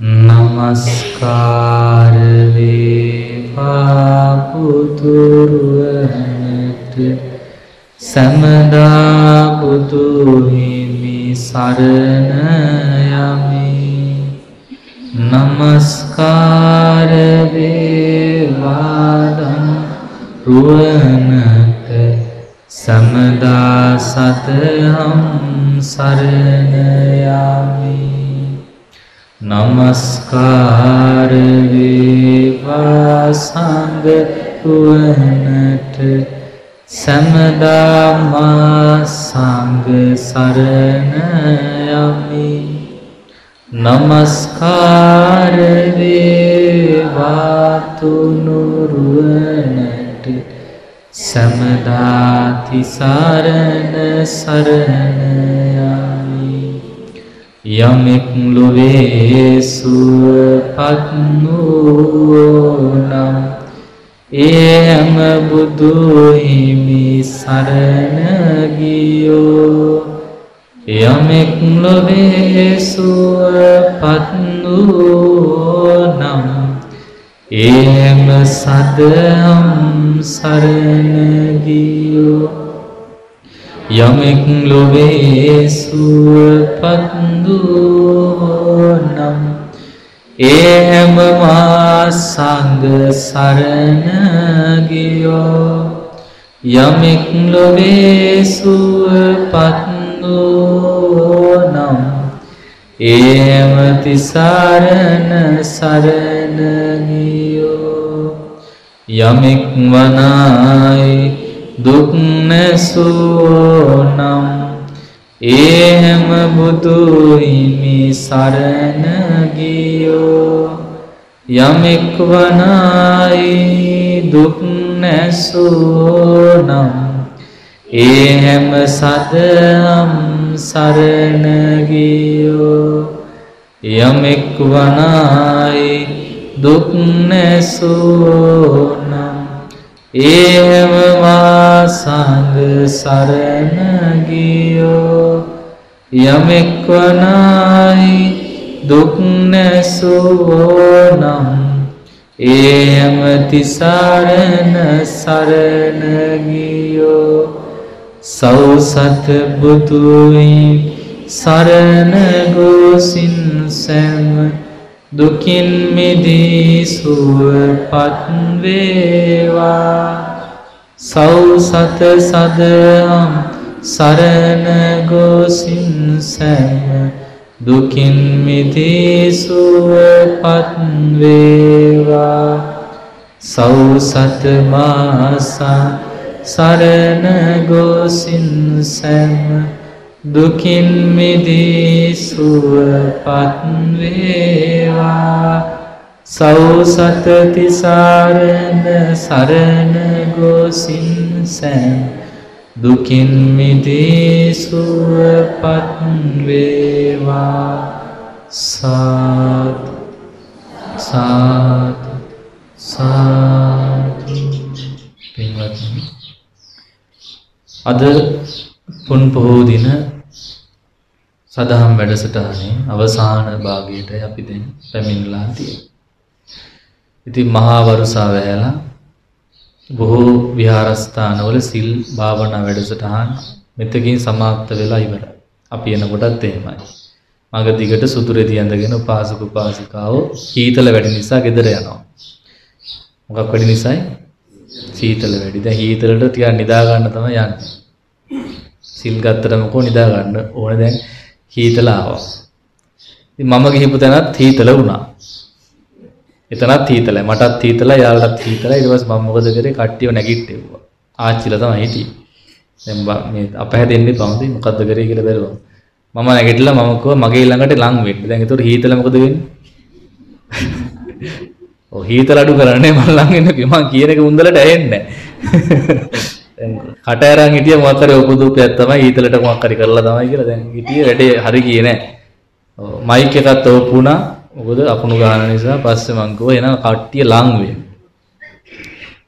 නමස්කාර වේවා පුතුරුවනට සමදා බුදු හිමි සරණ යමි නමස්කාර වේවාදන් රුවනට සමදා සතහම් සරණ යමි නමස්කාර වේවා සංඝ වුවනට සමදාමා සංඝ සරණ යමි. නමස්කාර වේවා තුනුරුවනට සමදාති සරණ සරණ යමි. යමෙක් ලොවේ සුවපත් නම් එයම බුදු හිමි සරණ ගියෝ. යමෙක් ලොවේ සුවපත් නම් එයම සදම් සරණ ගියෝ. යමෙක් ලොවේ සුවපත්දුනම් ඒ හැම මා සංඝ සරණ ගියෝ යමෙක් ලොවේ සුවපත්දුනම් ඒ හැම තිසරණ සරණ ගියෝ යමෙක් වනායි දුක් නැසූනම් ඒම බුදු හිමි සරණ ගියෝ. යමෙක් වනායි දුක් නැසූනම් ඒ හැම සදම් සරණ ගියෝ. යමෙක් වනායි දුක් නැසූනම් ඒම වාසංග සරණ ගියෝ. යමෙක් වනායි දුක් නැසෝ නම් ඒම තිසරණ සරණ ගියෝ. සෞසත බුදුයි සරණ ගෝසින් සැම දුකින් මිදී සුවපත් වේවා. සෞසත සදහම් සරණ ගොසින් සෑම දුකින් මිදී සුවපත් වේවා. සෞසත මාසා සරණ ගොසින් සෑම දුකින් මිදී සුවපත් වේවා සෞසතති සාරණ සරණ ගොසින් සෑම් දුකින් මිදී සුවපත් වේවා සාත් සාත් සාත් පින්වත්නි අද පුන් පොහෝ දින සදහම් වැඩසටහනේ අවසාන භාගයට අපි දැන් පැමිණලා තියෙනවා. ඉතින් මහා වරුසා වැහැලා බොහෝ විහාරස්ථානවල සිල් භාවනා වැඩසටහන් මෙතකින් સમાપ્ત වෙලා ඉවරයි. අපි එනකොටත් එහෙමයි. මග දිගට සුදු රෙදි ඇඳගෙන උපාසක උපාසිකාවෝ සීතල වැඩි නිසා ගෙදර යනවා. මොකක් වැඩි නිසායි? සීතල වැඩි. දැන් හීතලට ටිකක් නිදා ගන්න තමයි යන්නේ. සිල් ගත්තට මොකෝ නිදා ගන්න ඕන දැන් හීතල ආවා. ඉතින් මම ගිහපු තැනත් හීතල වුණා. එතනත් හීතලයි මටත් හීතලයි යාළුවටත් හීතලයි ඊට පස්සේ මම මොකද කරේ කට්ටියව නැගිට්ටෙව්වා. ආච්චිලා තමයි හිටියේ. දැන් මේ අපහැදෙන්නේ බවුන්ද මොකද්ද කරේ කියලා බැලුවා. මම නැගිටලා මම කිව්වා මගේ ළඟට ලං වෙන්න. දැන් ඒතකොට හීතල මොකද වෙන්නේ? ඔව් හීතල අඩු කරන්නේ මම ලං වෙන්න කිව්වා. මම කියන එක උන්දලට ඇහෙන්නේ නැහැ. දැන් කට ඇරන් හිටිය මොකක් හරි උපදූපයක් තමයි ඊතලට මොකක් හරි කරලා තමයි කියලා දැන් හිටියේ වැඩේ හරි ගියේ නෑ. ඔව් මයික් එකත් ඕපුණා. මොකද අකුණු ගන්න නිසා පස්සේ මං කිව්වා එහෙනම් කට්ටිය ලං වෙන්න.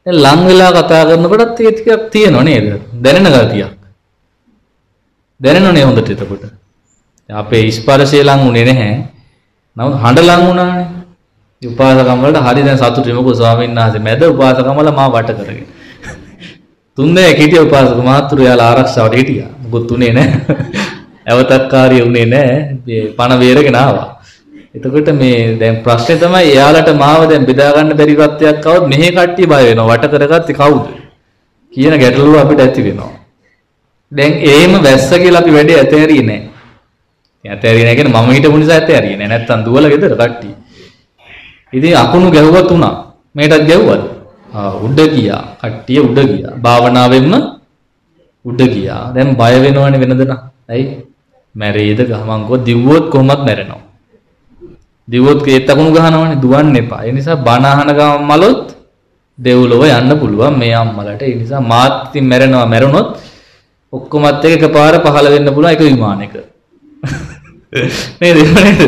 දැන් ලං වෙලා කතා කරනකොටත් ඒ ටිකක් තියෙනව නේද? දැනෙන ගතියක්. දැනෙනවනේ හොඳට එතකොට. අපේ ස්පර්ශය ලං උනේ නැහැ. නමුත් හඬ ලං වුණානේ. උපාසකම් වලට හරි දැන් සතුටුයි මොකද ස්වාමීන් වහන්සේ මැද උපාසකම් වල මා වට කරගෙන. තුන් දෙනෙක් හිටිය උපාසක මහතුරු යාලා ආරක්ෂාවට හිටියා. මොකොත් උනේ නැහැ. ඇවතක්කාරිය උනේ නැහැ. මේ පණ වේරගෙන ආවා. එතකොට මේ දැන් ප්‍රශ්නේ තමයි එයාලට මාව දැන් බෙදා ගන්න බැරි කත්යක් આવොත් මෙහි කට්ටිය බය වෙනවා. වට කරගත්තේ කවුද? කියන ගැටලුව අපිට ඇති වෙනවා. දැන් එහෙම වැස්ස කියලා අපි වැඩේ ඇතෑරියේ නැහැ. ඇතෑරියේ නැහැ කියන්නේ මම හිටපු නිසා ඇතෑරියේ නැහැ. නැත්තම් දුවලා ගෙදර කට්ටිය. ඉතින් අකුණු ගැහුවත් උනා. මේකටත් ගැහුවද? ආ උඩ ගියා. කට්ටිය උඩ ගියා. භාවනාවෙන්ම උඩ ගියා. දැන් බය වෙනවනේ වෙනද නා. ඇයි? මැරෙයිද ගහමන් කෝ දිව්වොත් කොහොමත් මැරෙනවා. දිව්වොත් ඒත් අකුණු ගහනවනේ දුවන්න එපා. ඒ නිසා බණ අහන ගමන් මලොත් දෙව්ලොව යන්න පුළුවන් මේ අම්මලට. ඒ නිසා මාත් ඉතින් මැරෙනවා මැරුණොත් ඔක්කොමත් එක එකපාර පහළ වෙන්න පුළුවන් එක විමානයක. නේද? නේද?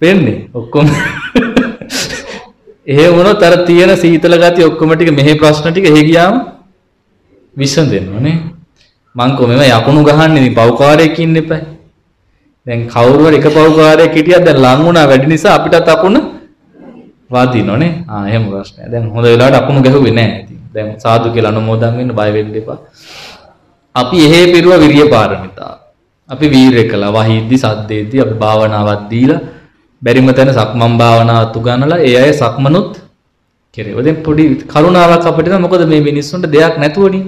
වෙන්නේ ඔක්කොම එහෙම වුණොත් අර තියෙන සීතල ගතිය ඔක්කොම ටික මෙහි ප්‍රශ්න ටික එහෙ ගියාම විසඳෙනවනේ. මං කොහොමද යකුණු ගහන්නේ ඉතින් පව්කාරයෙක් ඉන්න එපා. දැන් කවුරු හරි එක පව්කාරයෙක් හිටියත් දැන් ලං වුණා වැඩි නිසා අපිටත් අකුණ වදිනවනේ. ආ එහෙම ප්‍රශ්නයක්. දැන් හොඳ වෙලාවට අකුණු ගැහුවේ නැහැ ඉතින්. දැන් සාදු කියලා අනුමෝදන් වෙන්න බය වෙන්න එපා. අපි එහෙ පිරුව විරිය පාරමිතා. අපි වීරය කළා. වහිද්දි සද්දේද්දි අපි භාවනාවක් දීලා බැරිම තැන සක්මන් භාවනාවත් උගන්වලා ඒ අය සක්මනුත් කෙරේවා. දැන් පොඩි කරුණාවක් අපිට මොකද මේ මිනිස්සුන්ට දෙයක් නැතුවනේ.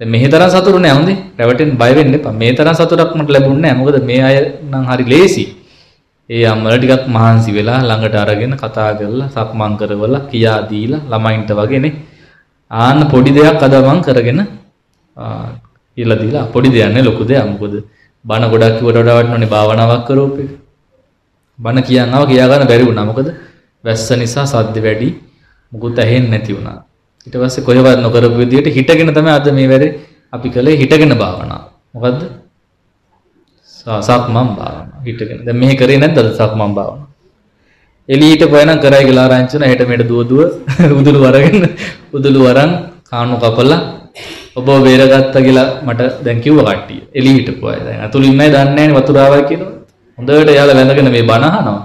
දැන් මෙහි තරම් සතුරු නෑ හොඳේ. රැවටෙන්න බය වෙන්න එපා. මේ තරම් සතුටක් මට ලැබුණේ නෑ. මොකද මේ අය නම් හරි ලේසි. ඒ අම්මලා ටිකක් මහන්සි වෙලා ළඟට අරගෙන කතා කරලා සක්මන් කරවලා කියා දීලා ළමයින්ට වගේනේ. ආන්න පොඩි දෙයක් අද මං කරගෙන කියලා දීලා පොඩි දෙයක් නේ ලොකු දෙයක්. මොකද බණ ගොඩක් කිව්වට වඩා වටිනවනේ භාවනාවක් කරෝප එක. බණ කියනව කියා ගන්න බැරි වුණා. මොකද වැස්ස නිසා සද්ද වැඩි. මුකුත් ඇහෙන්නේ නැති වුණා. ඊට පස්සේ කොහෙවත් නොකරපු විදිහට හිටගෙන තමයි අද මේ වැඩේ අපි කළේ හිටගෙන භාවනාව. මොකද්ද? සක්මන් භාවනාව. හිටගෙන. දැන් මෙහෙ කරේ නැද්ද අද සක්මන් භාවනාව? එළියට පයනම් කරයි කියලා ආරංචි වුණා. හෙට මෙහෙට දුව දුව උදුළු වරගෙන උදුළු වරන් කාණු කපලා ඔබ බේරගත්තා කියලා මට දැන් කිව්ව කට්ටිය. එළියට පොය. දැන් අතුලින් නෑ දන්නේ නෑනේ වතුර ආවා කියනවා. හොඳට එයාලා වැඳගෙන මේ බණ අහනවා.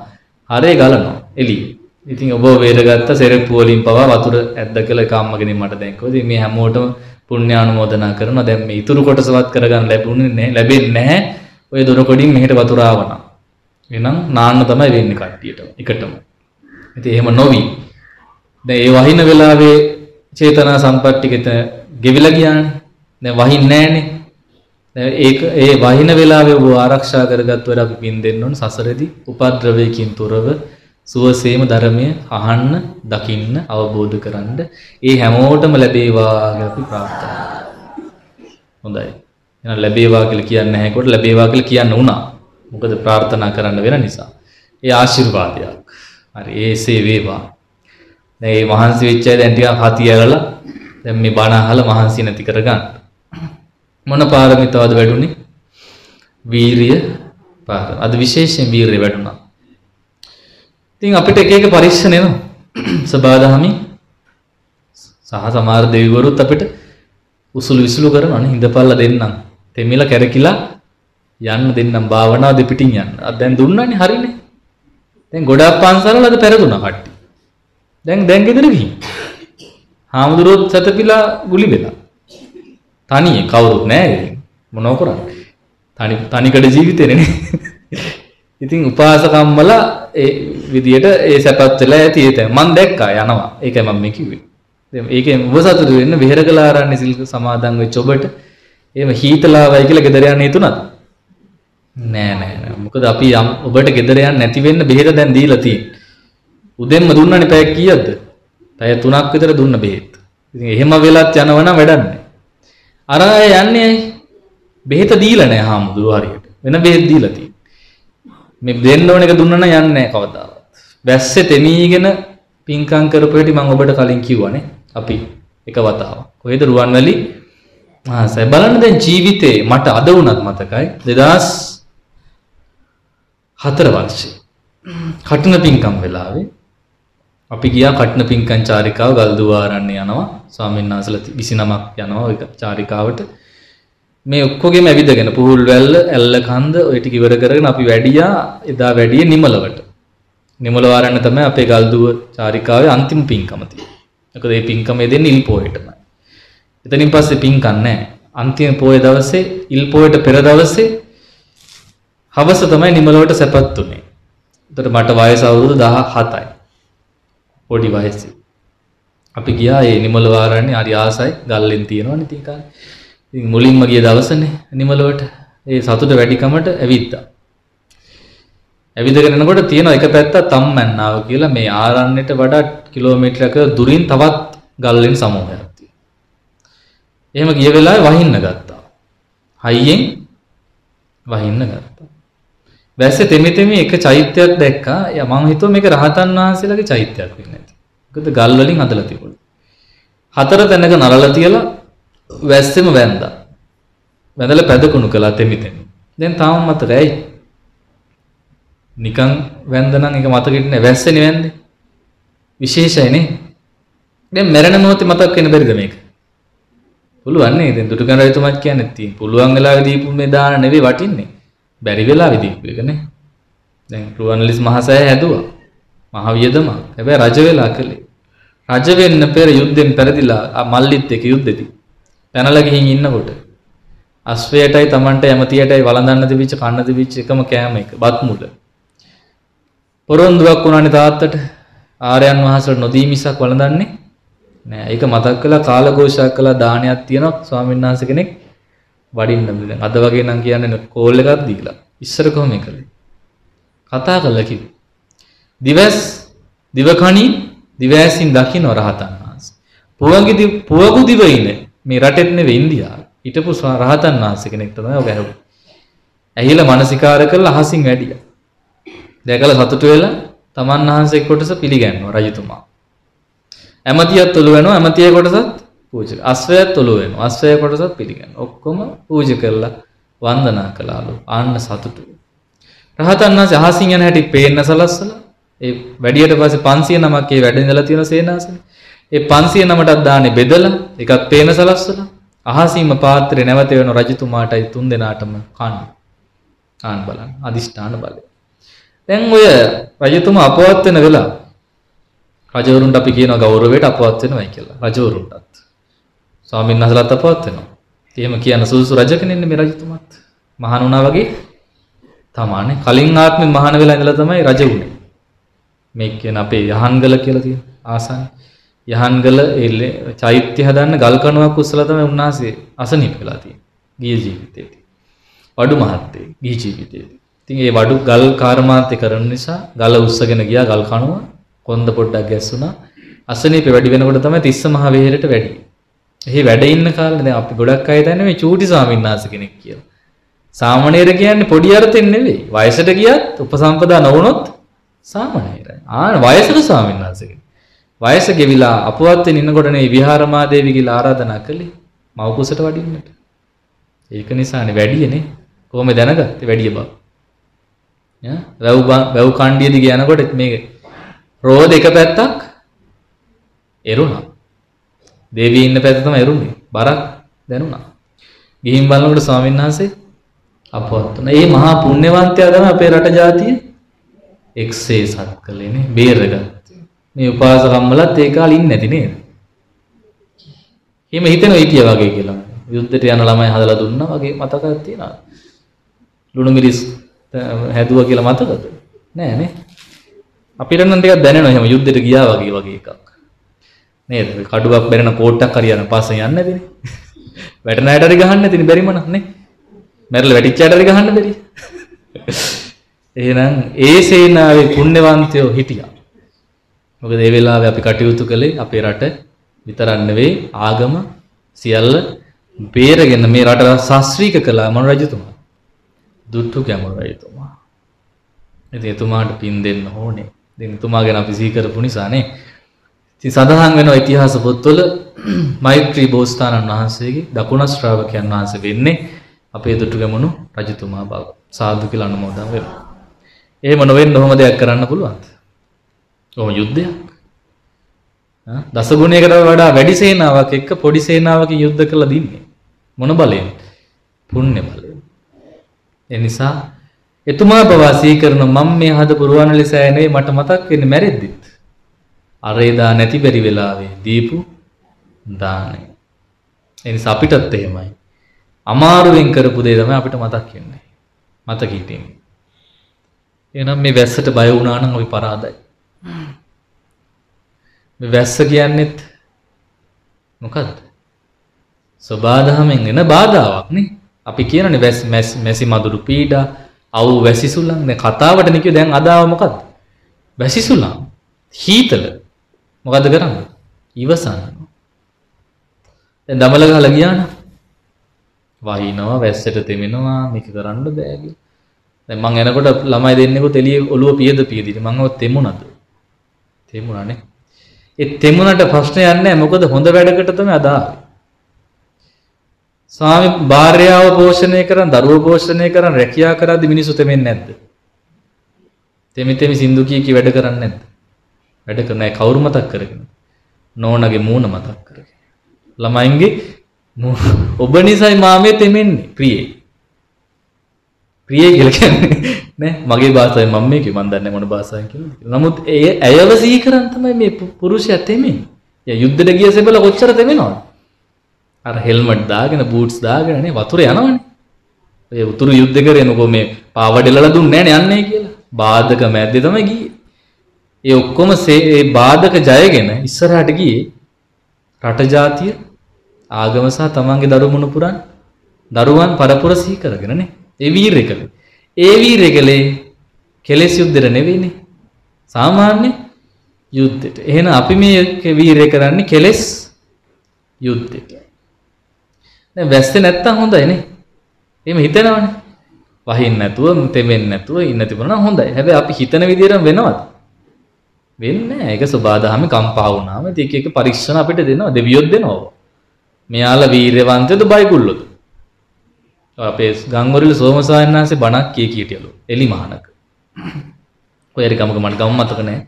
හරේ ගලනවා එළිය. ඉතින් ඔබ වේදගත්ත සෙරප්පු වලින් පවා වතුර ඇද්ද කියලා එක අම්මගෙනින් මට දැන් කිව්වා. ඉතින් මේ හැමෝටම පුණ්‍යානුමෝදනා කරනවා. දැන් මේ ඉතුරු කොටසවත් කරගන්න ලැබුණේ නැහැ. ලැබෙන්නේ නැහැ. ඔය දොර කොටින් මෙහෙට වතුර ආවනම්. එහෙනම් නාන්න තමයි වෙන්නේ කට්ටියටම. එකටම. ඉතින් එහෙම නොවි. දැන් ඒ වහින වෙලාවේ චේතනා සම්පත්තිකෙත ගෙවිලා ගියානේ. දැන් වහින්නේ නැහනේ. ඒක ඒ වහින වෙලාවේ ඔබ ආරක්ෂා කරගත් වැඩ අපි පින් දෙන්න ඕන. සසරේදී උපද්‍රවයකින් තොරව සුවසේම ධර්මය අහන්න දකින්න අවබෝධ කරන්න. ඒ හැමෝටම ලැබේවා කියලා අපි ප්‍රාර්ථනා හොඳයි. එහෙනම් ලැබේවා කියලා කියන්නේ නැහැ. කොට ලැබේවා කියලා කියන්න උනා මොකද ප්‍රාර්ථනා කරන්න වෙන නිසා. ඒ ආශිර්වාදයක්. හරි ඒසේ වේවා. දැන් මේ මහන්සි වෙච්ච අය දැන් ටිකක් හතියගලා දැන් මේ බණ අහලා මහන්සි නැති කරගන්න. මොන පාරමිතාවද වැඩුණේ? වීරිය පාර. අද විශේෂයෙන් වීරිය වැඩුණා. ඉතින් අපිට එක එක පරීක්ෂණ එනවා. සබාදහමි සහ සමහර දෙවිවරුත් අපිට උසුළු විසුළු කරනවානේ හිඳපල්ලා දෙන්නම්. තෙමිලා කැරකිලා යන්න දෙන්නම් භාවනාව දෙපිටින් යන්න. අද දැන් දුන්නානේ හරිනේ. දැන් ගොඩාක් පන්සල්වල අද පෙරදුනා කට්ටිය. දැන් දැන් ගෙදර ගිහින්. හාමුදුරුවෝ සතපිලා ගුලි වෙලා. තනියෙන් කවුරුත් නැහැ මොනව කරන්නේ? තනි තනිකඩ ජීවිතේනේ ඉතින් උපාසකම් වල ඒ විදියට ඒ සැපත් වෙලා ඇති ඒක මම දැක්කා යනවා. ඒකයි මම මේ කිව්වේ. දැන් ඒකෙන් ඔබ සතුටු වෙන්න විහෙරකලා ආරන්නේ සිල් සමාදන් වෙච්ච ඔබට. එහෙම හීතලාවයි කියලා ගෙදර යන්න හිතුණාද නෑ නෑ නෑ. මොකද අපි යම් ඔබට ගෙදර යන්න නැති වෙන්න බෙහෙත දැන් දීලා තියෙන්නේ. උදෙන්ම දුන්නනේ පැය කීයක්ද? පැය 3ක් විතර දුන්න බෙහෙත්. ඉතින් එහෙම වෙලත් යනවනම් වැඩක් නෑ. අර අය යන්නේ ඇයි? බෙහෙත දීලා නැහැ හාමුදුරුවෝ හරියට. වෙන බෙහෙත් දීලා තියෙන්නේ. මේ දෙන්න ඕන එක දුන්නා නම් යන්නේ නැහැ කවදාවත්. වැස්සේ තෙමීගෙන පින්කම් කරපු හැටි මම ඔබට කලින් කිව්වනේ. අපි එක වතාවක්. කොහෙද රුවන්වැලි ආසයි බලන්න දැන් ජීවිතේ මට අද වුණත් මතකයි 2004 වර්ෂේ කටින පින්කම් වෙලාවේ අපි ගියා කටින පින්කම් චාරිකාව ගල්දුවාරන්නේ යනවා ස්වාමීන් වහන්සේලා 29ක් යනවා ওই චාරිකාවට මේ ඔක්කොගෙම ඇවිදගෙන පුහුල් වැල්ල ඇල්ල කන්ද ඔය ටික ඉවර කරගෙන අපි වැඩියා එදා වැඩියේ නිමලවට නිමල වාරන්න තමයි අපේ ගල්දුව චාරිකාවේ අන්තිම පින්කම තියෙන්නේ. මොකද මේ පින්කම දෙන්නේ ඉල් පොයටමයි. එතනින් පස්සේ පින්කම් නැහැ. අන්තිම පොය දවසේ ඉල් පොයට පෙර දවසේ හවස තමයි නිමලවට සැපත් උනේ. එතකොට මට වයස අවුරුදු 17යි. පොඩි වයසේ. අපි ගියා ඒ නිමල වාරන්නේ හරි ආසයි ගල්ලෙන් තියෙනවනේ ඉතින් කාලේ. ඉතින් මුලින්ම ගිය දවසනේ නිමලවට ඒ සතුට වැඩිකමට ඇවිත්තා. ඇවිදගෙන යනකොට තියෙන එක පැත්ත තම්මැන්නාව කියලා මේ ආරණ්‍යට වඩා කිලෝමීටරක දුරින් තවත් ගල්ලෙන් සමූහයක් තියෙනවා. එහෙම ගිය වෙලාවේ වහින්න ගත්තා. හයියෙන් වහින්න ගත්තා. වැස්සේ තෙමි තෙමි එක චෛත්‍යයක් දැක්කා. යා මම හිතුවා මේක රහතන් වහන්සේලාගේ චෛත්‍යයක් වෙන්නේ නැති. මොකද ගල් වලින් හදලා තිබුණා. හතර තැනක නරලා තියලා වැස්සෙම වැන්දා. වැඳලා පැදකුණු කළා තෙමි තෙමි. දැන් තාම මතකයි. නිකන් වැන්ද නම් ඒක මතකෙට නෑ වැස්සේනේ වැන්දේ. විශේෂයිනේ. දැන් මැරෙන මොහොතේ මතක් වෙන්න බැරිද මේක? පුළුවන් නේ. දැන් දුටුගැන රජතුමාත් කියන්නේ තියෙන. පුළුවන් වෙලාවෙ දීපු මේ දාන නෙවෙයි වටින්නේ. බැරි වෙලාවෙ දීපු එකනේ. දැන් රුවන්වැලිස් මහසෑය හැදුවා. මහ වියදම. හැබැයි රජ වෙලා කළේ. රජ වෙන්න පෙර යුද්ධෙන් පෙරදිලා මල්ලිත් එක්ක යුද්ධෙදී. පැනලා ගිහින් ඉන්නකොට අස්වැයටයි Tamanට ඇමතියටයි වළඳන්න තිබිච්ච කන්න තිබිච්ච එකම කෑම එක බත් මුල. පොරොන්දුවක් වුණානේ තාත්තට ආර්යයන් වහන්සේට නොදී මිසක් වළඳන්නේ නෑ. ඒක මතක් කළා කාලഘോഷයක් කළා දානයක් තියෙනවා ස්වාමීන් වහන්සේ කෙනෙක් වඩින්න බෑ. අද වගේ නම් කියන්නේ කෝල් එකක් දීලා. ඉස්සර කොහොම කළේ? කතා කළා කිව්වේ. දිවස් දිවකණි දිවෑසින් දකින්න රහතන් වහන්සේ. පුවගි පුවගු දිවයින මේ රටෙත් නෙවෙයි ඉන්දියාව. හිටපු රහතන් වහන්සේ කෙනෙක් තමයි ඔය ගැහුවේ. ඇහිලා මානසිකාර කරලා අහසින් වැඩියා. දැකලා සතුටු වෙලා තමන් වහන්සේ කොටස පිළිගන්නවා රජතුමා. ඇමතියත් ඔලු වෙනවා ඇමතිය කොටසත් පූජක. අස්වැයත් ඔලු වෙනවා. අස්වැය කොටසත් පිළිගන්නවා. ඔක්කොම පූජ කරලා වන්දනා කළාලු. ආන්න සතුටු. රහතන් වහන්සේ අහසින් යන හැටි පේන්න සලස්සලා ඒ වැඩියට පස්සේ 500 නමක් ඒ වැඩ ඉඳලා තියෙන සේනාසනේ. ඒ 500 නමටත් දාන්නේ බෙදලා එකක් පේන සලස්සලා අහසින්ම පාත්‍රේ නැවත වෙන රජතුමාටයි තුන් දෙනාටම කන්න. ආන් බලන්න අදිෂ්ඨාන බලය. දැන් ඔය රජතුමා අපවත් වෙන වෙලාව රජවරුන්ට අපි කියන ගෞරවයට අපවත් වෙනවයි කියලා. රජවරුන්ටත්. ස්වාමීන් වහන්සේලාත් අපවත් වෙනවා. එහෙම කියන සුදුසු රජ කෙනෙන්නේ මේ රජතුමාත්. මහාන වුණා වගේ තමානේ. කලින් ආත්මෙ මහාන වෙලා ඉඳලා තමයි රජ වුනේ. මේ කියන අපේ යහන්ගල කියලා තියෙන ආසන්න. යහන්ගල ඒ චෛත්‍ය හදන්න ගල් කණුවක් උස්සලා තමයි උන්වහන්සේ අසනීප වෙලා තියෙන්නේ. ගිය ජීවිතේදී. වඩු මහත්තයෙක් ගිහි ජීවිතේදී. ඉතින් ඒ වඩු ගල් කාර්මාන්තය කරන නිසා ගල උස්සගෙන ගියා ගල් කණුව කොන්ද පොඩ්ඩක් ගැස්සුණා. අසනීප වැඩි වෙනකොට තමයි තිස්ස මහ වෙහෙරට වැඩි. එහි වැඩ ඉන්න කාලේ දැන් අපි ගොඩක් අය දන්නේ මේ චූටි ස්වාමීන් වහන්සේ කෙනෙක් කියලා. සාමණේර කියන්නේ පොඩි අර්ථෙන් නෙවෙයි. වයසට ගියත් උපසම්පදා නොවුනොත් සාමණේරයි. ආ වයසට ස්වාමීන් වහන්සේ කෙනෙක්. වයස ගෙවිලා අපවත් වෙන ඉන්නකොටනේ විහාරමාදේවි කියලා ආරාධනා කළේ මව් කුසට වඩින්නට. ඒක නිසානේ වැඩියනේ. කොහොමද දැනගත්තේ වැඩිය බව? යා වැව් වැව් කණ්ඩිය දිගේ යනකොට මේ රෝද එක පැත්තක් එරුණා. දේවී ඉන්න පැත්ත තමයි එරුනේ. බරක් දැනුණා. ගිහින් බලනකොට ස්වාමීන් වහන්සේ අපවත් වුණා. ඒ මහා පුණ්‍යවන්තයා තමයි අපේ රට ජාතිය එක්සේ සත් කළේනේ බේරගත්තේ. මේ උපාසකම්මලත් ඒ කාලේ ඉන්නේ නැති නේද? එහෙම හිතෙනවා හිටියා වගේ කියලා. යුද්ධයට යන ළමයි හදලා දුන්නා වගේ මතකයක් තියෙනවා. ලුණු මිරිස් හැදුවා කියලා මතකද? නෑ නේ. අපිට නම් ටිකක් දැනෙනවා එහෙම යුද්ධයට ගියා වගේ වගේ එකක්. නේද? කඩුවක් බැරෙන කෝට්ටක් හරියන පස්සේ යන්නේ නැතිනේ. වැටෙන ඇයට හරි ගහන්න නැතිනේ බැරිම නේ. මැරලා වැටිච්ච ඇයට හරි ගහන්න බැරි. එහෙනම් ඒ සේනාවේ පුණ්‍යවන්තයෝ හිටියා. මොකද ඒ වෙලාවේ අපි කටයුතු කළේ අපේ රට විතරක් නෙවෙයි ආගම සියල්ල බේරගෙන මේ රට ශාස්ත්‍රීක කළා මන රජතුමා. දුට්ටු කැමරු රජතුමා. ඉතින් එතුමාට පින් දෙන්න ඕනේ. ඉතින් එතුමා ගැන අපි සිහි කරපු නිසානේ. ඉතින් සඳහන් වෙනවා ඉතිහාස පොත්වල මෛත්‍රී බෝසතාණන් වහන්සේගේ දකුණ ශ්‍රාවකයන් වහන්සේ වෙන්නේ අපේ දුටුගැමුණු රජතුමා බව. සාදු කියලා අනුමෝදන් වෙනවා. එහෙම නොවෙන්න ඔහොම දෙයක් කරන්න පුළුවන්ද? ඔහොම යුද්ධයක්. දසගුණයකට වඩා වැඩි සේනාවක් එක්ක පොඩි සේනාවකින් යුද්ධ කළා දින්නේ. මොන බලයෙන්? පුණ්‍ය බලයෙන්. ඒ නිසා එතුමා පවා සීකරන මම මේ හද පුරවන ලෙස ඇනේ මට මතක් වෙන්නේ මැරෙද්දිත්. අර එදා නැති බැරි වෙලාවේ දීපු දානය. ඒ නිසා අපිටත් එහෙමයි. අමාරුවෙන් කරපු දේ තමයි අපිට මතක් වෙන්නේ. මතක හිටින්නේ. එහෙනම් මේ වැස්සට බය වුණා නම් අපි පරාදයි. මේ වැස්ස කියන්නේත් මොකද්ද? සබාධමෙන් එන බාධාවක් නේ. අපි කියනනේ වැස් මැසි මදුරු පීඩා, අවු වැසිසුලන් නේ කතාවට නිකි දැන් අදාව මොකද්ද? වැසිසුලන්. හීතල. මොකද්ද කරන්නේ? ඉවසන්න. දැන් දමල ගහලා ගියා නම් වහිනවා වැස්සට තෙමෙනවා මේක කරන්න බෑ කියලා. දැන් මං එනකොට ළමයි දෙන්නෙකුත් එළිය ඔළුව පියද පියදිට මං ඔය තෙමුණද? තෙමුණානේ. ඒ තෙමුණට ප්‍රශ්නයක් නැහැ මොකද හොඳ වැඩකට තමයි අදාළේ. ස්වාමි භාර්යාව පෝෂණය කරන් දරුවෝ පෝෂණය කරන් රැකියා කරද්දි මිනිස්සු තෙමෙන්නේ නැද්ද? තෙමි තෙමි සින්දු කී කී වැඩ කරන්නේ නැද්ද? වැඩ කරන්නේ කවුරු මතක් කරගෙන? නෝනගේ මූණ මතක් කරගෙන. ළමයින්ගේ ඔබ නිසයි මාමේ තෙමෙන්නේ ප්‍රියේ. ප්‍රියේ කියලා කියන්නේ නෑ මගේ භාෂාවෙන් මම මේක මන් දන්නේ මොන භාෂාවෙන් කියලා. නමුත් ඒ ඇයව සිහි කරන් තමයි මේ පුරුෂයා තෙමෙන්නේ. යා යුද්ධෙට ගිය සෙබල කොච්චර තෙමෙනවද? අර හෙල්මට් දාගෙන බූට්ස් දාගෙන නේ වතුර යනවනේ. ඔය උතුරු යුද්ධ කරේනකො මේ පාවඩෙලලා දුන්නේ නෑනේ යන්නේ කියලා. බාධක මැද්දේ තමයි ගියේ. ඒ ඔක්කොම ඒ බාධක ජයගෙන ඉස්සරහට ගියේ රට ජාතිය ආගම සහ තමන්ගේ දරු මුණුපුරන් දරුවන් පරපුර සිහි කරගෙනනේ. ඒ වීරය කළේ. ඒ වීරය කළේ කෙලෙස් යුද්ධෙට නෙවෙයිනේ. සාමාන්‍ය යුද්ධෙට. එහෙනම් අපි මේ වීරය කරන්නේ කෙලෙස් යුද්ධෙට. දැන් වැස්සේ නැත්තම් හොඳයිනේ. එහෙම හිතනවනේ. වහින්න නැතුව තෙමෙන්නේ නැතුව ඉන්න තිබුණා නම් හොඳයි. හැබැයි අපි හිතන විදිහටම වෙනවද? වෙන්නේ නැහැ. ඒක සබාදහමේ කම්පා වුණාම ඉතින් එක එක පරීක්ෂණ අපිට දෙනවා. දෙවියොත් දෙනවා. මෙයාලා වීරවන්තයද බයිකුල්ලොද? අපේ ගංගොරිල සෝමසායන් වහන්සේ බණක් කිය කීටියලු. එලි මහනක. ඔය හරි ගමක මට ගම මතක නැහැ.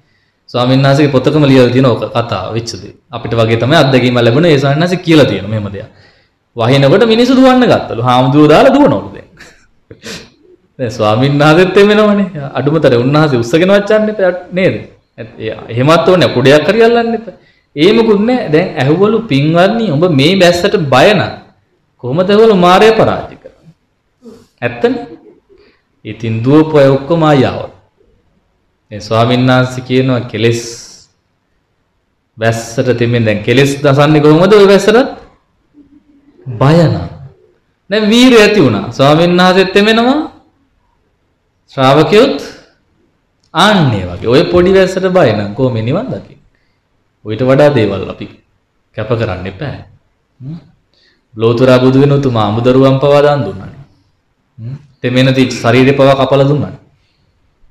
ස්වාමීන් වහන්සේගේ පොතකම ලියලා තියෙන ඕක කතාව වෙච්ච දේ. අපිට වගේ තමයි අත්දැකීම ලැබුණ ඒ ස්වාමීන් වහන්සේ කියලා තියෙන මෙහෙම දෙයක්. වහිනකොට මිනිස්සු දුවන්න ගත්තලු. හාමුදුරුවෝ දාලා දුවනවලු දැන්. දැන් ස්වාමීන් වහන්සේත් එමෙනවනේ. අඩුමතර උන්වහන්සේ උස්සගෙන වච්චන්න එපා නේද? එහෙමත් ඕනේ කුඩයක් හරි අල්ලන්න එපා. ඒ මොකුත් නෑ. දැන් ඇහුවලු පින්වත්නි ඔබ මේ බැස්සට බය නම් කොහොමද ඔයගොල්ලෝ මාරය පරාජය කරන්නේ? ඇත්තනේ. ඉතින් දුවපු අය ඔක්කොම ආයව. මේ ස්වාමීන් වහන්සේ කියනවා කෙලස් වැස්සට තෙමෙන් දැන් කෙලස් දසන්නේ කොහොමද ඔය වැස්සට? බය නම්. දැන් වීරිය ඇති වුණා. ස්වාමීන් වහන්සේත් තෙමෙනවා. ශ්‍රාවකයොත් ආන්නේ වගේ. ඔය පොඩි වැස්සට බය නම් කොහොම නිවන් දකින්නේ? ඔයිට වඩා දේවල් අපි කැප කරන්න එපා. ලෝතුරා බුදු වෙනතුමා අමුදරුවන් පවා දන් දුන්නානේ. තෙමෙන ති ශරීරේ පවා කපලා දුන්නානේ.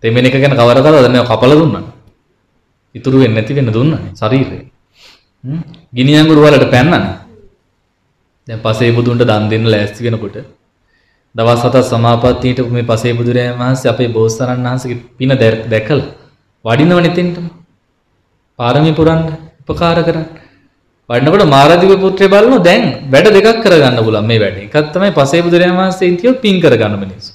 තෙමෙන එක ගැන කවර කතාවද මේ කපලා දුන්නානේ. ඉතුරු වෙන්නේ නැති වෙන්න දුන්නානේ ශරීරේ. ගිනි අඟුරු වලට පැන්නනේ. දැන් පසේ බුදුන්ට දන් දෙන්න ලෑස්ති වෙනකොට දවස් හතක් සමාපත්තියට මේ පසේ බුදුරජාණන් වහන්සේ අපේ බෝසතාණන් වහන්සේගේ පින දැකලා වඩිනවනේ තෙන්ටම. පාරමී පුරන්න උපකාර කරන්න. වඩනකොට මාරදිව පුත්‍රය බලනවා දැන් වැඩ දෙකක් කරගන්න පුළුවන් මේ වැඩේ. එකක් තමයි පසේ බුදුරජාණන් වහන්සේ ඉතියොත් පින් කරගන්න මිනිස්සු.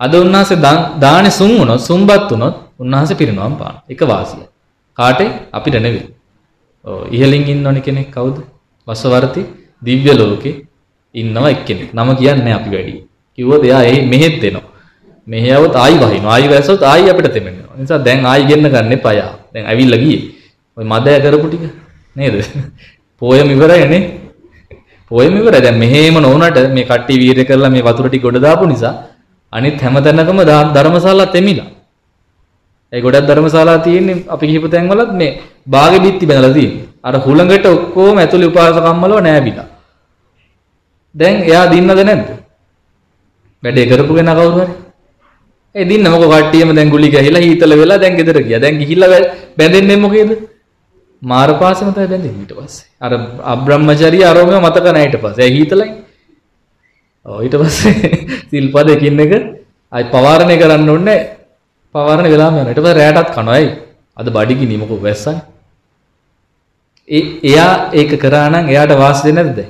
අද උන්වහන්සේ දානේ සුන් වුණොත් සුම්බත් වුණොත් උන්වහන්සේ පිරිනවම් පාන. එක වාසිය. කාටේ අපිට නෙවෙයි. ඔව් ඉහලින් ඉන්නවනේ කෙනෙක් කවුද? වසවර්ති දිව්‍ය ලෝකේ ඉන්නවා එක්කෙනෙක්. නම කියන්නේ අපි වැඩි. කිව්වොත් එයා එහි මෙහෙත් එනවා. මෙහෙ આવොත් ආයි වහිනවා. ආයි වැස්සොත් ආයි අපිට තෙමෙනවා. ඒ නිසා දැන් ආයි ගෙන්න ගන්න එපා යා. දැන් ඇවිල්ලා ගියේ. ඔය මදය කරපු ටික නේද? පෝයම ඉවරයිනේ. පෝයම ඉවරයි. දැන් මෙහෙම නොවුනට මේ කට්ටිය වීරය කරලා මේ වතුර ටික ගොඩ දාපු නිසා අනිත් හැම තැනකම ධර්මශාලා තෙමිලා. ඒ ගොඩක් ධර්මශාලා තියෙන්නේ අපි කිහිප තැන්වලත් මේ බාගෙ බිත්ති බැනලා තියෙන්නේ. අර හුළඟට ඔක්කොම ඇතුලේ උපාසකම්මලව නෑබිලා. දැන් එයා දින්නද නැද්ද? වැඩේ කරපු කෙනා කවුරු හරි? ඒ දින්න මොකෝ කට්ටියම දැන් ගුලි ගහලා හීතල වෙලා දැන් ගෙදර ගියා. දැන් ගිහිල්ලා බැඳෙන්නේ මොකේද? මාරපාසෙම තමයි බැඳෙන්නේ ඊට පස්සේ. අර අබ්‍රහ්මචාරී ආරෝමය මතක නැහැ ඊට පස්සේ. ඒ හීතලයි. ඔව් ඊට පස්සේ සිල්පද එකින් එක අයි පවාරණය කරන්න ඕනේ. පවාරණය වෙලාම යනවා. ඊට පස්සේ රැයටත් කනවා. ඇයි? අද බඩගිනි මොකෝ වැස්සන්නේ. ඒ එයා ඒක කරා නම් එයාට වාසි දෙන්නේ නැද්ද?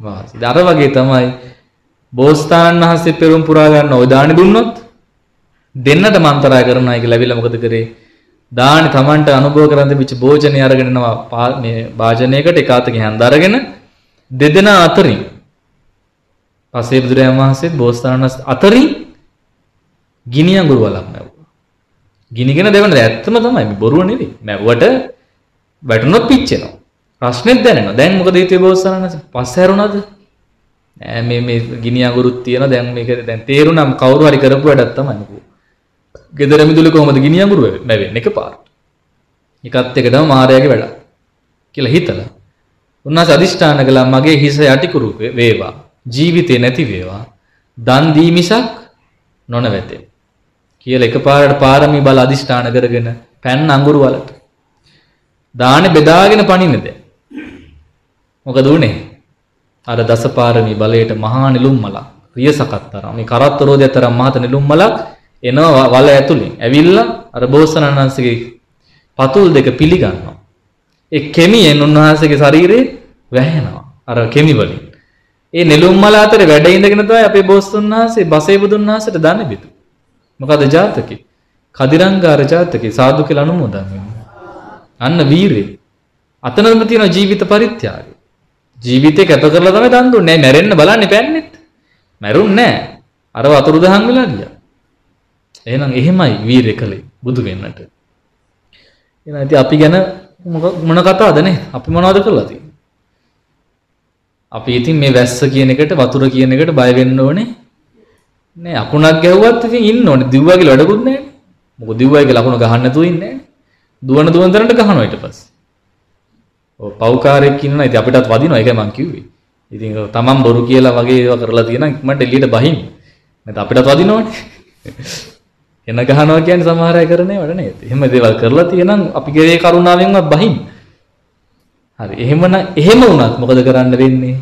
වාසි. අර වගේ තමයි බෝසතාණන් වහන්සේ පෙරම් පුරා ගන්න ඔය දානි දුන්නොත් දෙන්නට මන්තරය කරනවා කියලා ලැබිලා මොකද කරේ? දානි Tamanට අනුභව කරන් තිබිච්ච භෝජනේ අරගෙන යනවා මේ වාජනයකට එක අතකින් හඳ අරගෙන දෙදෙනා අතරින් පසේ බුදුරජාණන් වහන්සේත් බෝසතාණන් අතරින් ගිනි අඟුරු වලක් මැව්වා. ගිනිගෙන දෙවන ඇත්තම තමයි බොරුව නෙවෙයි. මැව්වට වැටුනොත් පිච්චෙනවා. ප්‍රශ්නෙත් දැනෙනවා. දැන් මොකද හිතුවේ බෝසතාණන් වහන්සේ? පස්සේ හැරුණාද? නෑ මේ මේ ගිනි අඟුරුත් තියෙනවා. දැන් මේක දැන් තේරුණාම කවුරු හරි කරපු වැඩක් තමයි මොකෝ. ගෙදර මිදුලේ කොහමද ගිනි අඟුරු නැවෙන්නේ? එකපාරට. එකත් එකටම මායාවේ වැඩක් කියලා හිතලා. උන්වහන්සේ අදිෂ්ඨාන කළා මගේ හිස යටිකුරු වේවා. ජීවිතේ නැති වේවා. දන් දී මිසක් නොනවතේ කියලා එකපාරට පාරමී බල අදිෂ්ඨාන කරගෙන පැන්න අඟුරු වලට. දානේ බෙදාගෙන පණින්නේ දැන් මොකද උනේ? අර දසපාරමී බලයට මහා නිලුම් මලක් රියසකත් තරම් මේ කරත්තරෝදය තරම් මහත නිලුම් මලක් එනවා වල ඇතුලෙන් ඇවිල්ලා අර බෝසතාණන්සේගේ පතුල් දෙක පිළිගන්නවා. ඒ කෙමියෙන් උන්වහන්සේගේ ශරීරේ වැහෙනවා. අර කෙමි වලින්. ඒ නෙළුම් මල අතරේ වැඩ ඉඳගෙන තමයි අපේ බෝසතුන් වහන්සේ බසේ බුදුන් වහන්සේට දන් බෙදු. මොකද ජාතකේ? කදිරංගාර ජාතකේ සාදු කියලා අනුමෝදන් වෙනවා. අන්න වීරේ. අතනම තියෙන ජීවිත පරිත්‍යාගය. ජීවිතේ කැප කරලා තමයි දන් දුන්නේ. මැරෙන්න බලන්නේ පෑන්නෙත්. මැරුන්නේ නැහැ. අර වතුරු දහන් වෙලා ගියා. එහෙනම් එහෙමයි වීරය කළේ බුදු වෙන්නට. එහෙනම් ඉතින් අපි ගැන මොන කතාවද නේ? අපි මොනවද කරලා තියෙන්නේ? අපි ඉතින් මේ වැස්ස කියන එකට වතුර කියන එකට බය වෙන්න ඕනේ. නෑ අකුණක් ගැහුවත් ඉතින් ඉන්න ඕනේ. දිව්වා කියලා වැඩකුත් නෑනේ. මොකද දිව්වා කියලා අකුණ ගහන්න නැතුව ඉන්නේ නෑනේ. දුවන දුවන තරන්ට ගහනවා ඊට පස්සේ. ඔව් පව්කාරයෙක් ඉන්නවා. ඉතින් අපිටත් වදිනවා. ඒකයි මං කිව්වේ. ඉතින් තමන් බොරු කියලා වගේ ඒවා කරලා තියෙනවා. ඉක්මනට එළියට බහින්න. නැත්නම් අපිටත් වදිනවනේ. එන ගහනවා කියන්නේ සමහර අය කරන්නේ වඩ නේද? එහෙම දේවල් කරලා තියෙනම් අපි ගේ කරුණාවෙන්වත් බහින්න. හරි. එහෙමනම් එහෙම වුණත් මොකද කරන්න වෙන්නේ?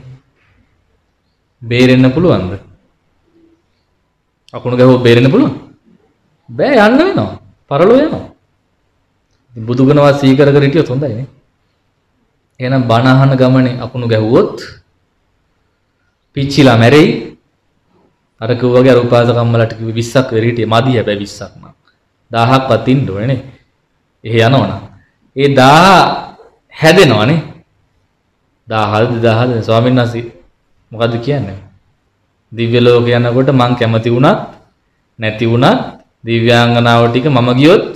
බේරෙන්න පුළුවන්ද? අකුණු ගැහුවොත් බේරෙන්න පුළුවන්? බෑ යන්න වෙනවා. පරලෝ යනවා. ඉතින් බුදුගුණවත් සීකර කර හිටියොත් හොඳයි නේ. එහෙනම් බණ අහන ගමනේ අකුණු ගැහුවොත් පිච්චිලා මැරෙයි අර කිව්වගේ අර උපාසකම්මලට කිව්ව 20ක් වෙරි හිටියේ මදි හැබැයි 20ක් නම් 1000ක්වත් ඉන්න ඕනේ නේ. එහෙ යනවනම් ඒ 1000 හැදෙනවනේ. 1000 2000 ස්වාමීන් වහන්සේ මොකද්ද කියන්නේ? දිව්‍ය ලෝක යනකොට මං කැමති වුණත් නැති වුණත් දිව්‍යාංගනාව ටික මම ගියොත්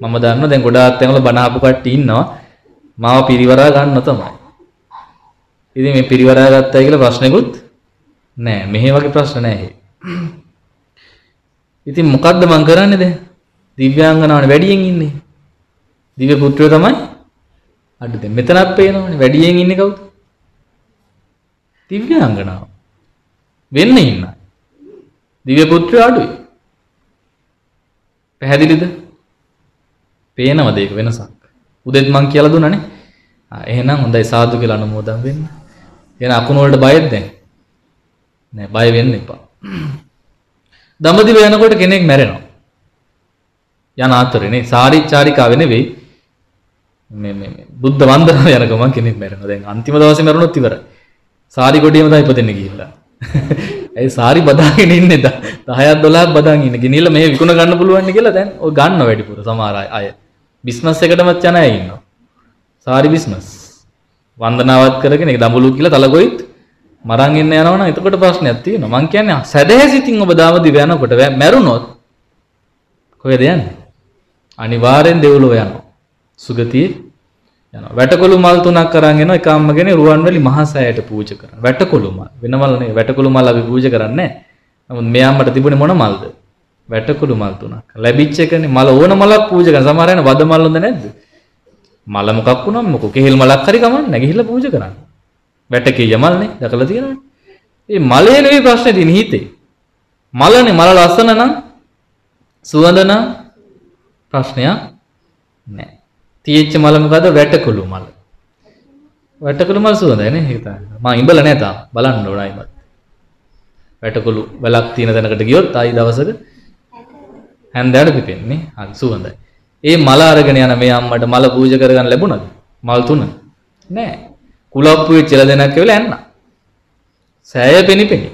මම දන්නවා දැන් ගොඩාක් තැන්වල බණ අහපු කට්ටිය ඉන්නවා මාව පිරිවරා ගන්න තමයි. ඉතින් මේ පිරිවරා ගත්තයි කියලා ප්‍රශ්නෙකුත් නෑ. මෙහි වගේ ප්‍රශ්න නෑ. ඉතින් මොකද්ද මං කරන්නේ දැන්? දිව්‍යාංගනාවනේ වැඩියෙන් ඉන්නේ. දිව්‍ය පුත්‍රයෝ තමයි අඩු දැන් මෙතනත් පේනවනේ වැඩියෙන් ඉන්නේ කවුද? දිව්‍යාංගනාව. වෙන්න ඉන්න. දිව්‍ය පුත්‍රයෝ අඩුයි. පැහැදිලිද? පේනවද ඒක වෙනසක්? උදෙත් මං කියලා දුන්නානේ. ආ එහෙනම් හොඳයි සාදු කියලා අනුමෝදන් වෙන්න. එහෙනම් අකුණු වලට බයද දැන්? නෑ බය වෙන්න එපා. දඹදිව යනකොට කෙනෙක් මැරෙනවා. යන අතරේ සාරි චාරිකාවේ නෙවෙයි මේ මේ බුද්ධ වන්දනාව යන ගමන් කෙනෙක් මැරෙනවා. දැන් අන්තිම දවසේ මැරුණොත් ඉවරයි. සාරි කොටියම තමයි ඉපදෙන්න ගිහිල්ලා. ඒ සාරි බදාගෙන ඉන්නේ 10ක් 12ක් බදාගෙන ඉන්නේ. ගිනිල්ලා මේ විකුණ ගන්න පුළුවන් කියලා දැන් ඔය ගන්න වැඩිපුර සමහර අය. බිස්නස් එකටමත් යන අය ඉන්නවා. සාරි බිස්නස්. වන්දනාවත් කරගෙන ඒක දඹුලු කියලා තලගොයිත් මරන් ඉන්න යනවනම් එතකොට ප්‍රශ්නයක් තියෙනවා. මං කියන්නේ සැදැහැ සිතින් ඔබ දාවදි යනකොට මැරුණොත් කොහෙද යන්නේ? අනිවාර්යෙන් දෙව්ලොව යනවා. සුගතියේ යනවා. වැටකොළු මල් තුනක් අරන් එනවා එක අම්මගෙන රුවන්වැලි මහසෑයට පූජා කරනවා. වැටකොළු මල්. වෙන මල් නෙවෙයි වැටකොළු මල් අපි පූජා කරන්නේ නැහැ. නමුත් මේ අම්මට තිබුණේ මොන මල්ද? වැටකොළු මල් තුනක්. ලැබිච්ච එකනේ මල ඕන මලක් පූජා කරන. සමහර අය වද මල් හොඳ නැද්ද? මල මොකක් වුණාම මොකෝ කෙහෙල් මලක් හරි කමන්නේ නැගිහිල්ලා පූජා කරන්නේ. වැටකේ යමල්නේ දැකලා තියෙනවනේ. මේ මලේ නෙවෙයි ප්‍රශ්නේ තියෙන හිතේ. මලනේ මල ලස්සන නම් සුවඳ නම් ප්‍රශ්නයක් නැහැ. තියෙච්ච මල මොකද වැටකුළු මල. වැටකුළු මල් සුවඳයි නේ ඒක තමයි. මම ඉඹල නෑ තාම බලන්න ඕනයි මත්. වැටකුළු වලක් තියෙන තැනකට ගියොත් ආයි දවසක හැන්දෑවට පිපෙන්නේ. හරි සුවඳයි. ඒ මල අරගෙන යන මේ අම්මට මල පූජා කරගන්න ලැබුණද? මල් තුන. නෑ. කුලප්පුවේ චෙල දෙනක් කියලා ඇන්න. සෑය පෙනිපෙනි.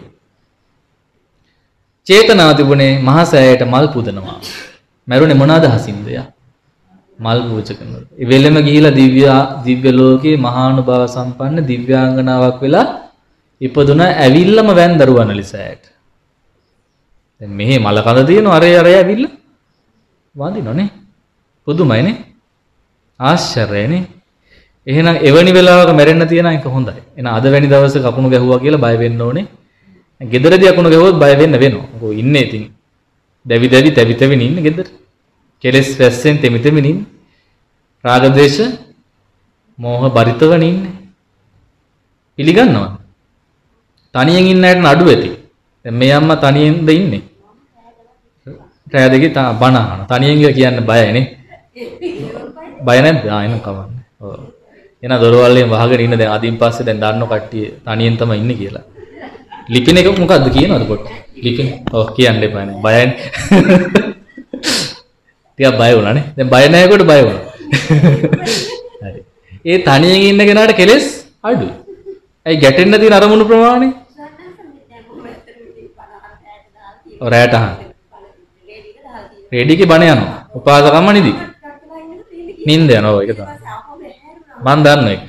චේතනාව තිබුණේ මහා සෑයට මල් පුදනවා. මැරුණේ මොන අදහසින්ද යා? මල් පූජා කරනවා. ඒ වෙලෙම ගිහිලා දිව්‍ය දිව්‍ය ලෝකයේ මහානුභාව සම්පන්න දිව්‍යාංගනාවක් වෙලා ඉපදුන ඇවිල්ලම වැන් දරුවන් ලිසෑට. දැන් මෙහි මල කඳ තියෙනවා අරේ අරේ ඇවිල්ලා වඳිනවනේ. පුදුමයිනේ. ආශ්චර්යනේ. එහෙනම් එවැනි වෙලාවක මැරෙන්න තියෙන එක හොඳයි. එහෙනම් අද වැනි දවසක කකුණු ගැහුවා කියලා බය වෙන්න ඕනේ. ගෙදරදී අකුණු ගැහුවොත් බය වෙන්න වෙනවා. මොකෝ ඉන්නේ ඉතින්. දැවි දැවි තැවි තැවි ඉන්නේ ගෙදර. කෙලෙස් වැස්සෙන් තෙමි තෙමි ඉන්නේ. රාග දේශ මෝහ බරිතවන ඉන්නේ. පිළිගන්නවද? තනියෙන් ඉන්න අයට නඩු ඇති. දැන් මේ අම්මා තනියෙන්ද ඉන්නේ? රෑ දෙකේ බණ අහන. තනියෙන් කියන්න බයයිනේ. බය නැද්ද? ආ එන කවන්නේ. ඔව්. එන දොරවල්ලෙන් වහගෙන ඉන්න දැන් අදින් පස්සේ දැන් දන්නව කට්ටිය තනියෙන් තමයි ඉන්නේ කියලා. ලිපින එක මොකද්ද කියනවද පොත්? ලිපින. ඔව් කියන්න එපා නේ. බයයි. ටිකක් බය වුණානේ. දැන් බය නැහැකොට බය වුණා. හරි. ඒ තනියෙන් ඉන්න කෙනාට කෙලස් අඩුයි. ඇයි ගැටෙන්න තියෙන අරමුණු ප්‍රමාණය? රැට අහන්න. රෙඩිකේ බණ යනවා. උපාසකම්ම නිදි. නින්ද යනවා ඒක තමයි. මන් දන්න එක.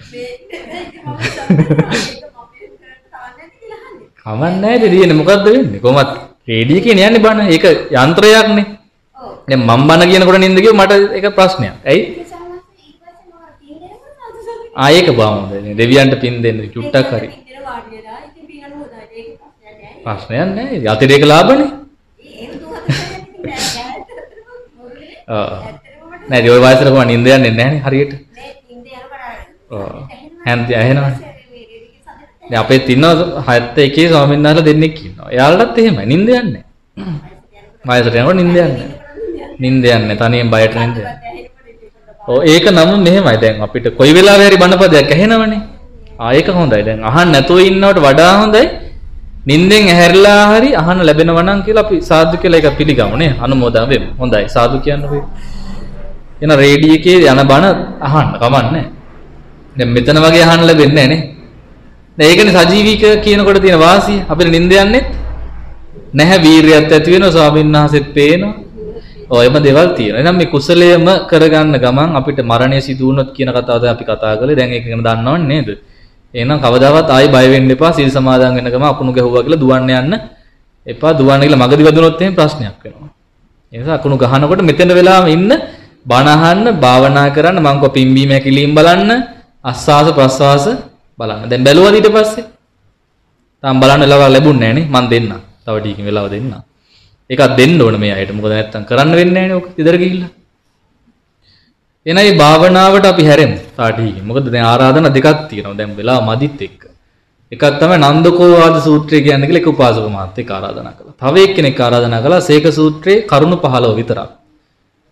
කමන්නේ නැහැ දෙන්නේ මොකද්ද වෙන්නේ? කොහොමත් රේඩිය කියන්නේ යන්නේ බණ. ඒක යන්ත්‍රයක්නේ. දැන් මම බණ කියනකොට නින්ද ගියෝ මට ඒක ප්‍රශ්නයක්. ඇයි? ආ ඒක බාමුද. දෙවියන්ට පින් දෙන්න චුට්ටක් හරි. ප්‍රශ්නයක් නැහැ. අතිරේක ලාභනේ. ඔව්. නෑ ඔය වයසට කොහොම නින්ද යන්නේ නැහැ නේ හරියට. ඔව්. හැන්ද ඇහෙනවනේ. දැන් අපේ තින්නවා 71 ස්වාමීන් වහන්සේලා දෙන්නෙක් ඉන්නවා. එයාලටත් එහෙමයි නින්ද යන්නේ නැහැ. වයසට යනකොට නින්ද යන්නේ නැහැ. නින්ද යන්නේ තනියෙන් බයට නින්ද ඔව් ඒක නම් මෙහෙමයි දැන් අපිට කොයි වෙලාවෙ හරි බණපදයක් ඇහෙනවනේ ආ ඒක හොඳයි දැන් අහන්න නැතුව ඉන්නවට වඩා හොඳයි නින්දෙන් ඇහැරිලා හරි අහන්න ලැබෙනවා නම් කියලා අපි සාදු කියලා ඒක පිළිගමු නේ අනුමෝදන් වෙමු. හොඳයි. සාදු කියන්නකෝ එන රේඩියෝ එකේ යන බණ අහන්න කමන්නේ. දැන් මෙතන වගේ අහන්න ලැබෙන්නේ නැහැ නේ දැන් ඒකනේ සජීවීක කියනකොට තියෙන වාසිය. අපිට නින්ද යන්නේ නැහැ. වීරියත් ඇති වෙනවා. ස්වාමීන් වහන්සේත් පේනවා. ඔයම දේවල් තියෙනවා. එහෙනම් මේ කුසලයම කරගන්න ගමන් අපිට මරණය සිදු වුණොත් කියන කතාව තමයි අපි කතා කරේ. දැන් ඒක ගැන දන්නවන්නේ නේද? එහෙනම් කවදාවත් ආයි බය වෙන්න එපා. සීල් සමාදන් වෙන ගම අකුණු ගැහුවා කියලා දුවන්න යන්න එපා. දුවන්න කියලා මගදී වැදුනොත් එහෙම ප්‍රශ්නයක් වෙනවා. ඒ නිසා අකුණු ගහනකොට මෙතන වෙලාම ඉන්න බණ අහන්න, භාවනා කරන්න, මං කො පිම්බීම හැකිලිම් බලන්න, අස්වාස ප්‍රස්වාස බලන්න. දැන් බැලුවද ඊට පස්සේ? තාම බලන්න වෙලාවක් ලැබුණේ නැහැ නේ. මං දෙන්නම්. තව ටිකකින් වෙලාව දෙන්නම්. ඒකත් දෙන්න ඕන මේ අයට. මොකද නැත්තම් කරන්න වෙන්නේ නැහැ නේ ඔක ඉදර ගිහිල්ලා. එනයි භාවනාවට අපි හැරෙමු තාටිහිකින්. මොකද දැන් ආරාධන දෙකක් තියෙනවා. දැන් වෙලා මදිත් එක්ක. එකක් තමයි නන්දකෝ ආද සූත්‍රය කියන්නේ කියලා එක උපාසක මහත්තයෙක් ආරාධනා කළා. තව එක්කෙනෙක් ආරාධනා කළා සේක සූත්‍රයේ කරුණු 15 විතරක්.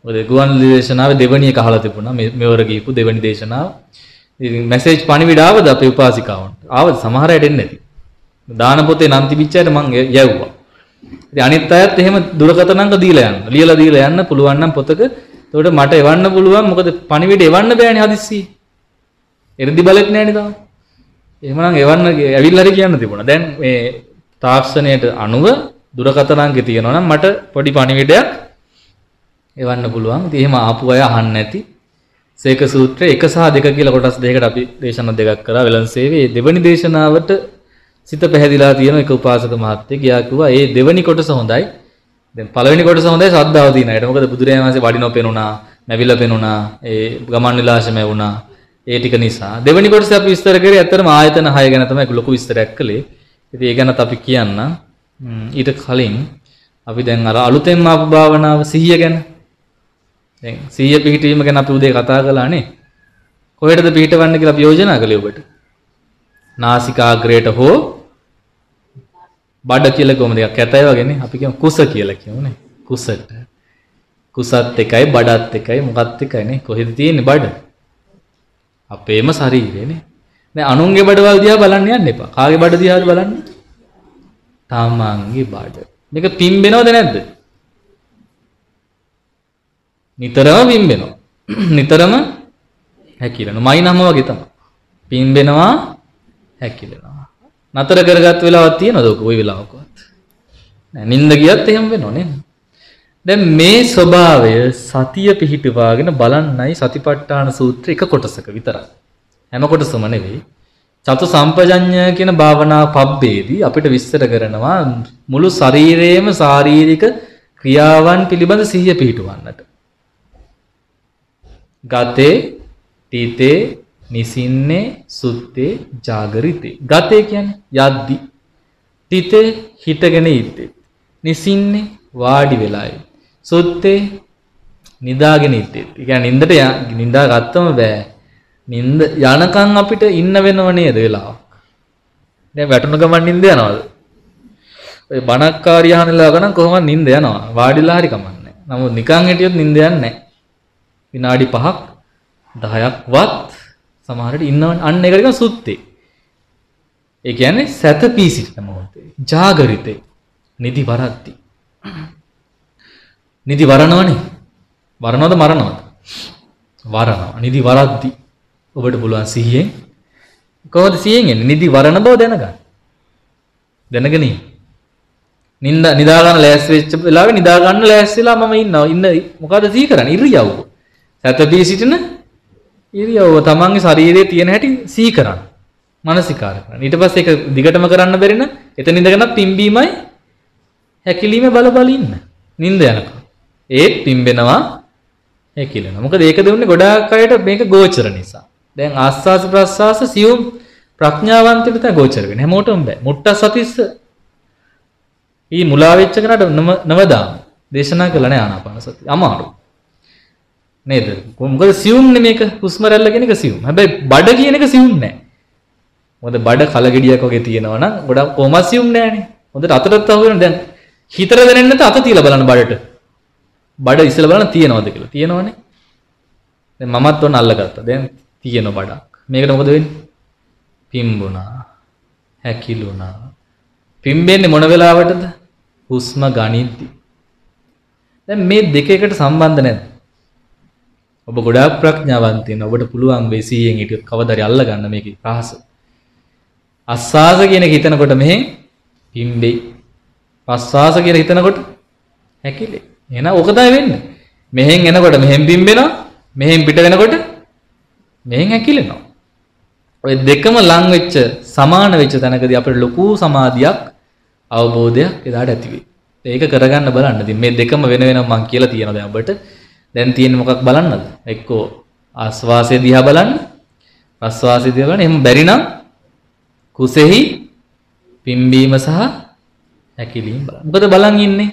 මොකද ගුවන්විදුලි දේශනාවේ දෙවණි එක අහලා තිබුණා. මෙවර ගිහපු දෙවණි දේශනාව. ඉතින් මැසේජ් පණිවිඩ ආවද අපේ උපාසිකාවන්ට? ආවද? සමහර අය දෙන්නේ නැති. දාන පොතේ නම් තිබිච්චයට මං යවුවා. ඉතින් අනිත් අයත් එහෙම දුරකථන අංක දීලා යන්න. ලියලා දීලා යන්න පුළුවන් නම් පොතක. එතකොට මට එවන්න පුළුවන්. මොකද පණිවිඩ එවන්න බෑනේ හදිස්සියේ. එ르දි බලෙත් නෑනේ තාම. එහෙමනම් එවන්න ඇවිල්ලා හරි කියන්න තිබුණා. දැන් මේ තාක්ෂණයට අනුව දුරකථන අංකේ තියෙනවා නම් මට පොඩි පණිවිඩයක් එවන්න පුළුවන්. ඉතින් එහෙම ආපු අය අහන්න නැති. සේක සූත්‍රය 1 සහ 2 කියලා කොටස් දෙකකට අපි දේශනා දෙකක් කරා වෙලන් සේවයේ දෙවනි දේශනාවට සිත පැහැදිලා තියෙන එක උපාසක මහත්තයෙක් ගියා කිව්වා ඒ දෙවනි කොටස හොඳයි. දැන් පළවෙනි කොටස හොඳයි ශ්‍රද්ධාව තියෙන අයට. මොකද බුදුරජාණන් වහන්සේ වඩිනව පෙනුණා, නැවිලා පෙනුණා, ඒ ගමන් විලාසම වුණා. ඒ ටික නිසා. දෙවනි කොටස අපි විස්තර කරේ ඇත්තටම ආයතන 6 ගැන තමයි ලොකු විස්තරයක් කළේ. ඉතින් ඒ ගැනත් අපි කියන්න. ඊට කලින් අපි දැන් අර අලුතෙන්ම ආපු භාවනාව සිහිය ගැන දැන් සිහිය පිහිටීම ගැන අපි උදේ කතා කළානේ. කොහෙටද පිහිටවන්න කියලා අපි යෝජනා කළේ ඔබට. නාසිකාග්‍රයට හෝ බඩ කියලා කොහොමද එකක් කැතයි වගේනේ අපි කියමු කුස කියලා කියමුනේ කුසට කුසත් එකයි බඩත් එකයි මොකත් එකයිනේ කොහෙද තියෙන්නේ බඩ? අපේම ශරීරයනේ. දැන් අනුන්ගේ බඩවල් දිහා බලන්න යන්න එපා. කාගේ බඩ දිහාද බලන්න? තමන්ගේ බඩ. මේක පිම්බෙනවද නැද්ද? නිතරම පිම්බෙනවා. නිතරම හැකිලෙනවා. මයි නම වගේ තමයි. පිම්බෙනවා හැකිලෙනවා. නතර කරගත් වෙලාවක් තියෙනවද ඔක ওই වෙලාවකවත්? නෑ නිින්ද ගියත් එහෙම වෙනව නේද? දැන් මේ ස්වභාවය සතිය පිහිටවාගෙන බලන්නයි සතිපට්ඨාන සූත්‍ර එක කොටසක විතරයි. හැම කොටසම නෙවෙයි. චතු සම්පජඤ්ඤය කියන භාවනා පබ්බේදී අපිට විස්තර කරනවා මුළු ශරීරයේම ශාරීරික ක්‍රියාවන් පිළිබඳ සිහිය පිහිටවන්නට. ගතේ තීතේ නිසින්නේ සුත්තේ ජාගරිතේ. ගතේ කියන්නේ යද්දි. තිතේ හිටගෙන ඉද්දි. නිසින්නේ වාඩි වෙලායි. සුත්තේ නිදාගෙන ඉද්දි. ඒ කියන්නේ නින්දට නිදා ගත්තම බෑ. නින්ද යනකම් අපිට ඉන්න වෙනව නේද වෙලාවක්. දැන් වැටුණු ගමන් නින්ද යනවද? ඔය බණක්කාරිය අහනලා ගණන් කොහොමද නින්ද යනවා. වාඩිලා හරි කමන්නේ. නමුත් නිකන් හිටියොත් නින්ද යන්නේ නැහැ. විනාඩි 5ක් 10ක්වත් සමහරට ඉන්නවනේ අන්න ඒකට කියන සුත්තේ. ඒ කියන්නේ සැතපී සිටින මොහොතේ. ජාගරිතේ. නිදි වරද්දි. නිදි වරනවනේ. වරනවද මරනවද? වරනවා. නිදි වරද්දි. ඔබට පුළුවන් සිහියෙන් කොහොමද සිහියෙන් එන්නේ? නිදි වරන බව දැනගන්න. දැනගෙන ඉන්න. නින්ද නිදා ගන්න ලෑස්ති වෙච්ච වෙලාවේ නිදා ගන්න ලෑස්තිලා මම ඉන්නවා. ඉන්න මොකද සිහි කරන්නේ? ඉරියව්ව. සැතපී සිටින ඉරියව්ව තමන්ගේ ශරීරයේ තියෙන හැටි සිහි කරන්න. මානසිකාර කරන්න. ඊට පස්සේ ඒක දිගටම කරන්න බැරි නම් එතන ඉඳගෙන පිම්බීමයි හැකිලිමේ බල බල ඉන්න. නිින්ද යනකම්. ඒත් පිම්බෙනවා හැකිලෙනවා. මොකද ඒක දෙන්නේ ගොඩාක් අයට මේක ගෝචර නිසා. දැන් ආස්වාස ප්‍රස්වාස සියුම් ප්‍රඥාවන්තයට තමයි ගෝචර වෙන්නේ. හැමෝටම බෑ. මුට්ට සතිස්ස ඊ මුලා වෙච්ච කෙනාට නවදාම දේශනා කළා නෑ ආනාපාන සතිය. අමාරු. නේද? මොකද සියුම්නේ මේක හුස්ම රැල්ල කියන එක සියුම්. හැබැයි බඩ කියන එක සියුම් නෑ. මොකද බඩ කලගෙඩියක් වගේ තියෙනවා නම් ගොඩක් කොහොමද සියුම් නෑනේ. හොඳට අතටත් අහු වෙන දැන් හිතට දැනෙන්නේ නැත අත තියලා බලන්න බඩට. බඩ ඉස්සලා බලන්න තියෙනවද කියලා. තියෙනවනේ. දැන් මමත් ඔන්න අල්ලගත්තා. දැන් තියෙන බඩක්. මේකට මොකද වෙන්නේ? පිම්බුණා. හැකිලුණා. පිම්බෙන්නේ මොන වෙලාවටද? හුස්ම ගනිද්දි. දැන් මේ දෙක එකට සම්බන්ධ නැද්ද? ඔබ ගොඩාක් ප්‍රඥාවන්ත වෙන ඔබට පුළුවන් වෙයි 100න් හිටියොත් කවදාරි අල්ල ගන්න මේකේ රහස. අස්වාස කියන එක හිතනකොට මෙහෙන් පිම්බෙයි. පස්වාස කියන හිතනකොට හැකිලේ. එහෙනම් ඕක තමයි වෙන්නේ. මෙහෙන් එනකොට මෙහෙන් පිම්බෙනවා. මෙහෙන් පිට වෙනකොට මෙහෙන් හැකිලෙනවා. ඔය දෙකම ලං වෙච්ච සමාන වෙච්ච තැනකදී අපිට ලොකු සමාධියක් අවබෝධයක් එදාට ඇති වෙයි. ඒක කරගන්න බලන්න. ඉතින් මේ දෙකම වෙන වෙනම මම කියලා තියෙනවා දැන් ඔබට. දැන් තියෙන්නේ මොකක් බලන්නද? එක්කෝ ආස්වාසය දිහා බලන්න. ප්‍රස්වාසය දිහා බලන්න. එහෙම බැරි නම් කුසෙහි පිම්බීම සහ හැකිලීම බලන්න. මොකද බලන් ඉන්නේ?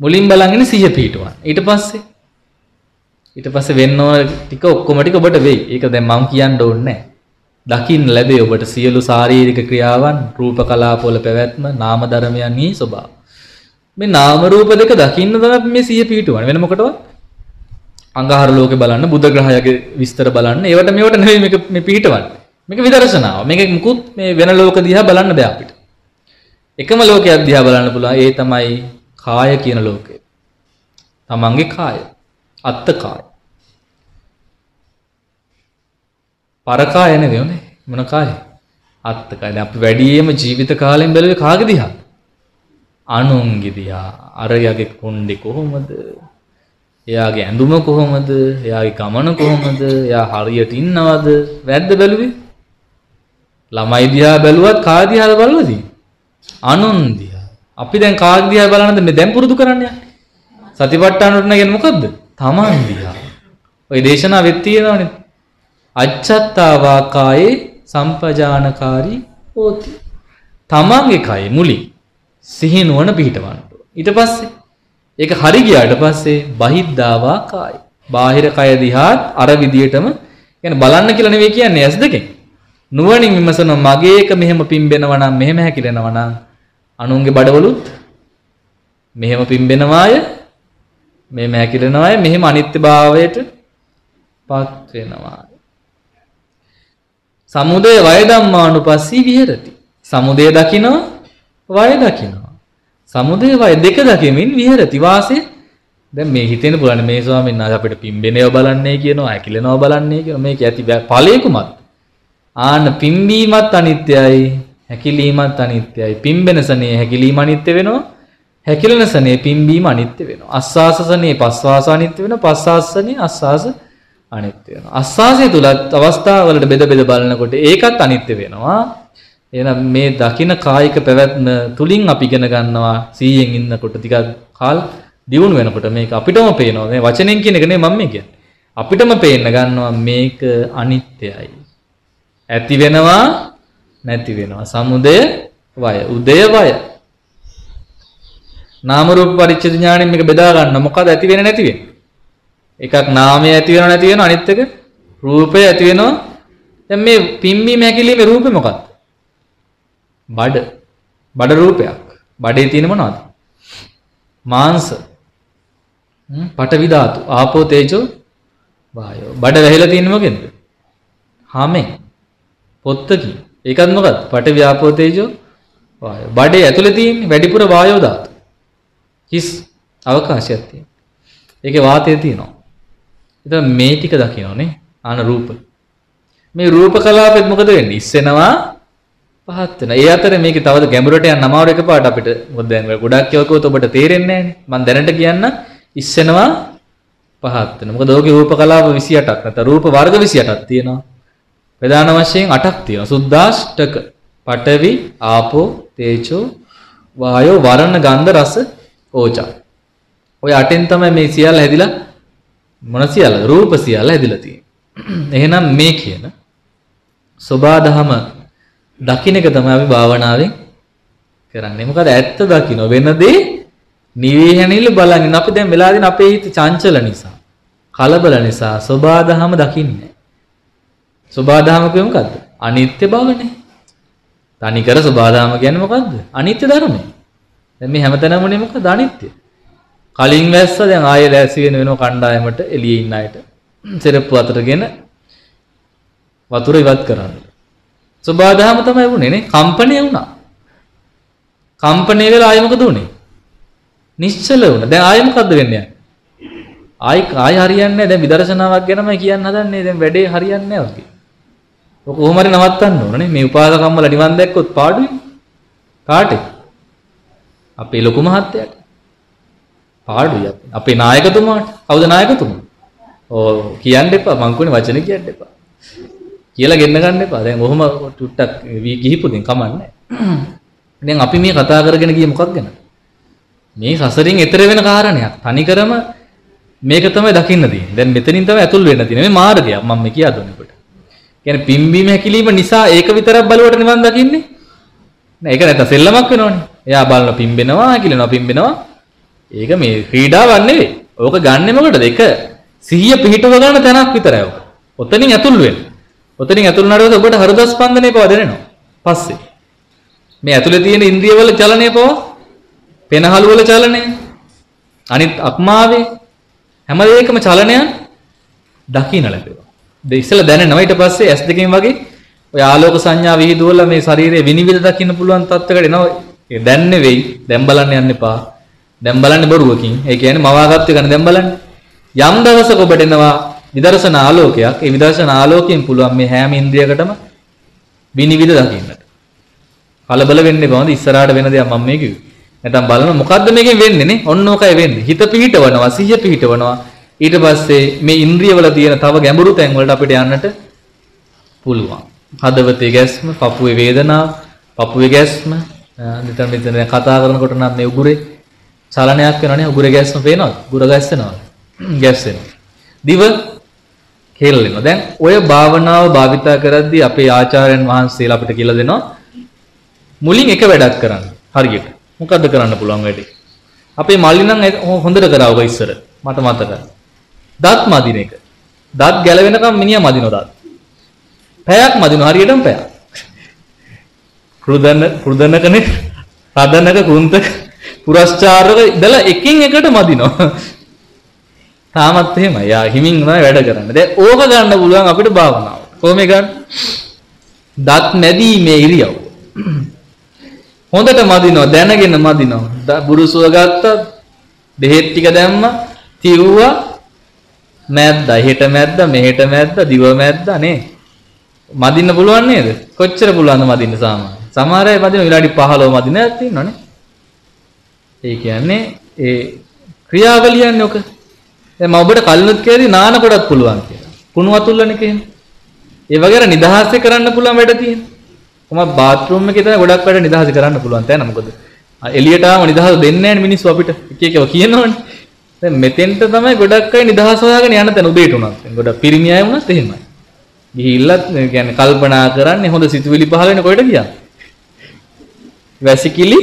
මුලින් බලන් ඉන්නේ සිහිය පිහිටවන්න. ඊට පස්සේ ඊට පස්සේ වෙන්න ඕන ටික ඔක්කොම ටික ඔබට වෙයි. ඒක දැන් මම කියන්න ඕනේ නැහැ. දකින්න ලැබේ ඔබට සියලු ශාරීරික ක්‍රියාවන්, රූප කලාපවල පැවැත්ම, නාම ධර්මයන්හි ස්වභාව. මේ නාම රූප දෙක දකින්න තමයි මේ සිහිය පිහිටවන්නේ. වෙන මොකටවත් අඟහරු ලෝකේ බලන්න, බුද්ධ ග්‍රහයගේ විස්තර බලන්න. ඒවට මේවට නෙවෙයි මේක මේ පිහිටවන්නේ. මේක විදර්ශනාව. මේක මුකුත් මේ වෙන ලෝක දිහා බලන්න බෑ අපිට. එකම ලෝකයක් දිහා බලන්න පුළුවන්. ඒ තමයි කාය කියන ලෝකය. තමන්ගේ කාය. අත්ත කාය. පරකාය නෙවෙයිනේ. මොන කාය? අත්ත කාය. දැන් අපි වැඩියෙන්ම ජීවිත කාලෙන් බැලුවේ කාගේ දිහා? අනුන්ගේ දිහා. අරයාගේ කොණ්ඩේ කොහොමද? එයාගේ ඇඳුම කොහොමද? එයාගේ ගමන කොහොමද? එයා හරියට ඉන්නවද? වැද්ද බැලුවේ? ළමයි දිහා බැලුවත් කා දිහාද බලවද? අනුන් දිහා. අපි දැන් කාක් දිහා බලනද මේ දැන් පුරුදු කරන්නේ සතිපට්ඨාන උටන කියන්නේ මොකද්ද? තමන් දිහා. ඔය දේශනාවෙත් තියෙනවනේ. අච්චත්තාවා කායේ සම්පජානකාරී හෝති. තමන්ගේ කය මුලින් සිහි නුවණ පිහිටවන්න. ඊට පස්සේ ඒක හරි ගියාට පස්සේ බහිද්ධාවා කාය. බාහිර කය දිහාත් අර විදියටම يعني බලන්න කියලා නෙවෙයි කියන්නේ ඇස් දෙකෙන්. නුවණින් විමසන මගේ එක මෙහෙම පිම්බෙනවා නම් මෙහෙම හැකිලෙනවා නම් අනුන්ගේ බඩවලුත් මෙහෙම පිම්බෙනවාය මේ මැකිලෙනවා මෙහෙම අනිත්‍යභාවයට පත් වෙනවා. සමුදය වය ධම්මානුපස්සී විහෙරති. සමුදය දකිනවා වය දකිනවා. සමුදය වය දෙක දකිමින් විහෙරති. වාසය? දැන් මේ හිතෙන පුරන්නේ මේ ස්වාමීන් වහන්සේ අපිට පිම්බෙනව බලන්නේ කියනවා ඇකිලෙනව බලන්නේ කියනවා. මේක ඇති ඵලයකුමත්. ආන්න පිම්බීමත් අනිත්‍යයි හැකිලීමත් අනිත්‍යයි. පිම්බෙන සනේ හැකිලීම අනිත්‍ය වෙනවා. හැකිලෙන සනේ පිම්බීම අනිත්‍ය වෙනවා. අස්වාස සනේ පස්වාස අනිත්‍ය වෙනවා. පස්වාස සනේ අස්වාස අනිත්‍ය වෙනවා. අස්වාසය තුලත් අවස්ථාවලට බෙද බෙද බලනකොට ඒකත් අනිත්‍ය වෙනවා. එහෙනම් මේ දකින කායික පැවැත්ම තුලින් අපි ඉගෙන ගන්නවා 100න් ඉන්නකොට. ටිකක් කාල දියුණු වෙනකොට මේක අපිටම පේනවා. මේ වචනෙන් කියන එක නෙමෙයි මම මේ කියන්නේ. අපිටම පේන්න ගන්නවා මේක අනිත්‍යයි. ඇති වෙනවා නැති වෙනවා. සමුදය වය උදය වය. නාම රූප පරිච්ඡේද ඥාණයෙන් මේක බෙදා ගන්න. මොකද ඇති වෙන්නේ නැති වෙන්නේ? එකක් නාමය ඇති වෙනව නැති වෙනව. අනිත් එක රූපය ඇති වෙනවා. දැන් මේ පිම්බීම හැකිලිමේ රූපේ මොකක්ද? බඩ. බඩ රූපයක්. බඩේ තියෙන මොනවද? මාංශ. පඨවි ධාතු. ආපෝ තේජෝ වායෝ. බඩ වැහිලා තියෙන්නේ මොකෙන්ද? හැමෙන් පොත්තකින් ඒකත් මොකක්ද? පඨවි ආපෝ තේජෝ වායෝ. බඩේ ඇතුලේ තියෙන්නේ වැඩිපුර වායෝ ධාතු. හිස් අවකාශයක් තියෙනවා. ඒකේ වාතය තියෙනවා. එතන මේ ටික දකින්නෝනේ ආන රූප. මේ රූප කලාපෙත් මොකද වෙන්නේ? ඉස්සෙනවා පහත් වෙනවා. ඒ අතරේ මේකේ තවද ගැඹුරට යන්න අමාරු එකපාරට අපිට මොකද දැන් ගොඩක් කියවකෝත් ඔබට තේරෙන්නේ නැහැ නේ මම දැනට කියන්න ඉස්සෙනවා පහත් වෙනවා. මොකද ඕකේ රූප කලාප 28ක් නැත්නම් රූප වර්ග 28ක් තියෙනවා. ප්‍රධාන වශයෙන් 8ක් තියෙනවා. සුද්දාෂ්ටක පඨවි ආපෝ තේජෝ වායෝ වරණ ගන්ධ රස ඕජා. ඔය අටෙන් තමයි මේ සියල්ල හැදිලා මොන සියල්ල රූප සියල්ල හැදිලා තියෙන්නේ. එහෙනම් මේ කියන සබාදහම දකින්න එක තමයි අපි භාවනාවෙන් කරන්නේ. මොකද ඇත්ත දකින්න වෙන දේ නිවේහණිල බලන්නේ අපි දැන් වෙලා දින අපේ හිත චංචල නිසා කලබල නිසා සබාදහම දකින්නේ සබාදහම කිය මොකද්ද? අනිත්‍ය බවනේ තනිකර සබාදහම කියන්නේ මොකද්ද? අනිත්‍ය ධර්මය. දැන් මේ හැමතැනම නේ මොකද අනිත්‍ය. කලින් වැස්ස දැන් ආයෙ දැසි වෙන වෙනව කණ්ඩායමට එළියේ ඉන්න අයට. සෙරප්පු අතරගෙන වතුර ඉවත් කරන්න. සබාදහම තමයි වුණේ නේ කම්පණය වුණා. කම්පණය වෙලා ආයෙ මොකද උනේ? නිශ්චල වුණා. දැන් ආයෙ මොකද්ද වෙන්නේ? ආයි ආයි හරියන්නේ නැහැ. දැන් විදර්ශනාවක් ගැනමයි කියන්න හදන්නේ. දැන් වැඩේ හරියන්නේ නැහැ වගේ. ඔක කොහොම හරි නවත්තන්න ඕනනේ. මේ උපාසකම්මල නිවන් දැක්කොත් පාඩුයි. කාටේ? අපේ ලොකු මහත්තයාට. පාඩුයි අපේ නායකතුමාට. කවුද නායකතුමා? ඕ කියන්න එපා. මං කියන්නේ වචන කියන්න එපා. කියලා ගෙන්න ගන්න එපා. දැන් ඔහොම ටුට්ටක් ගිහිපුදින් කමන්නේ. දැන් අපි මේ කතා කරගෙන ගියේ මොකක් ගැනද? මේ සසරින් එතර වෙන කාරණයක්. තනිකරම මේක තමයි දකින්න තියෙන්නේ. දැන් මෙතනින් තමයි ඇතුල් වෙන්න තියෙන්නේ. මේ මාර්ගයක් මම මේ කියා දුන්නේ ඔබට. කියන්නේ පිම්බීම හැකිලිම නිසා ඒක විතරක් බලවට නිවන් දකින්නේ. නෑ ඒක නැත්නම් සෙල්ලමක් වෙනවනේ. එයා බලන පිම්බෙනවා හැකිලෙනවා පිම්බෙනවා. ඒක මේ ක්‍රීඩාවක් නෙවෙයි. ඕක ගන්නෙ මොකටද? ඒක සිහිය පිහිටව ගන්න තැනක් විතරයි ඕක. ඔතනින් ඇතුල් වෙන්න. ඔතනින් ඇතුල් වුණාට ඔබට හෘද ස්පන්දනය පව දැනෙනවා. පස්සේ මේ ඇතුලේ තියෙන ඉන්ද්‍රියවල චලනය පව පෙනහළු වල චලනය අනිත් අක්මාවේ හැම දෙයකම චලනයන් දකින්න ලැබෙනවා. ඒ ඉස්සෙල්ලා දැනෙනවා ඊට පස්සේ S දෙකෙන් වගේ ඔය ආලෝක සංඥා විහිදුවලා මේ ශරීරය විනිවිද දකින්න පුළුවන් තත්ත්වයකට එනවා. ඒ දැන් නෙවෙයි දැන් බලන්න යන්න එපා. දැන් බලන්න බොරුවකින්. ඒ කියන්නේ මවාගත්ත ගන්න දැන් බලන්න. යම් දවසක ඔබට එනවා විදර්ශන ආලෝකයක්. ඒ විදර්ශන ආලෝකයෙන් පුළුවන් මේ හැම ඉන්ද්‍රියකටම විනිවිද දකින්නට. කලබල වෙන්න එපා. හොඳ ඉස්සරහට වෙන දෙයක් මම මේ කිව්වේ. නැත්නම් බලන මොකද්ද මේකෙන් වෙන්නේ නේ? ඔන්න ඕකයි වෙන්නේ. හිත පිහිටවනවා, සිහිය පිහිටවනවා. ඊට පස්සේ මේ ඉන්ද්‍රියවල තියෙන තව ගැඹුරු තැන් වලට අපිට යන්නට පුළුවන්. හදවතේ ගැස්ම, පපුවේ වේදනාව, පපුවේ ගැස්ම, මෙතන මෙතන කතා කරනකොට නම් මේ උගුරේ චලනයක් වෙනවනේ උගුරේ ගැස්ම පේනවද? උගුර ගැස්සෙනවද? ගැස්සෙනවා. දිව කෙල්ලෙනවා. දැන් ඔය භාවනාව භාවිතා කරද්දී අපේ ආචාර්යයන් වහන්සේලා අපිට කියලා දෙනවා මුලින් එක වැඩක් කරන්න. හරියට. මොකද්ද කරන්න පුළුවන් වැඩේ? අපේ මල්ලි නම් හොඳට කරාව ඉස්සර. මට මතකයි. දත් මදින එක. දත් ගැලවෙනකම් මිනිහා මදිනවා දත්. පැයක් මදිනවා හරියටම පැයක්. කුරුදන කුරුදනකනේ රදනක කුන්තක පුරස්චාරක ඉඳලා එකින් එකට මදිනවා. තාමත් එහෙමයි. යා හිමින් තමයි වැඩ කරන්නේ. දැන් ඕක ගන්න පුළුවන් අපිට භාවනාව. කොහොම ගන්න? දත් නැදීමේ ඉරියව්. හොඳට මදිනවා දැනගෙන මදිනවා. බුරුසුව ගත්තා. බෙහෙත් ටික දැම්මා. තිව්වා. මැද්දා. හෙට මැද්දා, මෙහෙට මැද්දා, දිව මැද්දා නේ. මදින්න පුළුවන් නේද? කොච්චර පුළුවන්ද මදින්න සාමාන්‍ය? සමහර අය මදින විනාඩි 15 මදින ඇත් තියෙනවනේ. ඒ කියන්නේ ඒ ක්‍රියාවලියන්නේ ඔක. දැන් මම ඔබට කලිනුත් කියදී නාන කොටත් පුළුවන් කියලා. කුණු වතුල්ලනේ කියන්නේ. ඒ වගේ නිදහසේ කරන්න පුළුවන් වැඩ තියෙනවා. කොහොමද බාත්රූම් එකේ තමයි ගොඩක් වැඩ නිදහසේ කරන්න පුළුවන් තැන මොකද? එළියට ආවම නිදහස දෙන්නේ නැහැ මිනිස්සු අපිට. එක එකව කියනවනේ. දැන් මෙතෙන්ට තමයි ගොඩක් අය නිදහස හොයාගෙන යන තැන උදේට උනත්. ගොඩක් පිරිමි අය වුණත් එහෙමයි. ගිහිල්ලත් කියන්නේ කල්පනා කරන්නේ හොඳ සිතුවිලි පහල වෙන කොහෙට ගියා? වැසිකිලි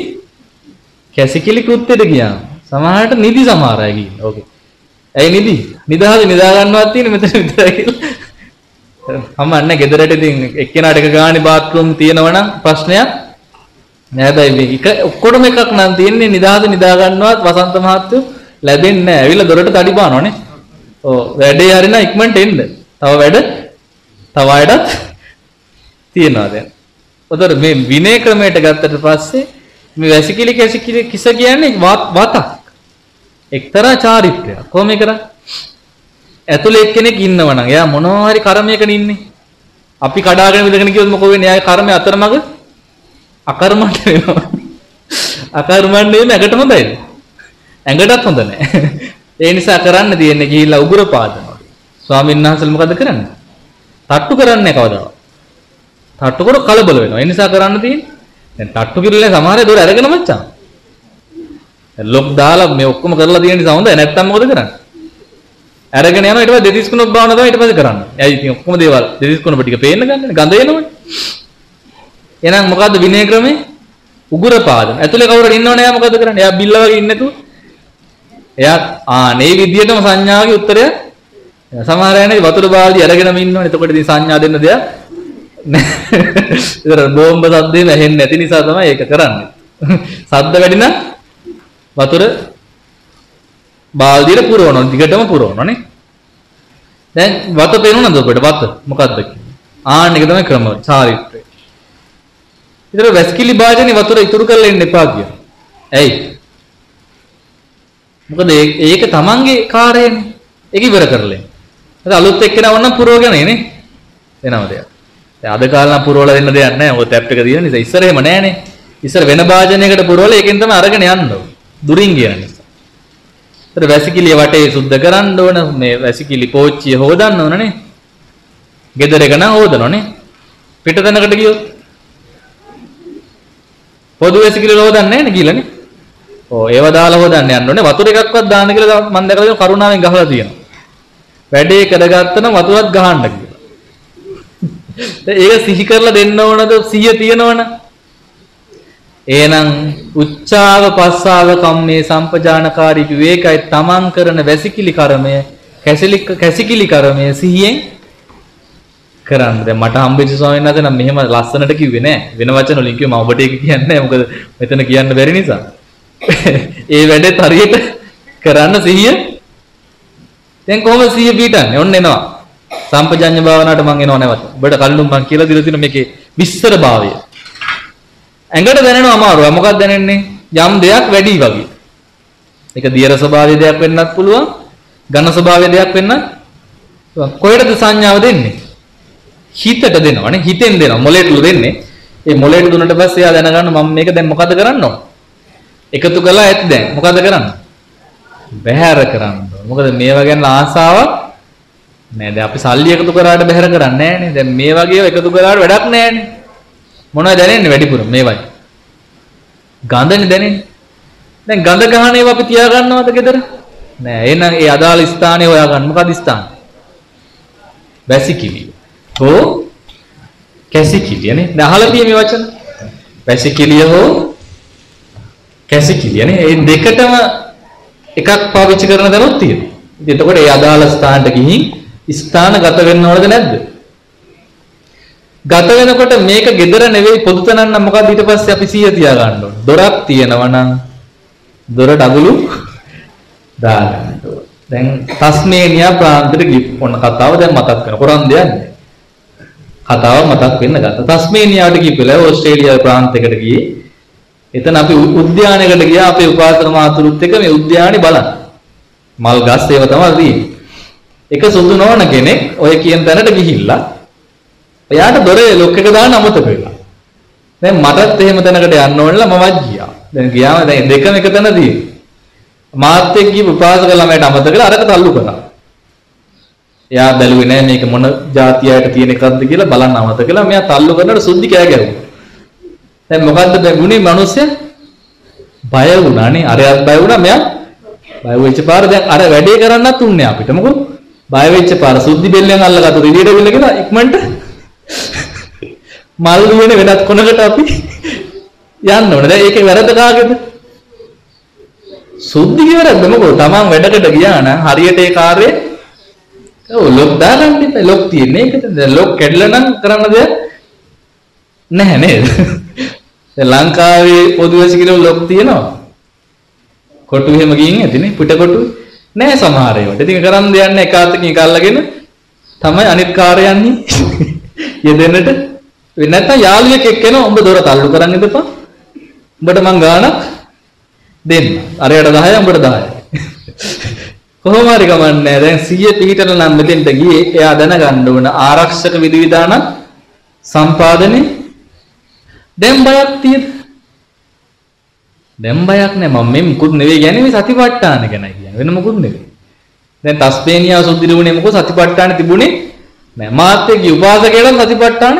කැසිකිලි කෘත්‍යයට ගියා. සමහරට නිදි සමහර අය ගිහින්. ඕකේ. ඇයි නිදි? නිදහස නිදා ගන්නවත් තියෙන මෙතන විතරයි කියලා. අම්මන්නේ ගෙදරට ඉතින් එක්කෙනාට එක ගානේ බාත්රූම් තියෙනවා නම් ප්‍රශ්නයක් නෑදයි මේ එක ඔක්කොටම එකක් නම් තියෙන්නේ නිදහස නිදා ගන්නවත් වසන්ත මහත්තයෝ ලැබෙන්නේ නෑ. ඇවිල්ලා දොරට තඩි බානවනේ. ඔව් වැඩේ හරින ඉක්මනට එන්න. තව වැඩ තව අයටත් තියෙනවා දැන්. ඔතන මේ විනය ක්‍රමයට ගත්තට පස්සේ මේ වැසිකිලි කැසිකිලි කිස කියන්නේ වතක්. එක්තරා චාරිත්‍රයක්. කොහොම කරා? ඇතුලේ එක්කෙනෙක් ඉන්නවනම් එයා මොනවා හරි කර්මයකනේ ඉන්නේ. අපි කඩාගෙන විදගෙන කිව්වොත් මොකෝ වෙන්නේ? එයාගේ කර්මය අතරමඟ අකර්මණ්ඩ වෙනවා. අකර්මණ්ඩ වෙන ඇඟට හොඳයිද? ඇඟටත් හොඳ නැහැ. ඒ නිසා කරන්න තියෙන්නේ ගිහිල්ලා උගුර පාදනවා. ස්වාමීන් වහන්සේ මොකද කරන්නේ? තට්ටු කරන්නේ කවදාවත්. තට්ටු කර කලබල වෙනවා. ඒ නිසා කරන්න තියෙන්නේ දැන් තට්ටු කිරලා සමහර දොර අරගෙන මච්චා. ලොක් දාලා මේ ඔක්කොම කරලා තියෙන නිසා හොඳයි. නැත්තම් මොකද කරන්නේ? අරගෙන යනවා ඊට පස්සේ දෙතිස් කුණක් බාවන තමයි ඊට පස්සේ කරන්නේ. ඇයි ඉතින් ඔක්කොම දේවල් දෙතිස් කුණප ටික පේන්න ගන්නනේ. ගඳ එනවනේ. එහෙනම් මොකද්ද විනය ක්‍රමේ? උගුර පාදන. ඇතුලේ කවුරුහරි ඉන්නවනේ එයා මොකද කරන්නේ? එයා බිල්ල වගේ ඉන්නේ නැතුව. එයා ආ මේ විදියටම සංඥාවේ උත්තරය සමහර අය නේ වතුර බාල්දිය අරගෙනම ඉන්නවනේ. එතකොට ඉතින් සංඥා දෙන්න දෙයක් නැහැ. ඒතර බෝම්බ සද්දේම ඇහෙන්නේ නැති නිසා තමයි ඒක කරන්නේ. සද්ද වැඩි නම් වතුර බාල්දියට පුරවනවා. දිගටම පුරවනවා නේ. දැන් වත පේනවද ඔබට වත? මොකද්ද කියන්නේ? ආන්න එක තමයි ක්‍රම චාරිත්‍රය. ඒතර වැස්කිලි භාජනේ වතුර ඉතුරු කරලා ඉන්න එපා කියනවා. ඇයි? මොකද ඒක තමන්ගේ කාර්යයනේ. ඒක ඉවර කරලා. අද අලුත් එක්කෙනා වුණනම් පුරවගෙන එනේ. වෙනම දෙයක්. දැන් අද කාලේ නම් පුරවලා දෙන්න දෙයක් නැහැ. මොකද ටැප් එක තියෙන නිසා ඉස්සර එහෙම නැහනේ. ඉස්සර වෙන භාජනයකට පුරවලා ඒකෙන් තමයි අරගෙන යන්න ඕන. දුරින් ගියන නිසා. ඒතර වැසිකිළිය වටේ සුද්ධ කරන්න ඕන. මේ වැසිකිලි පෝච්චිය හොදන්න ඕනනේ. ගෙදර එක නම් හොදනෝනේ. පිටතනකට ගියොත් පොදු වැසිකිලි හොදන්නේ නැහැ නේ ගිහලානේ. ඔව් ඒව දාලා හොදන්න යන්න ඕනේ. වතුර එකක්වත් දාන්න කියලා මම දැකලා තියෙනවා කරුණාවෙන් ගහලා තියෙනවා. වැඩේ කරගත්තනම් වතුරත් ගහන්න කියලා. ඒක සිහි කරලා දෙන්න ඕනද සිහිය තියෙනවනම් එහෙනම් උච්චාව පස්සාව කම්මේ සම්පජානකාරී විවේකයි තමන් කරන වැසිකිලි කර්මය කැසිලි කැසිකිලි කර්මය සිහියෙන් කරන්න. දැන් මට හම්බෙච්ච ස්වාමීන් වහන්සේ නම් මෙහෙම ලස්සනට කිව්වේ නෑ. වෙන වචන වලින් කිව්ව මම ඔබට ඒක කියන්නේ නෑ. මොකද මෙතන කියන්න බැරි නිසා. ඒ වැඩේ හරියට කරන්න සිහිය දැන් කොහොමද සිහිය පිටන්නේ? ඔන්න එනවා. සම්පජඤ්ඤ භාවනාවට මම එනවා නැවත. ඔබට කලින් මම කියලා දීලා තියෙන මේකේ විස්තර භාවය. ඇඟට දැනෙනවා අමාරුයි. මොකක්ද දැනෙන්නේ? යම් දෙයක් වැඩි වගේ. ඒක දියර ස්වභාවයේ දෙයක් වෙන්නත් පුළුවන්. ඝන ස්වභාවයේ දෙයක් වෙන්නත් කොහෙටද සංඥාව දෙන්නේ? හිතට දෙනවනේ. හිතෙන් දෙනවා. මොලේටලු දෙන්නේ. ඒ මොලේට දුන්නට පස්සේ එයා දැනගන්න මම මේක දැන් මොකද කරන්න ඕන? එකතු කළා ඇත් දැන් මොකද කරන්නේ? බැහැර කරන්න ඕන. මොකද මේවා ගැන ආසාවක් නෑ දැන් අපි සල්ලි එකතු කරාට බැහැර කරන්නේ නෑනේ. දැන් මේ වගේ එකතු කරාට වැඩක් නෑනේ. මොනවද දැනෙන්නේ වැඩිපුර මේවයි. ගඳනේ දැනෙන්නේ. දැන් ගඳ ගහන ඒවා අපි තියා ගන්නවද ගෙදර? නෑ. එහෙනම් ඒ අදාළ ස්ථානේ හොයාගන්න. මොකද ස්ථාන? වැසිකිලි. හෝ කැසිකිලියනේ. දැන් අහලා තියෙන මේ වචන. වැසිකිලිය හෝ කැසිකිලියනේ. මේ දෙකටම එකක් පාවිච්චි කරන දණුත් තියෙනවා. ඉතින් එතකොට ඒ අදාළ ස්ථානට ගිහින් ස්ථාන ගත වෙන්න ඕනද නැද්ද? ගත වෙනකොට මේක gedara නෙවෙයි පොදු තැනක් නම් මොකද්ද ඊට පස්සේ අපි 100 තියා ගන්න ඕන. දොරක් තියෙනවා නම් දොර ඩගුලු දාගන්න ඕන. දැන් තස්මේනියා ප්‍රාන්තෙට ගිහින් ඔන්න කතාව දැන් මතක් කරන කොරන් දෙන්නේ. කතාව මතක් වෙන්න ගත්තා. තස්මේනියාවට ගිහිල්ලා ඕස්ට්‍රේලියාවේ ප්‍රාන්තයකට ගියේ. එතන අපි උද්‍යානයකට ගියා අපේ උපාසක මාතුරුත් එක්ක මේ උද්‍යානේ බලන්න. මල් ගස් ඒව තමයි තියෙන්නේ. එක සුදු නොවන කෙනෙක් ඔය කියන තැනට ගිහිල්ලා එයාට දොරේ ලොක් එක දාන්න අමතක වෙලා. දැන් මටත් එහෙම තැනකට යන්න ඕනලා මමත් ගියා. දැන් ගියාම දැන් දෙකම එක තැන තියෙන්නේ. මාත් එක්ක ගිහපු උපාසක ළමයට අමතක කරලා අරක තල්ලු කරා. එයා බැලුවේ නෑ මේක මොන જાතියයට තියෙන එකක්ද කියලා බලන්න අමතක කළා. මෙයා තල්ලු කරනකොට සුද්ධි කෑ ගැහුවා. දැන් මොකද්ද බැගුනේ මිනිස්සයා? බය වුණානේ. අරයත් බය වුණා මෙයා බය වෙච්ච පාර දැන් අර වැඩේ කරන්නත් උන්නේ අපිට. මොකද බය වෙච්ච පාර සුද්ධි බෙල්ලෙන් අල්ලගත්තු රිදියට බෙල්ල කියලා ඉක්මනට මල් වෙන වෙනත් කොනකට අපි යන්න ඕනේ. දැන් ඒකේ වැරද්ද කාගේද? සුද්ධි කියවරක්ද මොකෝ තමන් වැඩකට ගියා නම් හරියට ඒ කාර්යය ඔව් ලොක් දාගන්න ඉතින් ලොක් තියෙන්නේ ඒකද? දැන් ලොක් කැඩලා නම් කරන්න දෙයක් නැහැ නේද? දැන් ලංකාවේ පොදු වශයෙන් ලොක් තියෙනවා. කොටු එහෙම ගින් ඇතිනේ. පිට කොටු නෑ සමහර ඒවාට. ඉතින් කරන් දෙයක් නෑ එක අතකින් එක අල්ලගෙන තමයි අනිත් කාර්යයන්හි යෙදෙන්නට වෙන්නේ නැත්නම් යාළුවෙක් එක්කෙනා උඹ දොර තල්ලු කරන් ඉඳපන් උඹට මං ගාණක් දෙන්න. අරයට 10 උඹට 10. කොහොම හරි කමන්නේ දැන් 100 පිටට නම් මෙතෙන්ට ගියේ එයා දැනගන්න ඕන ආරක්ෂක විධිවිධාන සම්පාදනේ දැන් බයක් තියෙද? දැන් බයක් නෑ මම මේ මුකුත් නෙවෙයි කියන්නේ මේ සතිපට්ඨාන ගැනයි කියන්නේ වෙන මුකුත් නෙවෙයි. දැන් තස්පේනියා සුද්ධිරුණේ මොකද සතිපට්ඨාන තිබුණේ නෑ මාත් එක්ක උපාසකයලත් සතිපට්ඨාන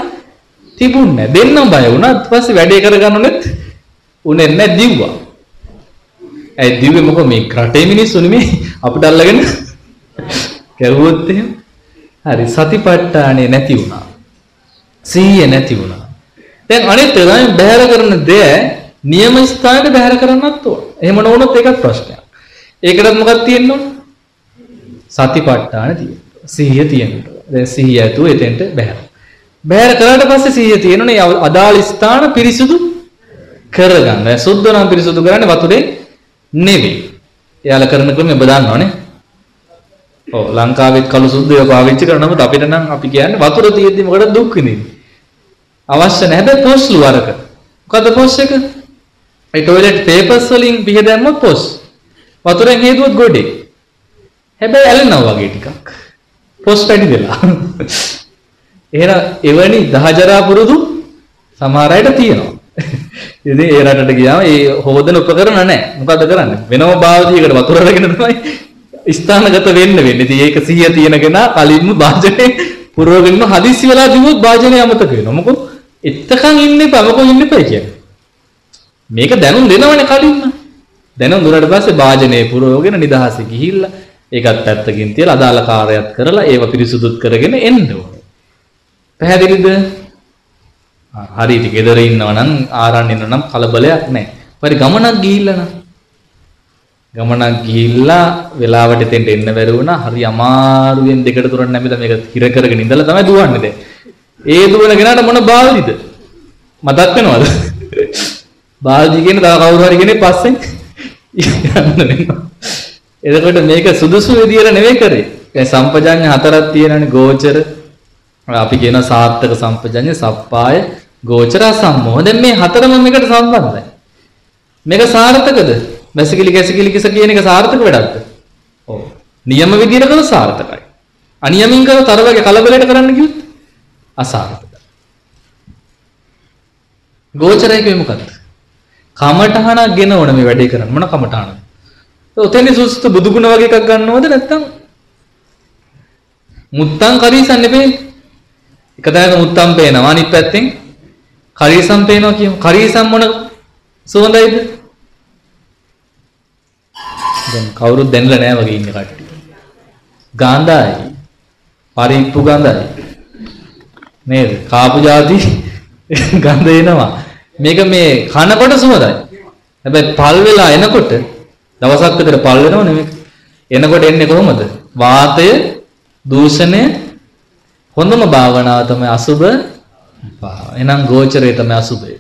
තිබුණේ නෑ දෙන්නම බය වුණා ඊට පස්සේ වැඩේ කරගන්නුනෙත් උනේ නැහැ දිව්වා. ඇයි දිව්වේ මොකද මේ රටේ මිනිස්සු නෙමේ අපිට අල්ලගෙන කැවුවොත් එහෙම. හරි සතිපට්ඨානේ නැති වුණා. සීය නැති වුණා. දැන් අනිත් තමයි බහැර කරන දේ නියම ස්ථානට බහැර කරන්නත් ඕන. එහෙම නොවුනොත් ඒකත් ප්‍රශ්නයක්. ඒකටත් මොකක්ද තියෙන්න ඕන? සතිපට්ඨාන තියෙන්න. සීය තියෙන්න. දැන් සීය ඇතුව එතෙන්ට බහැර. බහැර කරාට පස්සේ සීය තියෙනනේ අදාළ ස්ථාන පිරිසුදු කරගන්න. සුද්ධ නම් පිරිසුදු කරන්නේ වතුරේ නෙවෙයි. එයාලා කරන ක්‍රමය ඔබ දන්නවනේ. ඔව් ලංකාවෙත් කළු සුද්ධ ඒවා පාවිච්චි කරන නමුත් අපිට නම් අපි කියන්නේ වතුර තියෙද්දි මොකටද දුක් විඳින්නේ? අවශ්‍ය නැහැ. හැබැයි පොස්ලු වරක. මොකද පොස් එක? ඒ টয়ලට් පේපර්ස් වලින් පිහ දැම්මොත් පොස්. වතුරෙන් හේතුවත් ගොඩේ. හැබැයි ඇලෙනවා වගේ ටිකක්. පොස් පැඩි වෙලා. එහෙනම් එවැනි දහජරා පුරුදු සමහර අයට තියෙනවා. ඉතින් ඒ රටට ගියාම ඒ හොදන උපකරණ නැහැ. මොකද කරන්නේ? වෙනම භාවිතයකට වතුර අරගෙන තමයි ස්ථානගත වෙන්න වෙන්නේ. ඉතින් ඒක 100 තියෙන කෙනා කලින්ම වාජනේ පුරවගෙන හදිස්සි වෙලා දිවුවොත් වාජනේ අමතක වෙනවා. මොකද එත්තකන් ඉන්න එපා. මොකෝ ඉන්න එපා කියන්නේ. මේක දැනුම් දෙනවනේ කලින්ම. දැනුම් දුන්නාට පස්සේ වාජනේ පුරවගෙන නිදහසේ ගිහිල්ලා ඒකත් පැත්තකින් තියලා අදාළ කාර්යයක් කරලා ඒව පිරිසුදුත් කරගෙන එන්න ඕනේ. පැහැදිලිද? හරි ඉතින් ගෙදර ඉන්නවා නම් ආරන්න ඉන්නවා නම් කලබලයක් නැහැ. පරි ගමනක් ගිහිල්ලා නම් ගමනක් ගිහිල්ලා වෙලාවට එතෙන්ට එන්න බැරි වුණා. හරි අමාරුවෙන් දෙකට තුනක් නැමිලා මේක හිර කරගෙන ඉඳලා තමයි දුවන්නේ දැන්. ඒ දුවන කෙනාට මොන බාල්දිද? මතක් වෙනවද? බාල්දි කියන තව කවුරු හරි කෙනෙක් පස්සෙන් යන්න වෙනවා. එතකොට මේක සුදුසු විදියට නෙවෙයි කරේ. දැන් සම්පජාඤ්ඤ හතරක් තියෙනනේ ගෝචර. අපි කියන සාර්ථක සම්පජඤ්ඤ සප්පාය ගෝචර සම්මෝහ. දැන් මේ හතරම මේකට සම්බන්ධයි. මේක සාර්ථකද? වැසිකිලි කැසිකිලි කිස කියන එක සාර්ථක වැඩක්ද? ඔව්. නියම විදියට කළොත් සාර්ථකයි. අනියමින් කළොත් අර වගේ කලබලයට කරන්න කිව්වොත් අසාර්ථකයි. ගෝචරය කියේ මොකක්ද කමඨහනක් ගෙන ඕන මේ වැඩේ කරන්න. මොන කමඨහනද? ඔතෙන්දි සුසුත බුදුගුණ වගේ එකක් ගන්නවද නැත්නම් මුත්තන් කරීසන් නෙපේ එක තැනක මුත්තම් පේනවා අනිත් පැත්තෙන් කරීසම් පේනවා කියමු. කරීසම් මොන සුවඳයිද? දැන් කවුරුත් දැනලා නැහැ වගේ ඉන්න කට්ටිය. ගාඳායි. පරිප්පු ගඳයි. නේද? කාපු જાති ගඳ එනවා. මේක මේ කනකොට සුවඳයි. හැබැයි පල් වෙලා එනකොට දවසක් විතර පල් වෙනව නෙමෙයි. එනකොට එන්නේ කොහොමද? වාතය දූෂණය හොඳම භාවනාව තමයි අසුබ භාව. එහෙනම් ගෝචරය තමයි අසුබය.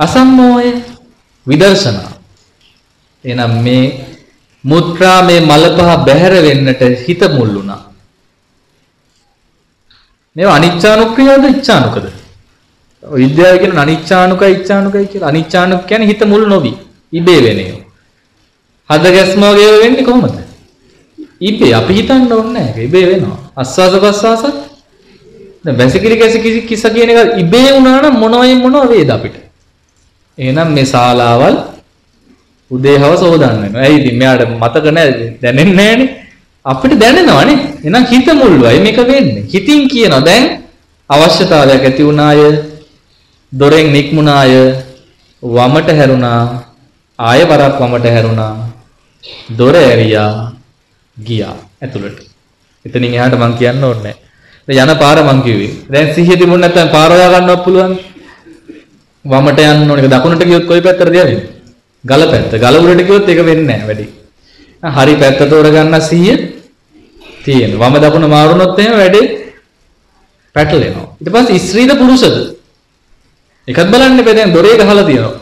අසම්මෝහය විදර්ශනා. එහෙනම් මේ මුත්‍රා මේ මල පහ බැහැර වෙන්නට හිත මුල් වුණා. මේවා අනිච්චානුක්‍රියාවද ඉච්ඡානුකද? විද්‍යාව කියන අනිච්චානුකයි ඉච්ඡානුකයි කියලා. අනිච්චානුක කියන්නේ හිත මුල් නොවි. ඉබේ වෙන ඒවා. හද ගැස්ම වගේ වෙන්නේ කොහොමද? ඉබේ අපි හිතන්න ඕනේ නැහැ. ඉබේ වෙනවා. අස්වාස ප්‍රස්වාසත් දැන් වැසිකිලි කැසිකිලි කිස කියන එක ඉබේ වුණා නම් මොනවයින් මොනව වේද අපිට? එහෙනම් මේ ශාලාවල් උදේ හවස හොදන්න වෙනවා. ඇයි ඉතින් මෙයාට මතක නැහැ දැනෙන්නේ නැහනේ. අපිට දැනෙනවනේ. එහෙනම් හිත මුල්වයි මේක වෙන්නේ. හිතින් කියනවා දැන් අවශ්‍යතාවයක් ඇති වුණාය. දොරෙන් නික්මුණාය. වමට හැරුණා. ආය වරක් වමට හැරුණා. දොර ඇරියා. ගියා ඇතුළට. එතනින් එහාට මං කියන්න ඕනේ නැහැ. යන පාර මං කිව්වේ. දැන් සිහිය තිබුණ නැත්නම් පාර හොයා ගන්නවත් පුළුවන්. වමට යන්න ඕනේ. දකුණට ගියොත් කොයි පැත්තටද යන්නේ? ගල පැත්ත. ගල උඩට ගියොත් ඒක වෙන්නේ නැහැ වැඩි. හරි පැත්ත තෝරගන්න සිහිය තියෙන. වම දකුණ මාරුනොත් එහෙම වැඩේ පැටලෙනවා. ඊට පස්සේ ස්ත්‍රීද පුරුෂද? එකක් බලන්න එපා දැන් දොරේ ගහලා තියෙනවා.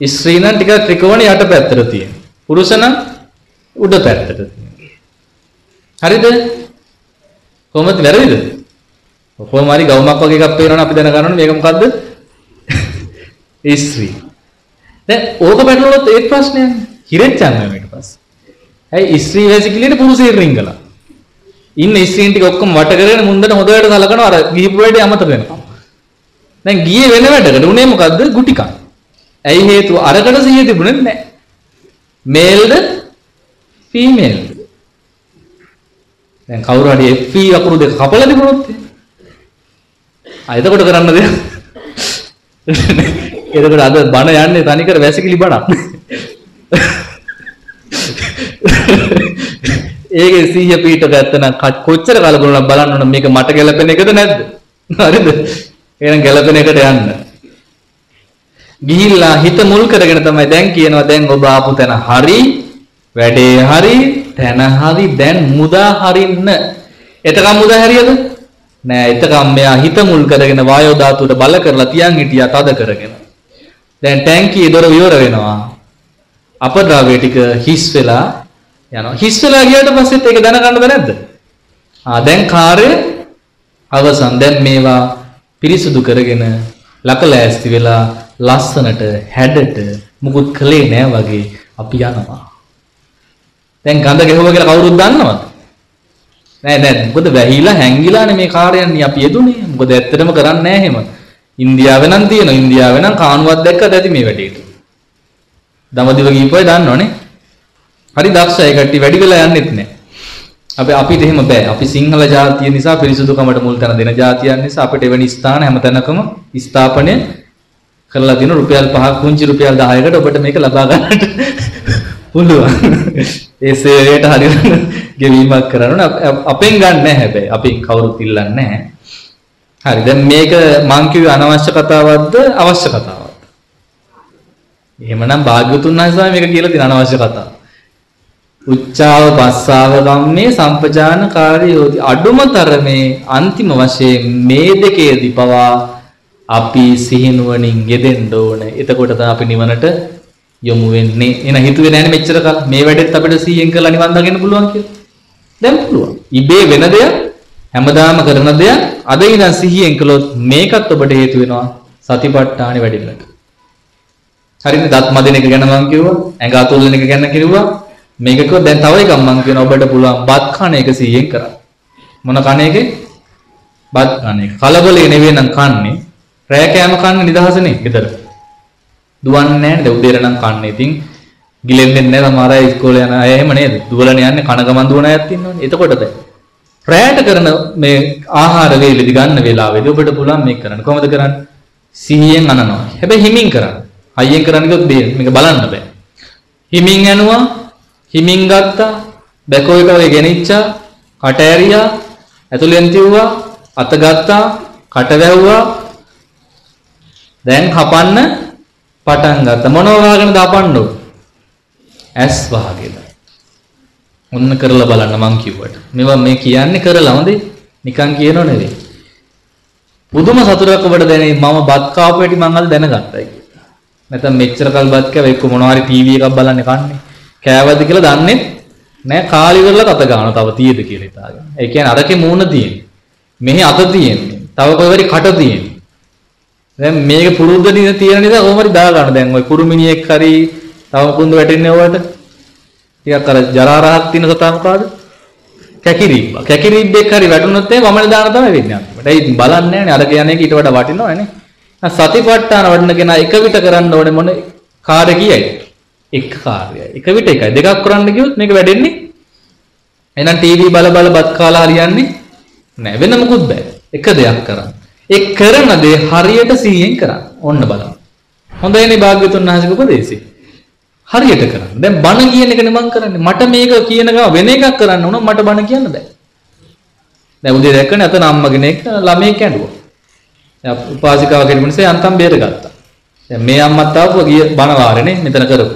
ස්ත්‍රී නම් ටික ත්‍රිකෝණ යට පැත්තට තියෙන. පුරුෂ නම් උඩ පැත්තට තියෙන. හරිද? කොහොමද වැරදිද? කොහොම හරි ගවුමක් වගේ එකක් පේනවනේ අපි දැනගන්න ඕනේ මේක මොකද්ද? ස්ත්‍රී. දැන් ඕක පැටලුණොත් ඒත් ප්‍රශ්නයක්. හිරෙච්ච යනවා ඊට පස්සේ. ඇයි ස්ත්‍රී වැසිකිළියට පුරුෂයෙක් රිංගලා. ඉන්න ස්ත්‍රීන් ටික ඔක්කොම වට කරගෙන මුන්දට හොඳට සලකනවා අර ගිහිපු වැඩේ අමතක වෙනවා. දැන් ගියේ වෙන වැඩකට උනේ මොකද්ද? ගුටිකන්. ඇයි හේතුව අරකට සිහිය තිබුණේ නැහැ. මේල්ද ෆීමේල්ද? දැන් කවුරු හරි FV අකුරු දෙක කපලා තිබුණොත් ආ එතකොට කරන්න දෙයක්. එතකොට අද බණ යන්නේ තනිකර වැසිකිලි බණක්. ඒකේ සිහිය පීඨ ගත්තනම් කොච්චර කලබලුණක් බලන්න ඕන මේක මට ගැලපෙන එකද නැද්ද? හරිද? එහෙනම් ගැලපෙන එකට යන්න. ගිහිල්ලා හිත මුල් කරගෙන තමයි දැන් කියනවා දැන් ඔබ ආපු තැන හරි වැඩේ හරි තැන හරි දැන් මුදා හරින්න. එතකම් මුදා හරියද? නෑ එතකම් මෙයා හිත මුල් කරගෙන වායෝ ධාතුවට බල කරලා තියන් හිටියා තද කරගෙන. දැන් ටැංකියේ දොර විවර වෙනවා. අපද්‍රව්‍ය ටික හිස් වෙලා යනවා. හිස් වෙලා ගියාට පස්සෙත් ඒක දැනගන්නද නැද්ද? ආ දැන් කාර්ය අවසන්. දැන් මේවා පිරිසුදු කරගෙන ලකලෑස්ති වෙලා ලස්සනට හැඩට මුකුත් කළේ නෑ වගේ අපි යනවා. දැන් ගඳ ගැහුවා කියලා කවුරුත් දන්නවද? නෑ නෑ මොකද වැහිලා හැංගිලානේ මේ කාර්යයන්නේ අපි යෙදුනේ. මොකද ඇත්තටම කරන්නේ නෑ එහෙම. ඉන්දියාවේ නම් තියෙනවා. ඉන්දියාවේ නම් කානුවක් දැක්කද ඇති මේ වැඩේට. දමදිව ගිහපුවයි දන්නවනේ. හරි දක්ෂයි කට්ටිය වැඩි වෙලා යන්නෙත් නෑ. අපි අපිට එහෙම බෑ. අපි සිංහල ජාතිය නිසා පිරිසුදුකමට මුල් තැන දෙන ජාතියන් නිසා අපිට එවැනි ස්ථාන හැමතැනකම ස්ථාපනය කරලා තියෙන රුපියල් 5ක් පුංචි රුපියල් 10කට ඔබට මේක ලබා ගන්නට පුළුවන්. ඒ සේවයට හරියට ගෙවීමක් කරන්න අපෙන් ගන්න නැහැ හැබැයි. අපෙන් කවුරුත් ඉල්ලන්නේ නැහැ. හරි දැන් මේක මං කිව්වේ අනවශ්‍ය කතාවක්ද අවශ්‍ය කතාවක්ද? එහෙමනම් භාග්‍යතුන් වහන්සේ මේක කියලා තියෙන අනවශ්‍ය කතාව. උච්චාව පස්සාව ගම්මේ සම්පජානකාරයෝති අඩුම තරමේ අන්තිම වශයෙන් මේ දෙකේදී පවා අපි සිහිනුවණින් යෙදෙන්න ඕන. එතකොට තමයි අපි නිවනට යොමු වෙන්නේ. එන හිතුවේ නැහැනේ මෙච්චර කල් මේ වැඩෙත් අපිට 100න් කරලා නිවන් දකින්න පුළුවන් කියලා. දැන් පුළුවන්. ඉබේ වෙන දෙයක් හැමදාම කරන දෙයක් අද ඉඳන් සිහියෙන් කළොත් මේකත් ඔබට හේතු වෙනවා සතිපට්ඨානෙ වැඩින්නට. හරිනේ දත් මදින එක ගැන මම කිව්වා. ඇඟ අතුල්ලන එක ගැන කිව්වා. මේක කිව්වා දැන් තව එකක් මම කියනවා ඔබට පුළුවන් බත් කන එක 100න් කරන්න. මොන කන එකේ? බත් කන එක. කලබලේ නෙවෙයි නම් කන්නේ. රෑ කෑම කන්න නිදහසනේ ගෙදර. දුවන්නේ නැහැ නේද උදේට නම් කන්නේ. ඉතින් ගිලෙන්නේ නැහැ සමහර අය ඉස්කෝලේ යන අය එහෙම නේද? දුවලනේ යන්නේ කන ගමන් දුවන අයත් ඉන්නවනේ. එතකොට දැන් රෑට කරන මේ ආහාර වේලෙදි ගන්න වෙලාවෙදී ඔබට පුළුවන් මේක කරන්න. කොහොමද කරන්නේ? සිහියෙන් අනනවා. හැබැයි හිමින් කරන්න. හයියෙන් කරන්න කිව්වොත් මේක බලන්න බෑ. හිමින් යනවා, හිමින් ගත්තා, බැකෝ එක වගේ ගෙනිච්චා, කට ඇරියා, ඇතුලෙන් තියුවා, අත ගත්තා, කට වැව්වා. දැන් කපන්න පටන් ගත්තා. මොනව වහගෙනද අපන්නෝ? ඇස් වහගෙන. ඔන්න කරලා බලන්න මං කිව්වට. මේවා මේ කියන්නේ කරලා හොඳේ. නිකන් කියනව නෙවෙයි. පුදුම සතුටක් ඔබට දැනේ මම බත් කාපු හැටි මං අද දැනගත්තා කියලා. නැත්නම් මෙච්චර කල් බත් කෑව එක්ක මොනවා හරි ටීවී එකක් බලන්නේ කන්නේ. කෑවද කියලා දන්නේ නෑ කාලි කරලා කත ගන්න තව තියෙද කියලා හිතාගෙන. ඒ කියන්නේ අරකේ මූණ තියෙන්නේ. මෙහි අත තියෙන්නේ. තව කොහේවරි කට තියෙන්නේ. දැන් මේක පුරුද්ද දින තියෙන නිසා කොහොම හරි දා ගන්න. දැන් ওই කුරුමිනියෙක් හරි තව කුඳු වැටෙන්නේ ඔයාලට. ටිකක් අර ජරා රහක් තියෙන සතා මොකද? කැකිරිබ්බ. කැකිරිබ්බෙක් හරි වැටුනොත් එහෙම වමන දාන තමයි වෙන්නේ අපිට. ඒ ඉතින් බලන්නේ නැහැ නේ. අර කියන්නේ ඊට වඩා වටිනවනේ. සතිපට්ඨාන වඩන කෙනා එක විට කරන්න ඕනේ මොන කාර්ය කියයි? එක කාර්යයි. එක විට එකයි. දෙකක් කරන්න ගියොත් මේක වැඩෙන්නේ. එහෙනම් ටීවී බල බල බත් කාලා හරියන්නේ නැහැ. වෙන මොකුත් බෑ. එක දෙයක් කරන්න. ඒ කරන දේ හරියට 100ෙන් කරන්න. ඔන්න බලන්න. හොඳයිනේ භාග්‍යතුන් වහන්සේගේ උපදේශය. හරියට කරන්න. දැන් බණ කියන එකනේ මම කරන්නේ. මට මේක කියන ගම වෙන එකක් කරන්න උනොත් මට බණ කියන්න බෑ. දැන් උදේ දැක්කනේ අතන අම්මා කෙනෙක් ළමයි කැඬුවා. දැන් උපාසිකාව කෙනෙක් නිසා යන්තම් බේරගත්තා. දැන් මේ අම්මත් ආපුවා ගිය බණ වාරනේ මෙතන කරපු.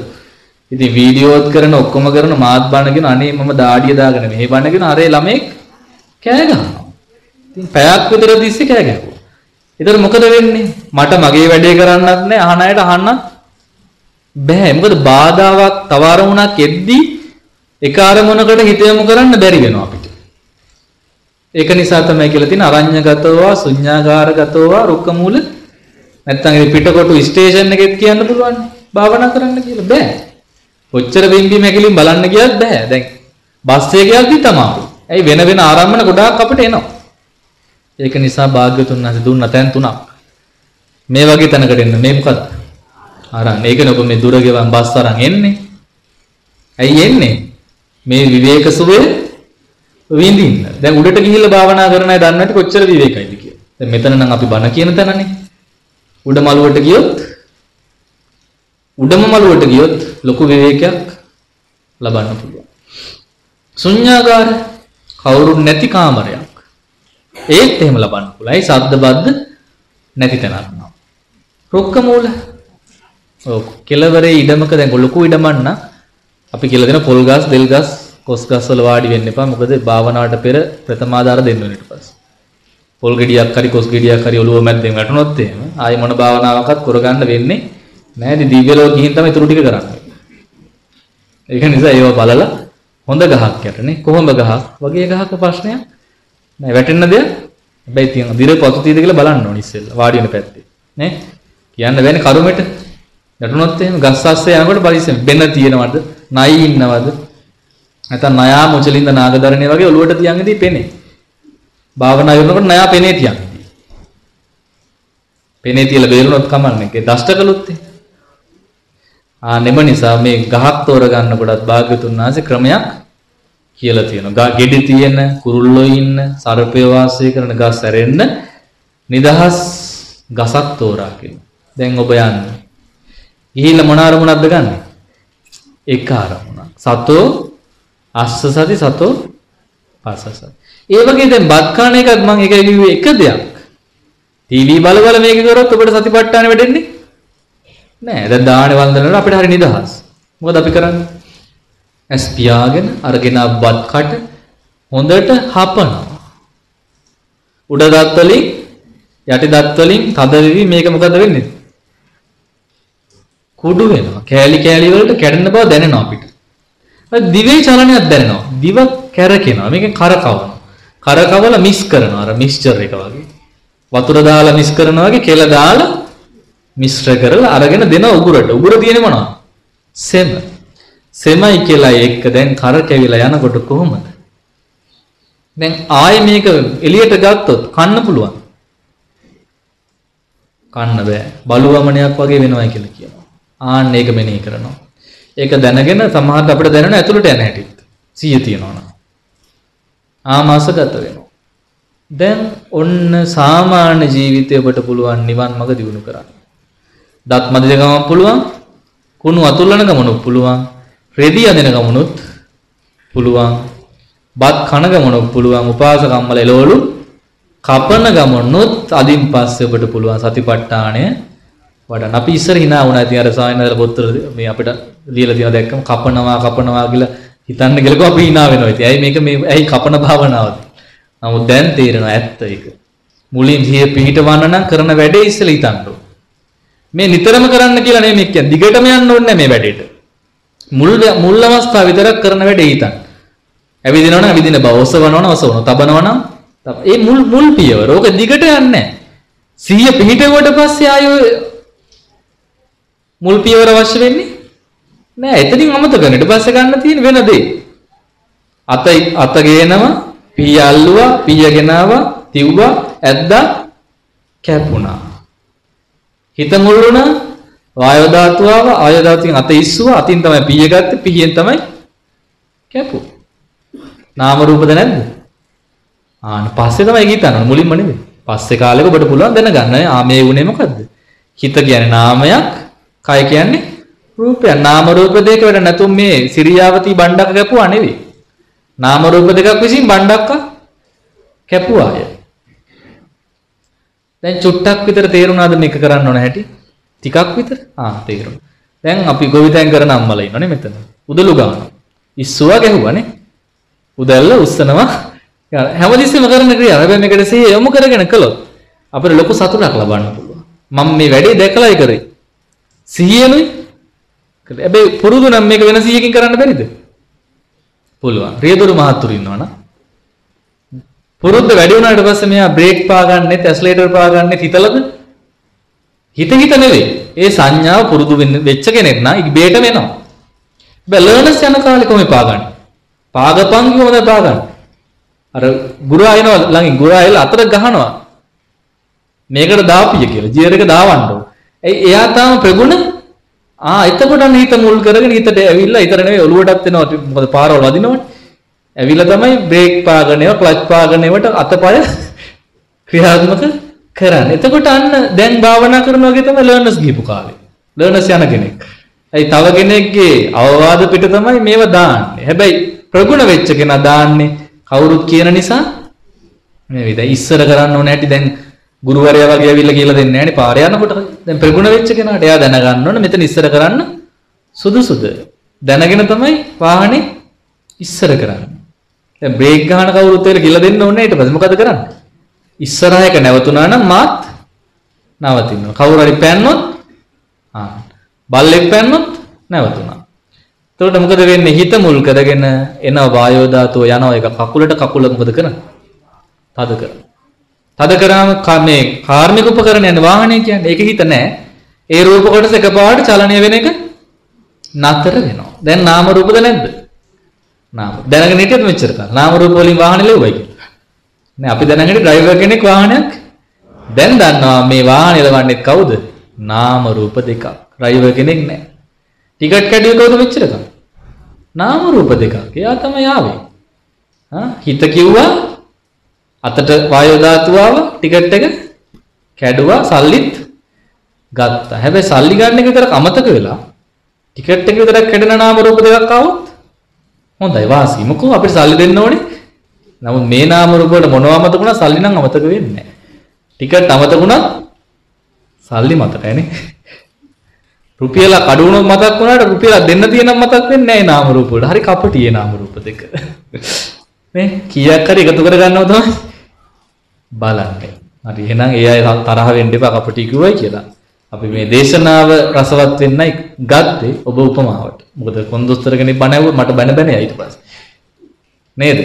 ඉතින් වීඩියෝත් කරන ඔක්කොම කරන මාත් බණගෙන අනේ මම දාඩිය දාගෙන මෙහෙ බණගෙන අරේ ළමෙක් කෑ ගහනවා. ඉතින් පැයක් විතර තිස්සේ කෑ ගැහුවා. ඒතර මොකද වෙන්නේ? මට මගේ වැඩේ කරන්නත් නෑ අහන අයට අහන්නත් බෑ. මොකද බාධාවක් තව අරමුණක් එද්දී එක අරමුණකට හිත යොමු කරන්න බැරි වෙනවා අපිට. ඒක නිසා තමයි කියලා තියෙන අරඤ්‍යගතෝවා ශුඤ්ඤාගාරගතෝවා රුක්ක මූල නැත්තම් ඒ පිටකොටු ස්ටේෂන් එකෙත් කියන්න පුළුවන් භාවනා කරන්න කියලා බෑ. ඔච්චර බිම්බි මැකිලින් බලන්න ගියත් බෑ. දැන් බස් එකේ යද්දි තමයි. ඇයි වෙන වෙන ආරම්භන ගොඩාක් අපිට එනවා. ඒක නිසා භාග්‍යතුන් වහන්සේ දුන්න තැන් තුනක්. මේ වගේ තැනකට එන්න මේ මොකද? අරන් ඒකනේ ඔබ මේ දුර ගෙවන් බස් අරන් එන්නේ. ඇයි එන්නේ? මේ විවේක සුවය විඳින්න. දැන් උඩට ගිහිල්ලා භාවනා කරන අය දන්නේ නැති කොච්චර විවේකයිද කියලා. දැන් මෙතන නම් අපි බණ කියන තැනනේ. උඩ මළුවට ගියොත් උඩම මළුවට ගියොත් ලොකු විවේකයක් ලබන්න පුළුවන්. ශුන්‍යාගාර කවුරුත් නැති කාමරයක්. ඒත් එහෙම ලබන්න පුළුවන්. ඒ සද්ද බද්ද නැති තැනක් නම්. රුක්ක මූල. ඔව් කෙලවරේ ඉඩමක දැන් ලොකු ඉඩමක් නම් අපි කියලා දෙන පොල් ගස්, දෙල් ගස්, කොස් ගස් වල වාඩි වෙන්න එපා. මොකද භාවනාවට පෙර ප්‍රථමාදාර දෙන්න වෙන ඊට පස්සේ. පොල් ගෙඩියක් හරි කොස් ගෙඩියක් හරි ඔළුව මැද්දෙන් වැටුනොත් එහෙම ආයි මොන භාවනාවක්වත් කරගන්න වෙන්නේ නැහැ. ඉතින් දිව්‍ය ලෝක ගිහින් තමයි ඊටු ටික කරන්නේ. ඒක නිසා ඒව බලලා හොඳ ගහක් යටනේ කොහොඹ ගහක් වගේ ගහක ප්‍රශ්නයක් නෑ වැටෙන්න දෙයක් හැබැයි තියෙන දිර පොතු තියෙද කියලා බලන්න ඕනි ඉස්සෙල්ලා වාඩි වෙන පැත්තේ. නේ? කියන්න බෑනේ කරුමෙට. වැටුනොත් එහෙම ගස් අස්සේ යනකොට පරිස්සම්. බෙන තියෙනවද? නයි ඉන්නවද? නැත්නම් නයා මොචලින්ද නාගදරණේ වගේ ඔලුවට තියන් ඉදී පෙනේ. භාවනා කරනකොට නයා පෙනේ තියන් ඉදී පෙනේ තියලා බේරුණොත් කමන්නේ ඒක දෂ්ට කළොත් ආ නෙම නිසා මේ ගහක් තෝරගන්න කොටත් භාග්‍යතුන් වහන්සේ ක්‍රමයක් කියලා තියෙනවා. ගෙඩි තියෙන, කුරුල්ලෝ ඉන්න, සර්පය වාසය කරන ගස් ඇරෙන්න නිදහස් ගසක් තෝරා කියනවා. දැන් ඔබ යන්නේ. ගිහිල්ලා මොන අරමුණක්ද ගන්නෙ? එක අරමුණක්. සතෝ අස්ස සති සතෝ පස්ස සති. ඒ වගේ දැන් බත් කන එකත් මම ඒකයි කිව්වේ එක දෙයක්. ටීවී බල බල මේක කරොත් ඔබට සතිපට්ඨාන වැඩෙන්නේ නෑ. දැන් දාහනේ වන්දනවල අපිට හරි නිදහස්. මොකද අපි කරන්නේ? ඇස් පියාගෙන අරගෙන බත් කට හොඳට හපනවා. උඩ දත් වලින් යටි දත් වලින් තද වෙවි මේක මොකද වෙන්නේ? කුඩු වෙනවා. කෑලි කෑලි වලට කැඩෙන බව දැනෙනවා අපිට. දිවේ චලනයක් දැනෙනවා. දිව කැරකෙනවා. මේකෙන් කරකවනවා. කරකවල මිස් කරනවා. අර මික්ස්චර් එක වගේ. වතුර දාලා මිස් කරනවා වගේ කෙල දාලා මිශ්‍ර කරලා අරගෙන දෙන උගුරට. උගුර තියෙන්නේ මොනවද? සෙම. සෙමයි කියලා එක්ක දැන් කර කැවිලා යනකොට කොහොමද? දැන් ආයෙ මේක එළියට ගත්තොත් කන්න පුළුවන්. කන්න බෑ. බලුවමනයක් වගේ වෙනවා කියලා කියනවා. ආන්න ඒක මෙනෙහි කරනවා. ඒක දැනගෙන සමහරට අපිට දැනෙන ඇතුළට යන හැටිත්. සිය තියනවා නම්. ආමාසගත වෙනවා. දැන් ඔන්න සාමාන්‍ය ජීවිතය ඔබට පුළුවන් නිවන් මඟ දියුණු කරන්න. දත් මදින ගමන් පුළුවන්. කුණු අතුල්ලන ගමනුත් පුළුවන්. රෙදි අදින ගමනුත් පුළුවන් බත් කන ගමනුත් පුළුවන් උපාසක අම්මල එළවලු කපන ගමනුත් අදින් පස්සේ ඔබට පුළුවන් සතිපට්ඨානය වඩන්න. අපි ඉස්සර hina වුණා ඉතින් අර සායනදල පොත්වල මේ අපිට ලියලා තියෙනවා දැක්කම කපනවා කපනවා කියලා හිතන්න ගලකෝ අපි hina වෙනවා. ඉතින් ඇයි මේක මේ ඇයි කපන භාවනාවද? නමුත් දැන් තේරෙනවා ඇත්ත ඒක. මුලින් සිහිය පිහිටවන්න නම් කරන වැඩේ ඉස්සෙල්ලා හිතන්න මේ නිතරම කරන්න කියලා නෙමෙයි කියන්නේ. දිගටම යන්න ඕනේ මේ වැඩේට. මුල් මුල් අවස්ථාව විතරක් කරන වැඩේ හිතන්න. ඇවිදිනවනම් ඇවිදින බව, ඔසවනවනම් ඔසවන, තබනවනම් ඒ මුල් මුල් පියවර. ඕක දිගට යන්නේ නැහැ. සිහිය පිහිටුවට පස්සේ ආයෝ මුල් පියවර අවශ්‍ය වෙන්නේ නෑ. එතනින් අමතක කරන්න. ඊට පස්සේ ගන්න තියෙන වෙන දේ. අත අත ගේනවා, පීය අල්ලුවා, පීය ගෙනාවා, තිව්වා, ඇද්දා, කැපුණා. හිත මුල් වුණා, වායෝ ධාතුව ආව, ආයෝ ධාතුවෙන් අත ඉස්සුවා, අතින් තමයි පීය ගත්තේ, පීයෙන් තමයි කැපුවා. නාම රූපද නැද්ද? ආන පස්සේ තමයි හිතන්න මුලින්ම නෙමෙයි. පස්සේ කාලෙක ඔබට පුළුවන් දැනගන්න ආ මේ උනේ මොකද්ද? හිත කියන්නේ නාමයක්, කය කියන්නේ රූපයක්. නාම රූප දෙක වැඩ නැතුම් මේ සිරියාවති බණ්ඩක් කැපුවා නෙවෙයි. නාම රූප දෙකක් විසින් බණ්ඩක්ක කැපුවාය. දැන් චුට්ටක් විතර තේරුණාද මේක කරන්න ඕන හැටි? ටිකක් විතර? ආ තේරුණා. දැන් අපි ගොවිතැන් කරන අම්මලා ඉන්නනේ මෙතන. උදළු ගන්න. ඉස්සුවා ගැහුවානේ. උදැල්ල උස්සනවා හැමතිස්සෙම කරන ක්‍රියාව. හැබැයි මේකට සිහිය යොමු කරගෙන කළොත් අපිට ලොකු සතුටක් ලබන්න පුළුවන්. මම මේ වැඩේ දැකලායි කරේ. සිහියනුයි. හැබැයි පුරුදු නම් මේක වෙන සිහියකින් කරන්න බැරිද? පුළුවන්. රියදුරු මහත්තුරු ඉන්නවනම් පුරුද්ද වැඩි වුණාට පස්සේ මෙයා බ්‍රේක් පාගන්නෙත් ඇස්ලේටර් පාගන්නෙත් හිතලද? හිත හිත නෙවෙයි. ඒ සංඥාව පුරුදු වෙච්ච කෙනෙක් නම් ඉබේට වෙනවා. හැබැයි ලර්නර්ස් යන කාලේ කොහොමද පාගන්නේ? පාගපන් කිව්වද පාගන්නේ? අර ගුරා එනවා ළඟින් ගුරා එලා අතට ගහනවා. මේකට දාපිය කියලා. ජීර් එක දාවන්න ඕන. ඒ එයා තාම ප්‍රගුණ ආ එතකොට හිත මුල් කරගෙන හිතට ඇවිල්ලා ඊතර නෙවෙයි ඔලුවටත් එනවා. මොකද පාරවල් වදිනවනේ. ඇවිල්ලා තමයි බ්‍රේක් පාගන ඒවා ක්ලච් පාගන ඒවට අතපය ක්‍රියාත්මක කරන්නේ. එතකොට අන්න දැන් භාවනා කරනවා වගේ තමයි ලර්නර්ස් ගිහපු කාලේ. ලර්නර්ස් යන කෙනෙක්. ඇයි තව කෙනෙක්ගේ අවවාද පිට තමයි මේව දාන්නේ. හැබැයි ප්‍රගුණ වෙච්ච කෙනා දාන්නේ කවුරුත් කියන නිසා මේ විදිහ ඉස්සර කරන්න ඕනේ ඇටි දැන් ගුරුවරයා වගේ ඇවිල්ලා කියලා දෙන්නේ නැහැනේ පාර යනකොට දැන් ප්‍රගුණ වෙච්ච කෙනාට එයා දැනගන්න ඕනේ මෙතන ඉස්සර කරන්න සුදුසුද දැනගෙන තමයි වාහනේ ඉස්සර කරන්නේ දැන් බ්‍රේක් ගහන කවුරුත් වෙලා කියලා දෙන්න ඕනේ ඊට පස්සේ මොකද කරන්නේ ඉස්සරහයක නැවතුණා නම් මාත් නවතිනවා කවුරු හරි පැන්නොත් ආ බල්ලෙක් පැන්නොත් නැවතුණා එතකොට මොකද වෙන්නේ හිත මුල් කරගෙන එන වායෝ ධාතුව යනවා ඒක කකුලට කකුල මොකද කරන්නේ? තද කරනවා. තද කරාම මේ කාර්මික උපකරණ යන වාහනේ කියන්නේ ඒක හිත නැහැ. ඒ රූප කොටස එකපාරට චලනය වෙන එක නතර වෙනවා. දැන් නාම රූපද නැද්ද? නාම. දැනගෙන හිටියද මෙච්චර කාල? නාම රූප වලින් වාහනේ ලෙව්වයි කියලා. නෑ අපි දැනගෙන ඩ්‍රයිවර් කෙනෙක් වාහනයක් දැන් දන්නවා මේ වාහනේ ලවන්නේ කවුද? නාම රූප දෙකක්. ඩ්‍රයිවර් කෙනෙක් නෑ. ටිකට් කැඩුවේ කවුද මෙච්චර කල්? නාම රූප දෙකක්. එයා තමයි ආවේ. හා හිත කිව්වා අතට වායෝ ධාතුව ආව ටිකට් එක කැඩුවා සල්ලිත් ගත්තා. හැබැයි සල්ලි ගන්න එක විතරක් අමතක වෙලා ටිකට් එක විතරක් කැඩෙන නාම රූප දෙකක් ආවොත් හොඳයි වාසි. මොකෝ අපිට සල්ලි දෙන්න ඕනේ. නමුත් මේ නාම රූප වල මොනවා අමතක වුණා සල්ලි නම් අමතක වෙන්නේ නැහැ. ටිකට් අමතක වුණා සල්ලි මතකයිනේ. රුපියල කඩු වුණොත් මතක් වුණාට රුපියල දෙන්න තියෙනම් මතක් වෙන්නේ නැහැ නාම රූප වල. හරි කපටි ඒ නාම රූප දෙක. මේ කීයක් හරි එකතු කර ගන්නව තමයි බලන්නේ. හරි එහෙනම් ඒ අය තරහ වෙන්න එපා කපටි කිව්වයි කියලා. අපි මේ දේශනාව රසවත් වෙන්නයි ගත්තේ ඔබ උපමාවට. මොකද කොන්දොස්තර කෙනෙක් බණ ඇහුවොත් මට බණ බැන ඊට පස්සේ. නේද?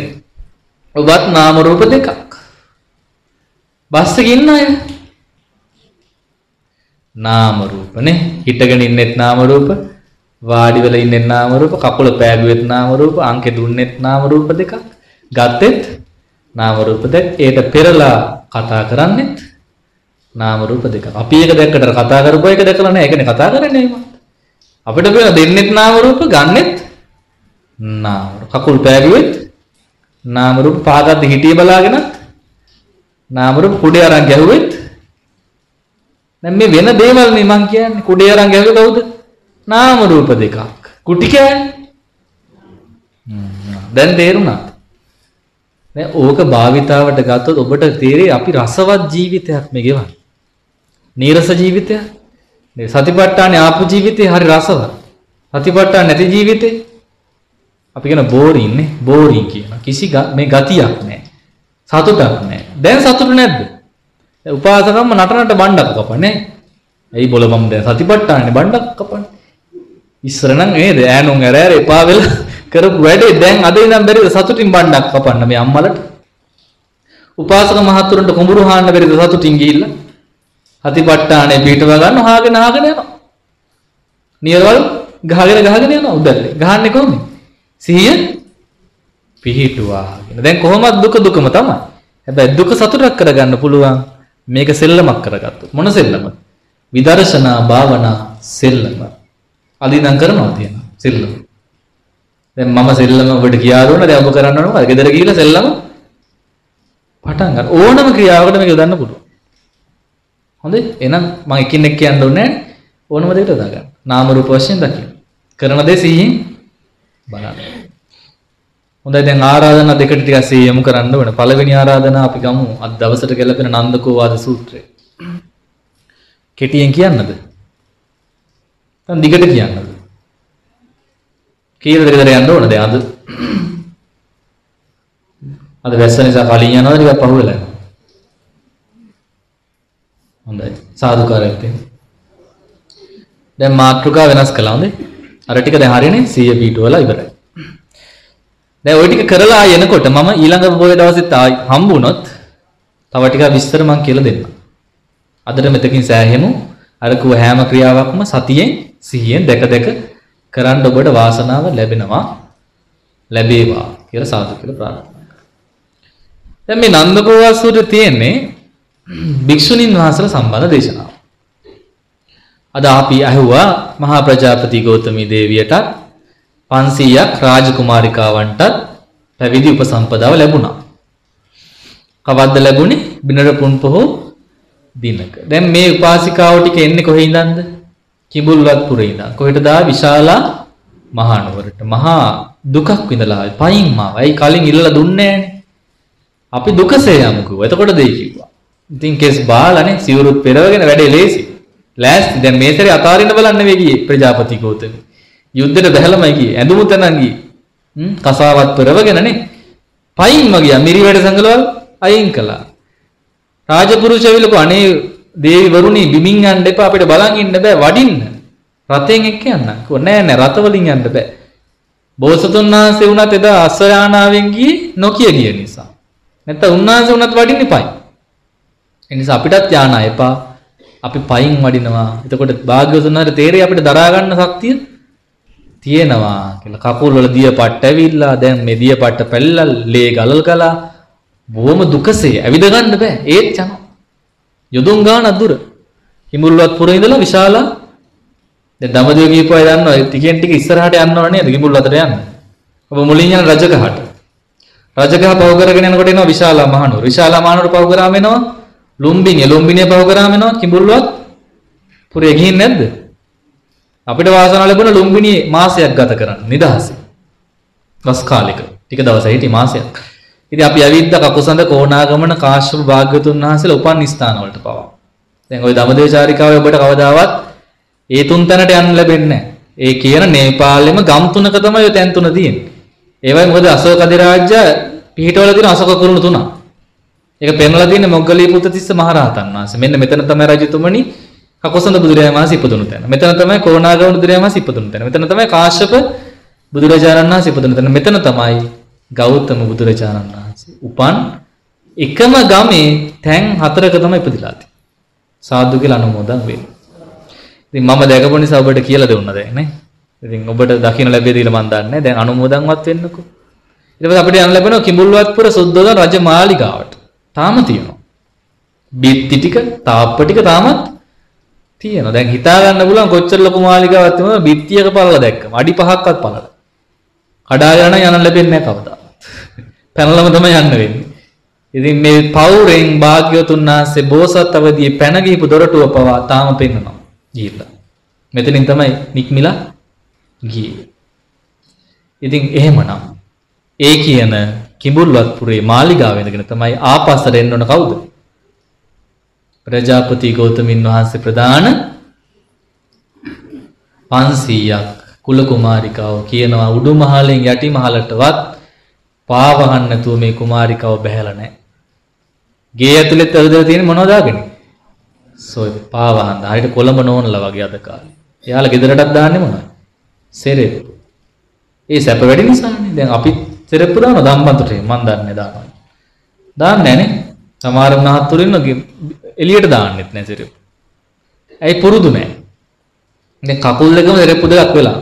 ඔබත් නාම රූප දෙකක්. බස් එකේ ඉන්න අය. නාම රූපනේ. හිටගෙන ඉන්නෙත් නාම රූප වාඩි වෙලා ඉන්නෙත් නාම රූප කකුල පෑගුවෙත් නාම රූප අංකේ දුන්නෙත් නාම රූප දෙකක්. ගත්තෙත් නාම රූප දෙක ඒට පෙරලා කතා කරන්නෙත් නාම රූප දෙකක්. අපි එක දැක්කට කතා කරපුව එක දැකලා නැහැ ඒකනේ කතා කරන්නේ එහෙම අපිට පේන දෙන්නෙත් නාම රූප ගන්නෙත් නාම කකුල් පෑගුවෙත් නාම රූප පාගද්දි හිටිය බලාගෙනත් නාම රූප කුඩේ අරන් ගැහුවෙත් දැන් මේ වෙන දේවල් නේ මං කියන්නේ කුඩේ අරන් ගැහුවේ කවුද? නාම රූප දෙකක්. කුටි කෑනේ. දැන් තේරුණා. දැන් ඕක භාවිතාවට ගත්තොත් ඔබට තේරෙයි අපි රසවත් ජීවිතයක් මේ ගෙවන්නේ. නීරස ජීවිතයක්. මේ සතිපට්ඨානේ ආපු ජීවිතේ හරි රසවත්. සතිපට්ඨාන නැති ජීවිතේ අපි කියන බෝරින් නේ බෝරින් කියන. කිසි මේ ගතියක් නැහැ. සතුටක් නැහැ. දැන් සතුට නැද්ද? උපාසකම්ම නටනට බණ්ඩක් කපන්නේ. ඇයි බොල මම දැන් සතිපට්ඨානේ බණ්ඩක් කපන්නේ. ඉස්සර නම් නේද ඈනුන් ඇර ඇර එපා වෙලා කරපු වැඩේ දැන් අද ඉඳන් බැරිද සතුටින් බණ්ඩක් කපන්න මේ අම්මලට උපාසක මහතුරුන්ට කුඹුරු හාන්න බැරිද සතුටින් ගිහිල්ලා හතිපට්ඨානේ පිටව ගන්න හාගෙන හාගෙන යනවා නියරවල් ගහගෙන ගහගෙන යනවා උදැල්ලේ ගහන්නේ කොහොමද සිහිය පිහිටුවාගෙන දැන් කොහොමද දුක දුකම තමයි. හැබැයි දුක සතුටක් කරගන්න පුළුවන්. මේක සෙල්ලමක් කරගත්තොත්. මොන සෙල්ලමද විදර්ශනා භාවනා සෙල්ලම. අදිනම් කරනවා තියෙනවා. සෙල්ලම. දැන් මම සෙල්ලම ඔබට කියා දුන්නා. දැන් ඔබ කරන්න ඕන මොකද? ගෙදර ගිහිල්ලා සෙල්ලම පටන් ගන්න. ඕනම ක්‍රියාවකට මේක යොදන්න පුළුවන්. හොඳයි එහෙනම් මම එකින් එක කියන්න ඕනේ. ඕනම දෙයකට යොදා ගන්න. නාම රූප වශයෙන් දකින්න. කරන දේ සිහියෙන් බලන්න. හොඳයි දැන් ආරාධනා දෙකට ටිකක් සිහිය යොමු කරන්න ඕනේ. පළවෙනි ආරාධනාව අපි ගමු. අද දවසට ගැලපෙන නන්දකෝ වාද සූත්‍රය. කෙටියෙන් කියන්නද? දැන් දිගට කියන්නද? කීයද විතර යන්න ඕනද? අද අද වැස්ස නිසා කලින් යනවා ටිකක් පහුවෙලා යනවා. හොඳයි. සාදුකාරයක් දෙන්න. දැන් මාතෘකා වෙනස් කළා හොඳේ. අර ටික දැන් හරියනේ 100 පීටුවලා ඉවරයි. දැන් ওই ටික කරලා එනකොට මම ඊළඟ පොයේ දවසෙත් ආයි හම්බුනොත් තව ටිකක් විස්තර මම කියලා දෙන්නම් අදට මෙතකින් සෑහෙමු. අර කිව්ව හැම ක්‍රියාවක්ම සතියෙන් සිහියෙන් දැක දැක කරන්න ඔබට වාසනාව ලැබෙනවා. ලැබේවා කියලා සාදු කියලා ප්‍රාර්ථනා දැන් මේ නන්දපෝවාසුරේ තියෙන්නේ භික්ෂුණීන් වහන්සේලා සම්බන්ධ දේශනාව. අද අපි අහුවා මහා ප්‍රජාපති ගෞතමී දේවියට 500ක් රාජකුමාරිකාවන්ටත් පැවිදි උපසම්පදාව ලැබුණා. කවද්ද ලැබුණේ? බිනර පුන් පොහෝ දිනක. දැන් මේ උපාසිකාව ටික එන්නේ කොහේ ඉඳන්ද? කිඹුල්වත්පුරේ ඉඳන්. කොහෙටද ආ විශාලා මහනුවරට. මහා දුකක් විඳලා පයින් මාව. ඇයි කලින් ඉල්ලලා දුන්නේ නැහනේ? අපි දුකසේ යමු කිව්වා. එතකොට දෙයි කිව්වා. ඉතින් කෙස් බාලානේ සිවුරුත් පෙරවගෙන වැඩේ ලේසි. ලෑස්ති දැන් මේ සැරේ අතාරින්න බලන්න නෙවෙයි ගියේ ප්‍රජාපති ගෞතම. යුද්ධෙට බැහැලමයි ගියේ. ඇඳුමු තනන් ගියේ. හ්ම් කසාවත් පෙරවගෙනනේ. පයින්ම ගියා මිරි වැඩ සංගලවල් අයින් කළා. රාජපුරුෂයවිලක අනේ දේවි වරුණි බිමින් යන්න එපා අපිට බලන් ඉන්න බෑ වඩින්න. රතෙන් එක්ක යන්න. කිව්වා නෑ නෑ රත වලින් යන්න බෑ. බෝසතුන් වහන්සේ වුණත් එදා අස්සයානාවෙන් ගියේ නොකිය ගිය නිසා. නැත්නම් උන්වහන්සේ වුණත් වඩින්න එපයි. ඒ නිසා අපිටත් යාන එපා. අපි පයින් වඩිනවා. එතකොට භාග්‍යවතුන් වහන්සේ තේරෙයි අපිට දරා ගන්න ශක්තිය තියෙනවා කියලා. කකුල් වල දිය පට්ට ඇවිල්ලා දැන් මේ දිය පට්ට පැල්ලලා ලේ ගලල් කළා. බොහොම දුකසේ ඇවිද ගන්න බෑ. ඒත් යනවා. යොදුන් ගානක් දුර. කිඹුල්වත් පුර ඉඳලා විශාල දැන් දමදිව කියපු අය දන්නවා ටිකෙන් ටික ඉස්සරහට යන්නව නේද කිඹුල් අතට යන්න. ඔබ මුලින් යන රජගහට. රජගහ පව කරගෙන යනකොට එනවා විශාලා මහනුවර. විශාලා මහනුවර පව කරාම එනවා ලුම්බිනිය. ලුම්බිනිය පව කරාම එනවා කිඹුල්වත් පුරේ ගිහින් නැද්ද? අපිට වාසනාව ලැබුණ ලුම්බිනියේ මාසයක් ගත කරන්න නිදහසේ. වස් කාලෙක. ටික දවසක් හිටි මාසයක්. ඉතින් අපි ඇවිද්ද කකුසඳ කොණාගමන කාශ්‍යප භාග්‍යතුන් වහන්සේලා උපන් ස්ථාන වලට පවා. දැන් ওই දමදේශාරිකාවේ ඔබට කවදාවත් ඒ තුන් තැනට යන්න ලැබෙන්නේ ඒ කියන නේපාලෙම ගම් තුනක තමයි ඔය තැන් තුන තියෙන්නේ. ඒවයි මොකද අශෝක අධිරාජ්‍ය පිහිටවල තියෙන අශෝක කුරුණු තුනක්. ඒක පෙන්වලා තියෙන්නේ මොග්ගලී පුත්තිස්ස මහරහතන් වහන්සේ. මෙන්න මෙතන තමයි රජතුමනි කකුසඳ බුදුරජාණන් වහන්සේ ඉපදුණු තැන. මෙතන තමයි කොණාගමන බුදුරජාණන් වහන්සේ ඉපදුණු තැන. මෙතන තමයි කාශ්‍යප බුදුරජාණන් වහන්සේ ඉපදුණු තැන. මෙතන තමයි ගෞතම බුදුරජාණන් වහන්සේ උපන් එකම ගමේ තැන් හතරක තමයි ඉපදිලා තියෙන්නේ. සාදු කියලා අනුමෝදන් වෙන්න. ඉතින් මම දැකපු නිසා ඔබට කියලා දෙන්න දැන් නේ. ඉතින් ඔබට දකින්න ලැබෙයි කියලා මම දන්නේ. දැන් අනුමෝදන්වත් වෙන්නකෝ. ඊට පස්සේ අපිට යන්න ලැබෙනවා කිඹුල්වත්පුර සුද්ධෝදන රජ මාලිගාවට. තාම තියෙනවා. බිත්ති ටික, තාප්ප ටික තාමත් තියෙනවා. දැන් හිතා ගන්න පුළුවන් කොච්චර ලොකු මාලිගාවක් තියෙනවද බිත්තියක පළල දැක්කම. අඩි 5ක්වත් පළල. කඩාගෙන යන්න ලැබෙන්නේ නැහැ කවදා. පැනලම තමයි යන්න වෙන්නේ. ඉතින් මේ පවුරෙන් භාග්‍යවතුන් වහන්සේ බෝසත් අවදියේ පැන ගිහපු දොරටුව පවා තාම පෙන්වනවා. ගිහිල්ලා. මෙතනින් තමයි නික්මිලා ගියේ. ඉතින් එහෙමනම් ඒ කියන කිඹුල්වත්පුරේ මාලිගාව වෙනගෙන තමයි ආපස්සට එන්න ඕන කවුද? ප්‍රජාපති ගෞතමින් වහන්සේ ප්‍රදාන 500ක් කුල කුමාරිකාව කියනවා උඩු මහලෙන් යටි මහලටවත් පාවහන්න නැතුව මේ කුමාරිකාව බැහැලා නැහැ. ගේ ඇතුළෙත් ඇවිදලා තියෙන මොනවද දාගෙන? සොයි පාවහන්න. හරියට කොළඹ නෝනලා වගේ අද කාලේ. එයාලා ගෙදරටත් දාන්නේ මොනවද? සෙරෙප්පු. ඒ සැප වැඩි නිසානේ. දැන් අපි සෙරෙප්පු දානවා ධම්මන්තට මන් දන්නේ දානවා. දාන්නේ නැනේ. සමහර මහත්තුරින් එළියට දාන්නෙත් නැහැ සෙරෙප්පු. ඇයි පුරුදු නැහැ. දැන් කකුල් දෙකම සෙරෙප්පු දෙකක් වෙලා.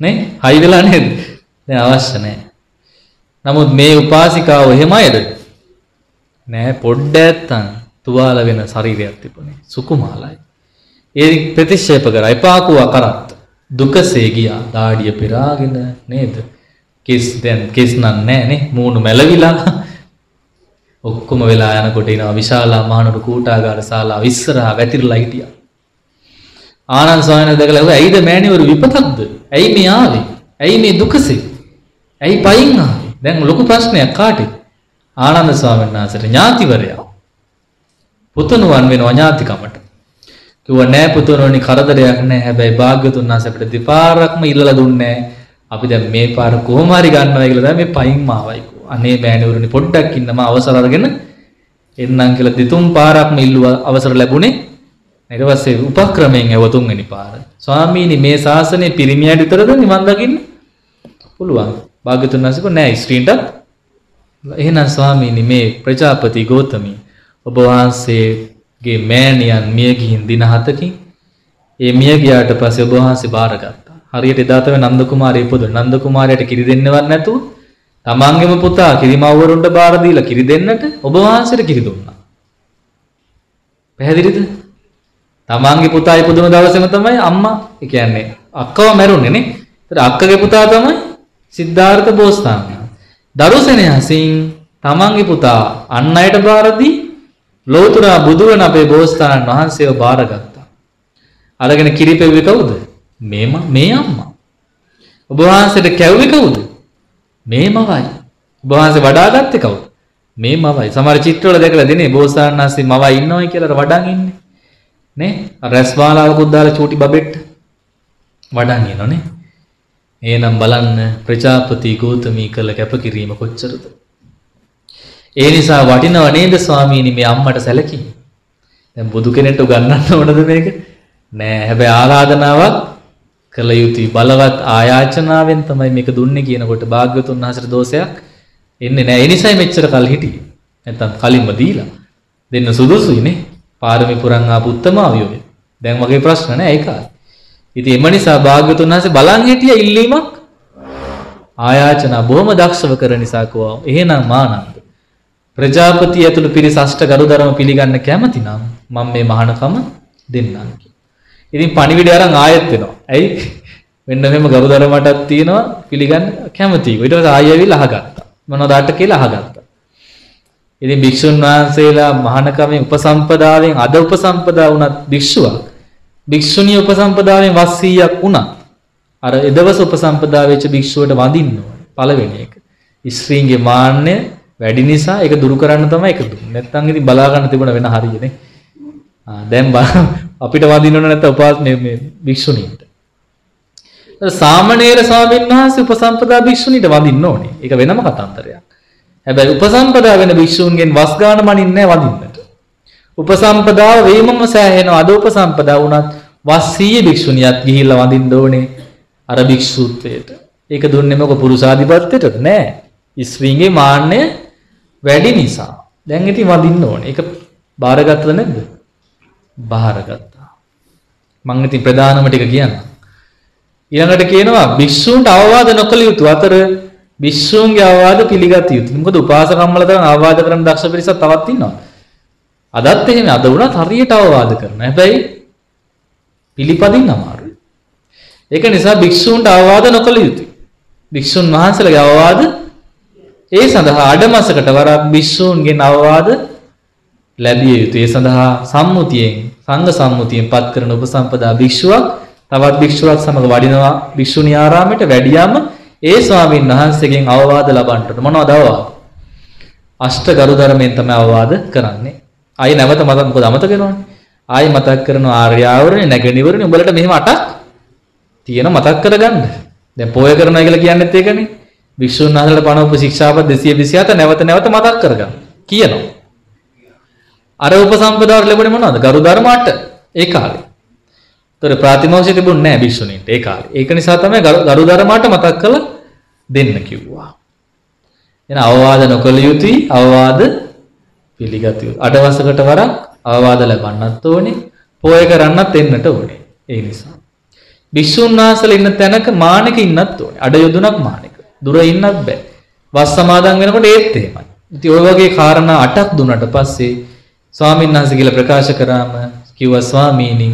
නේ? හයි වෙලා නේද? දැන් අවශ්‍ය නැහැ. නමුත් මේ උපාසිකාව එහෙමයිද? නෑ පොඩ්ඩක් නැත්තම් තුවාල වෙන ශරීරයක් තිබුණේ. සුකුමාලයි. ඒ ප්‍රතික්ෂේප කරා එපාකුව කරත් දුකසේ ගියා දාඩිය පෙරාගෙන නේද කිස් දැන් කිස් නන්නේ නේ මූණු මැලවිලා. ඔක්කොම වෙලා යනකොට එනවා විශාලා මහනුවර කූටාගාර ශාලාව ඉස්සරහා වැතිරලා හිටියා. ආනන්ද ස්වාමීන් දැකලා ඇහුවා ඇයිද මෑණිවරු විපතක්ද? ඇයි මේ ආවේ? ඇයි මේ දුකසේ? ඇයි පයින් ආවේ? දැන් ලොකු ප්‍රශ්නයක් කාටේ? ආනන්ද ස්වාමීන් වහන්සේට ඥාතිවරයා. පුතුණුවන් වෙනවා ඥාතිකමට. කිව්වා නෑ පුතුණෝනි කරදරයක් නෑ. හැබැයි භාග්‍යතුන් වහන්සේ අපිට දෙපාරක්ම ඉල්ලලා දුන්නේ අපි දැන් මේ පාර කොහොම හරි ගන්නවා කියලා තමයි මේ පයින් මාවයි. අනේ මෑණිවරුනි පොඩ්ඩක් ඉන්න මම අවසර අරගෙන එන්නම් කියලා දෙතුන් පාරක්ම ඉල්ලුවා අවසර ලැබුණේ. ඊට පස්සේ උපක්‍රමයෙන් ඇව තුන්වෙනි පාර. ස්වාමීනි මේ ශාසනය පිරිමියට විතරද නිවන් දකින්න? පුළුවන්. භාග්‍යතුන් වහන්සේ කිව්වා නෑ ස්ත්‍රීන්ට එහෙනම් ස්වාමීනි මේ ප්‍රජාපති ගෞතමී ඔබ වහන්සේ ගේ මෑණියන් මිය ගිහින් දින 7කින් ඒ මිය ගියාට පස්සේ ඔබ වහන්සේ බාරගත්තා. හරියට එදා තමයි නන්ද කුමාරය ඉපදුන. නන්ද කුමාරයාට කිරි දෙන්නවත් නැතුව තමන්ගේම පුතා කිරිමව්වරුන්ට බාර දීලා කිරි දෙන්නට ඔබ වහන්සේට කිරි දුන්නා. පැහැදිලිද? තමන්ගේ පුතා ඉපදුන දවසේම තමයි අම්මා ඒ කියන්නේ අක්කව මැරුණේ නේ. ඒතර අක්කගේ පුතා තමයි සිද්ධාර්ථ බෝසතාණන්. දරුසෙනෙහසින් තමන්ගේ පුතා අන් අයට බාර දී ලෝතුරා බුදුවන අපේ බෝසතාණන් වහන්සේව බාරගත්තා. අරගෙන කිරිපෙව්වේ කවුද? මේම මේ අම්මා. ඔබ වහන්සේට කැව්වේ කවුද? මේ මවයි. ඔබ වහන්සේ වඩාගත්තේ කවුද? මේ මවයි. සමහර චිත්‍රවල දැකලා දෙනේ බෝසතාණන් වහන්සේ මවයි ඉන්නවයි කියලා වඩන් ඉන්නේ. නේ? රැස් බාලාවකුත් දාලා චූටි බබෙට්ට වඩන් ඉන්නෝනේ. එහෙනම් බලන්න ප්‍රජාපති ගෞතමී කළ කැපකිරීම කොච්චරද? ඒ නිසා වටිනව නේද ස්වාමීනි මේ අම්මට සැලකී. දැන් බුදු කෙනෙක්ට උගන්වන්න ඕනද මේක? නෑ. හැබැයි ආරාධනාවක් කළ යුතුයි. බලවත් ආයාචනාවෙන් තමයි මේක දුන්නේ කියනකොට භාග්‍යවතුන් වහන්සේට දෝෂයක් එන්නේ නෑ. ඒ නිසායි මෙච්චර කල් හිටියේ. නැත්තම් කලින්ම දීලා දෙන්න සුදුසුයිනේ. පාරමී පුරන් ආපු උත්තමාවියෝ. දැන් වගේ ප්‍රශ්න නෑ ඒකයි. ඉතින් එම නිසා භාග්‍යවතුන් වහන්සේ බලන් හිටිය ඉල්ලීමක් ආයාචනා බොහොම දක්ෂව කරන නිසා කෝ එහෙනම් මානන්ද ප්‍රජාපති ඇතුළු පිරිස අෂ්ට ගරුදරම පිළිගන්න කැමති නම් මම මේ මහානකම දෙන්නම් ඉතින් පණිවිඩය අරන් ආයෙත් වෙනවා. ඇයි? මෙන්න මෙහෙම ගරුදර මටත් තියෙනවා පිළිගන්න කැමතියි. ඊට පස්සේ ආයෙ ඇවිල්ලා අහගත්තා. මොනවද අට කියලා අහගත්තා. ඉතින් භික්ෂුන් වහන්සේලා මහානකමෙන් උපසම්පදාවෙන් අද උපසම්පදා වුණත් භික්ෂුවක් භික්ෂුණී උපසම්පදාවෙන් වස් 100ක් වුණත් අර එදවස උපසම්පදා වෙච්ච භික්ෂුවට වඳින්න ඕනේ. පළවෙනි එක. ස්ත්‍රීන්ගේ මාන්නය වැඩි නිසා ඒක දුරු කරන්න තමයි ඒක දුන්නේ. නැත්නම් ඉතින් බලා ගන්න තිබුණ වෙන හරියනේ. ආ දැන් අපිට වදින්න ඕන නැත්නම් උපාස මේ මේ භික්ෂුණීන්ට. සාමණේර ස්වාමීන් වහන්සේ උපසම්පදා භික්ෂුණීට වදින්න ඕනේ. ඒක වෙනම කතාන්තරයක්. හැබැයි උපසම්පදා වෙන භික්ෂූන්ගෙන් වස් ගන්න මනින්නේ වදින්නට. උපසම්පදාව වේමම සෑහෙනවා. අද උපසම්පදා වුණත් වස් 100 භික්ෂුණියත් ගිහිල්ලා වදින්න ඕනේ අර භික්ෂුත්වයට. ඒක දුන්නේ මොක පුරුෂාධිපත්‍යයටද නෑ. ස්ත්‍රීන්ගේ මාන්නය වැඩි නිසා දැන් ඉතින් වදින්න ඕනේ. ඒක බාරගත්තද නැද්ද? බාරගත්තා. මම ඉතින් ප්‍රධානම ටික කියන්න. ඊළඟට කියනවා භික්ෂූන්ට අවවාද නොකළ යුතු අතර භික්ෂූන්ගේ අවවාද පිළිගත යුතුයි. මොකද උපාසකම්මල තරම් අවවාද කරන දක්ෂ පිරිසක් තවත් ඉන්නවා. අදත් එහෙම අද වුණත් හරියට අවවාද කරනවා. හැබැයි පිළිපදින්න අමාරුයි. ඒක නිසා භික්ෂූන්ට අවවාද නොකළ යුතුයි. භික්ෂුන් වහන්සේලාගේ අවවාද ඒ සඳහා අඩමසකට වරක් භික්ෂූන්ගෙන් අවවාද ලැබිය යුතු. ඒ සඳහා සම්මුතියෙන් සංඝ සම්මුතියෙන් පත් කරන උපසම්පදා භික්ෂුවක් තවත් භික්ෂුවක් සමග වඩිනවා භික්ෂුණී ආරාමයට වැඩියම ඒ ස්වාමීන් වහන්සේගෙන් අවවාද ලබන්නට මොනවද අවවාද? අෂ්ට ගරු ධර්මයෙන් තමයි අවවාද කරන්නේ. ආයි නැවත මතක් මොකද අමතක වෙනවනේ. ආයි මතක් කරන ආර්යාවරණේ නැගෙනවරණේ උඹලට මෙහෙම අටක් තියෙන මතක් කරගන්න. දැන් පොය කරනවා කියලා කියන්නේත් ඒකනේ. වික්ෂුන් වහන්සේලාට පනවපු ශික්ෂාපද 227 නැවත නැවත මතක් කරගන්න කියනවා. අර උපසම්පදාවට ලැබුණේ මොනවද? ගරු ධර්ම 8 ඒ කාලේ. තොර ප්‍රාතිමෝක්ෂය තිබුණේ නැහැ භික්ෂුණීන්ට ඒ කාලේ. ඒක නිසා තමයි ගරු ධර්මාට මතක් කරලා දෙන්න කිව්වා. එන අවවාද නොකළ යුතුයි අවවාද පිළිගත යුතුයි. අඩවසකට වරක් අවවාද ලබන්නත් ඕනේ. පෝය කරන්නත් එන්නට ඕනේ. ඒ නිසා. භික්ෂුන් වහන්සේලා ඉන්න තැනක මානෙක ඉන්නත් ඕනේ. අඩ යොදුනක් මානෙක. දුර ඉන්නත් බෑ. වස් සමාදන් වෙනකොට ඒත් එහෙමයි. ඉතින් ඔය වගේ කාරණා අටක් දුන්නට පස්සේ ස්වාමීන් වහන්සේ කියලා ප්‍රකාශ කරාම කිව්වා ස්වාමීනි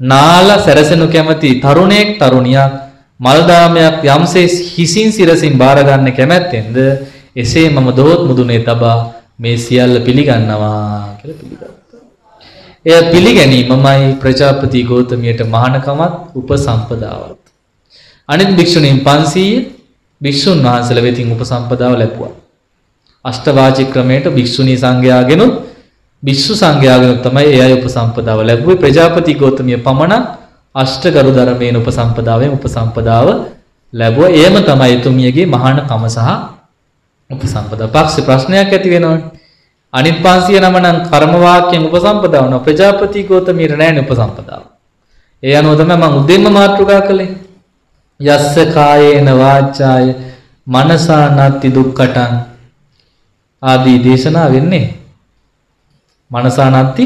නාලා සැරසෙනු කැමති තරුණයෙක් තරුණියක් මල්දාමයක් යම්සේ හිසින් සිරසින් බාර ගන්න කැමැත්තෙන්ද එසේ මම දොහොත් මුදුනේ තබා මේ සියල්ල පිළිගන්නවා කියලා පිළිගත්තා. එය පිළිගැනීමමයි ප්‍රජාපති ගෞතමියට මහානකමත් උපසම්පදාවත්. අනිත් භික්ෂුණීන් 500 භික්ෂුන් වහන්සේලා වෙතින් උපසම්පදාව ලැබුවා. අෂ්ටවාචික ක්‍රමයට භික්ෂුණී සංඝයාගෙනුත් භික්ෂු සංඝයාගෙනුත් තමයි ඒ අය උපසම්පදාව ලැබුවේ. ප්‍රජාපති ගෞතමිය පමණ අෂ්ටගරු ධර්මයෙන් උපසම්පදාවෙන් උපසම්පදාව ලැබුවා. එයම තමයි එතුමියගේ මහානකම සහ උපසම්පදා. පක්ෂ ප්‍රශ්නයක් ඇති වෙනවනේ. අනිත් 500 නම නම් කර්ම වාක්‍යයෙන් උපසම්පදා වුණා. ප්‍රජාපති ගෞතමීර නෑනේ උපසම්පදාව. ඒ අනුව තමයි මම උදෙන්ම මාතෘකා කළේ. යස්ස කායේන වාචාය මනසා නත්ති දුක්කටං ආදී දේශනා වෙන්නේ. මනසා නත්ති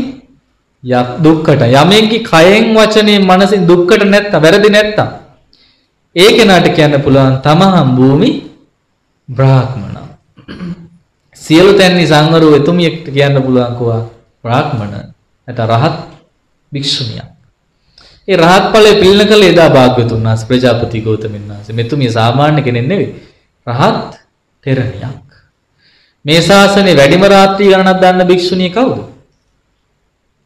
යක් දුක්කට යමෙන්ගේ කයෙන් වචනේ මනසින් දුක්කට නැත්තම් වැරදි නැත්තම් ඒ කෙනාට කියන්න පුළුවන් තමහම් භූමි බ්‍රාහ්මණ සියලු තැන්හි සංවරව එතුමියෙක්ට කියන්න පුළුවන් කෝවා බ්‍රාහ්මණ නැත්නම් රහත් භික්ෂුණියක්. ඒ රහත් ඵලය පිළින කළ එදා භාග්‍යතුන් වහන්සේ ප්‍රජාපති ගෞතමයන් වහන්සේ මෙතුමිය සාමාන්‍ය කෙනෙක් නෙවෙයි. රහත් තෙරණියක්. මේ ශාසනයේ වැඩිම රාත්‍රී ගණනක් දන්න භික්ෂුණිය කවුද?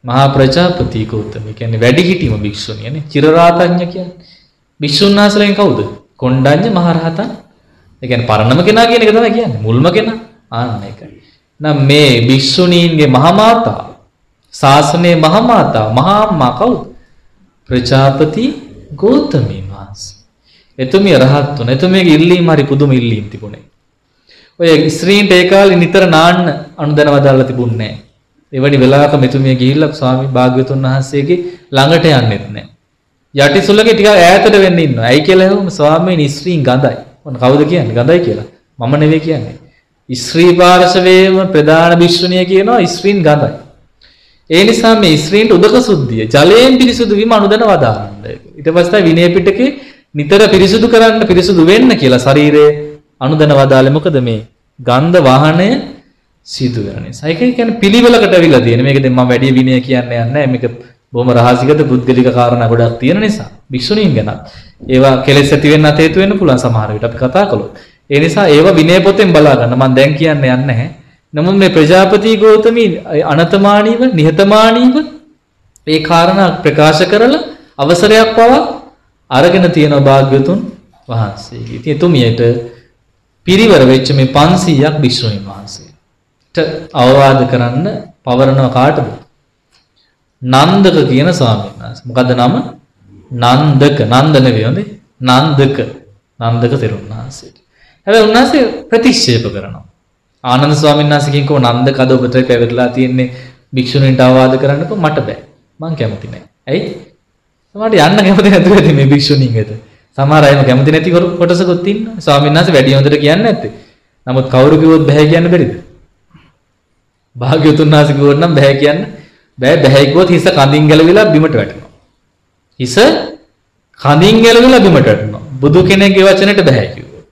මහා ප්‍රජාපති ගෞතම කියන්නේ වැඩිහිටියම භික්ෂුණියනේ. චිරරාතඥ කියන්නේ. භික්ෂුන් වහන්සේලාගෙන් කවුද? කොණ්ඩඤ්ඤ මහරහතන්. ඒ කියන්නේ පරණම කෙනා කියන එක තමයි කියන්නේ. මුල්ම කෙනා. ආන්න එකයි. නම් මේ භික්ෂුණීන්ගේ මහමාතා ශාසනයේ මහමාතා මහා අම්මා කවුද? ප්‍රජාපති ගෞතමී වහන්සේ. එතුමිය රහත් වුණා. එතුමියගේ ඉල්ලීම හරි පුදුම ඉල්ලීම් තිබුණේ. ඔය ස්ත්‍රීන්ට ඒ කාලේ නිතර නාන්න අනුදැන වදාලා තිබුණේ නැහැ. එවැනි වෙලාවක මෙතුමිය ගිහිල්ලා ස්වාමි භාග්‍යවතුන් වහන්සේගේ ළඟට යන්නෙත් නැහැ. යටිසුලගේ ටිකක් ඈතට වෙන්න ඉන්නවා. ඇයි කියලා හෙවම ස්වාමීන් ස්ත්‍රීන් ගඳයි. මොන කවුද කියන්නේ? ගඳයි කියලා. මම නෙවෙයි කියන්නේ. ස්ත්‍රී පාර්ශවයේම ප්‍රධාන භික්ෂුණිය කියනවා ස්ත්‍රීන් ගඳයි. ඒ නිසා මේ ස්ත්‍රීන්ට උදක සුද්ධිය ජලයෙන් පිරිසුදු වීම අනුදැන වදාරන්න. ඊට පස්සේ විනය පිටකේ නිතර පිරිසුදු කරන්න පිරිසුදු වෙන්න කියලා ශරීරයේ අනුදැන වදාලේ මොකද මේ ගන්ධ වාහනය සිදු වෙන නිසා. ඒක කියන්නේ පිළිවෙලකට අවිලා තියෙන. මේක දැන් මම වැඩි විනය කියන්නේ නැහැ. මේක බොහොම රහසිගත පුද්ගලික කාරණා ගොඩක් තියෙන නිසා. භික්ෂුණීන් ගැන ඒවා කෙලෙස් ඇති වෙන්න හේතු වෙන්න පුළුවන් සමහර විට අපි කතා කළොත්. ඒ නිසා ඒව විනය පොතෙන් බලා ගන්න. මම දැන් කියන්න යන්නේ නැහැ. නමුත් මේ ප්‍රජාපති ගෞතමී අනතමානීව නිහතමානීව ඒ කාරණා ප්‍රකාශ කරලා අවසරයක් පවා අරගෙන තියෙන භාග්‍යතුන් වහන්සේ. ඉතින් එතුමියට පිරිවර වෙච්ච මේ 500ක් භික්ෂුණීන් වහන්සේට අවවාද කරන්න පවරනව කාටද? නන්දක කියන ස්වාමීන් වහන්සේ. මොකද්ද නම? නන්දක. නන්ද නෙවෙයි හොඳේ. නන්දක. නන්දක තෙරුන් වහන්සේට. හැබැයි උන්වහන්සේ ප්‍රතික්ෂේප කරනවා. ආනන්ද ස්වාමීන් වහන්සේ කියනකෝ නන්ද කද ඔබට පැවිදිලා තියෙන්නේ භික්ෂුණීන්ට අවවාද කරන්නකෝ මට බෑ. මං කැමති නෑ. ඇයි? සමහරට යන්න කැමති නැතුව ඇති මේ භික්ෂුණීන් වෙත. සමහර අයම කැමති නැති කොටසකුත් ඉන්නවා. ස්වාමීන් වහන්සේ වැඩි හොඳට කියන්නේ නැත්තේ. නමුත් කවුරු කිව්වොත් බෑ කියන්න බැරිද? භාග්‍යවතුන් වහන්සේ කිව්වොත් නම් බෑ කියන්න බෑ බෑ කිව්වොත් හිස කඳින් ගැලවිලා බිමට වැටෙනවා. හිස කඳින් ගැලවිලා බිමට වැටෙනවා. බුදු කෙනෙක්ගේ වචනට බෑ කිව්වා.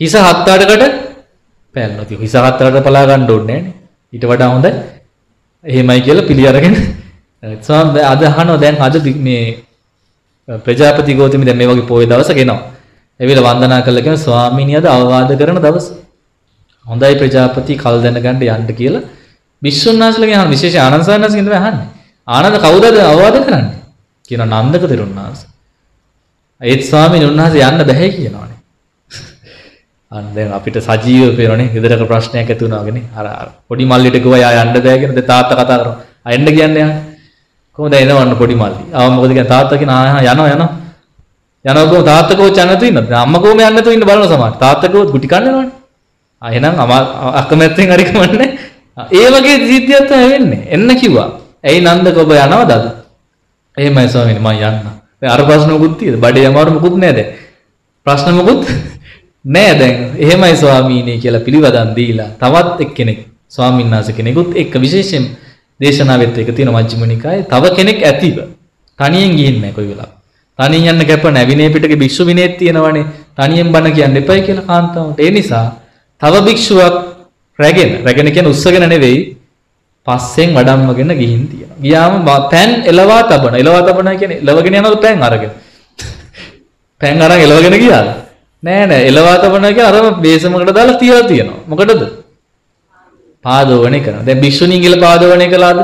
හිස හත් අඩකට පැල්ලනවා. ඉතින් හිස හත් අඩකට පලා ගන්න ඕනේ නෑනේ. ඊට වඩා හොඳ එහෙමයි කියලා පිළි අරගෙන ස්වාම අද අහනවා දැන් අද මේ ප්‍රජාපති ගෞතමි දැන් මේ වගේ පොයේ දවසක එනවා. එවිල වන්දනා කළා කියන ස්වාමීනි අද අවවාද කරන දවස. හොඳයි ප්‍රජාපති කල් දැනගන්න යන්න කියලා විශ්වන්නාසලගේ අහන විශේෂ ආනන්ද සානන්දගෙන් තමයි අහන්නේ. ආනන්ද කවුදද අවවාද කරන්නේ? කියන නන්දක තෙරුණාස. ඒත් ස්වාමීන් වහන්සේ යන්න බෑ කියනවානේ. අන්න දැන් අපිට සජීව පේනනේ ගෙදරක ප්‍රශ්නයක් ඇති වුණාගෙන අර අර පොඩි මල්ලිට කිව්වා යා යන්න බෑ කියන තාත්තා කතා කරනවා. ආ එන්න කියන්නේ යා. කොහොමද එනවන්න පොඩි මල්ලි. ආව මොකද කියන්නේ තාත්තා කියන ආ යනවා යනවා. යනවා කොහොම තාත්තා කොහොම යන්න නැතුව ඉන්නද? අම්මා කොහොම යන්න නැතුව ඉන්න බලන සමහර. තාත්තා කොහොම ගුටි කන්න යනවනේ. ආ එහෙනම් අකමැත්තෙන් හරි කමන්නේ. ඒ වගේ සිද්ධියක් තමයි වෙන්නේ. එන්න කිව්වා. ඇයි නන්දක ඔබ යනවද අද? එහෙමයි ස්වාමීනි මම යන්න. දැන් අර ප්‍රශ්න මොකුත් තියෙද? බඩේ අමාරු මොකුත් නැහැ දැන්. ප්‍රශ්න මොකුත් නෑ දැන්. එහෙමයි ස්වාමීනි කියලා පිළිවදන් දීලා තවත් එක්කෙනෙක් ස්වාමීන් වහන්සේ කෙනෙකුත් එක්ක විශේෂයෙන් දේශනාවෙත් එක තියෙන මජ්ක්‍ධිම නිකායේ තව කෙනෙක් ඇතිව තනියෙන් ගිහින් නැහැ කොයි වෙලාවක. තනියෙන් යන්න කැප නැහැ. විනය පිටකේ භික්ෂු විනයෙත් තියෙනවනේ. තනියෙන් බණ කියන්න එපයි කියලා කාන්තාවට. ඒ නිසා තව භික්ෂුවක් රැගෙන රැගෙන කියන්නේ උස්සගෙන නෙවෙයි පස්සෙන් වඩම්මගෙන ගිහින් තියෙනවා. ගියාම පෑන් එලවා තබන. එලවා තබන කියන්නේ එලවගෙන යනවද පෑන් අරගෙන? පෑන් අරන් එලවගෙන ගියාද? නෑ නෑ එලවා තබන කියන්නේ අරම බේසමකට දාලා තියලා තියෙනවා. මොකටද? පාදෝවණේ කරනවා. දැන් භික්ෂුණීන් ගිල පාදෝවණේ කළාද?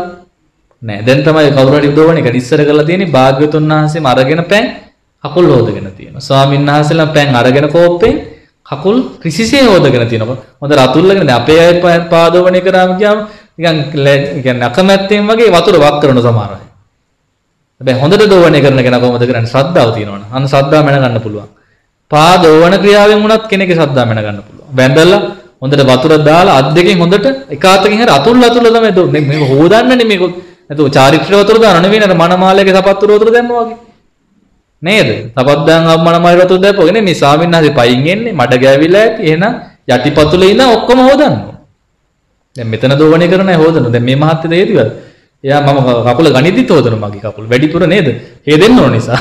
නෑ. දැන් තමයි කවුරු හරි දෝවණේ කර ඉස්සර කරලා තියෙන්නේ භාග්‍යවතුන් වහන්සේම අරගෙන පෑන් කකුල් හොදගෙන තියෙනවා. ස්වාමීන් වහන්සේලා පෑන් අරගෙන කෝප්පෙන් කකුල් කිසිසේ හොදගෙන තියෙනවා. හොඳ රතුල්ලගෙන දැන් අපේ අය පාදෝවණේ කරාම ගියාම නිකන් කියන්නේ අකමැත්තෙන් වගේ වතුර වක් කරන සමහර අය. හැබැයි හොඳට දෝවණේ කරන කෙනා කොහොමද කරන්නේ? ශ්‍රද්ධාව තියෙනවනේ. අන්න ශ්‍රද්ධාව මැන ගන්න පුළුවන්. පාදෝවණ ක්‍රියාවෙන් වුණත් කෙනෙක්ගේ ශ්‍රද්ධාව මැන ගන්න පුළුවන්. බැඳලා හොඳට වතුර දාලා අත් දෙකෙන් හොඳට එක අතකින් හරි අතුල් අතුල් තමයි දෝ මේ මේක හොදන්නනේ මේක නැතු චාරිත්‍ර වතුර දාන නෙවෙයි නේද මනමාලයේ සපත්තු වතුර දැම්මා වගේ නේද? සපත් දාන් අම් මනමාලයේ වතුර දැම්පෝගෙන මේ ස්වාමීන් වහන්සේ පයින් එන්නේ මඩ ගෑවිලා ඇති. එහෙනම් යටිපතුලේ ඉඳන් ඔක්කොම හොදන්න දැන් මෙතන දෝවණේ කරන අය හොදන දැන් මේ මහත්ය දෙයතිවද එයා මම කකුල ගණිතීත් හොදන මගේ කකුල. වැඩිපුර නේද? හේ දෙන්න ඕන නිසා.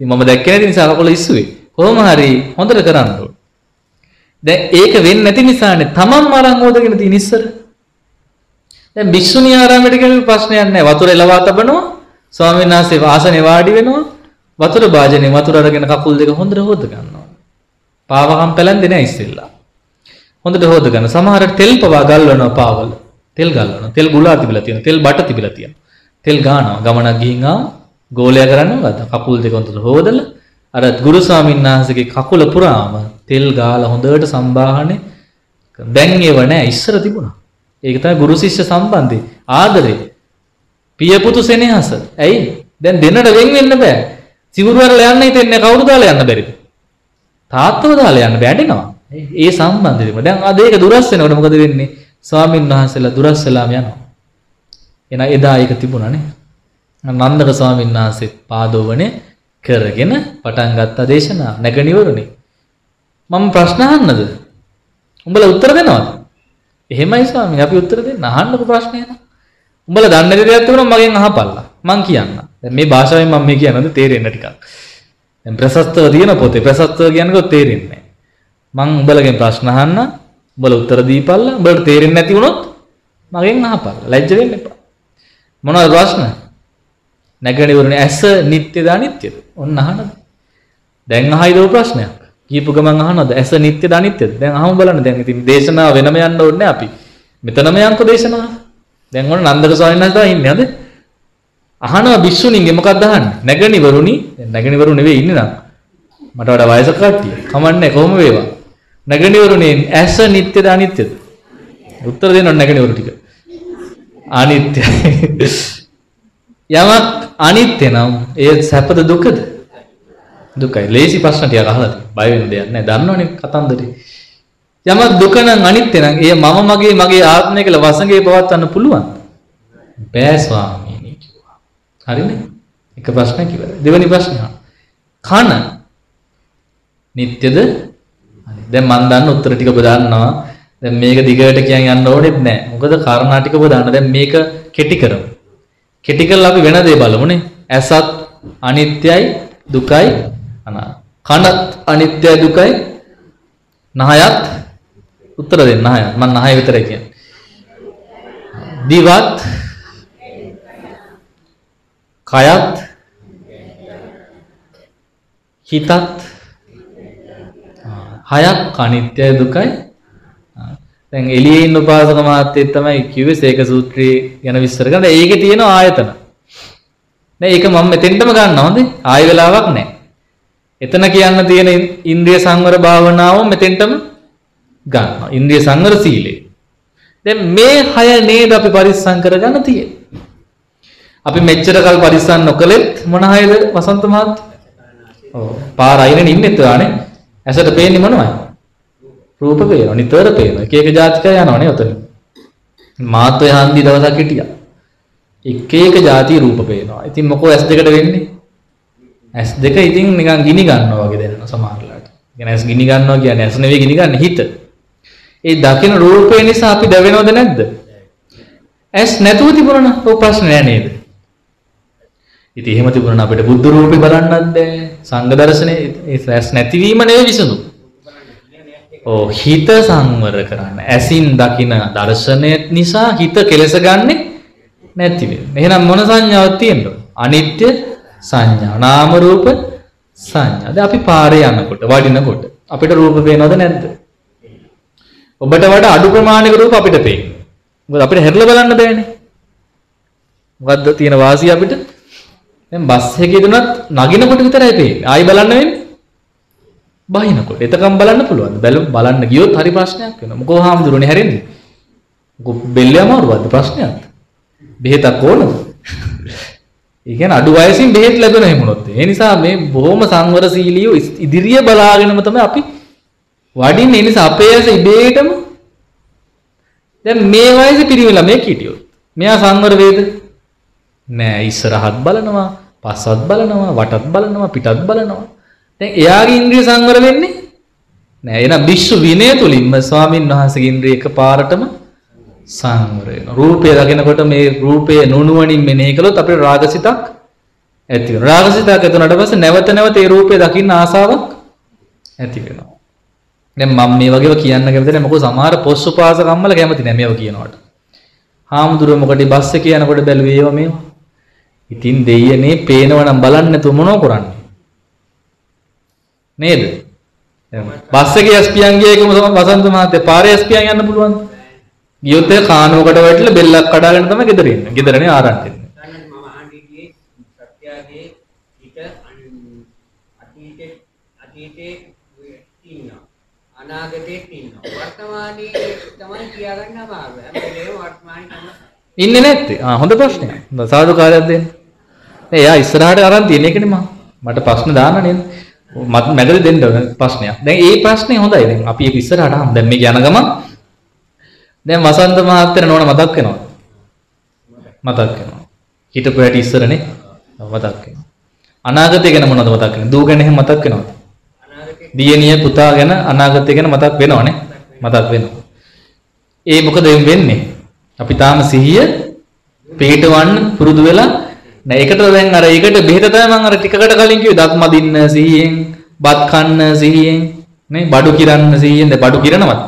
මම දැක්කේ නැති නිසා කකුල ඉස්සුවේ. කොහොම හරි හොඳට කරන්න ඕන. දැන් ඒක වෙන්නේ නැති නිසානේ තමන්ම අරන් හොදගෙන තියෙන ඉස්සර. දැන් භික්ෂුණී ආරාමයට ගිහින් ප්‍රශ්නයක් නැහැ. වතුර එලවා තබනවා. ස්වාමීන් වහන්සේ ආසනේ වාඩි වෙනවා. වතුර භාජනේ වතුර අරගෙන කකුල් දෙක හොඳට හොද ගන්නවා. පාවකම් පැලැන්දේ නැහැ ඉස්සෙල්ලා. හොඳට හොද ගන්න. සමහර තෙල් පවා ගල්වනවා පාවල. තෙල් ගල්වනවා. තෙල් ගුලා තිබිලා තියෙනවා. තෙල් බට තිබිලා තියෙනවා. තෙල් ගානවා. ගමනක් ගිහින් ආ ගෝලයා කරන්නේ මොකද්ද? කකුල් දෙක හොඳට හොදලා අර ගුරු ස්වාමීන් වහන්සේගේ කකුල පුරාම තෙල් ගාලා හොඳට සම්බාහනේ දැන් ඒව නෑ ඉස්සර තිබුණා. ඒක තමයි ගුරු ශිෂ්‍ය සම්බන්ධය. ආදරේ. පියපුතු සෙනෙහස. ඇයි? දැන් දෙන්නට වෙන් වෙන්න බෑ. සිවුරු වල යන්න හිතෙන්නේ කවුරු දාලා යන්න බැරිද? තාත්තව දාලා යන්න බැඳෙනවා. ඒ සම්බන්ධය තිබුණා. දැන් අද ඒක දුරස් වෙනකොට මොකද වෙන්නේ? ස්වාමීන් වහන්සේලා දුරස් වෙලාම යනවා. එන එදා ඒක තිබුණානේ. නන්දක ස්වාමීන් වහන්සේ පාදෝවනේ කරගෙන පටන් ගත්ත දේශනා නැගණිවරුනි. මම ප්‍රශ්න අහන්නද? උඹලා උත්තර දෙනවද? එහෙමයි ස්වාමීනි අපි උත්තර දෙන්න අහන්නකො ප්‍රශ්නය නම්. උඹලා දන්නේ නැති දෙයක් තිබුණා මගෙන් අහපල්ලා. මං කියන්න. දැන් මේ භාෂාවෙන් මම මේ කියනද තේරෙන්න ටිකක්. දැන් ප්‍රසස්තව තියෙන පොතේ ප්‍රසස්තව කියනකොට තේරෙන්නේ නැහැ. මං උඹලගෙන් ප්‍රශ්න අහන්න උඹලා උත්තර දීපල්ලා. උඹලට තේරෙන්නේ නැති වුණොත් මගෙන් අහපල්ලා. ලැජ්ජ වෙන්න එපා. මොනවද ප්‍රශ්න? නැගණිවරණ ඇස නිට්ටයද අනිත්‍යද? ඔන්න අහනද? දැන් අහයිද ප්‍රශ්නයක්? කියපු ගමන් අහනවද? ඇස නිට්ටයද අනිත්‍යද? දැන් අහමු බලන්න. දැන් ඉතින් දේශනාව වෙනම යන්න ඕනේ අපි. මෙතනම යන්කෝ දේශනාව. දැන් ඔන්න නන්දක ස්වාමීන් වහන්සේ තමයි ඉන්නේ නේද? අහනවා භික්ෂුණින්ගේ මොකක්ද අහන්නේ? නැගණිවරුනි. දැන් නැගණිවරු නෙවෙයි ඉන්නේ නම්. මට වඩා වයසක කට්ටිය. කමන්නේ කොහොම වේවා. නැගණිවරුනි ඇස නිට්ටයද අනිත්‍යද? උත්තර දෙන්න නැගණිවරු ටික. අනිත්‍යයි. යමක් අනිත්‍ය නම් ඒ සැපද දුකද? දුකයි. ලේසි ප්‍රශ්න ටිකක් අහලා තියෙනවා. බය වෙන දෙයක් නැහැ. දන්නවනේ කතන්දරේ. යමක් දුක නම් අනිත්‍ය නම් ඒ මම මගේ මගේ ආත්මය කියලා වසඟේ පවත්වන්න පුළුවන්. බෑ ස්වාමීනි කිව්වා. හරිනේ? එක ප්‍රශ්නයක් ඉවරයි. දෙවෙනි ප්‍රශ්නය. කන නිට්ටයද? දැන් මම දන්න උත්තර ටික ඔබ දන්නවා. දැන් මේක දිගට කියන් යන්න ඕනෙත් නැහැ. මොකද කාරණා ටික ඔබ දන්න. දැන් මේක කෙටි කරමු. කෙටි කරලා අපි වෙන දේ බලමුනේ. ඇසත් අනිත්‍යයි දුකයි අනා. කනත් අනිත්‍යයි දුකයි. නහයත් උත්තර දෙන්න නහය. මම නහය විතරයි කියන්නේ. දිවත් කයත් හිතත් හයක් අනිත්‍යයි දුකයි දැන් එළියේ ඉන්න උපාසක මහත්තයෙක් තමයි කිව්වේ සේක සූත්‍රයේ ගැන විස්තර කරන. ඒකේ තියෙන ආයතන. නෑ ඒක මම මෙතෙන්ටම ගන්නවා හොඳේ. ආය වෙලාවක් නෑ. එතන කියන්න තියෙන ඉන්ද්‍රිය සංවර භාවනාව මෙතෙන්ටම ගන්නවා. ඉන්ද්‍රිය සංවර සීලය. දැන් මේ හය නේද අපි පරිස්සම් කරගන්න තියෙන්නේ. අපි මෙච්චර කල් පරිස්සම් නොකලෙත් මොන හයද වසන්ත මහත්තයා? ඔව්. පාර අයිනේ ඉන්නෙත් ඔයානේ. ඇසට පේන්නේ මොනවද? රූප පේනවා නිතර පේනවා එක එක ජාතිකය යනවනේ ඔතන මාත් ඔය හන්දි දවසක් හිටියා එක එක જાති රූප පේනවා. ඉතින් මොකෝ S දෙකට වෙන්නේ? S දෙක ඉතින් නිකන් ගිනි ගන්නවා වගේ දැනෙනවා සමහරලාට. කියන්නේ S ගිනි ගන්නවා කියන්නේ S නෙවෙයි ගිනි ගන්න හිත. ඒ දකින රූපේ නිසා අපි දැවෙනවද නැද්ද? S නැතුව තිබුණා නම් ඔය ප්‍රශ්නේ නෑ නේද? ඉතින් එහෙම තිබුණා අපිට බුද්ධ රූපේ බලන්නත් බෑ. සංඝ දර්ශනේ ඒ S නැතිවීම නෙවෙයි විසඳු. ඕ හිත සංවර කරන්න. ඇසින් දකින දර්ශනය නිසා හිත කෙලස ගන්නෙ නැති වෙනවා. එහෙනම් මොන සංඥාවක් තියෙනවද? අනිත්‍ය සංඥා. නාම රූප සංඥා. දැන් අපි පාරේ යනකොට වඩිනකොට අපිට රූප පේනවද නැද්ද? ඔබට වඩා අඩු ප්‍රමාණයක රූප අපිට පේනවා. මොකද අපිට හැරිලා බලන්න බෑනේ. මොකද්ද තියෙන වාසිය අපිට? දැන් බස් එකේ දුනත් නගිනකොට විතරයි පේන්නේ. ආයි බලන්න වෙන්නේ. බහිනකොට. එතකම් බලන්න පුළුවන්. බලන්න ගියොත් හරි ප්‍රශ්නයක් වෙනවා. මොකෝ හාමුදුරනේ හැරෙන්නේ? මොකෝ බෙල්ල අමාරුවක්ද ප්‍රශ්නයක්? බෙහෙතක් ඕනද? ඒ කියන්නේ අඩු වයසින් බෙහෙත් ලැබෙන හැමුණොත්. ඒ නිසා මේ බොහොම සංවරශීලීව ඉදිරිය බලාගෙනම තමයි අපි වඩින්නේ. ඒ නිසා අපේ ඇස ඉබේටම දැන් මේ වයසේ පිරිමිලා මේ කීටියොත්. මෙයා සංවර වේද? නෑ ඉස්සරහත් බලනවා, පස්සත් බලනවා, වටත් බලනවා, පිටත් බලනවා. දැන් එයාගේ ඉන්ද්‍රිය සංවර වෙන්නේ නෑ. එහෙනම් විශ්ව විනය තුලින්ම ස්වාමින් වහන්සේගේ ඉන්ද්‍රිය එකපාරටම සංවර වෙනවා. රූපය දකිනකොට මේ රූපය නුනුවණින් මෙනෙහි කළොත් අපිට රාගසිතක් ඇති වෙනවා. රාගසිතක් ඇති වුණාට පස්සේ නැවත නැවත ඒ රූපය දකින්න ආසාවක් ඇති වෙනවා. දැන් මම මේ වගේව කියන්න කැමති නැහැ. මොකද සමහර පොස්සුපාස කම්මල කැමති නැහැ මේව කියනවට. හාමුදුරුවෝ මොකටද බස් එකේ යනකොට බැලුවේ ඒවා මේවා. ඉතින් දෙයියනේ පේනවනම් බලන්න නැතුව මොනව කරන්නේ? නේද? බස් එකේ ස්පියන් ගිය එකම වසන්ත මහත්තයා පාරේ ස්පියන් යන්න පුළුවන්ද? ගියොත් ඒ කානුවකට වැටිලා බෙල්ලක් කඩාගෙන තමයි ගෙදර එන්නේ. ගෙදරනේ ආරන්ට. අනාගතේ ඉන්නවා. වර්තමානයේ තමයි කියාගන්න අමාරුයි. හැබැයි වර්තමානයේ තමයි ඉන්නේ නැත්තේ. ආ හොඳ ප්‍රශ්නයක්. හොඳ සාදුකාරයක් දෙන්න. නේ එයා ඉස්සරහට අරන් තියෙන එකනේ මම. මට ප්‍රශ්න දාන්න නේද? මත් මැදට දෙන්න ඕන ප්‍රශ්නයක්. දැන් ඒ ප්‍රශ්නේ හොඳයි. දැන් අපි ඒක ඉස්සරහට අහමු. දැන් මේ යන ගමන් දැන් වසන්ත මහත්තයා නෝන මතක් වෙනවා. මතක් වෙනවා. හිටපු හැටි ඉස්සරනේ මතක් වෙනවා. අනාගතය ගැන මොනවද මතක් වෙන්නේ? දූ ගැන එහෙම මතක් වෙනවද? අනාගතේ දියණිය පුතා ගැන අනාගතය ගැන මතක් වෙනවනේ. මතක් වෙනවා. ඒ මොකද වෙන්නේ? අපි තාම සිහිය පිටවන්න පුරුදු වෙලා නෑ ඒකට දැන් අර ඒකට බෙහෙත තමයි මම අර ටිකකට කලින් කිව්වේ. දත් මදින්න සිහියෙන් බත් කන්න සිහියෙන් නේ? බඩු කිරන්න සිහියෙන්. දැන් බඩු කිරනවද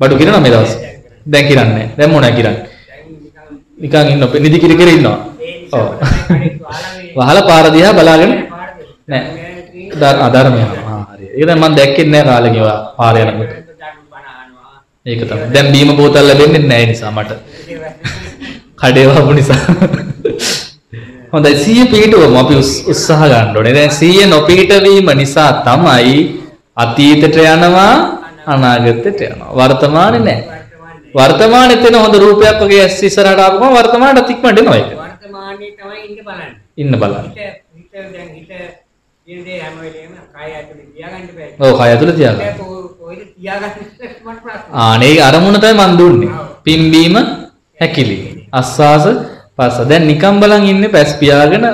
බඩු කිරනවා මේ දවස්? දැන් කිරන්නේ දැන් මොනවා කිරන්නේ? නිකන් ඉන්න නිදි කිරි කිරි ඉන්නවා. ඔව්. වහලා පාර දිහා බලාගෙන නෑ. ධර්ම ධර්මය. ආ හරි. ඒක දැන් මම දැක්කේ නෑ කාලෙක ඒවා පාර යනකොට. ඒක තමයි. දැන් බීම බෝතල් ලැබෙන්නේ නෑ නිසා මට. කඩේ වහපු නිසා හොඳයි සිහිය පිටවම අපි උත්සාහ ගන්න ඕනේ. දැන් සිහිය නොපිටවීම නිසා තමයි අතීතයට යනවා අනාගතයට යනවා. වර්තමානේ නැහැ. වර්තමානෙත් එන හොඳ රූපයක් වගේ ඇස් ඉස්සරහට ආපුවම වර්තමානට ඉක්මනට එනවා ඒක. වර්තමානයේ තමයි ඉන්න බලන්න. ඉන්න බලන්න. හිත දැන් හිත කියන දේ හැම වෙලේම කය ඇතුලේ තියාගන්න බෑ. ඔව් කය ඇතුලේ තියාගන්න. ඔය තියාගන්න මට ප්‍රශ්න. ආනේ අරමුණ තමයි මන් දුන්නේ. පිම්බීම හැකිලි. අස්වාස පස්ස. දැන් නිකම් බලන් ඉන්නේ පැස් පියාගෙන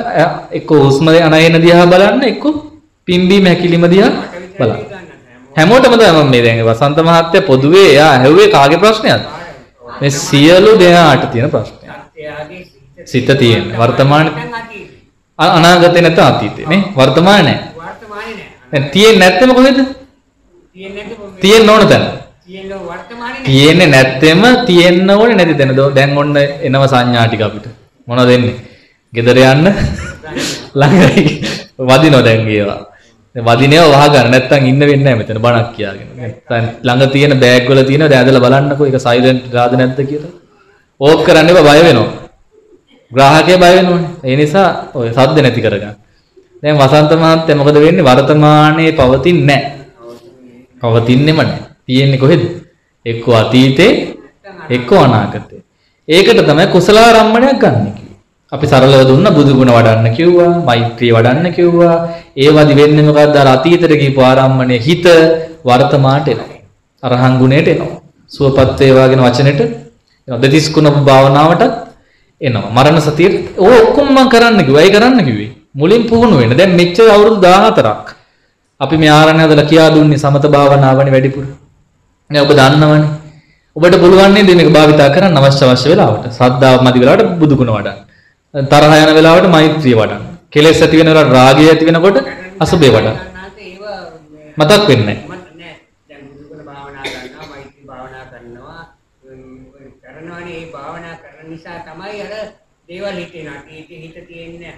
එක්ක හුස්ම අනයන දිහා බලන්න එක්ක පිම්බීම හැකිලිම දිහා බලන්න. හැමෝටම තමයි මම මේ දැන් වසන්ත මහත්තයා පොදුවේ එයා ඇහුවේ කාගේ ප්‍රශ්නයක්ද? මේ සියලු දෙනාට තියෙන ප්‍රශ්නයක්. සිත තියෙන වර්තමාන අනාගතේ නැත්නම් අතීතේ නේ වර්තමාන නැහැ. වර්තමානයේ නෑ. දැන් තියෙන්නේ නැත්නම් කොහෙද? තියෙන්නේ නැද්ද? තියෙන්න ඕන තැන. තියෙන්නේ වර්තමානයේ නෑ. තියෙන්නේ නැත්තෙම තියෙන්න ඕනේ නැති තැන. දැන් ඔන්න එනවා සංඥා ටික අපිට. මොනවද එන්නේ? ගෙදර යන්න ළඟයි. වදිනවා දැන් ඒවා. දැන් වදිනේව වහ ගන්න නැත්තම් ඉන්න වෙන්නේ නැහැ මෙතන බණක් කියාගෙන. නැත්තම් ළඟ තියෙන බෑග් වල තියෙන දේ ඇදලා බලන්නකෝ ඒක සයිලන්ට් ගාද නැද්ද කියලා. ඕෆ් කරන්න එපා බය වෙනවා. ග්‍රාහකයා බය වෙනවනේ. ඒ නිසා ඔය සද්ද නැති කරගන්න. දැන් වසන්ත මහත්තයා මොකද වෙන්නේ? වර්තමානයේ පවතින්නේ නැහැ. පවතින්නෙම නැහැ. තියෙන්නේ කොහෙද? එක්ක අතීතේ එක්ක අනාගතේ. ඒකට තමයි කුසලාරම්මණයක් ගන්න කිව්වේ. අපි සරලව දුන්න බුදු ගුණ වඩන්න කිව්වා, මෛත්‍රී වඩන්න කිව්වා. ඒවදි වෙන්නේ මොකද්ද? අර අතීතයට ගිහපු ආරම්මණය හිත වර්තමානට එනවා. අරහන් ගුණයට එනවා. සුවපත් වේවා කියන වචනෙට එනවා. දෙතිස් කුණ භාවනාවටත් එනවා. මරණ සතියට ඕ ඔක්කොම මම කරන්න කිව්වා. ඒ කරන්න කිව්වේ. මුලින් පුහුණු වෙන්න. දැන් මෙච්චර අවුරුදු 14ක් අපි මේ ආරණ්‍ය හදලා කියා දුන්නේ සමත භාවනාවනේ වැඩිපුර. නේ ඔබ දන්නවනේ. ඔබට පුළුවන් නේද මේක භාවිතා කරන්න අවශ්‍ය අවශ්‍ය වෙලාවට. ශ්‍රද්ධාව මදි වෙලාවට බුදු ගුණ වඩන්න. තරහ යන වෙලාවට මෛත්‍රිය වඩන්න. කෙලෙස් ඇති වෙන වෙලාවට රාගය ඇති වෙනකොට අසුබේ වඩන්න. මතක් වෙන්නේ නැහැ. කරනවානේ ඒ භාවනා කරන නිසා තමයි අර දේවල් හිතෙන අතීතේ හිත තියෙන්නේ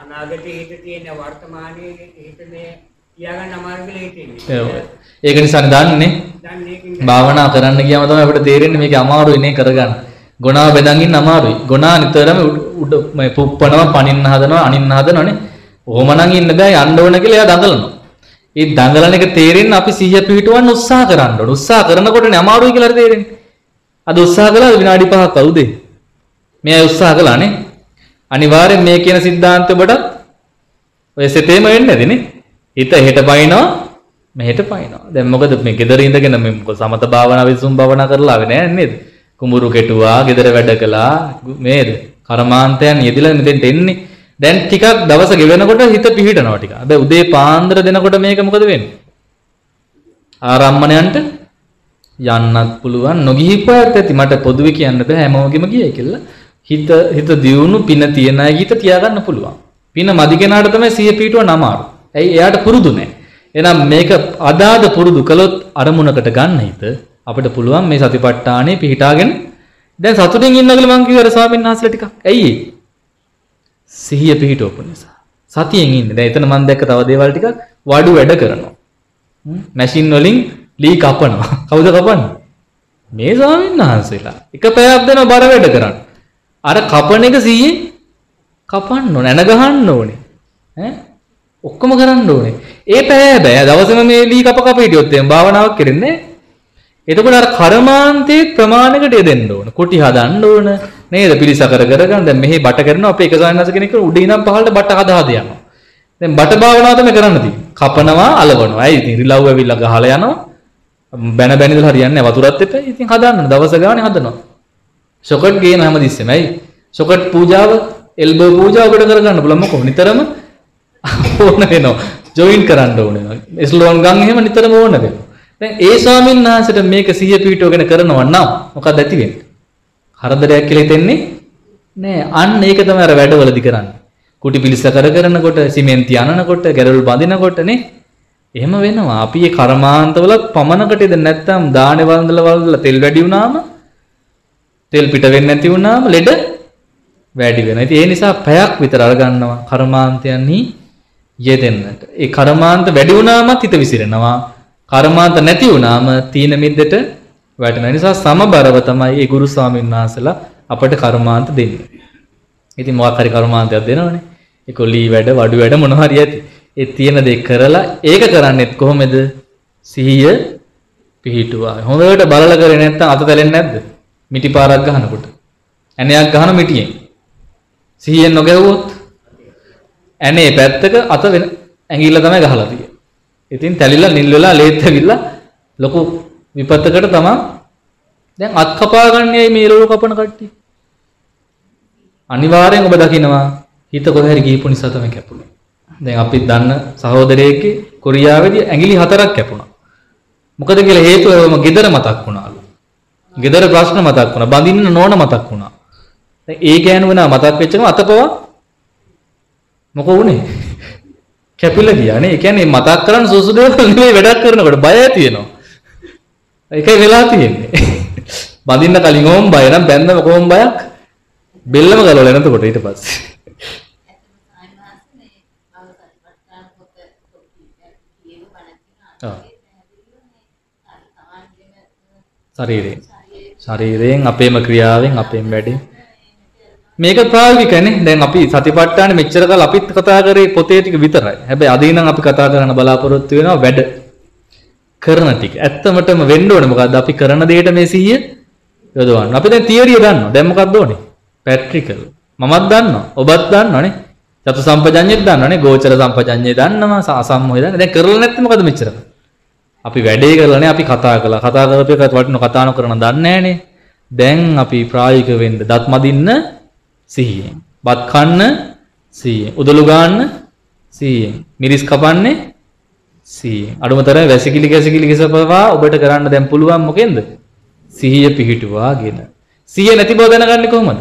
අනාගතේ හිත තියෙන වර්තමානයේ හිත මේ කියාගන්න අමාරු කියලා හිතෙන්නේ. ඔව්. ඒක නිසානේ දන්නේ. භාවනා කරන්න ගියාම තමයි අපිට තේරෙන්නේ මේක අමාරුයිනේ කරගන්න. ගුණාව බෙදන් ඉන්න අමාරුයි. ගුණා නිතරම උඩ මේ පුප්පනවා, පනින්න හදනවා, අනින්න හදනවානේ. ඕමනම් ඉන්න බෑ යන්න ඕන කියලා එයා දඟලනවා. ඒ දඟලන එක තේරෙන්න අපි සිහිය පිහිටවන්න උත්සාහ කරන්න ඕන. උත්සාහ කරනකොටනේ අමාරුයි කියලා තේරෙන්නේ. අද උත්සාහ කළා විනාඩි 5ක් අවුදේ. මෙයා උත්සාහ කළානේ. අනිවාර්යෙන් මේ කියන સિદ્ધාන්ත ඔබටත් ඔය සෙතේම වෙන්නේ නැදිනේ. හිත හෙට පයින්නවා මෙහෙට පයින්නවා. දැන් මොකද මේ ගෙදර ඉඳගෙන මේ මොකද සමත භාවනා විසුම් භාවනා කරලා ආවේ නෑ නේද? කුඹුරු කෙටුවා, ගෙදර වැඩ කළා නේද? කර්මාන්තයන් යෙදිලා මෙතෙන්ට එන්නේ. දැන් ටිකක් දවස ගෙවෙනකොට හිත පිහිටනවා ටික. හැබැයි උදේ පාන්දර දෙනකොට මේක මොකද වෙන්නේ? ආරම්මණයන්ට යන්නත් පුළුවන් නොගිහිපුවාත් ඇති මට පොදුවේ කියන්න බෑ හැමෝගෙම ගියයි කියලා. හිත හිත දියුණු පින තියන අය හිත තියාගන්න පුළුවන්. පින මදි කෙනාට තමයි සිය පීටුවන අමාරු. ඇයි එයාට පුරුදු නැහැ. එහෙනම් මේක අදාද පුරුදු කළොත් අරමුණකට ගන්න හිත අපිට පුළුවන් මේ සතිපට්ඨානේ පිහිටාගෙන දැන් සතුටින් ඉන්න කියලා මං කිව්වා ස්වාමීන් වහන්සේලා ටිකක්. ඇයි ඒ? සිහිය පිහිටවපු නිසා. සතියෙන් ඉන්නේ. දැන් එතන මම දැක්ක තව දේවල් ටිකක් වඩු වැඩ කරනවා. මැෂින් වලින් ලී කපනවා. කවුද කපන්නේ? මේ ස්වාමීන් වහන්සේලා. එක පැයක් දෙන බර වැඩ කරන්න. අර කපන එක සීයේ කපන්න ඕනේ. නැන ගහන්න ඕනේ. ඈ ඔක්කොම කරන්න ඕනේ. ඒ පැය බෑ. දවසම මේ ලී කප කප හිටියොත් එහෙනම් භාවනාවක් කරන්නේ නැහැ. එතකොට අර කර්මාන්තයේ ප්‍රමාණයකට යෙදෙන්න ඕන. කුටි හදන්න ඕන. නේද? පිළිසකර කරගන්න. දැන් මෙහි බට කරනවා අපේ එක සායනස කෙනෙක් උඩ ඉනම් පහළට බට හදා හද යනවා. දැන් බට භාවනාව තමයි කරන්න තියෙන්නේ. කපනවා, අලවනවා. ඇයි ඉතින් රිලව් ඇවිල්ලා ගහලා යනවා. බැන බැන ඉඳලා හරියන්නේ නැහැ. වතුරත් එපා. ඉතින් හදන්න දවස ගානේ හදනවා. ෂොකට් ගේන හැමතිස්සෙම ඇයි? ෂොකට් පූජාව, එල්බෝ පූජාව කොට කරගන්න පුළුවන් මොකෝ නිතරම ඕන වෙනවා. ජොයින් කරන්න ඕන වෙනවා. ස්ලෝන් ගන් එහෙම නිතරම ඕන වෙනවා. දැන් ඒ ස්වාමීන් වහන්සේට මේක සිහිය පිටවගෙන කරනවා නම් මොකක්ද ඇති වෙන්නේ? හරදරයක් කියලා හිතෙන්නේ නෑ. අන්න ඒක තමයි අර වැඩවලදි කරන්නේ. කුටි පිලිස කර කරනකොට, සිමෙන්ති අනනකොට, ගැරල් බඳිනකොට නේ එහෙම වෙනවා. අපි මේ කර්මාන්තවල පමනකට ඉඳ නැත්තම් දානේ වන්දල වලදලා තෙල් වැඩි වුණාම තෙල් පිට වෙන්නේ නැති වුණාම ලෙඩ වැඩි වෙනවා. ඉතින් ඒ නිසා පැයක් විතර අරගන්නවා කර්මාන්තයන්හි යෙදෙන්නට. ඒ කර්මාන්ත වැඩි වුණාමත් හිත විසිරෙනවා. කර්මාන්ත නැති වුණාම තීන මිද්දට වැටෙනවා. ඒ නිසා සමබරව තමයි ඒ ගුරු ස්වාමීන් වහන්සේලා අපට කර්මාන්ත දෙන්නේ. ඉතින් මොකක් හරි කර්මාන්තයක් දෙනවනේ. ඒක ලී වැඩ, වඩු වැඩ මොනවා හරි ඇති. ඒ තියෙන දේ කරලා ඒක කරන්නේත් කොහොමද? සිහිය පිහිටුවා. හොඳට බලලා කරේ නැත්නම් අත තැලෙන්නේ නැද්ද? මිටි පාරක් ගහනකොට. ඇණයක් ගහන මිටියෙන්. සිහියෙන් නොගැහුවොත් ඇනේ පැත්තක අත වෙන ඇඟිල්ල තමයි ගහලා තියෙන්නේ. ඉතින් තැලිලා නිල් වෙලා ලේත් ඇවිල්ලා ලොකු විපතකට තමයි දැන් අත් කපා ගන්නයි මේ ලෝක කපන කට්ටිය. අනිවාර්යෙන් ඔබ දකිනවා හිත කොහේ හරි ගිහපු නිසා තමයි කැපුණේ. දැන් අපි දන්න සහෝදරයෙක්ගේ කොරියාවේදී ඇඟිලි හතරක් කැපුණා. මොකද කියලා හේතුව එවම gedara මතක් වුණාලු. gedara ප්‍රශ්න මතක් වුණා. බඳින්න නෝන මතක් වුණා. දැන් ඒ ගෑනු වෙනා මතක් වෙච්චකම අතපවා මොකෝ උනේ? කැපිලා ගියා නේ. ඒ කියන්නේ මතක් කරන්න සුසු දේවල් නෙවෙයි වැඩක් කරනකොට බය ඇති වෙනවා. ඒකයි වෙලා තියෙන්නේ. බඳින්න කලින් ඕම් බය නම් බැන්දම කොහොම බයක්? බෙල්ලම ගලවලා එනකොට ඊට පස්සේ. ශරීරයෙන් ශරීරයෙන් අපේම ක්‍රියාවෙන් අපේම වැඩෙන් මේක ප්‍රායෝගිකනේ දැන් අපි සතිපට්ඨාන මෙච්චර කල් අපිත් කතා කරේ පොතේ ටික විතරයි. හැබැයි අද ඉඳන් අපි කතා කරන්න බලාපොරොත්තු වෙනවා වැඩ. කරන ටික. ඇත්තමටම වෙන්න ඕනේ. මොකද්ද අපි කරන දෙයට මේ සිහිය යොදවන්න. අපි දැන් තියරිය දන්නවා. දැන් මොකක්ද ඕනේ? පැට්‍රිකල් මමත් දන්නවා. ඔබත් දන්නවනේ චතු සම්පජඤ්ඤෙත් දන්නවනේ ගෝචර සම්පජඤ්ඤය දන්නවා. සාසම්මෝය දන්නවා. දැන් කරලා නැත්නම් මොකද මෙච්චර? අපි වැඩේ කරලානේ අපි කතා කළා. කතා කරපු එකත් වටින කතා නොකරන දන්නේ නැහනේ. දැන් අපි ප්‍රායෝගික වෙන්න දත් මදින්න සිහියෙන්. බත් කන්න සිහියෙන්. උදළු ගන්න සිහියෙන්. මිරිස් කපන්නේ සිහියෙන්. අඩුමතරම වැසිකිලි කැසිකිලි කිසපවා ඔබට කරන්න දැන් පුළුවන් මොකෙන්ද? සිහිය පිහිටුවාගෙන. සිහිය නැති බව දැනගන්නේ කොහොමද?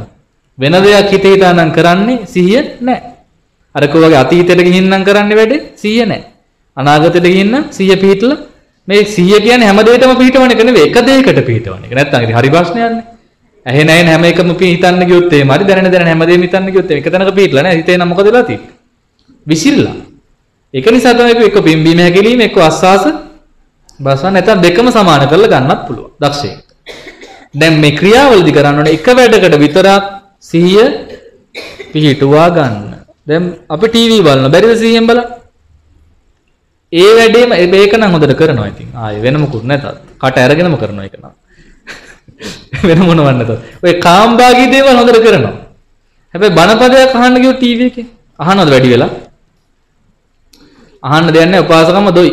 වෙන දෙයක් හිත හිතානම් කරන්නේ සිහිය නැහැ. අර කෝවගේ අතීතයට ගිහින්නම් කරන්නේ වැඩේ සිහිය නැහැ. අනාගතයට ගිහින් සිහිය පිහිටලා මේ සිහිය කියන්නේ හැම දෙයකම පිහිටවන එක නෙවෙයි එක දෙයකට පිහිටවන එක. නැත්තම් ඉතින් හරි ප්‍රශ්නයක්නේ. ඇහෙ නැහෙන හැම එකම හිතන්න ගියොත් එහෙම හරි දැනෙන දැනෙන හැම දෙයක්ම හිතන්න ගියොත් එක තැනක පිහිටලා නෑ හිතේ නම් මොකද වෙලා තියෙන්නේ? විසිරලා. ඒක නිසා තමයි එක පිම්බීම හැකිලිම එක්ක අස්වාස බසව නැත්නම් දෙකම සමාන කරලා ගන්නත් පුළුවන්. දක්ෂයෙක්. දැන් මේ ක්‍රියාවලදී කරන්න ඕනේ එක වැඩකට විතරක් සිහිය පිහිටුවා ගන්න. දැන් අපි ටීවී බලන බැරිද සිහියෙන් බලන්න? ඒ වැඩේම ඒක නම් හොඳට කරනවා ඉතින්. ආයේ වෙන මොකුත් නැතත්. කට අරගෙනම කරනවා ඒක නම්. වෙන මොනවත් නැතත්. ඔය කාම්භාගී දේවල් හොඳට කරනවා. හැබැයි බණපදයක් අහන්න ගියොත් ටීවී එකේ අහනවද වැඩි වෙලා? අහන්න දෙයක් නැහැ උපාසකම්ම දොයි.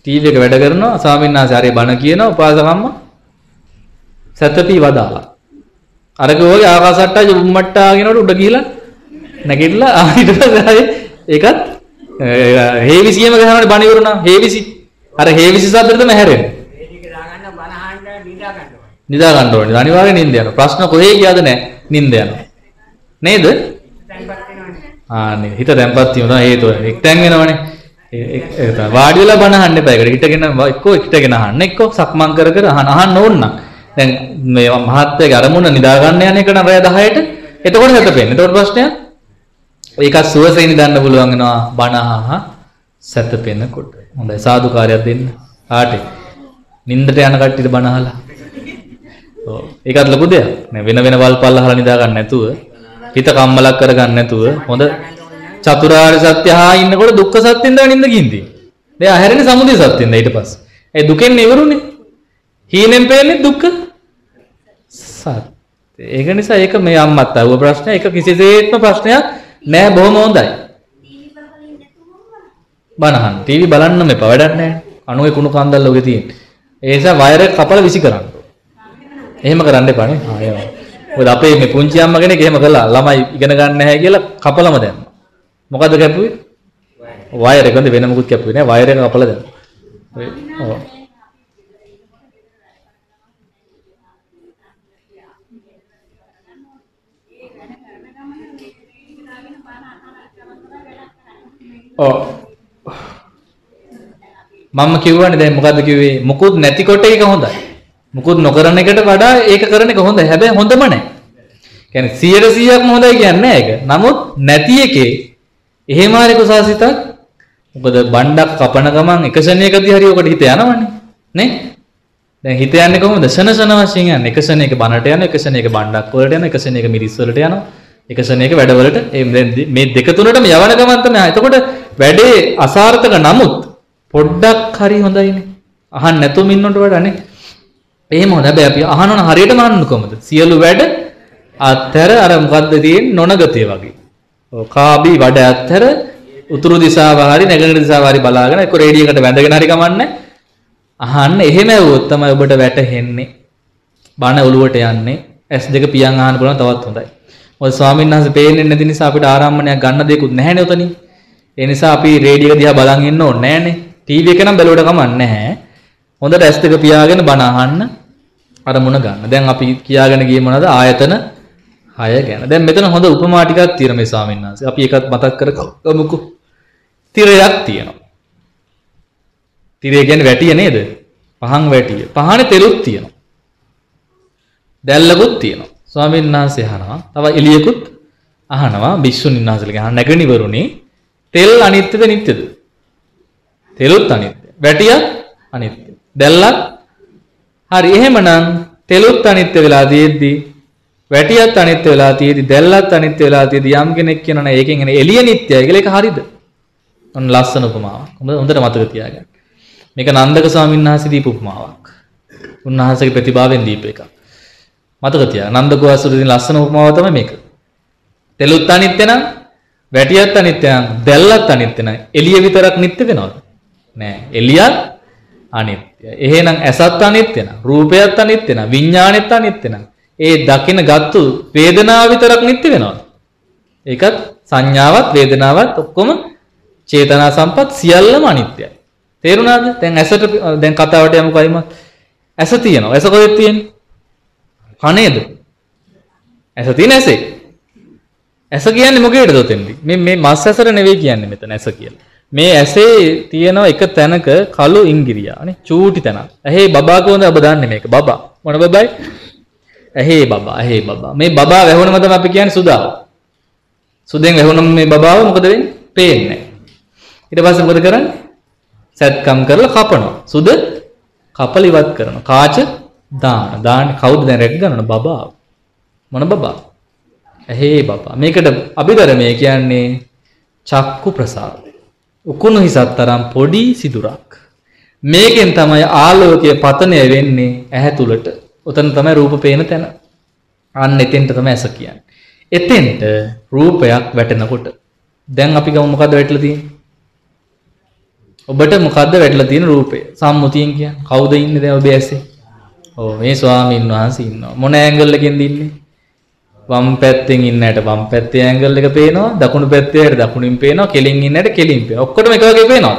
ටීවී එක වැඩ කරනවා ස්වාමීන් වහන්සේ හරි බණ කියනවා උපාසකම්ම සතපි වදාලා. අරක ඔයගේ ආකාසට්ටා උම්මට්ටාගෙනට උඩ ගිහිලා නැගිටලා ආයෙත් ඒකත් හේවිසියම ගහනවනේ බණ ඉවරුණා හේවිසි අර හේවිසි සද්දෙටම හැරෙන්නේ වේදික දාගන්න බනහන්න නිදා ගන්න ඕනේ. නිදා ගන්න ඕනේ. අනිවාර්යෙන් නිින්ද යනවා. ප්‍රශ්න කොහේ ගියාද නැහැ. නිින්ද යනවා. නේද. ආනේ හිත තැම්පත් වීම තමයි හේතුව. එක්තැන් වෙනවනේ. ඒක වාඩි වෙලා බණ අහන්න එපා. ඒකට හිටගෙන එක්කෝ හිටගෙන අහන්න. එක්කෝ සක්මන් කර කර අහන්න අහන්න ඕන නම්. දැන් මේ මහත්යගේ අරමුණ නිදා ගන්න යන එක නම් රෑ 10ට එතකොට හැතපෙන්නේ එතකොට ප්‍රශ්නයක් ඒකත් සුවසේ නිදන්න පුළුවන් වෙනවා බණ අහහ සැතපෙනකොට. හොඳයි. සාදුකාරයක් දෙන්න. ආටේ. නින්දට යන කට්ටියට බණ අහලා ඒකත් ලොකු දෙයක්. නේ වෙන වෙන වල්පල් අහලා නිදා ගන්න නැතුව හිත කම්මලක් කරගන්න නැතුව හොඳ චතුරාර්ය සත්‍ය හා ඉන්නකොට දුක්ඛ සත්‍යෙන් තමයි නින්ද ගින්දී. දැන් ඇහැරෙන්නේ සමුදය සත්‍යෙන් ඊට පස්සේ? ඒ දුකෙන් ඉවරුනේ. හීනෙන් පේන්නේ දුක්ඛ සත්‍ය. ඒක නිසා ඒක මේ අම්මත් අහුව ප්‍රශ්නය ඒක කිසිසේත්ම ප්‍රශ්නයක් නෑ බොහොම හොඳයි. බනහන්. ටීවී බලන්න එපා වැඩක් නෑ. අනුගේ කුණු කන්දල් ලෝකේ තියෙන ඒ නිසා වයර් එක කපලා විසි කරන්න. එහෙම කරන්න එපා නේ. ආ ඒවා මොකද අපේ මේ පුංචි අම්මා කෙනෙක් එහෙම කළා. ළමයි ඉගෙන ගන්න නැහැ කියලා කපලම දැම්මා. මොකද්ද කැපුවේ? වයර්. එක හොඳ වෙන මොකුත් කැපුවේ නෑ වයර් එක කපලා දැම්මා. ඔය- ඔව්. ඔව්. මම කිව්වනේ දැන් මොකද්ද කිව්වේ? මුකුත් නැතිකොට ඒක හොඳයි. මුකුත් නොකරන එකට වඩා ඒක කරන එක හොඳයි. හැබැයි හොඳම නැහැ කියන්නේ 100%ක්ම හොඳයි කියන්නේ නැහැ ඒක. නමුත් නැති එකේ එහෙම හරි කුසාසිතක් මොකද බණ්ඩක් කපන ගමන් එක ශරණයකදී හරි ඔකට හිත යනවනේ. නේ? දැන් හිත යන්නේ කොහොමද? ශන ශන වශයෙන් යන්නේ. එක ශරණයක බණට යන එක ශරණයක බණ්ඩක් වලට යන එක ශරණයක මිරිස් වලට යනවා එක ශරණයක වැඩවලට ඒ දැන් මේ දෙක තුනටම යවන ගමන් තමයි. එතකොට වැඩේ අසාර්ථක නමුත් පොඩ්ඩක් හරි හොඳයිනේ. අහන්න නැතුවම ඉන්නවට වඩානේ. එහෙම හොඳ. හැබැයි අපි අහනවන හරියටම අහන්න කොහමද? සියලු වැඩ අත්තර අර මොකද්ද තියෙන්නේ? නොනගතේ වගේ. ඔව් කාබි වැඩ අත්තර උතුරු දිශාව හරි නැගෙනහිර දිශාව හරි බලාගෙන ඒක රේඩියකට වැඳගෙන හරි කමන්නේ අහන්න එහෙම ඇහුවොත් තමයි ඔබට වැටහෙන්නේ. බණ ඔලුවට යන්නේ. S2 පියන් අහන්න පුළුවන් තවත් හොඳයි. මොකද ස්වාමීන් වහන්සේ පේන්නේ නැති නිසා අපිට ආරම්භණයක් ගන්න දෙයක්වත් නැහැනේ උතනින් ඒ නිසා අපි රේඩියෝ දිහා බලන් ඉන්න ඕනේ නැහනේ. ටීවී එක නම් බැලුවට කමක් නැහැ. හොඳට S2 පියාගෙන බණ අහන්න. අරමුණ ගන්න. දැන් අපි කියාගෙන ගියේ මොනවද? ආයතන 6 ගැන. දැන් මෙතන හොඳ උපමා ටිකක් තියෙනවා මේ ස්වාමීන් වහන්සේ. අපි ඒකත් මතක් කරගමුකෝ තිරයක් තියෙනවා. තිරය කියන්නේ වැටිය නේද? පහන් වැටිය. පහනේ තෙලුත් තියෙනවා. දැල්ලකුත් තියෙනවා. ස්වාමීන් වහන්සේ අහනවා. තව එළියකුත් අහනවා. භික්ෂුණීන් වහන්සේලගේ අහන නැගණිවරුනි තෙල් අනිත්‍යද නිට්ටයද? තෙලුත් අනිත්‍ය වැටියත් අනිත්‍ය දැල්ලත් හරි එහෙමනම් තෙලුත් අනිත්‍ය වෙලා තියෙද්දි වැටියත් අනිත්‍ය වෙලා තියෙද්දි දැල්ලත් අනිත්‍ය වෙලා තියෙද්දි යම් කෙනෙක් කියනවා ඒකෙන් එන එළිය නිට්ටයයි කියලා ඒක හරිද? ඔන්න ලස්සන උපමාවක්. හොඳ හොඳට මතක තියාගන්න. මේක නන්දක ස්වාමීන් වහන්සේ දීපු උපමාවක්. උන්වහන්සේගේ ප්‍රතිභාවෙන් දීප එකක්. මතක තියාගන්න. නන්ද ගෝසුරුදී ලස්සන උපමාව තමයි මේක. තෙලුත් අනිත්‍ය නම් වැටියත් අනිත්‍ය නම් දැල්ලත් අනිත්‍ය නම් එළිය විතරක් නිත්‍ය වෙනවද? නෑ. එළියත් අනිත්‍යයි එහෙනම් ඇසත් අනිත්‍ය නම් රූපයත් අනිත්‍ය නම් විඥානෙත් අනිත්‍ය නම් ඒ දකින ගත්තු වේදනාව විතරක් නිත්‍ය වෙනවා. ඒකත් සංඥාවත් වේදනාවත් ඔක්කොම චේතනා සම්පත් සියල්ලම අනිත්‍යයි. තේරුණාද? දැන් ඇසට දැන් කතාවට යමුකෝ අයිමත්. ඇස තියෙනවා. ඇස කොහෙද තියෙන්නේ? කනේද? ඇස තියෙන ඇසේ. ඇස කියන්නේ මොකේද උතෙන්දි? මේ මේ මස් ඇසට නෙවෙයි කියන්නේ මෙතන ඇස කියලා. මේ ඇසේ තියෙනවා එක තැනක කළු ඉංගිරියා නේ චූටි තැනක්. ඇහි බබා කොහොමද ඔබ දන්නේ මේක? බබා. මොන බබයි? ඇහි බබා. ඇහි බබා. මේ බබා වැහුණම තමයි අපි කියන්නේ සුදාව. සුදෙන් වැහුණම මේ බබාව මොකද වෙන්නේ? පේන්නේ නැහැ. ඊට පස්සේ මොකද කරන්නේ? සැත්කම් කරලා කපනවා. සුද කපල ඉවත් කරනවා. කාච දාන. දාන්නේ කවුද දැන් රැක් ගන්නවද? බබාව. මොන බබා? ඇහි බබා. මේකට අභිධර්මයේ කියන්නේ චක්කු ප්‍රසාද. උකුණු හිසත් තරම් පොඩි සිදුරක්. මේකෙන් තමයි ආලෝකය පතනය වෙන්නේ ඇහැ තුලට. උතන තමයි රූප පේන තැන. අන්න එතෙන්ට තමයි ඇස කියන්නේ. එතෙන්ට රූපයක් වැටෙනකොට දැන් අපි ගමු මොකද්ද වැටලා තියෙන්නේ? ඔබට මොකද්ද වැටලා තියෙන රූපය? සම්මුතියෙන් කියන්නේ. කවුද ඉන්නේ දැන් ඔබේ ඇසේ? ඔව් මේ ස්වාමීන් වහන්සේ ඉන්නවා. මොන ඇන්ගල් එකෙන්ද ඉන්නේ? වම් පැත්තෙන් ඉන්නට වම් පැත්තේ ඇන්ගල් එක පේනවා දකුණු පැත්තේ හැට දකුණින් පේනවා කෙලින් ඉන්නට කෙලින් පේනවා. ඔක්කොටම එක වගේ පේනවා.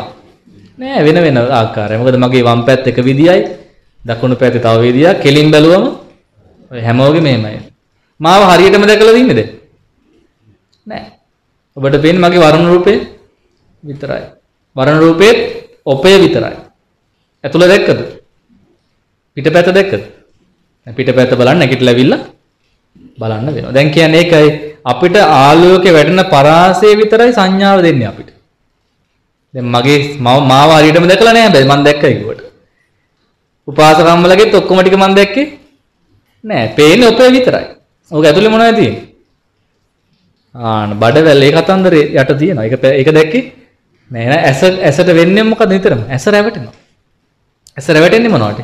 නෑ වෙන වෙන ආකාරයි. මොකද මගේ වම් පැත්ත එක විදියයි දකුණු පැත්තේ තව විදියක් කෙලින් බැලුවම ඔය හැමෝගෙම මෙහෙමයි මාව හරියටම දැකලා ඉන්නේද? නෑ. ඔබට පේන්නේ මගේ වර්ණ රූපේ විතරයි. වර්ණ රූපේ ඔපය විතරයි. ඇතුළ දැක්කද? පිටපැත්ත දැක්කද? පිටපැත්ත බලන්න නැගිටලා ඇවිල්ලා. බලන්න වෙනවා. දැන් කියන්නේ ඒකයි අපිට ආලෝකේ වැටෙන පරාසය විතරයි සංඥාව දෙන්නේ අපිට. දැන් මගේ මම මාව හරියටම දැකලා නැහැ හැබැයි මම දැක්කයි කිව්වට. උපාසකම්මලගෙත් ඔක්කොම ටික මම දැක්කේ නෑ. පේන්නේ ඔපේ විතරයි. ඕක ඇතුලේ මොනවද තියෙන්නේ? ආන බඩවැල් ඒ කතන්දරේ යට තියෙනවා. ඒක ඒක දැක්කේ නෑ නෑ ඇස ඇසට වෙන්නේ මොකද නිතරම? ඇස රැවටෙනවා. ඇස රැවටෙන්නේ මොනවට?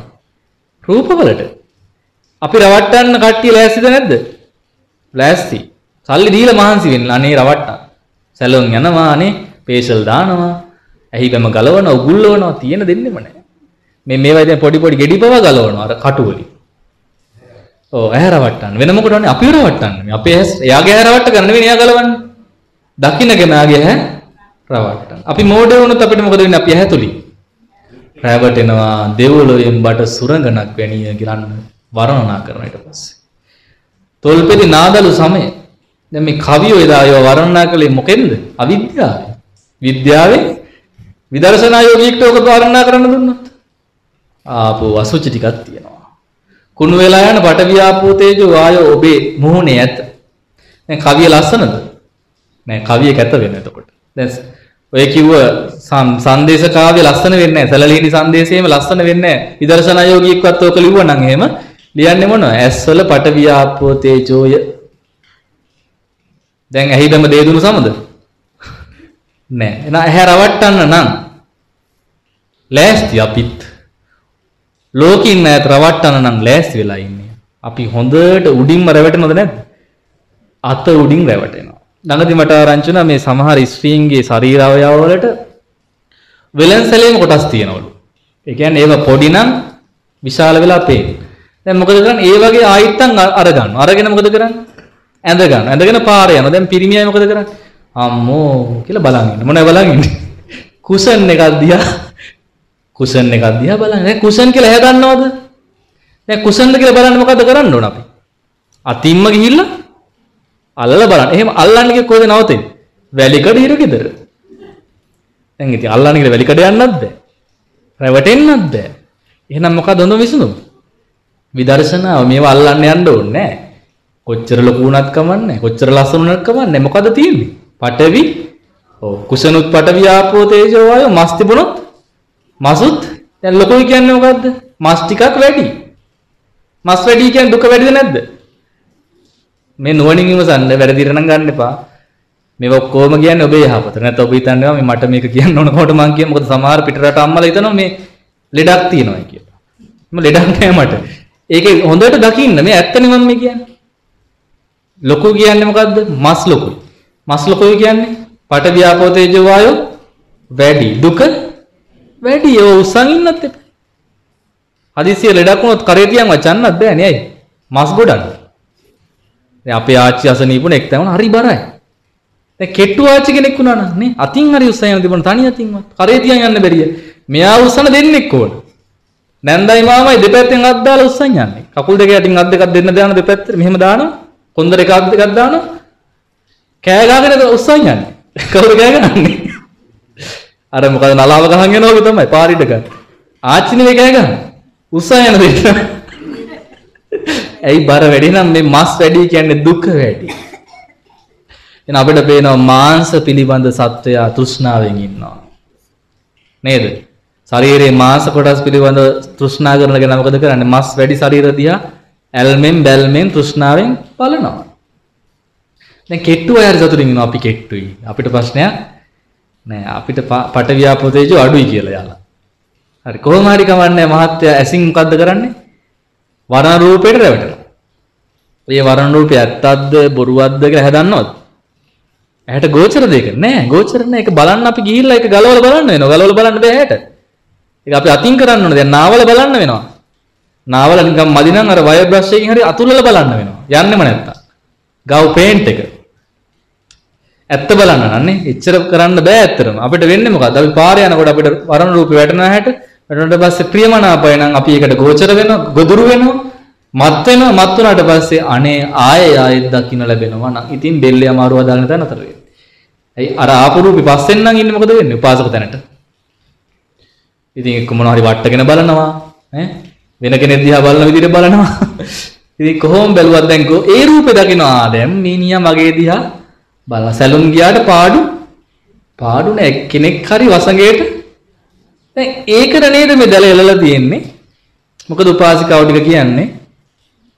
රූපවලට. අපි රවට්ටන්න කට්ටිය ලෑස්තිද නැද්ද? ලෑස්ති. සල්ලි දීලා මහන්සි වෙන්න අනේ රවට්ටා. සැලොන් යනවා අනේ පේෂල් දානවා. ඇහි ගම ගලවනවා උගුල්ලවනවා තියෙන දෙන්නෙම නැහැ. මේ මේවා දැන් පොඩි පොඩි ගෙඩි පවා ගලවනවා අර කටු වලින්. ඔව් ඇහැ රවට්ටන්න. වෙන මොකටද අපිව රවට්ටන්න. මේ අපේ ඇස් එයාගේ ඇහැ රවට්ට ගන්න නෙවෙයි එයා ගලවන්නේ. දකින්න කෙනාගේ ඇහැ රවට්ටන්න. අපි මෝඩය වුණොත් අපිට මොකද වෙන්නේ? අපි ඇහැ තුලින් රැවටෙනවා දෙව්ලොවෙන් බට සුරංගනක් වැනිය ගිරන්න වර්ණනා කරන ඊට පස්සේ. තොල්පෙදි නාදලු සමය. දැන් මේ කවියෝ එදා ඒව වර්ණනා කළේ මොකෙන්ද? අවිද්‍යාවෙන්. විද්‍යාවෙන් විදර්ශනා යෝගීෙක්ට ඔක වර්ණනා කරන්න දුන්නොත් ආපෝ අසුචි ටිකක් තියෙනවා. කුණු වෙලා යන පටවියාපෝ තේජෝ වායෝ ඔබේ මුහුණේ ඇත. දැන් කවිය ලස්සනද? නෑ කවිය කැත වෙන එතකොට. දැන් ඔය කිව්ව සංදේශ කාව්‍ය ලස්සන වෙන්නේ නැහැ. සැලලීනි සංදේශයේම ලස්සන වෙන්නේ නැහැ. විදර්ශනා යෝගීෙක්වත් ඔක ලිව්වනම් එහෙම ලියන්නේ මොනවද? ඇස්වල පටවිය ආපෝ තේජෝය. දැන් ඇහිදම දේදුණු සමද? නෑ. එහෙනම් ඇහැ රවට්ටන්න නම් ලෑස්ති අපිත්. ලෝකින් ඈත රවට්ටන්න නම් ලෑස්ති වෙලා ඉන්නේ. අපි හොඳට උඩින්ම රැවටෙනවද නැද්ද? අත උඩින් රැවටෙනවා. ළඟදි මට ආරංචි වුණා මේ සමහර ස්ත්‍රීන්ගේ ශරීර අවයව වලට වෙලන්සැලීම කොටස් තියෙනවලු. ඒ කියන්නේ ඒව පොඩි නම් විශාල වෙලා පේන්නේ. දැන් මොකද කරන්නේ? ඒ වගේ ආයිත්තන් අරගන්නවා. අරගෙන මොකද කරන්නේ? ඇඳ ගන්න. ඇඳගෙන පාර යනවා. දැන් පිරිමියයි මොකද කරන්නේ? අම්මෝ කියලා බලන් ඉන්න. මොනවද බලන් ඉන්නේ? කුෂන් එකක් දිහා කුෂන් එකක් දිහා බලන්න. දැන් කුෂන් කියලා එහ ගන්නවද? දැන් කුෂන්ද කියලා බලන්න මොකද කරන්න ඕන අපි? අතින්ම ගිහිල්ලා අල්ලලා බලන්න. එහෙම අල්ලන්න කිය කොහෙද නවතින්නේ? වැලිකඩ හිර ගෙදර. දැන් ඉතින් අල්ලන්න කියලා වැලිකඩ යන්නත් බෑ. රැවටෙන්නත් බෑ. එහෙනම් මොකද හොඳ විසඳුම? විදර්ශනාව මේවා අල්ලන්න යන්න ඕනේ නෑ. කොච්චර ලොකු වුණත් කමන්නේ කොච්චර ලස්සන වුණත් කමන්නේ මොකද තියෙන්නේ? පටවි ඔව් කුසනුත් පටවි ආපෝ තේජෝ වායෝ මස් තිබුණොත් මසුත් දැන් ලොකුයි කියන්නේ මොකද්ද? මස් ටිකක් වැඩි. මස් වැඩි කියන්නේ දුක වැඩිද නැද්ද? මේ නුවණින් විමසන්න වැරදිට නම් ගන්න එපා. මේ ඔක්කොම කියන්නේ ඔබේ යහපත. නැත්නම් ඔබ හිතන්නේ මේ මට මේක කියන්න ඕන කොට මං කිය මොකද සමහර පිටරට අම්මලා හිතනවා මේ ලෙඩක් තියෙනවා කියලා. මම ලෙඩක් නෑ මට. ඒක හොඳට දකින්න මේ ඇත්තනේ මම මේ කියන්නේ. ලොකු කියන්නේ මොකද්ද? මස් ලොකුයි. මස් ලොකුයි කියන්නේ පට ව්‍යාපෝ තේජෝ වායෝ වැඩි. දුක වැඩි. ඒ උස්සන් ඉන්නත් එපා. හදිසිය ලෙඩක් වුණොත් කරේ තියන් වචන්නත් බෑනේ ඇයි? මස් ගොඩක්. දැන් අපේ ආච්චි අසනීපුණ එක් තැනම හරි බරයි. දැන් කෙට්ටු ආච්චි කෙනෙක් වුණා නම් නේ අතින් හරි උස්සන යන තිබුණ තනි අතින්වත් කරේ තියන් යන්න බැරිය. මෙයා උස්සන දෙන්නෙක් ඕන. නැන්දයි මාමයි දෙපැත්තෙන් අත් දාලා උස්සන් යන්නේ. කකුල් දෙක යටින් අත් දෙකක් දෙන්න දාන දෙපැත්තට මෙහෙම දානවා. කොන්දර එක අත් දෙකක් දානවා. කෑ ගාගෙන උස්සන් යන්නේ. කවුරු කෑ ගහන්නේ? අර මොකද නලාව ගහන් යනවා වගේ තමයි පාරිට ගන්න. ආච්චි නෙවෙයි කෑ ගහන්නේ. උස්සන් යන දෙන්න. ඇයි බර වැඩි නම් මේ මස් වැඩි කියන්නේ දුක වැඩි. එහෙනම් අපිට පේනවා මාංශ පිළිබඳ සත්වයා තෘෂ්ණාවෙන් ඉන්නවා. නේද? ශරීරයේ මාංශ කොටස් පිළිබඳ තෘෂ්ණා කරන කෙනා මොකද කරන්නේ? මස් වැඩි ශරීර දිහා ඇල්මෙන් බැල්මෙන් තෘෂ්ණාවෙන් බලනවා. දැන් කෙට්ටු අය හරි සතුටින් ඉන්නවා අපි කෙට්ටුයි. අපිට ප්‍රශ්නයක් නෑ. අපිට පට ව්‍යාපෘතේජෝ අඩුයි කියලා යාලා. හරි කොහොම හරි කමන්නේ මහත්තයා ඇසින් මොකද්ද කරන්නේ? වරණ රූපයට රැවටෙනවා. ඒ වරණ රූපය ඇත්තක්ද බොරුවක්ද කියලා හදන්නවද? ඇහැට ගෝචර දෙයක නෑ ගෝචර නෑ ඒක බලන්න අපි ගිහිල්ලා ඒක ගලවලා බලන්න වෙනවා. ගලවලා බලන්න බෑ ඇහැට. ඒක අපි අතින් කරන්න ඕනේ. දැන් නාවල බලන්න වෙනවා. නාවල නිකන් මදි නම් අර වයර් බ්‍රෂ් එකකින් හරි අතුල්ලලා බලන්න වෙනවා. යන්නෙම නැත්තම්. ගව් පේන්ට් එක. ඇත්ත බලන්න නන්නේ. එච්චර කරන්න බෑ ඇත්තටම. අපිට වෙන්නේ මොකද්ද? අපි පාරේ යනකොට අපිට වරණ රූපේ වැටෙන හැට වැටුණාට පස්සේ ප්‍රියමනාපය නම් අපි ඒකට ගෝචර වෙනවා, ගොදුරු වෙනවා. මත් වෙනවා මත් වුණාට පස්සේ අනේ ආයෙ ආයෙත් දකින්න ලැබෙනවා නම් ඉතින් බෙල්ලේ අමාරුව දාන්න තැන අතර වෙන්නේ. ඇයි අර ආපු රූපේ පස්සෙන් නම් ඉන්නේ මොකද වෙන්නේ? උපාසක තැනට. ඉතින් එක්ක මොනවා හරි වට්ටගෙන බලනවා ඈ? වෙන කෙනෙක් දිහා බලන විදිහට බලනවා. ඉතින් කොහොම බැලුවත් දැන් කො ඒ රූපේ දකිනවා. දැන් මීනියා මගේ දිහා බලලා සැලුන් ගියාට පාඩු. පාඩු නෑ. කෙනෙක් හරි වසඟයට. දැන් ඒකට නේද මේ දැල එලලා තියෙන්නේ? මොකද උපාසිකාව ටික කියන්නේ?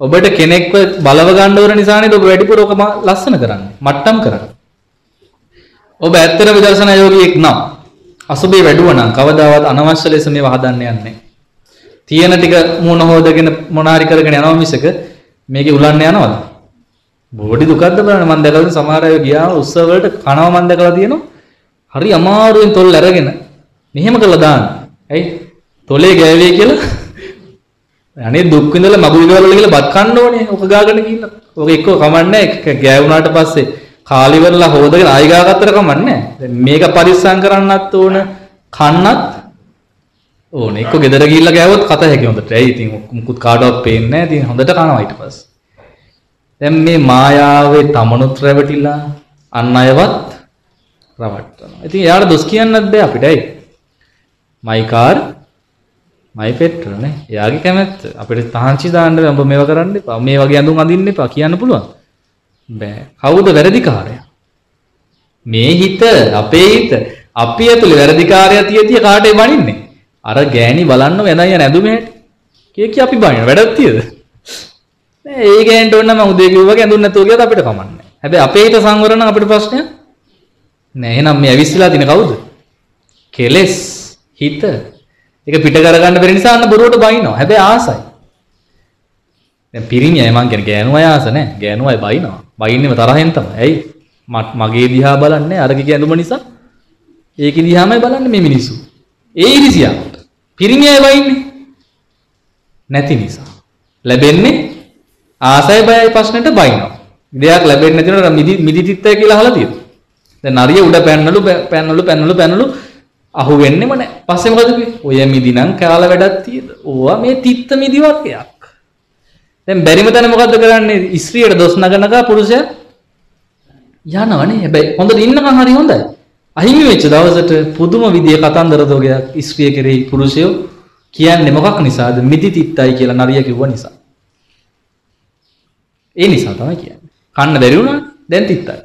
ඔබට කෙනෙක්ව බලව ගන්න ඕන නිසා නේද ඔබ වැඩිපුර ඔක ලස්සන කරන්නේ? මට්ටම් කරන්නේ. ඔබ ඇත්තට විදර්ශනා යෝගියෙක් නම් අසුබේ වැඩුවා නම් කවදාවත් අනවශ්‍ය ලෙස මේව හදන්න යන්නේ. තියෙන ටික මුණ හොදගෙන මොනාරි කරගෙන යනවා මිසක මේකේ උලන්න යනවද? බෝඩි දුකක්ද බලන්න. මම දැකලා සමහර අය ගියා උත්සව වලට කනවා මම දැකලා තියෙනවා. හරි අමාරුවෙන් තොල් අරගෙන මෙහෙම කරලා දාන්න. ඇයි? තොලේ ගෑවේ කියලා. අනේ දුක් විඳලා මගුල් ගෙවල් වල කියලා බත් කන්න ඕනේ. ඔක ගාගෙන ගිහිල්ලා ඔක එක්ක කමන්නේ. ගෑවුනාට පස්සේ කාලි වෙරලා හොදගෙන ආයි ගාගත්තට කමන්නේ. දැන් මේක පරිස්සම් කරන්නත් ඕන කන්නත් ඕන. එක්ක ගෙදර ගිහිල්ලා ගෑවොත් කත හැකි හොඳට. ඇයි ඉතින් මුකුත් කාටවත් පේන්නේ නැහැ. ඉතින් හොඳට කනවා ඊට පස්සේ. දැන් මේ මායාවේ තමනුත් රැවටිලා අන් අයවත් රවට්ටනවා. ඉතින් යාට දොස් කියන්නත් බෑ අපිට. ඇයි? මයි කාර් මයි පෙට්‍රල් නේ. එයාගේ කැමැත්ත. අපිට තාංචි දාන්න බෑ. උඹ මේවා කරන්න එපා. මේ වගේ ඇඳුම් අඳින්න එපා. කියන්න පුළුවන්. බෑ. කවුද වැරදිකාරයා? මේ හිත අපේ හිත අපි ඇතුලේ වැරදිකාරයා තිය තිය කාටේ බනින්නේ? අර ගෑණි බලන්න වෙනයි යන ඇඳුම හැටි. කිය කිය අපි බනින වැඩක් තියද? නෑ ඒ ගෑනට ඕන නම් උදේ කිව්වා වගේ ඇඳුම් නැතුව ගියත් අපිට කමන්නේ හැබැයි අපේ හිත සංවර නම් අපිට ප්‍රශ්නයක්? නෑ එහෙනම් මේ ඇවිස්සලා තියෙන කවුද? කෙලස් හිත. ඒක පිට කරගන්න බැරි නිසා අන්න බොරුවට බයිනවා. හැබැයි ආසයි. දැන් පිරිමි අය මං කියන්නේ ගෑනු අය ආස නැහැ. ගෑනු අය බයිනවා. බයින්නේම තරහෙන් තමයි. ඇයි? මගේ දිහා බලන්නේ අරගේ ඇඳුම නිසා. ඒකේ දිහාමයි බලන්නේ මේ මිනිස්සු. ඒ ඉරිසියාවට. පිරිමි අය බයින්නේ නැති නිසා. ලැබෙන්නේ ආසයි බයයි ප්‍රශ්නෙට බයිනවා. දෙයක් ලැබෙන්නේ නැති උනට මිදි මිදි තිත්තය කියලා අහලා තියෙනවා. දැන් නරිය උඩ පැන්නලු පැන්නලු පැන්නලු පැන්නලු අහු වෙන්නෙම නෑ. පස්සේ මොකද කිව්වේ? ඔය මිදි නම් කාලා වැඩක් තියෙද? ඕවා මේ තිත්ත මිදි වර්ගයක්. දැන් බැරිම තැන මොකද්ද කරන්නේ? ස්ත්‍රියට දොස් නගනකා පුරුෂයා යනවනේ. හැබැයි හොඳට ඉන්නකම් හරි හොඳයි. අහිමි වෙච්ච දවසට පුදුම විදිය කතන්දර දෝගයක් ස්ත්‍රිය කෙරෙහි පුරුෂයෝ කියන්නේ මොකක් නිසාද? මිදි තිත්තයි කියලා නරිය කිව්ව නිසා. ඒ නිසා තමයි කියන්නේ. කන්න බැරි වුණා දැන් තිත්තයි.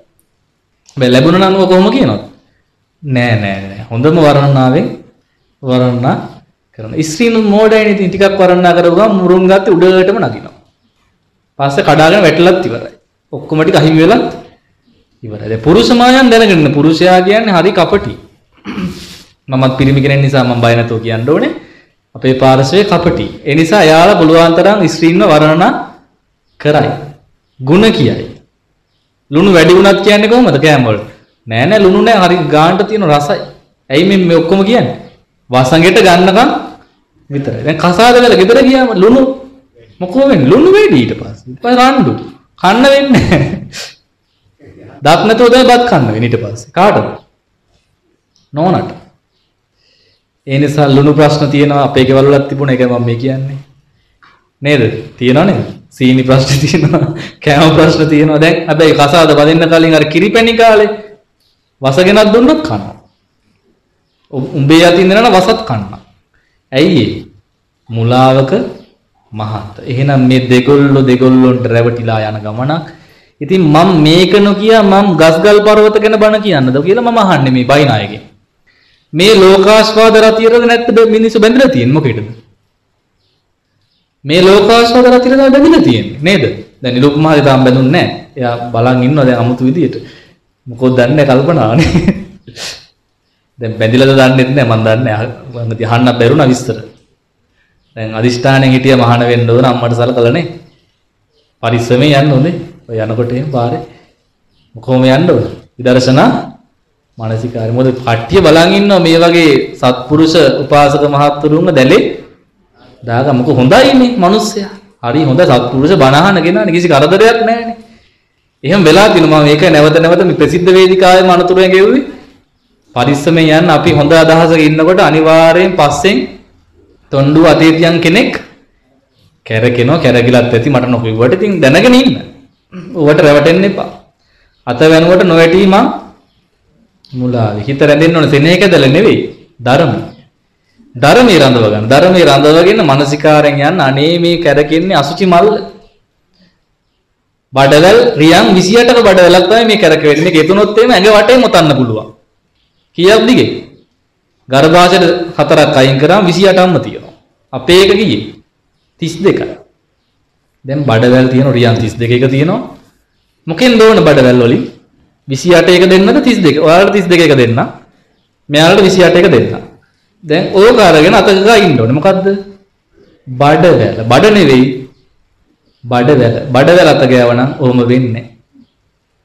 හැබැයි ලැබුණා නම් කොහොම කියනවද? නෑ නෑ නෑ හොඳම වර්ණනාවෙන් වර්ණනා කරන ස්ත්‍රීන් මෝඩයින් ඉතින් ටිකක් වර්ණනා කරපුවම මුරුන් ගත්තේ උඩටම නගිනවා පස්සේ කඩාගෙන වැටලත් ඉවරයි. ඔක්කොම ටික අහිමි වෙලත් ඉවරයි. දැන් පුරුෂ මායන් දැනගන්න පුරුෂයා කියන්නේ හරි කපටි. මමත් පිරිමි කෙනෙක් නිසා මම බය නැතුව කියන්න ඕනේ. අපේ පාර්ශවයේ කපටි. ඒ නිසා එයාලා පුළුවන් තරම් ස්ත්‍රීන්ව වර්ණනා කරයි. ಗುಣ කියයි. ලුණු වැඩි වුණත් කියන්නේ කොහොමද? කෑම වලට නෑ නෑ ලුණු නෑ. හරි ගානට තියෙන රසයි. ඇයි මේ මේ ඔක්කොම කියන්නේ? වසඟෙට ගන්නකම් විතරයි. දැන් කසාද වල ගෙදර ගියාම ලුණු මොකෝ වෙන්නේ? ලුණු වැඩි ඊට පස්සේ. ඊට පස්සේ රණ්ඩු. කන්න වෙන්නේ දත් නැතුව තමයි බත් කන්න වෙන්නේ ඊට පස්සේ. කාටද? නෝනට. ඒ නිසා ලුණු ප්‍රශ්න තියෙනවා. අපේ ගෙවල් වලත් තිබුණා. ඒක මම මේ කියන්නේ. නේද? තියෙනවා නේද? සීනි ප්‍රශ්න තියෙනවා. කෑම ප්‍රශ්න තියෙනවා. දැන් හැබැයි කසාද බදින්න කලින් අර කිරිපැණි කාලේ වසගෙනක් දුන්නොත් කනවා. උඹේ යතින් දෙනා වසත් කන්න ඇයි මුලාවක මහත්. එහෙනම් මේ දෙගොල්ලෝ දෙගොල්ලොන්ට රැවටිලා යන ගමනක්. ඉතින් මම මේක නොකිය මම ගස්ගල් පර්වත ගැන බණ කියන්නද කියලා මම අහන්නේ මේ බයිනායගෙන් මේ ලෝකාස්වාද රතියරද නැත්ද මිනිස්සු බැඳලා තියෙන්නේ? මොකේද? මේ ලෝකාස්වාද රතියර තමයි බැඳලා තියෙන්නේ? නේද? දැන් නිලුක් මහත්තයා තාම බැඳුන්නේ නැහැ. එයා බලන් ඉන්නවා දැන් අමුතු විදියට. මොකොත් දන්නේ කල්පනානේ. දැන් බැඳිලාද දන්නෙත් නැහැ. මම දන්නේ නැහැ. අහන්න බැරුණා විස්තර. දැන් අදිෂ්ඨානෙන් හිටිය මහාන වෙන්න ඕන අම්මට සලකලානේ පරිස්සමෙන් යන්න ඕනේ. ඔය යනකොට එහෙම පාරේ. කොහොම යන්න ඕන? විදර්ශනා? මානසිකාරය. මොකද කට්ටිය බලන් ඉන්නවා මේ වගේ සත්පුරුෂ උපාසක මහත්තුරුන්ව දැලේ. දාග මොක හොඳයිනේ මිනිස්සයා. හරි හොඳ සත්පුරුෂ බණහන ගෙනානේ. කිසි කරදරයක් නැහැනේ එහෙම වෙලා තිනවා මම මේක නැවත නැවත මේ ප්‍රසිද්ධ වේදිකාවේ මනතුරෙන් ගෙව්වේ. පරිස්සමෙන් යන්න අපි හොඳ අදහසක ඉන්නකොට අනිවාර්යෙන් පස්සෙන් තොණ්ඩු අතේ තියන් කෙනෙක් කැරකෙනවා කැරකිලත් ඇති මට නොකිව්වට ඉතින් දැනගෙන ඉන්න. ඌවට රැවටෙන්න එපා. අත වෙනකොට නොවැටී මං මුලාවේ හිත රැඳෙන්න ඕන සෙනෙහක දැල නෙවෙයි ධර්ම. ධර්මයේ රඳව ගන්න. ධර්මයේ රඳවගෙන මානසිකාරයෙන් යන්න අනේ මේ කැරකෙන්නේ අසුචි මල්ල. බඩවැල් රියන් 28ක බඩවැලක් තමයි මේ කැරක වෙන්නේ. මේක එතුනොත් එහෙම ඇඟ වටේ මොතන්න පුළුවන්. කීයක් දිගේ? ගර්භාෂයට හතරක් අයින් කරාම 28ක්ම තියෙනවා. අපේ එක කීයේ? 32යි. දැන් බඩවැල් තියෙන රියන් 32 එක තියෙනවා. මොකෙන්ද ඕන බඩවැල් වලින් 28 එක දෙන්නද 32? ඔයාලට 32 එක දෙන්න. මෙයාලට 28 එක දෙන්න. දැන් ඕක අරගෙන අතක ගා ඉන්න ඕනේ. මොකද්ද? බඩවැල. බඩ නෙවෙයි. බඩවැල. බඩවැල අත ගෑවනම් ඔහොම වෙන්නේ.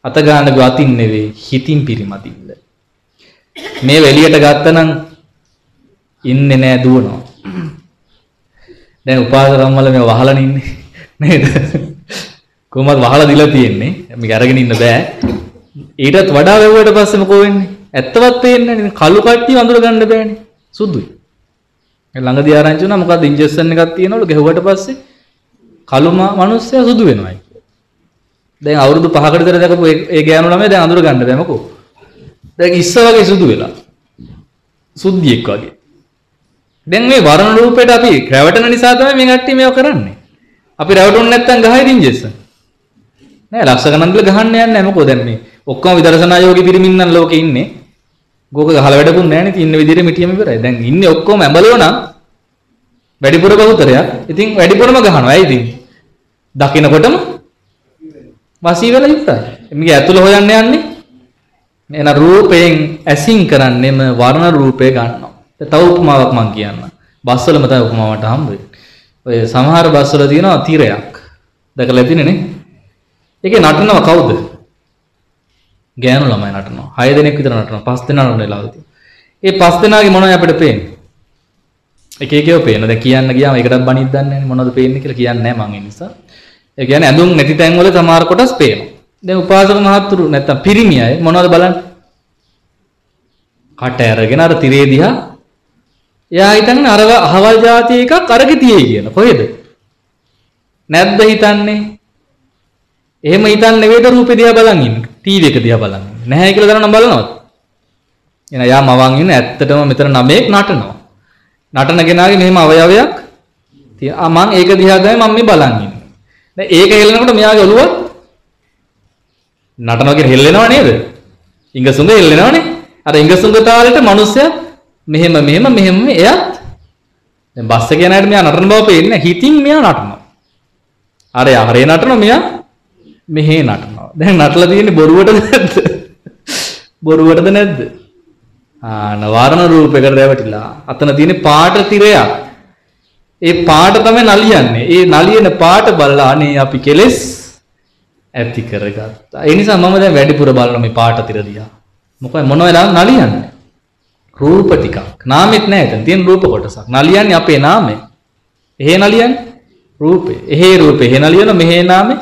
අත ගන්න ගතින් නෙවෙයි හිතින් පිරිමදින්න. මේ වෙලියට ගත්තනම් ඉන්නේ නෑ දුවනවා. දැන් උපාසකම් වල මේ වහලන ඉන්නේ නේද? කොහොමද වහලා දීලා තියෙන්නේ? මේක අරගෙන ඉන්න බෑ. ඊටත් වඩා වැවුවට පස්සේ මොකෝ වෙන්නේ? ඇත්තවත් පේන්නේ නැහැ. කළු කට්ටිය අඳුර ගන්න බෑනේ. සුදුයි. ළඟදී ආරංචි වුණා මොකද්ද ඉන්ජෙක්ෂන් එකක් තියනවලු ගැහුවට පස්සේ කළු මිනිස්සයා සුදු වෙනවා කියලා. දැන් අවුරුදු 5කට විතර දැකපු ඒ ගෑනු ළමයා දැන් අඳුර ගන්න බෑ මොකෝ. දැන් ඉස්ස වගේ සුදු වෙලා. සුද්ධියෙක් වගේ. දැන් මේ වර්ණ රූපයට අපි රැවටෙන නිසා තමයි මේ කට්ටිය මේව කරන්නේ. අපි රැවටුනේ නැත්තම් ගහයි ඉන්ජෙක්ෂන්. නෑ ලක්ෂ ගණන් වල ගහන්න යන්නේ නැහැ මොකෝ දැන් මේ ඔක්කොම විදර්ශනා යෝගී පිරිමින් නම් ලෝකේ ඉන්නේ. ගෝක ගහලා වැඩකුත් නැහැ නේ ඉන්න විදිහට මිටියම ඉවරයි. දැන් ඉන්නේ ඔක්කොම ඇඹලෝ නම් වැඩිපුර බහුතරයක්. ඉතින් වැඩිපුරම ගහනවා. ඇයි ඉතින්? දකින්නකොටම වසී වෙලා ඉවරයි. මේක ඇතුළ හොයන්න යන්නේ. එන රූපයෙන් ඇසින් කරන්නෙම වර්ණ රූපය ගන්නවා. තව උපමාවක් මම කියන්න. බස්වලම තමයි උපමාවට හම්බ වෙන්නේ. ඔය සමහර බස්වල තියෙනවා තිරයක්. දැකලා ඇතිනේ නේ? ඒකේ නටනවා කවුද? ගෑනු ළමයි නටනවා. 6 දෙනෙක් විතර නටනවා. 5 දෙනා නටන වෙලාවදී. ඒ 5 දෙනාගේ මොනවද අපිට පේන්නේ? එක එකව පේන. දැන් කියන්න ගියාම ඒකටත් බණිත් දන්නේ නැහැ මොනවද පේන්නේ කියලා කියන්නේ නැහැ මං ඒ නිසා. ඒ කියන්නේ ඇඳුම් නැති තැන් වල සමහර කොටස් පේනවා. දැන් උපාසක මහත්තුරු නැත්තම් පිරිමි අය මොනවද බලන්නේ? කට ඇරගෙන අර තිරේ දිහා එයා හිතන්නේ අර අහවල් જાති එකක් අරගෙ තියේ කියන. කොහෙද? නැද්ද හිතන්නේ? එහෙම හිතන්නේ නෙවෙයිද රූපෙ දිහා බලන් ඉන්නේ. ටීවී එක දිහා බලන් ඉන්නේ. නැහැ කියලා දරන බලනවද? එන යා මවන් ඉන්නේ ඇත්තටම මෙතන නමේක් නටනවා. නටන කෙනාගේ මෙහෙම අවයවයක් තියෙනවා. මං ඒක දිහා තමයි මම මේ බලන් ඉන්නේ. දැන් ඒක හෙලනකොට මෙයාගේ ඔළුව නටනවා කියන හෙල්ලෙනව නේද? ඉංගසුඟ හෙල්ලෙනවනේ. අර ඉංගසුඟ තාලෙට මිනිස්සයා මෙහෙම මෙහෙම මෙහෙම එයත් දැන් බස් එක යන හැට මෙයා නටන බව පේන්නේ හිතින් මෙයා නටනවා. අර යහරේ නටනවා මෙයා මෙහෙ නටනවා. දැන් නටලා තියෙන්නේ බොරුවටද නැද්ද? බොරුවටද නැද්ද? ආන වර්ණ රූපයකට රැවටිලා. අතන තියෙන පාට තිරයක්. ඒ පාට තමයි නලියන්නේ. ඒ නලියන පාට බලලා අනේ අපි කෙලස් ඇති කරගත්තා. ඒ නිසා මම දැන් වැඩිපුර බලන මේ පාට තිර දිහා. මොකද මොනවද නලියන්නේ? රූප ටිකක්. නාමෙත් නෑ එතන. තියෙන රූප කොටසක්. නලියන්නේ අපේ නාමය. එහෙ නලියන්නේ රූපේ. එහෙ රූපේ එහෙ නලියන මෙහෙ නාමේ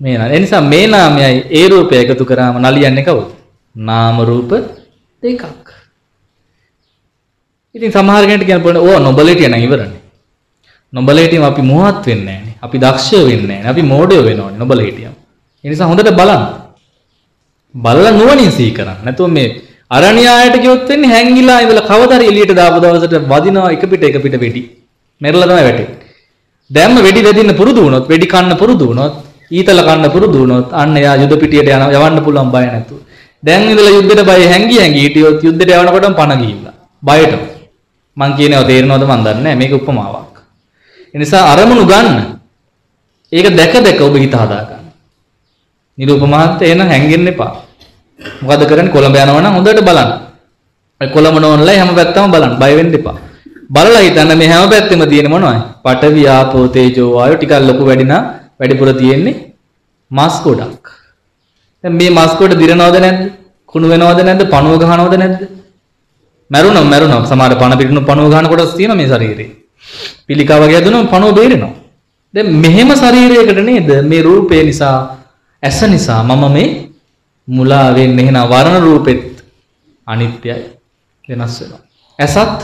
මේ නා. ඒ නිසා මේ නාමයයි ඒ රූපය එකතු කරාම නලියන්නේ කවුද? නාම රූප දෙකක්. ඉතින් සමහර කෙනෙක්ට කියන්න පුළුවන් ඕ නොබලේටිය නම් ඉවරනේ. නොබලේටියම අපි මොහොත් වෙන්නේ නැහනේ. අපි දක්ෂ වෙන්නේ නැහනේ. අපි මෝඩයෝ වෙනවනේ නොබලේටියම. ඒ නිසා හොඳට බලන්න. බලලා නුවණින් සිහි කරන්න. නැතුව මේ අරණ්‍යයට ගියොත් වෙන්නේ හැංගිලා ඉඳලා කවදාරි එළියට දාපු දවසට වදිනවා එක පිට එක පිට වෙඩි. මෙරලා තමයි වැටෙන්නේ. දැම්ම වෙඩි වැදින්න පුරුදු වුණොත් වෙඩි කන්න පුරුදු වුණොත් ඊතල කන්න පුරුදු වුණොත් අන්න එයා යුද පිටියට යන යවන්න පුළුවන් බය නැතුව. දැන් ඉඳලා යුද්ධෙට බය හැංගි හැංගි හිටියොත් යුද්ධෙට යවනකොටම පණ ගිහිල්ලා. බයට. මං කියනවා තේරෙනවද මන් දන්නේ නැහැ මේක උපමාවක්. ඒ නිසා අරමුණු ගන්න. ඒක දැක දැක ඔබ හිත හදා ගන්න. නිරූපමාන්ත එන හැංගෙන්න එපා. මොකද කරන්නේ කොළඹ යනවා නම් හොඳට බලන්න. ඒ කොළඹ නෝන්ලා හැම පැත්තම බලන්න. බය වෙන්න එපා. බලලා හිතන්න මේ හැම පැත්තෙම තියෙන මොනවයි? පඨවි ආපෝ තේජෝ වායෝ ටිකක් ලොකු වැඩිනා වැඩිපුර තියෙන්නේ මස් ගොඩක්. දැන් මේ මස් ගොඩ දිරනවද නැද්ද? කුණු වෙනවද නැද්ද? පණුව ගහනවද නැද්ද? මැරුණා මැරුණා. සමහර පණ පිටිනු පණුව ගහන කොටස් තියෙනවා මේ ශරීරේ. පිළිකා වගේ හදුනම පණුව බේරෙනවා. දැන් මෙහෙම ශරීරයකට නේද මේ රූපේ නිසා ඇස නිසා මම මේ මුලා වෙන්නේ එහෙනම් වර්ණ රූපෙත් අනිත්‍යයි වෙනස් වෙනවා. ඇසත්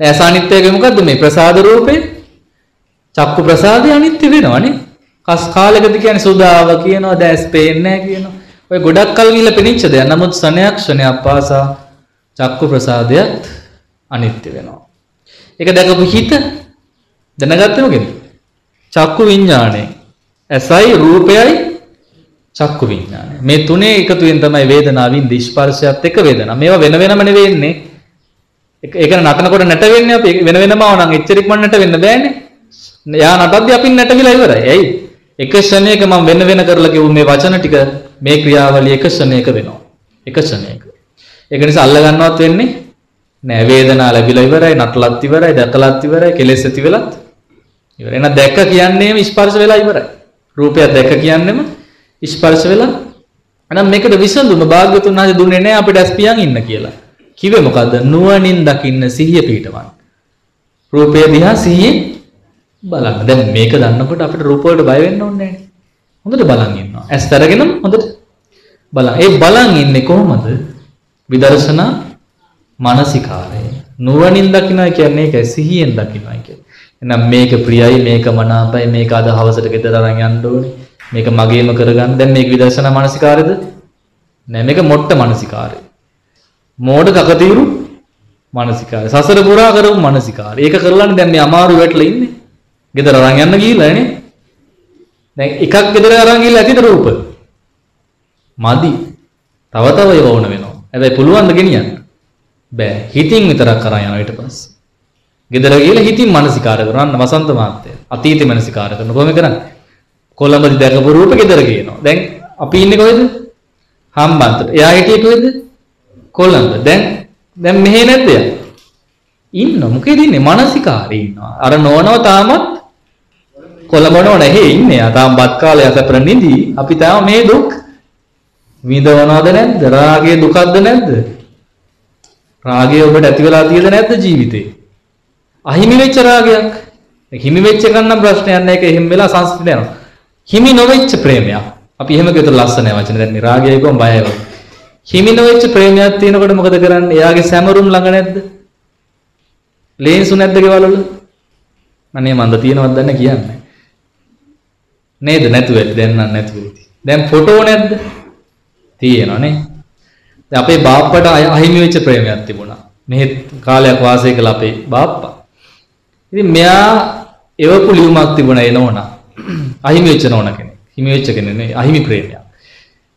ඇස අනිත්‍යගේ මොකද්ද මේ ප්‍රසාද රූපේ? චක්කු ප්‍රසාදේ අනිත්‍ය වෙනවනේ. කස් කාලෙකද කියන්නේ සුදාව කියනවා දැස් පේන්නේ නැහැ කියනවා. ඔය ගොඩක් කල් ගිහිල්ලා පෙනිච්ච දෙයක්. නමුත් සනයක් ක්ෂණයක් පාසා චක්කු ප්‍රසාදයත් අනිත්‍ය වෙනවා. ඒක දැකපු හිත දැනගත්තේ මොකෙද? චක්කු විඥාණය. ඇසයි රූපයයි චක්කු විඥානය. මේ තුනේ එකතුවෙන් තමයි වේදනාවින් දිස්පර්ශයත් එක්ක වේදනා. මේවා වෙන වෙනම නෙවෙන්නේ. ඒක නටනකොට නැට වෙන්නේ අපි වෙන වෙනම ආව නම් එච්චරික්ම නැට වෙන්න බෑනේ. යා නටද්දි අපි නැටවිලා ඉවරයි. ඇයි? එක ක්ෂණයක මම වෙන වෙන කරලා කිව්ව මේ වචන ටික මේ ක්‍රියාවලිය එක ක්ෂණයක වෙනවා. එක ක්ෂණයක. ඒක නිසා අල්ල ගන්නවත් වෙන්නේ නෑ වේදනාව ලැබිලා ඉවරයි, නටලත් ඉවරයි, දැකලත් ඉවරයි, කෙලෙස් ඇති වෙලත් ඉවරයි. එහෙනම් දැක්ක කියන්නේම ස්පර්ශ වෙලා ඉවරයි. රූපයක් දැක්ක කියන්නෙම ස්පර්ශ වෙලා එහෙනම් මේකට විසඳුම භාග්‍යතුන් වහන්සේ දුන්නේ නැහැ අපිට ඇස්පියන් ඉන්න කියලා. කිව්වේ මොකද්ද? නුවණින් දකින්න සිහිය පිටවන්න. රූපය දිහා සිහියෙන් බලන්න. දැන් මේක දන්නකොට අපිට රූප වලට බය වෙන්න ඕනේ නැහැ. හොඳට බලන් ඉන්නවා. ඇස් තරගෙනම හොඳට බලන්න. ඒ බලන් ඉන්නේ කොහොමද? විදර්ශනා මානසිකාරය. නුවණින් දකින්නයි කියන්නේ ඒකයි සිහියෙන් දකින්නයි කියන්නේ. එහෙනම් මේක ප්‍රියයි මේක මනාපයි මේක අද හවසට ගෙදර අරන් යන්න ඕනේ. මේක මගේම කරගන්න. දැන් මේක විදර්ශනා මානසිකාරයද? නෑ මේක මොට්ට මානසිකාරය. මෝඩ කකතීරු මානසිකාරය. සසර පුරා කරපු මානසිකාරය. ඒක කරලානේ දැන් මේ අමාරු වැටලා ඉන්නේ. ගෙදර අරන් යන්න ගිහිල්ලා නේ. දැන් එකක් ගෙදර අරන් ගිහිල්ලා ඇතිද රූප? මදි. තව තව ඒව වුණ වෙනවා. හැබැයි පුළුවන් ද ගෙනියන්න? බෑ. හිතින් විතරක් කරන් යනවා ඊට පස්සේ. ගෙදර ගිහලා හිතින් මානසිකාර කරනවා. වසන්ත මාත්‍ය. අතීතේ මානසිකාර කරන කොහොම කරන්නේ? කොළඹදි දැකපු රූප ගෙදර ගේනවා. දැන් අපි ඉන්නේ කොහෙද? හම්බන්තොට. එයා හිටියේ කොහෙද? කොළඹ. දැන් දැන් මෙහෙ නැද්ද එයා? ඉන්න මොකේද ඉන්නේ? මානසිකාරේ ඉන්නවා. අර නෝනව තාමත් කොළඹ නෝන එහෙ ඉන්නේ. ආ තාම බත් කාලේ අසපර නිදි. අපි තාම මේ දුක් විඳවනවද නැද්ද? රාගයේ දුකක්ද නැද්ද? රාගය ඔබට ඇති වෙලා තියෙද නැද්ද ජීවිතේ? අහිමි වෙච්ච රාගයක්. හිමි වෙච්ච එකක් නම් ප්‍රශ්නයක් නැහැ. ඒක එහෙම වෙලා සංස්කෘතිය යනවා. හිමි නොවෙච්ච ප්‍රේමයක්. අපි එහෙම කියතර ලස්සනයි වචන දැන් රාගයයි කොම් බයයි වගේ. හිමි නොවෙච්ච ප්‍රේමයක් තියෙනකොට මොකද කරන්නේ? එයාගේ සැමරුම් ළඟ නැද්ද? ලේන්සු නැද්ද ගෙවල් වල? අනේ මන්ද තියෙනවද දන්නේ කියන්නේ. නේද නැතුව ඇති දැන් නම් නැතුව ඇති. දැන් ෆොටෝ නැද්ද? තියෙනවා නේ. දැන් අපේ බාප්පට අහිමි වෙච්ච ප්‍රේමයක් තිබුණා. මෙහෙ කාලයක් වාසය කළ අපේ බාප්පා. ඉතින් මෙයා එවපු ලියුමක් තිබුණා එනෝනා. අහිමි වෙච්ච නෝන කෙනෙක්. හිමි වෙච්ච කෙනෙක් නෙවෙයි අහිමි ප්‍රේමයක්.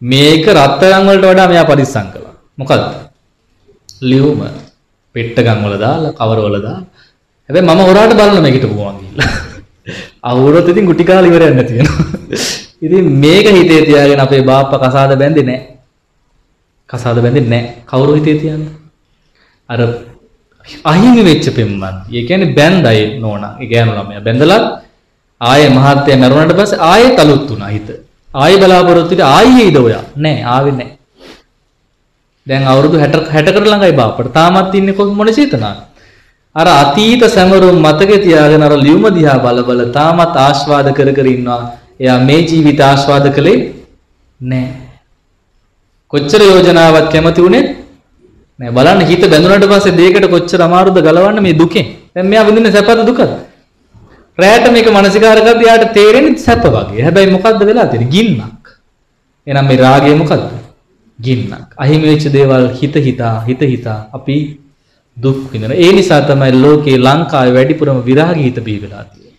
මේක රත්තරන් වලට වඩා මෙයා පරිස්සම් කළා. මොකද්ද? ලියුම පෙට්ටගම් වල දාලා කවර වල දාලා. හැබැයි මම හොරාට බලන මේකට ගුවන් ගිහිල්ලා. අවුරුද්ද ඉතින් ගුටි කාලා ඉවරයක් නැති වෙනවා. ඉතින් මේක හිතේ තියාගෙන අපේ බාප්පා කසාද බැන්දේ නැහැ. කසාද බැන්දේ නැහැ. කවුරු හිතේ තියන්නේ? අර අහිමි වෙච්ච පෙම්මන්. ඒ කියන්නේ බැන්දයි නෝනා. ඒ ගෑනු ළමයා බැන්දලා ආයේ මහත්තයා මරුණාට පස්සේ ආයෙත් අලුත් වුණා හිත. ආයෙ බලාපොරොත්තු වෙලා ආයෙ ඉද ඔයා. නෑ ආවේ නෑ. දැන් අවුරුදු 60 60කට ළඟයි බාපට. තාමත් ඉන්නේ කො මොන චේතනාවද? අර අතීත සැමරුම් මතකේ තියාගෙන අර ලියුම දිහා බල බල තාමත් ආස්වාද කර කර ඉන්නවා. එයා මේ ජීවිත ආස්වාද කළේ නෑ. කොච්චර යෝජනාවක් කැමති වුණේ නෑ බලන්න හිත බැඳුනට පස්සේ දෙයකට කොච්චර අමාරුද ගලවන්න මේ දුකෙන්. දැන් මෙයා විඳින සැපද දුකද? රැයට මේක මානසිකාර කරද්දී යාට තේරෙන්නේ සැප වගේ. හැබැයි මොකද්ද වෙලා තියෙන්නේ? ගින්නක්. එහෙනම් මේ රාගය මොකද්ද? ගින්නක්. අහිමි වෙච්ච දේවල් හිත හිතා හිත හිතා අපි දුක් විඳින. ඒ නිසා තමයි ලෝකේ ලංකාවේ වැඩිපුරම විරාගී හිත බිහි වෙලා තියෙන්නේ.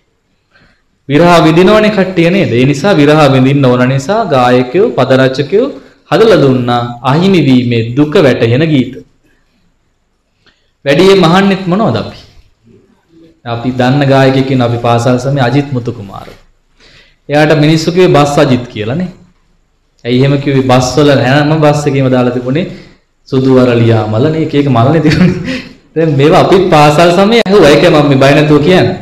විරහ විඳිනවනේ කට්ටිය නේද? ඒ නිසා විරහ විඳින්න ඕන නිසා ගායකයෝ, පද රචකයෝ හදලා දුන්නා අහිමි වීමේ දුක වැටහෙන ගීත. වැඩියෙන් මහන්නෙත් මොනවද අපි? අපි දන්න ගායකයෙක් කියන අපි පාසල් සමයේ අජිත් මුතු කුමාර. එයාට මිනිස්සු කිව්වේ බස් අජිත් කියලානේ. ඇයි එහෙම කිව්වේ බස් වල හැම බස් එකේම දාලා තිබුණේ සුදු වරලියා මලනේ එක එක මල්නේ තිබුණේ. දැන් මේවා අපිත් පාසල් සමයේ ඇහුවා ඒක මම මේ බය නැතුව කියන්නේ.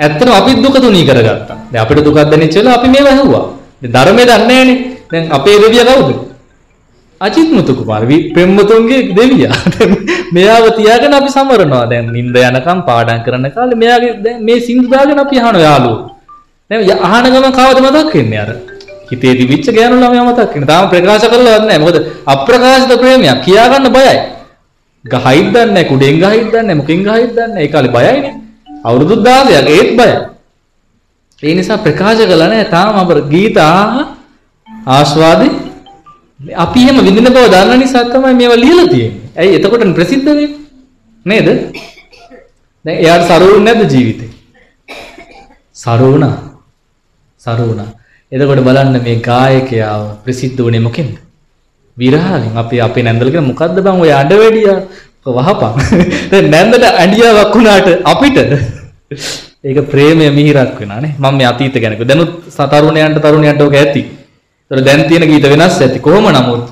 ඇත්තටම අපිත් දුක තුනී කරගත්තා. දැන් අපිට දුකක් දැනෙච්ච වෙලාව අපි මේවා ඇහුවා. දැන් ධර්මයේ දන්නේ නැහනේ. දැන් අපේ දෙවියා කවුද? අජිත් මුතු කුමාර ප්‍රෙම්මතුන්ගේ දෙවියා. මෙයාව තියාගෙන අපි සමරනවා. දැන් නිින්ද යනකම් පාඩම් කරන කාලේ මෙයාගේ දැන් මේ සින්දු දාගෙන අපි අහන යාළුවෝ. දැන් අහන ගමන් කවද මතක් වෙන්නේ අර? හිතේ තිබිච්ච ගෑනු ළමයා මතක් වෙන. තාම ප්‍රකාශ කරලවත් නැහැ. මොකද අප්‍රකාශිත ප්‍රේමයක් කියා ගන්න බයයි. ගහයිත් දන්නේ නැහැ, කුඩෙන් ගහයිත් දන්නේ නැහැ, මුකින් ගහයිත් දන්නේ නැහැ. ඒ කාලේ බයයිනේ. අවුරුදු 16ක් ඒත් බයයි. ඒ නිසා ප්‍රකාශ කළා නැහැ. තාම අපර ගීත ආහ ආස්වාදේ අපි එහෙම විඳින බව දන්න නිසා තමයි මේවා ලියලා තියෙන්නේ. ඇයි එතකොට ප්‍රසිද්ධ වෙන්නේ? නේද? දැන් එයාට සරුවුනේ නැද්ද ජීවිතේ? සරුවුණා. සරුවුණා. එතකොට බලන්න මේ ගායකයාව ප්‍රසිද්ධ වුණේ මොකෙන්ද? විරහයෙන් අපි අපේ නැන්දලගෙන මොකද්ද බං ඔය අඩවැඩියා වහපන්. දැන් නැන්දට ඇඩියාවක් වුණාට අපිට ඒක ප්‍රේමය මිහිරක් වෙනානේ. මම මේ අතීත ගැන කිව්වා. දැනුත් තරුණයන්ට තරුණයන්ට ඔක ඇති. ඒතර දැන් තියෙන ගීත වෙනස් ඇති. කොහොම නමුත්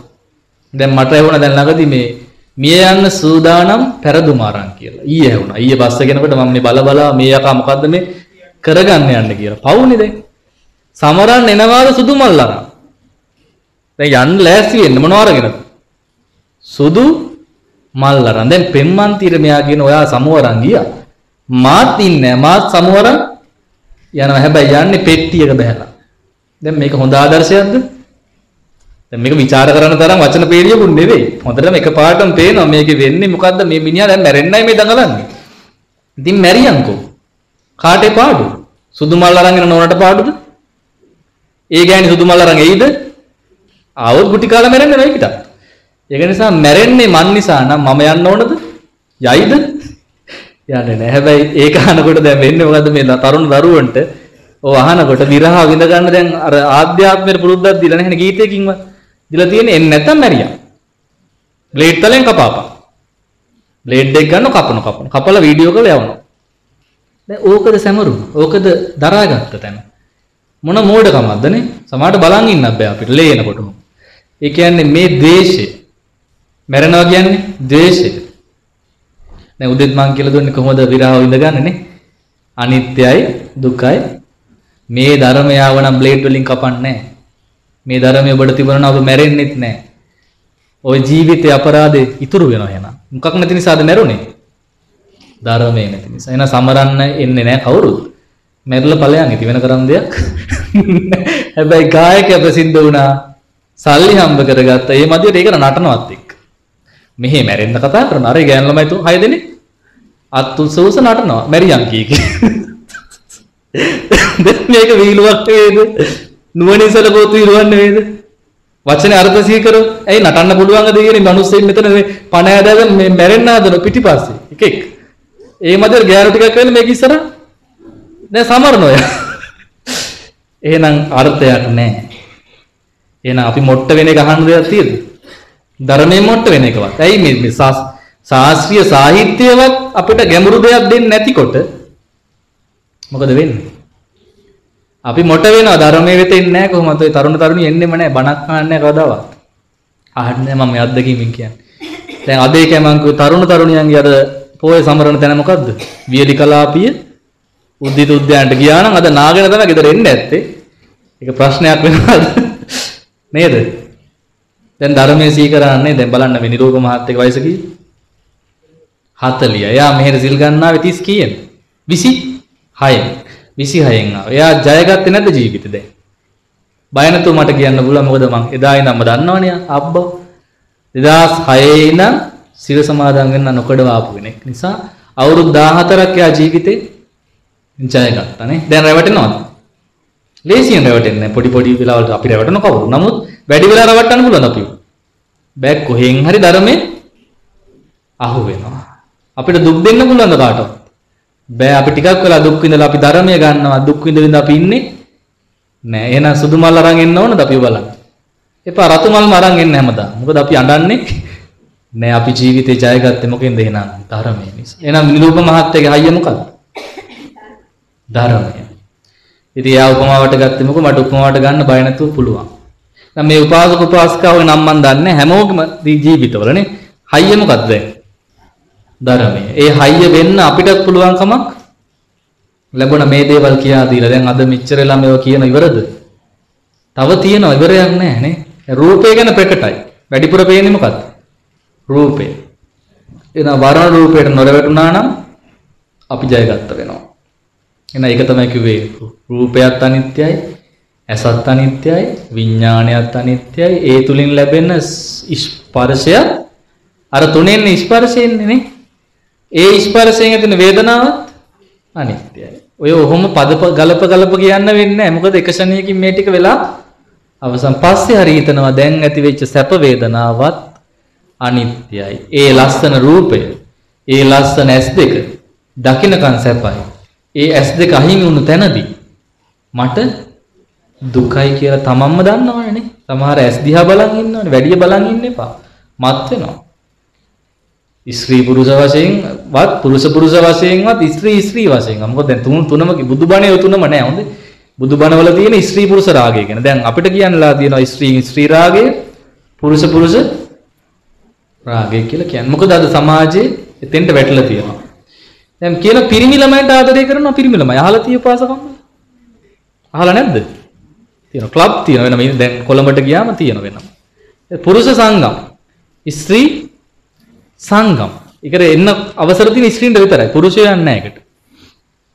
දැන් මට ඇහුණා දැන් ළඟදී මේ මිය යන්න සූදානම් පෙරදුම අරන් කියලා. ඊයේ ඇහුණා. ඊයේ බස් එක යනකොට මම මේ බල බලා මේ යකා මොකද්ද මේ කරගන්න යන්න කියලා. පවුනේ දැන්. සමරන් එනවාද සුදු මල් අරන්. දැන් යන්න ලෑස්ති වෙන්න මොනව අරගෙනද? සුදු මල් අරන්. දැන් පෙම්මන්තිර මෙයා කියන ඔයා සමුව අරන් ගියා. මාත් ඉන්නේ මාත් සමුව අරන් යනවා. හැබැයි යන්නේ පෙට්ටියක බහැලා. දැන් මේක හොඳ ආදර්ශයක්ද? දැන් මේක ਵਿਚාර කරන තරම් වචන පේලියකුත් නෙවෙයි. හොඳටම එකපාරටම පේනවා මේකේ වෙන්නේ මොකද්ද මේ මිනිහා දැන් මැරෙන්නයි මේ දඟලන්නේ. ඉතින් මැරියන්කෝ. කාටේ පාඩු? සුදු මල් අරන් එන නෝනට පාඩුද? ඒ ගෑණි සුදු මල් අරන් එයිද? ආවොත් ගුටි කාලා මැරෙන්නේ නැහැ පිටත්. ඒක නිසා මැරෙන්නේ මන් නිසා නම් මම යන්න ඕනද? යයිද? යන්නේ නැහැ. හැබැයි ඒක අහනකොට දැන් වෙන්නේ මොකද්ද මේ තරුණ දරුවන්ට ඔව් අහනකොට විරහ විඳ ගන්න දැන් අර ආධ්‍යාත්මයට පුරුද්දක් දීලා නැහැ ගීතයකින්වත්. දීලා තියෙන්නේ එන්නේ නැත්තම් මැරියා. බ්ලේඩ් තලෙන් කපාපන්. බ්ලේඩ් එක ගන්න කපන කපන. කපලා වීඩියෝ කරලා යවනවා. දැන් ඕකද සැමරුම. ඕකද දරාගත්ත තැන. මොන මෝඩකමක්ද නේ? සමහරට බලන් ඉන්න බෑ අපිට ලේනකොටම. ඒ කියන්නේ මේ ද්වේෂය. මැරෙනවා කියන්නේ ද්වේෂය. දැන් උදෙත් මං කියලා දුන්නේ කොහොමද විරහ විඳගන්නේ නේ? අනිත්‍යයි දුකයි මේ ධර්මය ආවනම් බ්ලේඩ් වලින් කපන්නේ නැහැ. මේ ධර්මය ඔබට තිබුණා නම් ඔබ මැරෙන්නෙත් නැහැ. ওই ජීවිතේ අපරාධේ ඉතුරු වෙනවා එහෙනම්. මොකක් නැති නිසාද මැරුණේ? ධර්මයේ නැති නිසා. එහෙනම් සමරන්න එන්නේ නැහැ කවුරුත්. මැරිලා ඵලයන් ඉති වෙන කරන් දෙයක්. හැබැයි ගායකයා ප්‍රසිද්ධ වුණා. සල්ලි හම්බ කරගත්තා. ඒ මදියට ඒක නටනවත් එක්ක. මෙහෙ මැරෙන්න කතා කරන අර ගෑන් ළමයි තු 6 දෙනෙක් අත් උසුස නටනවා. මැරියන් කී කී. මේක වීලුවක් වේද නුවණින් සලකෝතු විරුවන් නෙවෙයිද වචනේ අර්ථ සීකරෝ. ඇයි නටන්න පුළුවන්ද කියන්නේ මිනිස්සෙන් මෙතන මේ පණ ඇදගෙන මේ මැරෙන්න හදන පිටිපස්සේ. එකෙක් ඒ මැදට ගෑනු ටිකක් වෙන්න මේක ඉස්සර දැන් සමරනොය එහෙනම් අර්ථයක් නැහැ. එහෙනම් අපි මොට්ට වෙන එක අහන්න දෙයක් තියෙද? ධර්මයේ මොට්ට වෙන එකවත්. ඇයි මේ ශාස්ත්‍රීය සාහිත්‍යවත් අපිට ගැඹුරු දෙයක් දෙන්නේ නැතිකොට මොකද වෙන්නේ? අපි මොට වෙනවා ධර්මයේ වෙත එන්නේ නැහැ කොහොමද? ඔය තරුණ තරුණි එන්නෙම නැහැ බණක් අහන්නේ කවදාවත්. අහන්නේ මම අත්දැකීමෙන් කියන්නේ. දැන් අද ඒකයි මම කිව්ව තරුණ තරුණියන්ගේ අද පොය සමරන තැන මොකද්ද? වියලි කලාපිය උද්දිත උද්‍යානට ගියා නම් අද නාගෙන තමයි ගෙදර එන්නේ ඇත්තේ. ඒක ප්‍රශ්නයක් වෙනවද? නේද? දැන් ධර්මයේ සීකරන්නේ දැන් බලන්න මේ නිරෝග මහත්තයෙක් වයස කී? 40. එයා මෙහෙර සිල් ගන්නාවේ 30 කීයද? 20 6න් 26න් ආවා. එයා ජයගත්තේ නැද්ද ජීවිතේ දැන්? බය නැතුව මට කියන්න පුළුවන් මොකද මං එදා ඉඳන්ම දන්නවනේ අබ්බා. 2006 ඉඳන් සිර සමාදන් වෙන්න නොකඩව ආපු කෙනෙක් නිසා අවුරුදු 14ක් යා ජීවිතේ ජය ගත්තානේ දැන් රැවටෙනවද? ලේසියෙන් රැවටෙන්නේ නැහැ. පොඩි පොඩි වෙලාවල් අපි රැවටෙන කවුරු? නමුත් වැඩි වෙලා රවට්ටන්න පුළුවන් අපි බෑ කොහෙන් හරි ධර්මයෙන් අහු වෙනවා අපිට දුක් දෙන්න පුළුවන්ද කාටවත්? බෑ අපි ටිකක් වෙලා දුක් විඳලා අපි ධර්මය ගන්නවා. දුක් විඳ විඳ අපි ඉන්නේ? නෑ. එහෙනම් සුදු මල් අරන් එන්න ඕනද අපි බලන්න එපා රතු මල්ම අරන් එන්න හැමදාම. මොකද අපි අඬන්නේ? නෑ අපි ජීවිතේ ජයගත්තේ මොකෙන්ද එහෙනම්? ධර්මය නිසා. එහෙනම් නිරූප මහත්තයාගේ හයිය මොකක්ද ධර්මය. ඉතින් එයා උපමාවට ගත්තේ මොකද? මට උපමාවට ගන්න බය නැතුව පුළුවන්. දැන් මේ උපාසක උපාසිකාවගේ නම් මන් දන්නේ හැමෝගෙම ජීවිතවලනේ හයිය මොකක්ද දැන් ධර්මය. ඒ හයිය වෙන්න අපිටත් පුළුවන් කමක් ලැබුණ මේ දේවල් කියා දීලා දැන් අද මෙච්චර ළමයෝ කියන ඉවරද? තව තියෙනවා ඉවරයක් නැහැ නේ. රූපය ගැන ප්‍රකටයි. වැඩිපුර පේන්නේ මොකක්ද? රූපේ. එහෙනම් වරණ රූපයට නොරවටුණා නම් අපි ජයගත්ත වෙනවා. එහෙනම් ඒක තමයි කිව්වේ රූපයත් අනිත්‍යයි, ඇසත් අනිත්‍යයි, විඥානයත් අනිත්‍යයි. ඒ තුලින් ලැබෙන ස්පර්ශය අර තුනෙන් ස්පර්ශයෙන්නේ නේ. ඒ ස්පර්ශයෙන් ඇතින වේදනාවත් අනිත්‍යයි. ඔය ඔහොම පද ගලප ගලප කියන්න වෙන්නේ නැහැ. මොකද එක ශනියකින් මේ ටික වෙලා අවසන් පස්සේ හරි හිතනවා දැන් ඇති වෙච්ච සැප වේදනාවත් අනිත්‍යයි. ඒ ලස්සන රූපය, ඒ ලස්සන S2 දකින්නකන් සැපයි. ඒ S2 අහිමි වුණු තැනදී මට දුකයි කියලා තමන්ම දන්නවනේ. සමහර S දිහා බලන් ඉන්නවනේ. වැඩි බලන් ඉන්න එපා. මත් වෙනවා. ස්ත්‍රී පුරුෂ වශයෙන්වත් පුරුෂ පුරුෂ වශයෙන්වත් ස්ත්‍රී ස්ත්‍රී වශයෙන්. මොකද දැන් තුන තුනම බුදුබණේ තුනම නෑ හොඳේ. බුදුබණවල තියෙන ස්ත්‍රී පුරුෂ රාගය කියන. දැන් අපිට කියන්නලා තියෙනවා ස්ත්‍රී ස්ත්‍රී රාගය, පුරුෂ පුරුෂ රාගය කියලා කියන්නේ. මොකද අද සමාජයේ එතෙන්ට වැටලා තියෙනවා. දැන් කියන පිරිමි ළමයින්ට ආදරය කරනවා පිරිමි ළමයි. අහලා තියෙ පාසකම්. අහලා නැද්ද? තියෙනවා. ක්ලබ් තියෙනවා වෙනම දැන් කොළඹට ගියාම තියෙනවා වෙනම. පුරුෂ සංගම්. ස්ත්‍රී සංගම්. ඒකට එන්න අවසර තියෙන ස්ත්‍රීන්ට විතරයි. පුරුෂයෝ යන්නේ නැහැ ඒකට.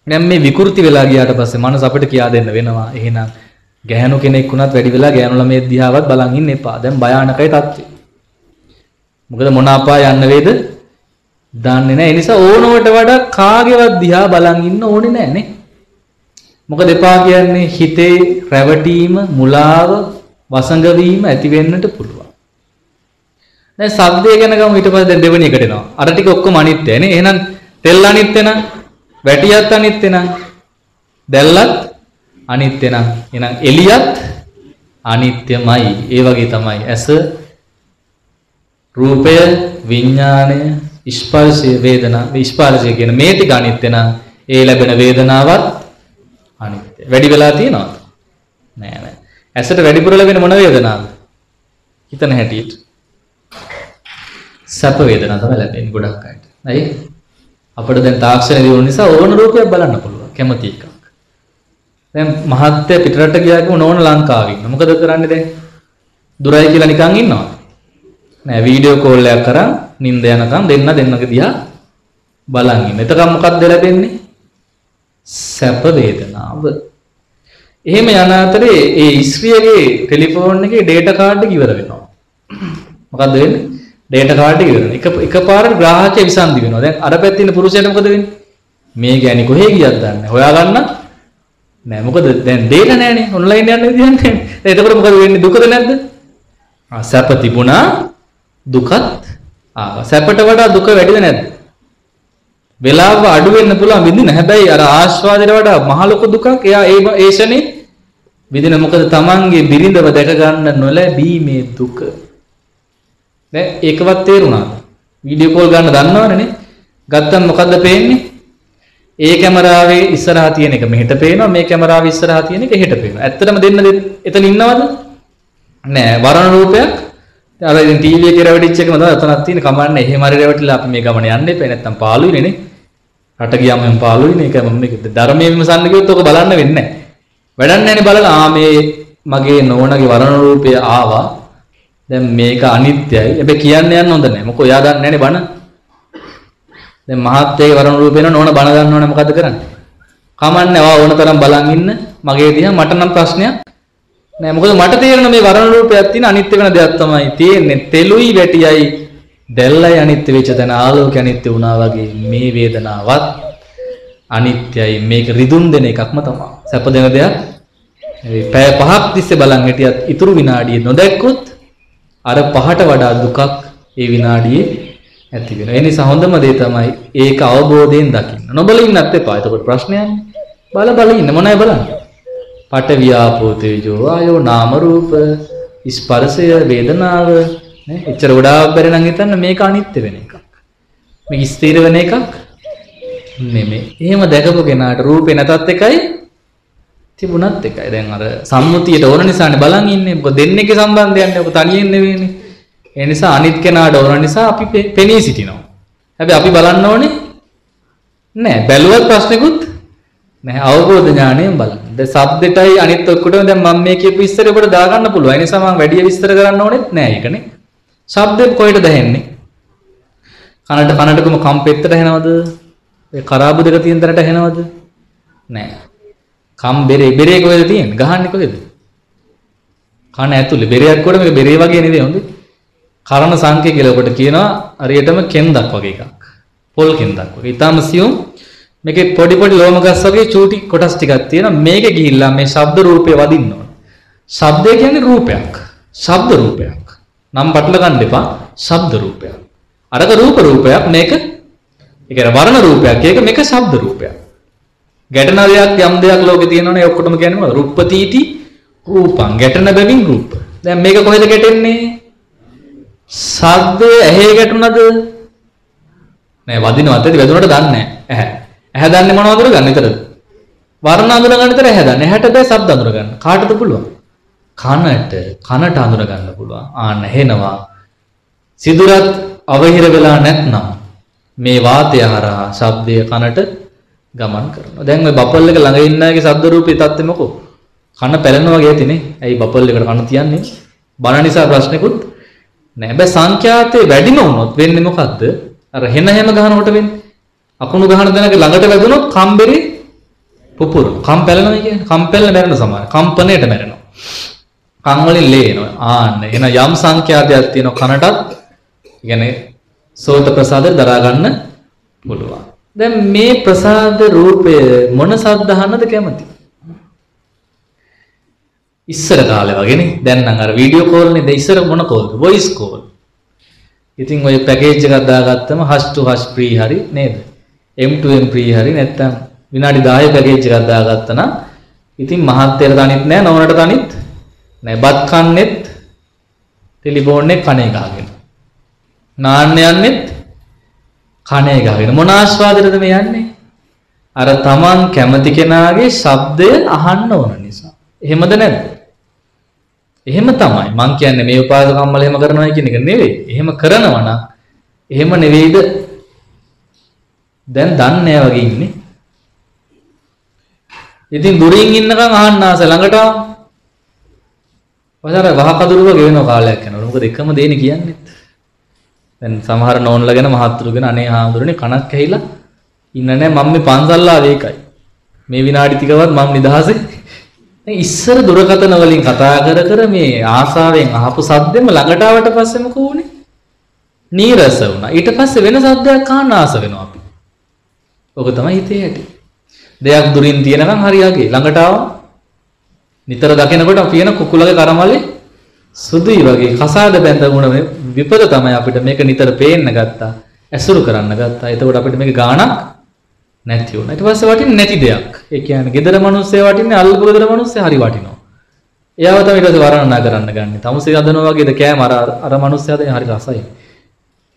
දැන් මේ විකෘති වෙලා ගියාට පස්සේ මනස අපිට කියා දෙන්න වෙනවා. එහෙනම් ගැහැණු කෙනෙක් වුණත් වැඩි වෙලා ගැහැණු ළමයේ දිහාවත් බලන් ඉන්න එපා. දැන් භයානකයි තත්ත්වය. මොකද මොන අපාය යන්න වේද? දන්නේ නැහැ. ඒ නිසා ඕනවට වඩා කාගේවත් දිහා බලන් ඉන්න ඕනේ නැහැ නේ. මොකද එපා කියන්නේ හිතේ රැවටීම, මුලාව, වසඟ වීම ඇති වෙන්නට පුළුවන්. දැන් ශබ්දය ගැන ගමු ඊට පස්සේ දැන් දෙවෙනි එකට එනවා. අර ටික ඔක්කොම අනිත්‍යයි නේ. එහෙනම් තෙල් අනිත්‍ය නම් වැටියත් අනිත්‍ය නම් දැල්ලත් අනිත්‍ය නම් එහෙනම් එළියත් අනිත්‍යමයි. ඒ වගේ තමයි ඇස රූපය විඥාණය ස්පර්ශය වේදනා මේ ස්පර්ශය කියන මේ ටික අනිත්‍ය නම් ඒ ලැබෙන වේදනාවත් අනිත්‍ය. වැඩි වෙලා තියෙනවද? නෑ නෑ. ඇසට වැඩිපුර ලැබෙන මොන වේදනාවද? හිතන හැටියට. සැප වේදනා තමයි ලැබෙන්නේ ගොඩක් අයට. ඇයි? අපිට දැන් තාක්ෂණ දියුණු නිසා ඕන රූපයක් බලන්න පුළුවන් කැමති එකක්. දැන් මහත්ය පිටරට ගියාකම නෝන ලංකාවේ ඉන්න. මොකද කරන්නේ දැන්? දුරයි කියලා නිකන් ඉන්නවා. නෑ වීඩියෝ කෝල් එකක් කරන් නිින්ද යනකම් දෙන්න දෙන්නක දිහා බලන් ඉන්න. එතකම් මොකක්ද ලැබෙන්නේ? සැප වේදනාව. එහෙම යන අතරේ ඒ ස්ත්‍රියගේ ටෙලිෆෝන් එකේ ඩේටා කාඩ් එක ඉවර වෙනවා. මොකද්ද වෙන්නේ? ඩේටා කාඩ් එක ඉවරන. එක එකපාරට ග්‍රාහකයා විසන්දි වෙනවා. දැන් අර පැත්තේ ඉන්න පුරුෂයාට මොකද වෙන්නේ? මේ ගෑණි කොහේ ගියද දන්නේ හොයාගන්න නෑ. මොකද දැන් ඩේටා නෑනේ. ඔන්ලයින් යන්න විදියක් නෑනේ. එතකොට මොකද වෙන්නේ? දුකද නැද්ද? ආ සැප තිබුණා දුකත් ආවා. සැපට වඩා දුක වැඩිද නැද්ද? වෙලාව අඩු වෙන්න පුළුවන් විඳින. හැබැයි අර ආස්වාදයට වඩා මහ ලොකු දුකක් එයා ඒ ඒ ෂනේ විඳින. මොකද තමන්ගේ බිරිඳව දැක ගන්න නොලැබීමේ දුක. දැන් ඒකවත් තේරුණාද? වීඩියෝ කෝල් ගන්න දන්නවනේ ගත්තම මොකද්ද පේන්නේ? ඒ කැමරාවේ ඉස්සරහා තියෙන එක මෙහෙට පේනවා මේ කැමරාවේ ඉස්සරහා තියෙන එක එහෙට පේනවා. ඇත්තටම දෙන්න එතන ඉන්නවද? නෑ වරණ රූපයක්. අර ඉතින් ටීවී එකේ රැවටිච්ච එකම තමයි එතනක් තියෙන කමන්නේ. එහෙම හරි රැවටිලා අපි මේ ගමන යන්න එපා. නැත්තම් පාළුයිනේ නේ. රට ගියාම මම පාළුයිනේ. ඒක මම මේක ධර්මයේ විමසන්න කිව්වොත් ඔක බලන්න වෙන්නේ නැහැ. වැඩක් නැහැනේ බලලා ආ මේ මගේ නෝනගේ වරණ රූපය ආවා. දැන් මේක අනිත්‍යයි. හැබැයි කියන්න යන්න හොඳ නැහැ. මොකද ඔයා දන්නේ නැනේ බණ. දැන් මහත්යේ වරණ රූපේන නෝන බණ ගන්නවනේ මොකද කරන්නේ? කමන්නේ වා ඕන තරම් බලන් ඉන්න මගේ දිහා මට නම් ප්‍රශ්නයක් නෑ මොකද මට තේරෙන මේ වර්ණ රූපයක් තියෙන අනිත්‍ය වෙන දෙයක් තමයි තියෙන්නේ තෙලුයි වැටියයි දැල්ලයි අනිත්‍ය වෙච්ච තැන ආලෝකය අනිත්‍ය වුණා වගේ මේ වේදනාවත් අනිත්‍යයි මේක රිදුම් දෙන එකක්ම තමයි සැප දෙන දෙයක් ඒ පැය පහක් තිස්සේ බලන් හිටියත් ඉතුරු විනාඩියේ නොදැක්කොත් අර පහට වඩා දුකක් ඒ විනාඩියේ ඇති වෙනවා. ඒ නිසා හොඳම දේ තමයි ඒක අවබෝධයෙන් දකින්න. නොබල ඉන්නත් එපා. එතකොට ප්‍රශ්නයක් බල බල ඉන්න මොනයි බලන්නේ? පට ව්‍යාපෝ තේජෝ ආයෝ නාම රූප ස්පර්ශය වේදනාව නේ එච්චර ගොඩාක් බැරි නම් හිතන්න මේක අනිත්‍ය වෙන එකක්. මේක ස්ථිර වෙන එකක් නෙමෙයි. එහෙම දැකපු කෙනාට රූපේ නැතත් එකයි තිබුණත් එකයි. දැන් අර සම්මුතියට ඕන නිසානේ බලන් ඉන්නේ. මොකද දෙන්නේගේ සම්බන්ධයක් නේ. ඔක තනියෙන් නෙවෙයිනේ. ඒ නිසා අනිත් කෙනාට ඕන නිසා අපි පෙනී සිටිනවා. හැබැයි අපි බලන්න ඕනේ නෑ. බැලුවත් ප්‍රශ්නෙකුත් නෑ. අවබෝධ ඥාණයෙන් බලන්න. දැන් සබ්දෙටයි අනිත් ඔක්කොටම දැන් මම මේ කියපු විස්තරය ඔබට දාගන්න පුළුවන්. ඒ නිසා මම වැඩි විස්තර කරන්න ඕනෙත් නෑ ඒකනේ. ශබ්දෙ කොහෙටද ඇහෙන්නේ? කනට කනටකම කම්පෙත්තට ඇහෙනවද? ඒ කරාබු දෙක තියෙන තැනට ඇහෙනවද? නෑ. කම් බෙරේ බෙරේ කොහෙද තියෙන්නේ? ගහන්නේ කොහෙද? කන ඇතුලේ බෙරයක් කොට මේක බෙරේ වගේ නෙවෙයි හොඳේ. කරණ සංකේ කියලා ඔකට කියනවා හරියටම කෙන්දක් වගේ එකක්. පොල් කෙන්දක් වගේ. ඊටාම සියුම් මේකේ පොඩි පොඩි ලෝම ගස් වගේ චූටි කොටස් ටිකක් තියෙනවා. මේකේ ගිහිල්ලා මේ ශබ්ද රූපේ වදින්න ඕන. ශබ්දය කියන්නේ රූපයක්. ශබ්ද රූපයක්. නම් පටල ගන්න එපා. ශබ්ද රූපයක්. අරක රූප රූපයක් මේක ඒ කියන්නේ වර්ණ රූපයක්. ඒක මේක ශබ්ද රූපයක්. ගැටෙන දෙයක් යම් දෙයක් ලෝකේ තියෙනවනේ ඒ ඔක්කොටම කියන්නේ මොකද? රුප්පතිටි රූපං. ගැටෙන බැවින් රූප. දැන් මේක කොහෙද ගැටෙන්නේ? සද්දය ඇහි ගැටුණද? නෑ වදිනවත් ඇති වැදුනට දන්නේ නෑ. ඇහැ. ඇහැ දන්නේ මොනවද අඳුර ගන්න විතරද? වර්ණ අඳුර ගන්න විතර ඇහැ දන්නේ. ඇහැට බෑ ශබ්ද අඳුර ගන්න. කාටද පුළුවන්? කනට කනට අඳුර ගන්න පුළුවන්. ආන්න හෙනවා. සිදුරත් අවහිර වෙලා නැත්නම් මේ වාතය හරහා ශබ්දය කනට ගමන් කරනවා. දැන් ওই බපල් එක ළඟ ඉන්න අයගේ ශබ්ද රූපේ තත්ත්වෙ මොකෝ? කන පැලෙනවා වගේ ඇතිනේ. ඇයි බපල් එකට කන තියන්නේ? බන නිසා ප්‍රශ්නෙකුත් නෑ. හැබැයි සංඛ්‍යාතේ වැඩිම වුණොත් වෙන්නේ මොකද්ද? අර හෙන හැම ගහනකොට වෙන්නේ. අකුණු ගහන දණක ළඟට වැදුනොත් කම්බරේ පුපුරු. කම් පැලෙනවා කියන්නේ. කම් පැලෙන මැරෙන සමාන. කම්පණයට මැරෙනවා. කන් වලින් ලේ එනවා. ආන්න. එන යම් සංඛ්‍යාතයක් තියෙනවා කනටත්. කියන්නේ සෝත ප්‍රසාද දරා ගන්න පුළුවන්. දැන් මේ ප්‍රසාද රූපය මොන සද්ද අහන්නද කැමති? ඉස්සර කාලේ වගේනේ. දැන් නම් අර වීඩියෝ කෝල් නේද ඉස්සර මොන කෝල්ද? Voice call. ඉතින් ඔය පැකේජ් එකක් දාගත්තම hush to hush free හරි නේද? M to M free හරි නැත්තම් විනාඩි 10 පැකේජ් එකක් දාගත්තා නම් ඉතින් මහත්තයට තනිත් නෑ නෝනට තනිත් නෑ බත් කන්නෙත් ටෙලිෆෝන් එක කණේ ගහගෙන. නාන්න යන්නෙත් කණේ ගහගෙන මොන ආස්වාදයටද මේ යන්නේ? අර තමන් කැමති කෙනාගේ ශබ්දය අහන්න ඕන නිසා. එහෙමද නැද්ද? එහෙම තමයි. මං කියන්නේ මේ උපාද කම්මල එහෙම කරනවා කියන එක නෙවෙයි. එහෙම කරනවා නම් එහෙම නෙවෙයිද? දැන් දන්නේ වගේ ඉන්නේ. ඉතින් දුරින් ඉන්නකම් අහන්න ආස ළඟට ආව. වසර වහ කඳුරු වගේ වෙන කාලයක් යනවා. මොකද එකම දේනේ කියන්නේ. දැන් සමහර නෝන්ලා ගැන මහත්තුරු ගැන අනේ හාමුදුරනේ කනක් ඇහිලා ඉන්න නෑ මම මේ පන්සල් ආවේ ඒකයි. මේ විනාඩි ටිකවත් මම නිදහසේ ඉස්සර දුරකථන වලින් කතා කර කර මේ ආසාවෙන් අහපු සද්දෙම ළඟට ආවට පස්සේ මොකෝ උනේ? නීරස වුණා. ඊට පස්සේ වෙන සද්දයක් අහන්න ආස වෙනවා අපි. ඔක තමයි හිතේ ඇති. දෙයක් දුරින් තියෙනකන් හරියගේ ළඟට ආවා. නිතර දකිනකොට පියන කුකුලගේ කරමලේ සුදුයි වගේ කසාද බැඳගුණ විපද තමයි අපිට මේක නිතර පේන්න ගත්තා. ඇසුරු කරන්න ගත්තා. එතකොට අපිට මේක ගාණක් නැති වුණා. ඊට පස්සේ වටින්නේ නැති දෙයක්. ඒ කියන්නේ gedara මිනිස්සය වටින්නේ අල්ලපු gedara මිනිස්සය හරි වටිනවා. එයාව තමයි ඊට පස්සේ වර්ණනා කරන්න ගන්නේ. තමුසේ හදනවා වගේද කෑම අර අර මිනිස්සයා දැන් හරි රසයි.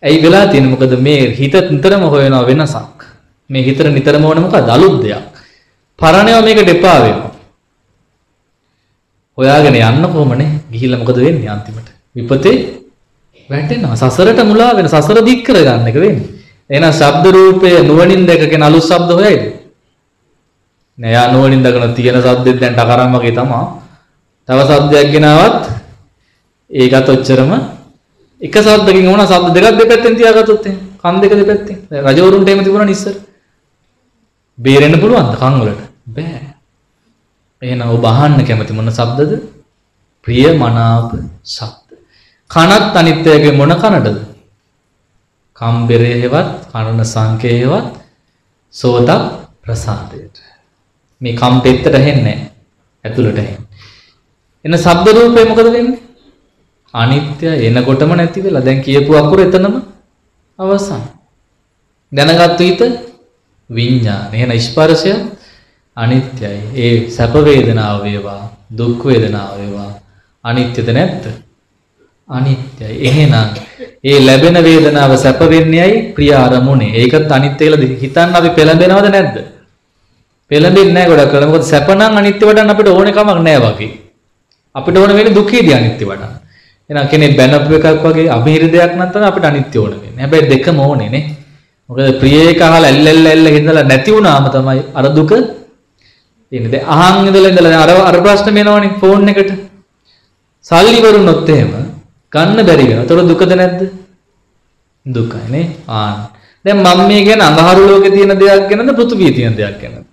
ඇයි වෙලා තියෙන්නේ මොකද මේ හිත නිතරම හොයනවා වෙනසක්. මේ හිතට නිතරම ඕන මොකද අලුත් දෙයක්. පරණේව මේකට එපා වෙනවා. හොයාගෙන යන්න කොහමනේ ගිහිල්ලා මොකද වෙන්නේ අන්තිමට? විපතේ වැටෙනවා. සසරට මුලා වෙන සසර දික් කරගන්න එක වෙන්නේ. එහෙනම් ශබ්ද රූපය නුවණින් දැකගෙන අලුත් ශබ්ද හොයයිද? නෑ යා නුවණින් දැකන තියෙන ශබ්දෙත් දැන් ටකරම් වගේ තමයි. තව ශබ්දයක් ගෙනාවත් ඒකත් ඔච්චරම එක ශබ්දකින් වුණා ශබ්ද දෙකක් දෙපැත්තෙන් තියාගත්තොත් එහෙනම් කන් දෙක දෙපැත්තෙන්. රජවරුන්ට එහෙම තිබුණා ඉස්සර. බේරෙන්න පුළුවන්ද කන් වලට? බෑ. එහෙනම් ඔබ අහන්න කැමති මොන ශබ්දද? ප්‍රිය මනාප ශබ්ද. කනත් අනිත්‍යයගේ මොන කනටද? කම්බරේ හේවත් කනන සංකේ හේවත් සෝත ප්‍රසාදයට. මේ කම් පෙත්තට හෙන්නේ ඇතුළට හෙන්නේ. එන ශබ්ද රූපේ මොකද වෙන්නේ? අනිත්‍ය එනකොටම නැති වෙලා දැන් කියපු අකුර එතනම අවසන්. දැනගත්තු හිත විඤ්ඤාණ. එහෙනම් ස්පර්ශය අනිත්‍යයි. ඒ සැප වේදනාව වේවා දුක් වේදනාව වේවා අනිත්‍යද නැද්ද? අනිත්‍යයි. එහෙනම් ඒ ලැබෙන වේදනාව සැප වෙන්නේයි ප්‍රිය අරමුණේ. ඒකත් අනිත්‍ය කියලා හිතන්න අපි පෙළඹෙනවද නැද්ද? පෙළඹෙන්නේ නැහැ ගොඩක් කරලා. මොකද සැප නම් අනිත්‍ය වඩන්න අපිට ඕනේ කමක් නැහැ වගේ. අපිට ඕන වෙන්නේ දුකේදී අනිත්‍ය වඩන්න. එහෙනම් කෙනෙක් බැනපු එකක් වගේ අභිහිර දෙයක් නම් තමයි අපිට අනිත්‍ය ඕන වෙන්නේ. හැබැයි දෙකම ඕනේ නේ. මොකද ප්‍රිය එක අහලා ඇල්ල ඇල්ල ඇල්ල හින්දලා නැති වුණාම තමයි අර දුක එන්නේ. දැන් අහන් ඉඳලා ඉඳලා අර අර ප්‍රශ්න මෙනවනේ ෆෝන් එකට. සල්ලි වරුනොත් එහෙම ගන්න බැරි වෙනවා. ඒතකොට දුකද නැද්ද? දුකයි නේ. ආන්. දැන් මම මේ ගැන අඟහරු ලෝකේ තියෙන දෙයක් ගැනද පෘථුවියේ තියෙන දෙයක් ගැනද?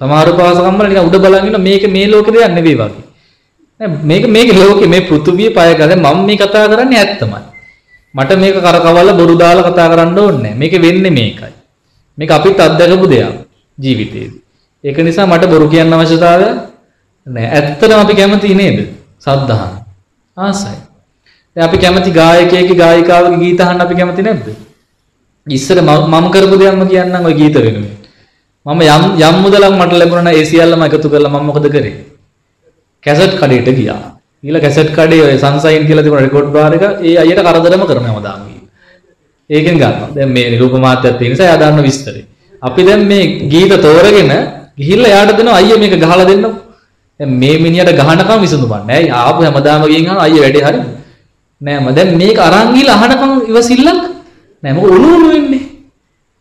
සමහර පාසකම්මල නිකන් උඩ බලන් ඉන්න මේක මේ ලෝකේ දෙයක් නෙවෙයි වගේ. නෑ මේක මේක ලෝකේ මේ පෘථුවිය පය ගන්න මම මේ කතා කරන්නේ ඇත්තමයි. මට මේක කරකවල බොරු දාලා කතා කරන්න ඕනේ නෑ. මේක වෙන්නේ මේකයි. මේක අපිත් අත්දකපු දෙයක් ජීවිතේදී. ඒක නිසා මට බොරු කියන්න අවශ්‍යතාවය නෑ. ඇත්තටම අපි කැමති නේද? සද්ධාහන. ආසයි. දැන් අපි කැමති ගායකයෙක්ගේ ගායිකාවගේ ගීත අහන්න අපි කැමති නැද්ද? ඉස්සර මම කරපු දෙයක්ම කියන්නම් ওই ගීත වෙනුවෙන්. මම යම් යම් මුදලක් මට ලැබුණා ඒ සියල්ලම එකතු කරලා මම මොකද කරේ? කැසට් කඩේට ගියා. ඊළ කැසට් කඩේ ඔය සන්සයින් කියලා තිබුණ රෙකෝඩ් බාර් එක ඒ අයියට කරදරම කරනවා දාම ඒකෙන් ගන්නවා. දැන් මේ නිරූප මාත්‍යත් තියෙන නිසා එයා දන්න විස්තරේ. අපි දැන් මේ ගීත තෝරගෙන ගිහිල්ලා එයාට දෙනවා අයියා මේක ගහලා දෙන්නකෝ. දැන් මේ මිනිහට ගහනකම් විසඳුමක් නෑ. ආපු හැමදාම ගියන් අහනවා අයියා වැඩේ හරිද? නෑ මම දැන් මේක අරන් ගිහලා අහනකම් ඉවසිල්ලක් නෑ මොකද උණු උණු වෙන්නේ.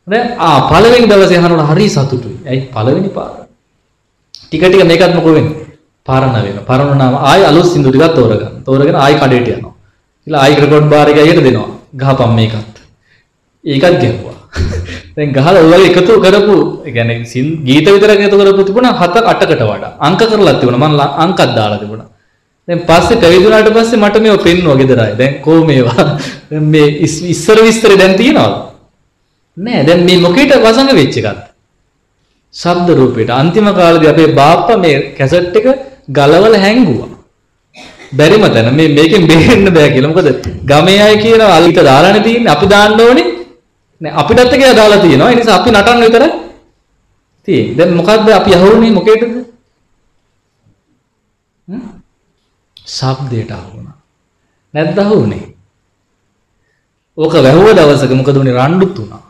දැන් ආ පළවෙනි දවසේ අහනකොට හරි සතුටුයි. ඇයි පළවෙනි පාර. ටික ටික මේකත් මොකෝ වෙන්නේ? පරණ වෙනවා. පරණ වුණාම ආයි අලුත් සින්දු ටිකක් තෝරගන්න. තෝරගෙන ආයි කඩේට යනවා. ඊළඟ ආයි රෙකෝඩ් බාර් එක ඇයට දෙනවා. ගහපම් මේකත්. ඒකත් ගැහුවා. දැන් ගහලා ඔය වගේ එකතු කරපු ඒ කියන්නේ ගීත විතරක් එකතු කරපු තිබුණා හත අටකට වඩා. අංක කරලා තිබුණා. මම අංකක් දාලා තිබුණා. දැන් පස්සේ පැවිදුණාට පස්සේ මට මේව පෙන්නුවා ගෙදරයි. දැන් කො මේවා. දැන් මේ ඉස්සර විස්තර දැන් තියනවද? නෑ. දැන් මේ මොකේට වසඟ වෙච්ච එකක්ද? ශබ්ද රූපයට. අන්තිම කාලේදී අපේ බාප්පා මේ කැසට් එක ගලවල හැංගුවා. බැරිම තැන මේ මේකෙන් බේරෙන්න බෑ කියලා. මොකද ගමේ අය කියනවා අලිට දාලානේ තියෙන්නේ. අපි දාන්න ඕනේ. නෑ අපිටත් එක දාලා තියෙනවා. ඒ නිසා අපි නටන්න විතරයි තියෙන්නේ. දැන් මොකද්ද අපි අහුන්නේ මොකේදද? ශබ්දයට අහුණා. නැද්ද අහුනේ? ඕක වැහුව දවසක මොකද උනේ රණ්ඩුත් උනා.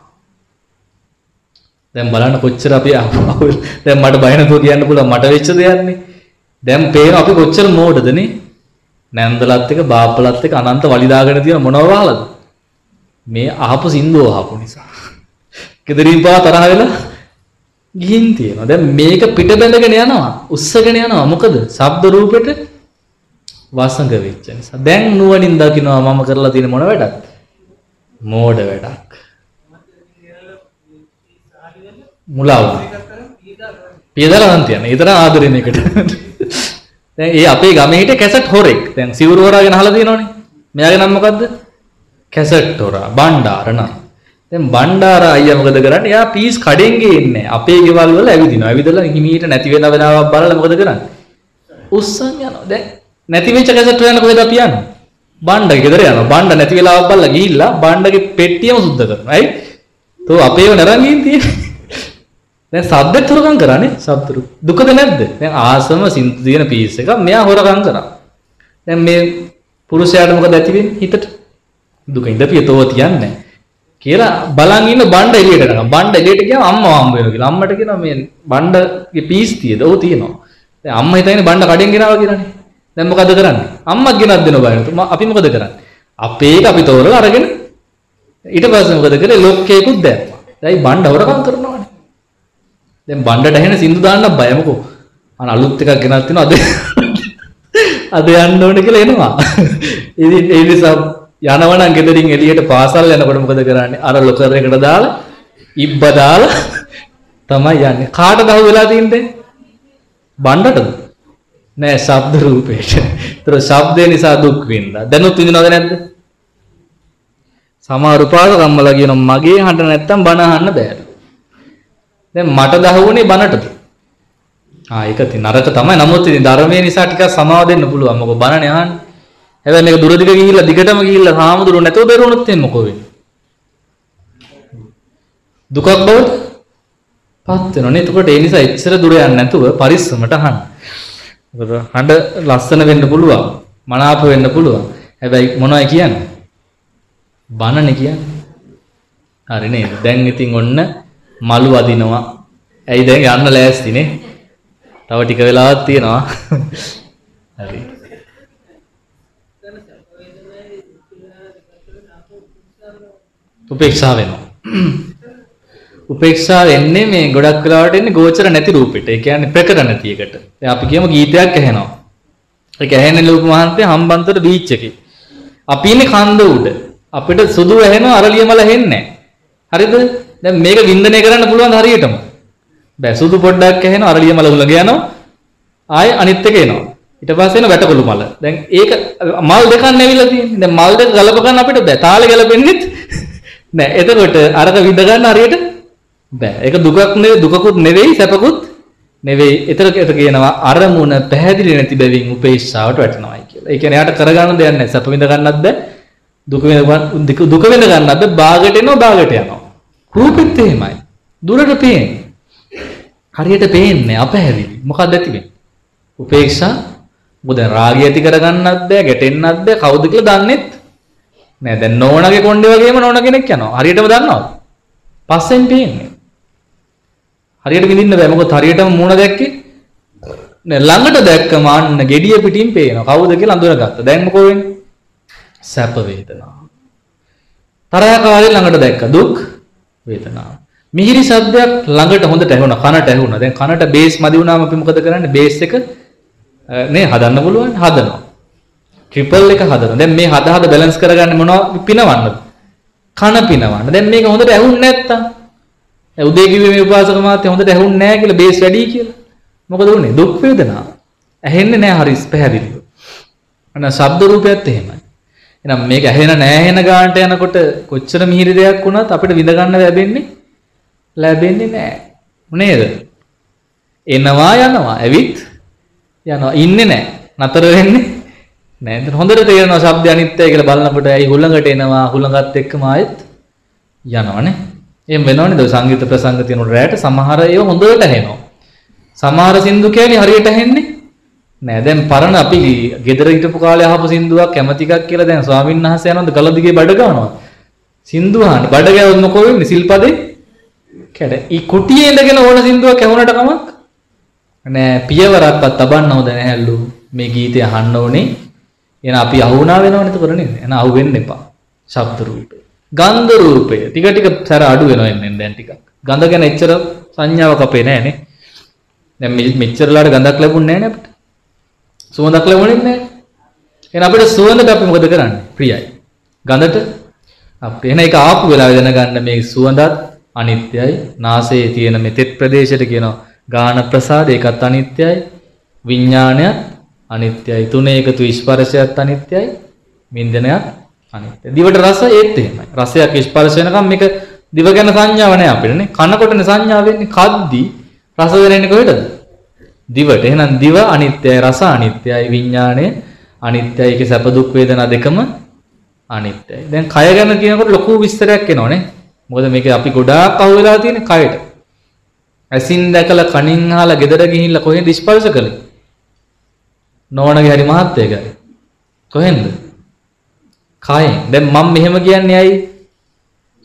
දැන් බලන්න කොච්චර අපි අහුල් දැන් මට බය නැතුව කියන්න පුළුවන් මට වෙච්ච දෙයක්නේ. දැන් පේන අපි කොච්චර මෝඩදනේ. නැන්දලත් එක බාප්පලත් එක අනන්ත වලි දාගෙන තියෙන මොනව වහලද? මේ අහපු සින්දුව අහපු නිසා. කෙදරින් පා තරහ වෙලා ගිහින් තියෙනවා. දැන් මේක පිට බැඳගෙන යනවා. උස්සගෙන යනවා. මොකද? ශබ්ද රූපෙට වසඟ වෙච්ච නිසා. දැන් නුවණින් දකින්නවා මම කරලා තියෙන මොන වැඩක්ද? මෝඩ වැඩක්. මුලාව. පියදලා නම් තියන්නේ. ඊතර ආදරෙන එකට. දැන් ඒ අපේ ගමේ හිටිය කැසට් හොරෙක්. දැන් සිවුරු හොරාගෙන අහලා තියෙනවනේ. මෙයාගේ නම මොකද්ද? කැසට් හොරා. බණ්ඩාර නම්. දැන් බණ්ඩාර අයියා මොකද කරන්නේ? එයා පීස් කඩෙන් ගේන්නේ අපේ ගෙවල් වල ඇවිදිනවා. ඇවිදලා හිමීට නැති වෙන වෙලාවක් බලලා මොකද කරන්නේ? උස්සන් යනවා. දැන් නැති වෙච්ච කැසට් හොයන්න කොහෙද අපි යන්නේ? බණ්ඩගේ ගෙදර යනවා. බණ්ඩ නැති වෙලාවක් බලලා ගිහිල්ලා බණ්ඩගේ පෙට්ටියම සුද්ධ කරනවා. ඇයි? තෝ අපේව නරන් ගින් තියෙන්නේ. දැන් සද්දෙත් හොරකම් කරානේ සද්දරු. දුකද නැද්ද? දැන් ආසම සින්තු තියෙන පීස් එක මෙයා හොරකම් කරා. දැන් මේ පුරුෂයාට මොකද ඇති වෙන්නේ හිතට? දුක ඉඳපිය තෝ තියන්නේ කියලා බලන් ඉන්න බණ්ඩ එළියට යනවා. බණ්ඩ එළියට ගියාම අම්මා හම්බ වෙනවා කියලා. අම්මට කියනවා මේ බණ්ඩගේ පීස් තියද? ඔව් තියෙනවා. දැන් අම්මා හිතන්නේ බණ්ඩ කඩෙන් ගෙනාවා කියලානේ. දැන් මොකද කරන්නේ? අම්මත් ගෙනත් දෙනවා බයනතු. අපි මොකද කරන්නේ? අපේ එක අපි තෝරලා අරගෙන ඊට පස්සේ මොකද කරේ? ලොක්කේකුත් දැම්මා. දැන් බණ්ඩ හොරකම් කරනවානේ. දැන් බණ්ඩට ඇහෙන සින්දු දාන්න බයමකෝ. අන අලුත් එකක් ගෙනත් තිනවා අද අද යන්න ඕනේ කියලා එනවා. ඉතින් ඒ නිසා යනවනම් ගෙදරින් එළියට පාසල් යනකොට මොකද කරන්නේ? අර ලොකර් එකට දාලා ඉබ්බ දාලා තමයි යන්නේ. කාටද අහු වෙලා තින්නේ? බණ්ඩටද? නෑ ශබ්ද රූපයට. ඒතර ශබ්දේ නිසා දුක් විඳා. දැනුත් විඳිනවද නැද්ද? සමහර උපාසකම්මලා කියනවා මගේ හඬ නැත්තම් බණ අහන්න බෑ. දැන් මට දහුවනේ බණටද? ආ ඒක ති නරක තමයි. නමුත් ඉතින් ධර්මයේ නිසා ටිකක් සමාව දෙන්න පුළුවන්. මොකද බණනේ අහන්නේ. හැබැයි මේක දුර දිග ගිහිල්ලා දිගටම ගිහිල්ලා සාමුදුරු නැතුව බැරුණොත් එන්නේ මොකෝ වෙන්නේ? දුකක් බවට පත් වෙනවනේ. එතකොට ඒ නිසා එච්චර දුර යන්නේ නැතුව පරිස්සමට අහන්න. මොකද හඬ ලස්සන වෙන්න පුළුවන්. මනාප වෙන්න පුළුවන්. හැබැයි මොනවයි කියන්නේ? බනනේ කියන්නේ. හරි නේද? දැන් ඉතින් ඔන්න මලු අදිනවා. ඇයි දැන් යන්න ලෑස්තිනේ? තව ටික වෙලාවක් තියෙනවා. හරි. උපේක්ෂා වෙනවා. උපේක්ෂාව එන්නේ මේ ගොඩක් වෙලාවට එන්නේ ගෝචර නැති රූපෙට. ඒ කියන්නේ ප්‍රකට නැති එකට. දැන් අපි කියමු ගීතයක් ඇහෙනවා. ඒක ඇහෙන ලෝක මහන්තේ හම්බන්තොට බීච් එකේ. අපි ඉන්නේ කන්ද උඩ. අපිට සුදු ඇහෙනවා අරලිය මල හෙන්නේ හරිද? දැන් මේක වින්දනය කරන්න පුළුවන් හරියටම. බෑ සුදු පොඩ්ඩක් ඇහෙනවා අරලිය මල උලග යනවා. ආයෙ අනිත් එක එනවා. ඊට පස්සේ එන වැටකොළු මල. දැන් ඒක මල් දෙකක් නැවිලා තියෙන්නේ. දැන් මල් දෙක ගලප ගන්න අපිට බෑ. තාලේ ගලපෙන්නෙත් නෑ. එතකොට අරක විඳ ගන්න හරියට බෑ. ඒක දුකක් නෙවෙයි දුකකුත් නෙවෙයි සැපකුත් නෙවෙයි. ඒතර ඒක කියනවා අරමුණ පැහැදිලි නැති බැවින් උපේක්ෂාවට වැටෙනවායි කියලා. ඒ කියන්නේ යාට කරගන්න දෙයක් නැහැ. සැප විඳ ගන්නත් බෑ. දුක විඳ දුක විඳ ගන්නත් බෑ. බාගට එනවා බාගට යනවා. රූපෙත් එහෙමයි. දුරට පේන්නේ. හරියට පේන්නේ අපැහැදිලි. මොකක්ද ඇති වෙන්නේ? උපේක්ෂා මොකද රාගය ඇති කරගන්නත් බෑ, ගැටෙන්නත් බෑ. කවුද කියලා දන්නෙත් නෑ. දැන් නෝනගේ කොණ්ඩේ වගේම නෝන කෙනෙක් යනවා. හරියටම දන්නවද? පස්සෙන් පේන්නේ. හරියට විඳින්න බෑ. මොකද හරියටම මූණ දැක්කේ නෑ ළඟට දැක්කම අන්න gediya පිටින් පේනවා. කවුද කියලා අඳුරගත්තා. දැන් මොකෝ වෙන්නේ? සැප වේදනා. තරහකාරී ළඟට දැක්ක දුක් වේදනා. මිහිරි ශබ්දයක් ළඟට හොඳට ඇහුණා. කනට ඇහුණා. දැන් කනට බේස් මදි වුණාම අපි මොකද කරන්නේ? බේස් එක නේ හදන්න පුළුවන් හදනවා. ට්‍රිපල් එක හදනවා. දැන් මේ හද හද බැලන්ස් කරගන්න මොනවද පිනවන්නද? කන පිනවන්න. දැන් මේක හොඳට ඇහුන්නේ නැත්තම් උදේ කිව්වේ මේ උපාසක මාත්‍ය හොඳට ඇහුන්නේ නැහැ කියලා බේස් වැඩි කියලා. මොකද උනේ? දුක් වේදනා. ඇහෙන්නේ නැහැ හරිස් පැහැදිලිව. අන්න ශබ්ද රූපයත් එහෙමයි. එහෙනම් මේක ඇහෙන නැහැ ගානට යනකොට කොච්චර මිහිරි දෙයක් වුණත් අපිට විඳ ගන්න ලැබෙන්නේ ලැබෙන්නේ නැහැ. නේද? එනවා යනවා. ඇවිත් යනවා. ඉන්නේ නැහැ. නතර වෙන්නේ නැහැ. හොඳට තේරෙනවා ශබ්ද අනිත්‍යයි කියලා බලනකොට ඇයි හුළඟට එනවා හුළඟත් එක්කම ආයෙත් යනවනේ. එහෙම වෙනවනේ ද සංගීත ප්‍රසංග තියෙනකොට රැට සමහර ඒවා හොඳට ඇහෙනවා. සමහර සින්දු කියන්නේ හරියට ඇහෙන්නේ නෑ. දැන් පරණ අපි ගෙදර හිටපු කාලේ අහපු සින්දුවක් කැමති එකක් කියලා දැන් ස්වාමීන් වහන්සේ යනවාද ගලදිගේ බඩ ගන්නවා. සින්දු අහන්න බඩ ගෑවොත් මොකෝ වෙන්නේ? සිල්පදේ කැඩ. ඊ කුටියේ ඉඳගෙන ඕන සින්දුවක් ඇහුනට කමක් නෑ. පියවරක්වත් තබන්න හොඳ නැහැලු. මේ ගීතය අහන්න ඕනේ. එන අපි අහුණා වෙනවනේ එතකොට නේද? එන අහු වෙන්න එපා. ශබ්ද රූපේ. ගන්ධ රූපය ටික ටික සැර අඩු වෙනවා එන්නේ දැන් ටිකක්. ගඳ ගැන එච්චර සංඥාවක් අපේ නෑනේ. දැන් මෙච්චරලාට ගඳක් ලැබුණේ නෑනේ අපිට. සුවඳක් ලැබුණේ නෑ. එහෙනම් අපිට සුවඳට අපි මොකද කරන්නේ? ප්‍රියයි. ගඳට අපිට එන එක ආපු වෙලාවේ දැනගන්න මේ සුවඳත් අනිත්‍යයි. නාසයේ තියෙන මේ තෙත් ප්‍රදේශයට කියනවා ගාන ප්‍රසාද ඒකත් අනිත්‍යයි. විඥානයත් අනිත්‍යයි. තුනේ එකතු ස්පර්ශයත් අනිත්‍යයි. වින්දනයත් අනිත්‍යයි. දිවට රස ඒත් එහෙමයි. රසයක් ස්පර්ශ වෙනකම් මේක දිව ගැන සංඥාව නැහැ අපිටනේ. කනකොටනේ සංඥාව වෙන්නේ. කද්දි රස වෙනන්නේ කොහෙටද? දිවට. එහෙනම් දිව අනිත්‍යයි, රස අනිත්‍යයි, විඥාණය අනිත්‍යයි. ඒකේ සැප දුක් වේදනා දෙකම අනිත්‍යයි. දැන් කය ගැන කියනකොට ලොකු විස්තරයක් එනවනේ. මොකද මේක අපි ගොඩාක් අහු වෙලා තියෙන කයට. ඇසින් දැකලා කනින් අහලා ගෙදර ගිහිල්ලා කොහෙන්ද ස්පර්ශ කළේ? නෝනගේ හරි මහත්තයගේ. කොහෙන්ද? කයෙන්. දැන් මම මෙහෙම කියන්නේ ඇයි?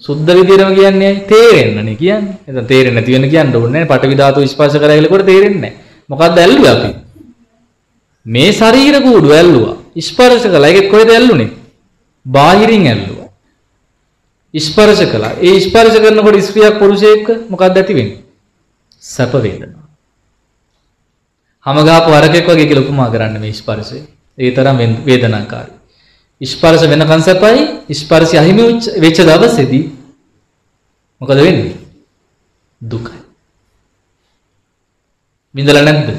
සුද්ධ විදියටම කියන්නේ ඇයි? තේරෙන්නනේ කියන්නේ. එතන තේරෙන්නේ නැති වෙන කියන්න ඕනේ නැහැ. පටවි ධාතු ස්පර්ශ කරා කියලා කොට තේරෙන්නේ නැහැ. මොකද්ද ඇල්ලුවේ අපි? මේ ශරීර කූඩු ඇල්ලුවා. ස්පර්ශ කළා. ඒකෙත් කොහෙද ඇල්ලුනේ? බාහිරින් ඇල්ලුවා. ස්පර්ශ කළා. ඒ ස්පර්ශ කරනකොට ස්ත්‍රියක් පුරුෂයෙක් මොකක්ද ඇති වෙන්නේ? සැප වේදනා. හමගාපු වරකෙක් වගේ කියලා උපමා කරන්න මේ ස්පර්ශය. ඒ තරම් වේදනාකාරී. ස්පර්ශ වෙනකන් සැපයි ස්පර්ශය අහිමි වෙච්ච දවසේදී මොකද වෙන්නේ? දුකයි. විඳලා නැද්ද?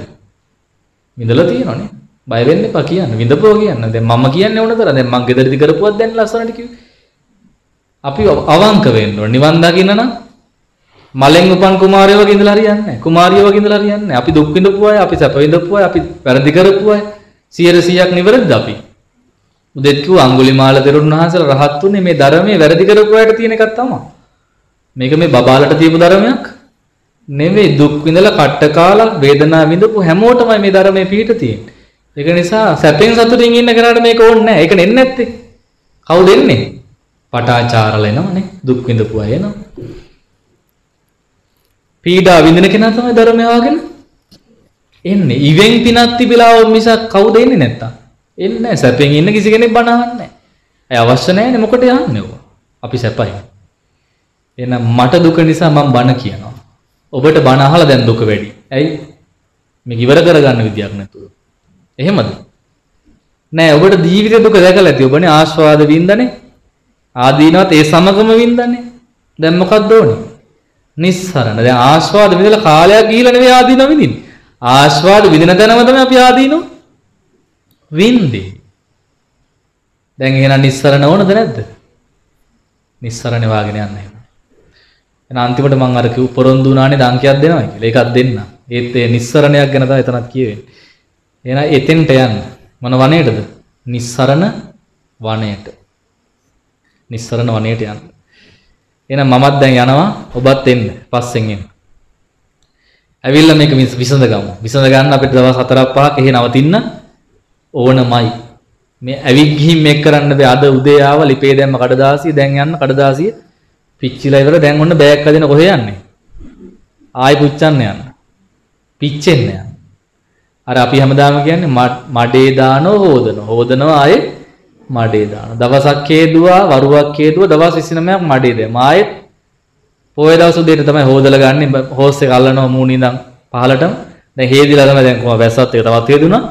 විඳලා තියෙනවනේ. බය වෙන්න එපා කියන්න. විඳපුවා කියන්න. දැන් මම කියන්නේ ඕනතර. දැන් මං ගෙදරදි කරපුවත් දැන් ලස්සනට කිව්වේ. අපි අවංක වෙන්න ඕන. නිවන් දකින්න නම් මලෙන් උපන් කුමාරයෝ වගේ ඉඳලා හරියන්නේ නැහැ. කුමාරියෝ වගේ ඉඳලා හරියන්නේ නැහැ. අපි දුක් විඳපු අය, අපි සැප විඳපු අය, අපි වැරදි කරපු අය 100%ක් නිවැරදිද අපි? උදෙත් කිව්ව අඟුලිමාල තෙරුන් වහන්සේලා රහත් උනේ මේ ධර්මයේ වැරදි කරපු අයට තියෙන එකක් තමයි. මේක මේ බබාලට තියපු ධර්මයක් නෙවෙයි දුක් විඳලා කට්ට කාලා වේදනාව විඳපු හැමෝටමයි මේ ධර්මයේ පිහිට තියෙන්නේ. ඒක නිසා සැපෙන් සතුටින් ඉන්න කෙනාට මේක ඕනේ නැහැ. ඒක නෙන්නේ නැත්තේ. කවුද එන්නේ? පටාචාරල එනවනේ. දුක් විඳපු අය එනවා. පීඩා විඳින කෙනා තමයි ධර්මය වහගෙන එන්නේ. ඉවෙන් පිනක් තිබිලා මිසක් කවුද එන්නේ නැත්තම්? එන්නේ නැහැ. සැපෙන් ඉන්න කිසි කෙනෙක් බණ අහන්නේ නැහැ. ඇයි අවශ්‍ය නැහැනේ මොකට යන්නේ ඔය? අපි සැපයි. එහෙනම් මට දුක නිසා මම බණ කියනවා. ඔබට බණ අහලා දැන් දුක වැඩි. ඇයි? මේක ඉවර කරගන්න විදියක් නැතුව. එහෙමද? නෑ ඔබට ජීවිත දුක දැකලා ඇති. ඔබනේ ආස්වාද වින්දනේ. ආදීනවත් ඒ සමගම වින්දනේ. දැන් මොකක්ද ඕනේ? නිස්සරණ. දැන් ආස්වාද විඳලා කාලයක් ගිහිලා නෙවෙයි ආදීනව විඳින්නේ. ආස්වාද විඳින තැනම තමයි අපි ආදීනව වින්දේ. දැන් එහෙනම් නිස්සරණ ඕනද නැද්ද? නිස්සරණ වාගෙන යන්න එහෙනම්. එහෙනම් අන්තිමට මම අර කිව් පොරොන්දු වුණානේ දංකයක් දෙනවා කියලා. ඒකත් දෙන්න. ඒත් ඒ නිස්සරණයක් ගැන තමයි එතනත් කියවෙන්නේ. එහෙනම් එතෙන්ට යන්න. මොන වනයේටද? නිස්සරණ වනයේට. නිස්සරණ වනයේට යන්න. එහෙනම් මමත් දැන් යනවා ඔබත් එන්න පස්සෙන් එන්න. ඇවිල්ලා මේක විසඳ ගමු. විසඳ ගන්න අපිට දවස් 4ක් 5ක් එහෙ නවතින්න ඕනමයි. මේ ඇවිත් ගිහින් මේක කරන්න බෑ. අද උදේ ආව ලිපේ දැම්ම කඩදාසිය දැන් යන්න කඩදාසිය පිච්චිලා ඉවර දැන් ඔන්න බෑග් හදින කොහෙ යන්නේ? ආයි පුච්චන්න යන්න. පිච්චෙන්න යන්න. අර අපි හැමදාම කියන්නේ මඩේ දානෝ හොදනවා. හොදනවා ආයේ මඩේ දානවා. දවසක් හේදුවා, වරුවක් හේදුවා, දවස් 29ක් මඩේ දැම්ම. ආයෙත් පොයේ දවස් උදේට තමයි හොදලා ගන්න හොස් එක අල්ලනවා මූණේ ඉඳන් පහලටම. දැන් හේදිලා තමයි දැන් කොහොම වැස්සත් එක තවත් හේදුණා.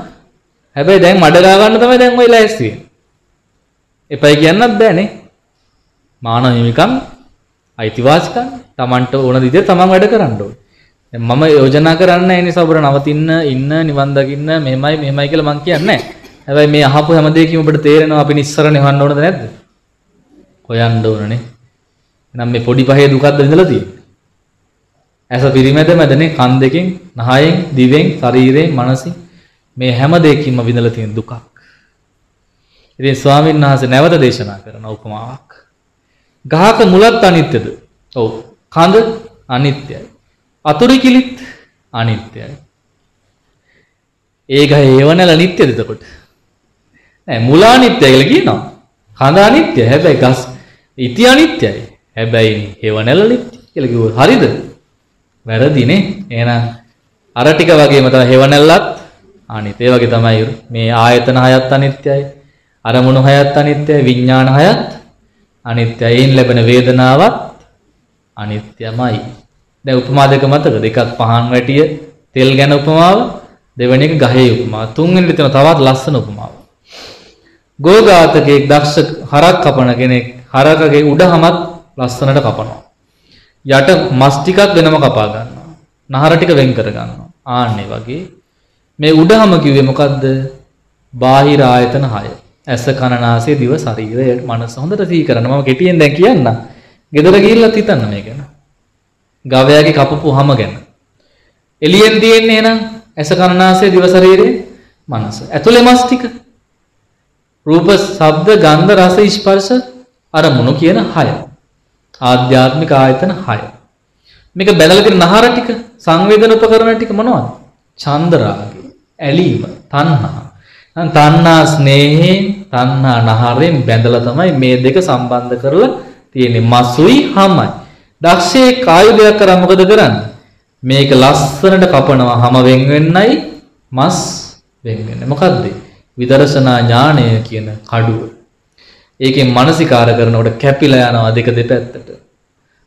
හැබැයි දැන් මඩ ගා ගන්න තමයි දැන් ඔය ලෑස්ති වෙන්නේ. එපයි කියන්නත් බෑනේ. මානව හිමිකම් අයිතිවාසිකම් Tamanට ඕන විදිහට Taman වැඩ කරන්න ඕනේ. දැන් මම යෝජනා කරන්නේ ඒ නිසා ඔබට නවතින්න ඉන්න නිවන් දකින්න මෙහෙමයි මෙහෙමයි කියලා මං කියන්නේ නැහැ. හැබැයි මේ අහපු හැම දෙයකින් ඔබට තේරෙනවා අපි නිස්සර නෙවන්න ඕනද නැද්ද? හොයන්න ඕනනේ. එහෙනම් මේ පොඩි පහේ දුකක්ද විඳලා තියෙන්නේ? ඇස පිරිමැද මැදනේ කන් දෙකෙන්, නහයෙන්, දිවෙන්, ශරීරයෙන්, මනසින් මේ හැම දෙයකින්ම විඳලා තියෙන දුකක්. ඉතින් ස්වාමීන් වහන්සේ නැවත දේශනා කරන උපමාවක්. ගහක මුලත් අනිත්‍යද? ඔව්. කඳ අනිත්‍යයි. අතුරු කිලිත් අනිත්‍යයි. ඒ ගහ ඒවනල නිට්ටයද එතකොට? නෑ මුල අනිත්‍යයි කියලා කියනවා. කඳ අනිත්‍යයි. හැබැයි ගස් ඉති අනිත්‍යයි. හැබැයි හේවනල නිට්ටය කියලා කිව්වොත් හරිද? වැරදිනේ. එහෙනම් අර ටික වගේම තමයි හේවනල්ලත් අනිත්‍ය. ඒ වගේ තමයි මේ ආයතන හයත් අනිත්‍යයි. අරමුණු හයත් අනිත්‍යයි. විඥාන හයත් අනිත්‍යයි. ඒන් ලැබෙන වේදනාවත් අනිත්‍යමයි. දැන් උපමා දෙක මතකද? එකක් පහන් වැටිය තෙල් ගැන උපමාව, දෙවෙනි එක ගහේ උපමාව. තුන්වෙනි තැන තවත් ලස්සන උපමාව. ගෝඝාතකෙක් දක්ෂ හරක් කපන කෙනෙක් හරකගේ උඩහමත් ලස්සනට කපනවා. යට මස් ටිකක් වෙනම කපා ගන්නවා. නහර ටික වෙන් කර ගන්නවා. ආන්නේ වගේ මේ උඩහම කිව්වේ මොකද්ද? බාහිර ආයතන 6. ඇස කන නාසය දිව ශරීරය මනස හොඳට සිහි කරන්න. මම කෙටියෙන් දැන් කියන්න. ගෙදර ගිහිල්ලත් හිතන්න මේ ගැන. ගවයාගේ කපපු හැම ගැන. එළියෙන් තියෙන්නේ එහෙනම් ඇස කන නාසය දිව ශරීරය මනස. ඇතුලේ මස් ටික. රූප, ශබ්ද, ගන්ධ, රස, ස්පර්ශ අරමුණු කියන 6. ආධ්‍යාත්මික ආයතන 6. මේක බැලලා තියෙන නහර ටික සංවේදන උපකරණ ටික මොනවද? චන්ද රාගය, ඇලීම, තණ්හා. තණ්හා ස්නේහයෙන්, තණ්හා නහරෙන් බැඳලා තමයි මේ දෙක සම්බන්ධ කරලා තියෙන්නේ. මසුයි හමයි. දක්ෂයේ කායුදයක් කරා මොකද කරන්නේ? මේක ලස්සනට කපනවා හැම වෙන් වෙන්නයි මස් වෙන් වෙන්නේ. මොකද්ද? විදර්ශනා ඥානය කියන කඩුව. ඒකෙන් මානසිකාර කරනකොට කැපිලා යනවා දෙක දෙපැත්තට.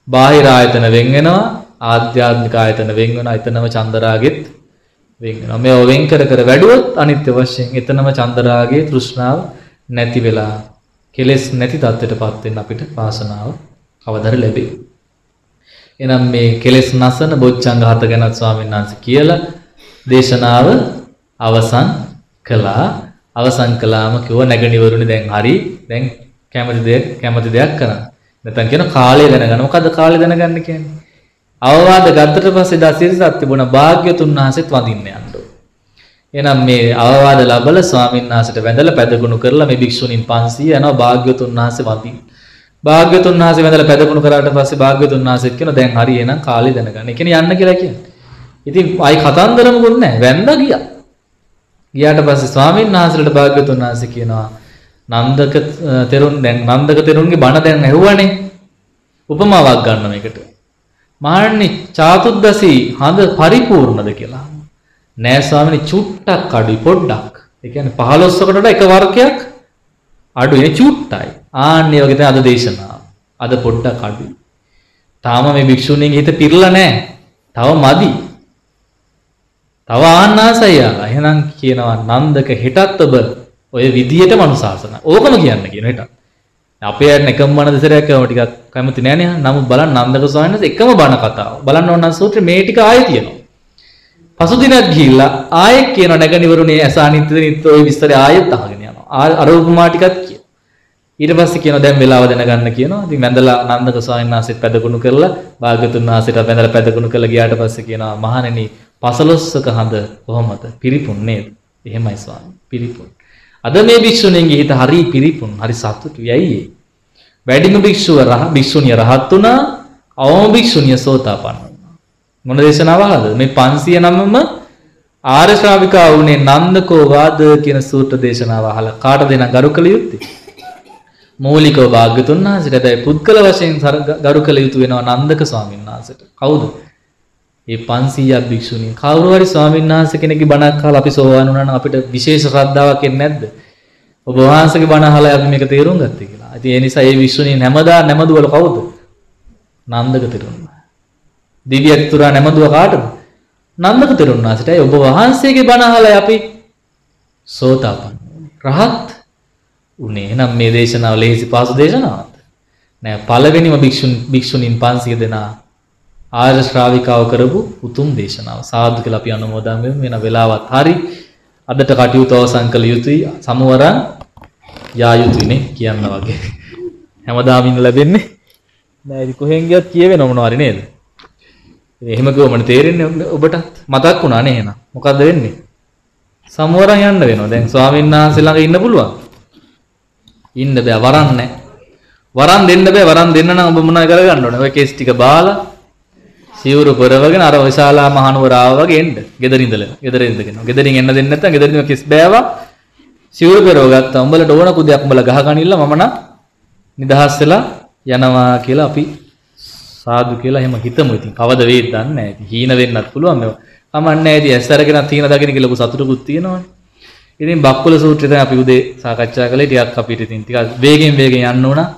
බාහිර ආයතන වෙන් වෙනවා, ආධ්‍යාත්මික ආයතන වෙන් වෙනවා. එතනම චන්දරාගෙත් වෙන් වෙනවා. මේව වෙන් කර කර වැඩුවොත් අනිත්‍ය වශයෙන් එතනම චන්දරාගේ තෘෂ්ණාව නැති වෙලා කෙලෙස් නැති තත්ත්වයටපත් වෙන්න අපිට වාසනාව කවදර ලැබේ. එහෙනම් මේ කෙලෙස් නසන බොච්චංග හත ගැනත් ස්වාමීන් වහන්සේ කියලා දේශනාව අවසන් කළා. අවසන් කළාම කිව්ව නැගණිවරුනි දැන් හරි. දැන් කැමති දෙයක් කැමති දෙයක් කරන්න. නැත්නම් කියන කාලය දැනගන්න. මොකද්ද කාලය දැනගන්න කියන්නේ? අවවාද ගත්තට පස්සේ දා සිරිසත් තිබුණා භාග්‍යතුන් වහන්සේත් වඳින්න යන්න. එහෙනම් මේ අවවාද ලැබල ස්වාමීන් වහන්සේට වැඳලා පැදගුණ කරලා මේ භික්ෂුණීන් 500 යනවා භාග්‍යතුන් වහන්සේ වඳින්න. භාග්‍යතුන් වහන්සේ වැඳලා පැදගුණ කරාට පස්සේ භාග්‍යතුන් වහන්සේත් කියන දැන් හරි එහෙනම් කාලේ දැනගන්න. ඒ කියන්නේ යන්න කියලා කියන්නේ. ඉතින් ආයි කතන්දරම ගොන්නේ නැහැ. වැඳලා ගියා. ගියාට පස්සේ ස්වාමීන් වහන්සේලට භාග්‍යතුන් වහන්සේ කියනවා නන්දක තෙරුන් දැන් නන්දක තෙරුන්ගේ බණ දැන් ඇහුවනේ. උපමාවක් ගන්න මේකට. මාන්නේ චාතුද්දසී හඳ පරිපූර්ණද කියලා. නෑ ස්වාමීනි චුට්ටක් අඩුයි පොඩ්ඩක්. ඒ කියන්නේ 15කට වඩා එක වර්ගයක් අඩුයි නේ චුට්ටයි. ආන්නේ වගේ තමයි අද දේශනාව. අද පොඩ්ඩක් අඩුයි. තාම මේ භික්ෂුණීන්ගේ හිත පිරලා නෑ. තව මදි. තව ආන්නාසයි යාලා. එහෙනම් කියනවා නන්දක හෙටත් ඔබ ඔය විදියට මනුසාසන. ඕකම කියන්න කියන හෙටත්. අපේ අය එකම බණ දෙසරයක් කරනවා ටිකක් කැමති නෑනේ. නමුත් බලන්න නන්දක ස්වාමීන් වහන්සේ එකම බණ කතාව. බලන්න ඕන නම් සූත්‍රේ මේ ටික ආයෙ තියෙනවා. පසුදිනක් ගිහිල්ලා ආයෙත් කියන නැගනිවරුනේ ඇස අනිත්‍යද නිත්‍ය ඔය විස්තරය ආයෙත් අහගෙන යනවා. අර උපමා ටිකත් කියන. ඊට පස්සේ කියනවා දැන් වෙලාව දැනගන්න කියනවා. ඉතින් වැඳලා නන්දක ස්වාමීන් වහන්සේත් පැදකුණු කරලා භාග්‍යතුන් වහන්සේට වැඳලා පැදකුණු කරලා ගියාට පස්සේ කියනවා මහණෙනි පසළොස්වක හඳ කොහොමද? පිරිපුන් නේද? එහෙමයි ස්වාමී. පිරිපුන්. අද මේ භික්ෂුණීන්ගේ හිත හරි පිරිපුන්, හරි සතුටුයි. ඇයි ඒ? වැඩිම භික්ෂුව රහ භික්ෂුණිය රහත් වුණා, අවම භික්ෂුණිය සෝතාපන්න වුණා. මොන දේශනාව අහලාද? මේ 509ම ආර්ය ශ්‍රාවිකා වුණේ නන්දකෝ වාද කියන සූත්‍ර දේශනාව අහලා කාටද එන ගරු කළ යුත්තේ? මූලිකව භාග්‍යතුන් වහන්සේට හැබැයි පුද්ගල වශයෙන් ගරු කළ යුතු වෙනවා නන්දක ස්වාමීන් වහන්සේට. කවුද? ඒ 500ක් භික්ෂුණීන් කවුරු හරි ස්වාමීන් වහන්සේ කෙනෙක්ගේ බණක් අහලා අපි සෝවාන් වුණා නම් අපිට විශේෂ ශ්‍රද්ධාවක් එන්නේ නැද්ද? ඔබ වහන්සේගේ බණ අහලා අපි මේක තේරුම් ගත්තේ කියලා. ඉතින් ඒ නිසා මේ භික්ෂුණීන් හැමදා නැමදුවල කවුද? නන්දක තෙරුන්. දිව්‍ය තුරා නැමදුව කාටද? නන්දක තෙරුන් වහන්සේට. ඔබ වහන්සේගේ බණ අහලා අපි සෝතාපන්න රහත් උනේ. එහෙනම් මේ දේශනාව ලේසි පහසු දේශනාවක්. නෑ පළවෙනිම භික්ෂුන් භික්ෂුණීන් 500 දෙනා ආර්ය ශ්‍රාවිකාව කරපු උතුම් දේශනාව. සාදු කියලා අපි අනුමෝදන් වෙමු. වෙන වෙලාවත් හරි අදට කටයුතු අවසන් කළ යුතුයි. සමවරන් යා යුතුයිනේ කියන්න වගේ. හැමදාම ඉන්න ලැබෙන්නේ නෑ ඉතින් කොහෙන් ගියත් කියවෙන මොනවා හරි නේද? එහෙම කිව්වම තේරෙන්නේ ඔබටත් මතක් වුණා නේ එහෙනම්. මොකද්ද වෙන්නේ? සමවරන් යන්න වෙනවා. දැන් ස්වාමීන් වහන්සේ ළඟ ඉන්න පුළුවන්. ඉන්න බෑ වරන් නැහැ. වරන් දෙන්න බෑ වරන් දෙන්න නම් ඔබ මොනවද කරගන්න ඕනේ? ඔය කේස් ටික බාලා සිවුරු පෙරවගෙන අර විශාලා මහනුවර ආවා වගේ එන්න. ගෙදර ඉඳලා. ගෙදර ඉඳගෙන. ගෙදරින් එන්න දෙන්නේ නැත්නම් ගෙදරින් කිස් බෑවා. සිවුරු පෙරව ගත්තා. උඹලට ඕන කුදයක් උඹලා ගහගනින්න මම නම් නිදහස් වෙලා යනවා කියලා අපි සාදු කියලා එහෙම හිතමු. ඉතින් කවද වේද දන්නේ නැහැ. ඉතින් හීන වෙන්නත් පුළුවන් මේවා. කමන්නේ නැහැ. ඉතින් ඇස් අරගෙන තීන දකින්න කියලා ලොකු සතුටකුත් තියෙනවනේ. ඉතින් බක්කුල සූත්‍රය තමයි අපි උදේ සාකච්ඡා කළේ. ටිකක් අපිට ඉතින් ටිකක් වේගෙන් වේගෙන් යන්න උනා.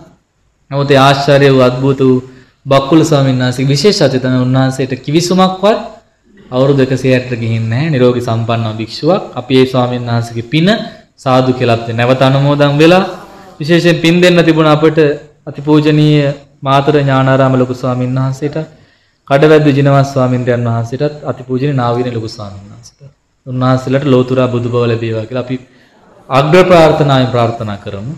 නමුත් ඒ ආශ්චර්ය වූ අద్భుත වූ බක්කුල ස්වාමීන් වහන්සේගේ විශේෂත්වය තමයි උන්වහන්සේට කිවිසුමක්වත් අවුරුදු 160ට ගිහින් නැහැ. නිරෝගී සම්පන්න භික්ෂුවක්. අපි ඒ ස්වාමීන් වහන්සේගේ පින සාදු කියලා නැවත අනුමෝදන් වෙලා විශේෂයෙන් පින් දෙන්න තිබුණ අපට අතිපූජනීය මාතර ඥානාරාම ලොකු ස්වාමීන් වහන්සේට කඩවැද්ද ජිනවස් ස්වාමීන් වහන්සේටත් අතිපූජනීය නාවින ලොකු ස්වාමීන් වහන්සේට උන්වහන්සේලාට ලෝතුරා බුදුබව ලැබේවා කියලා අපි අග්‍ර ප්‍රාර්ථනාවෙන් ප්‍රාර්ථනා කරමු.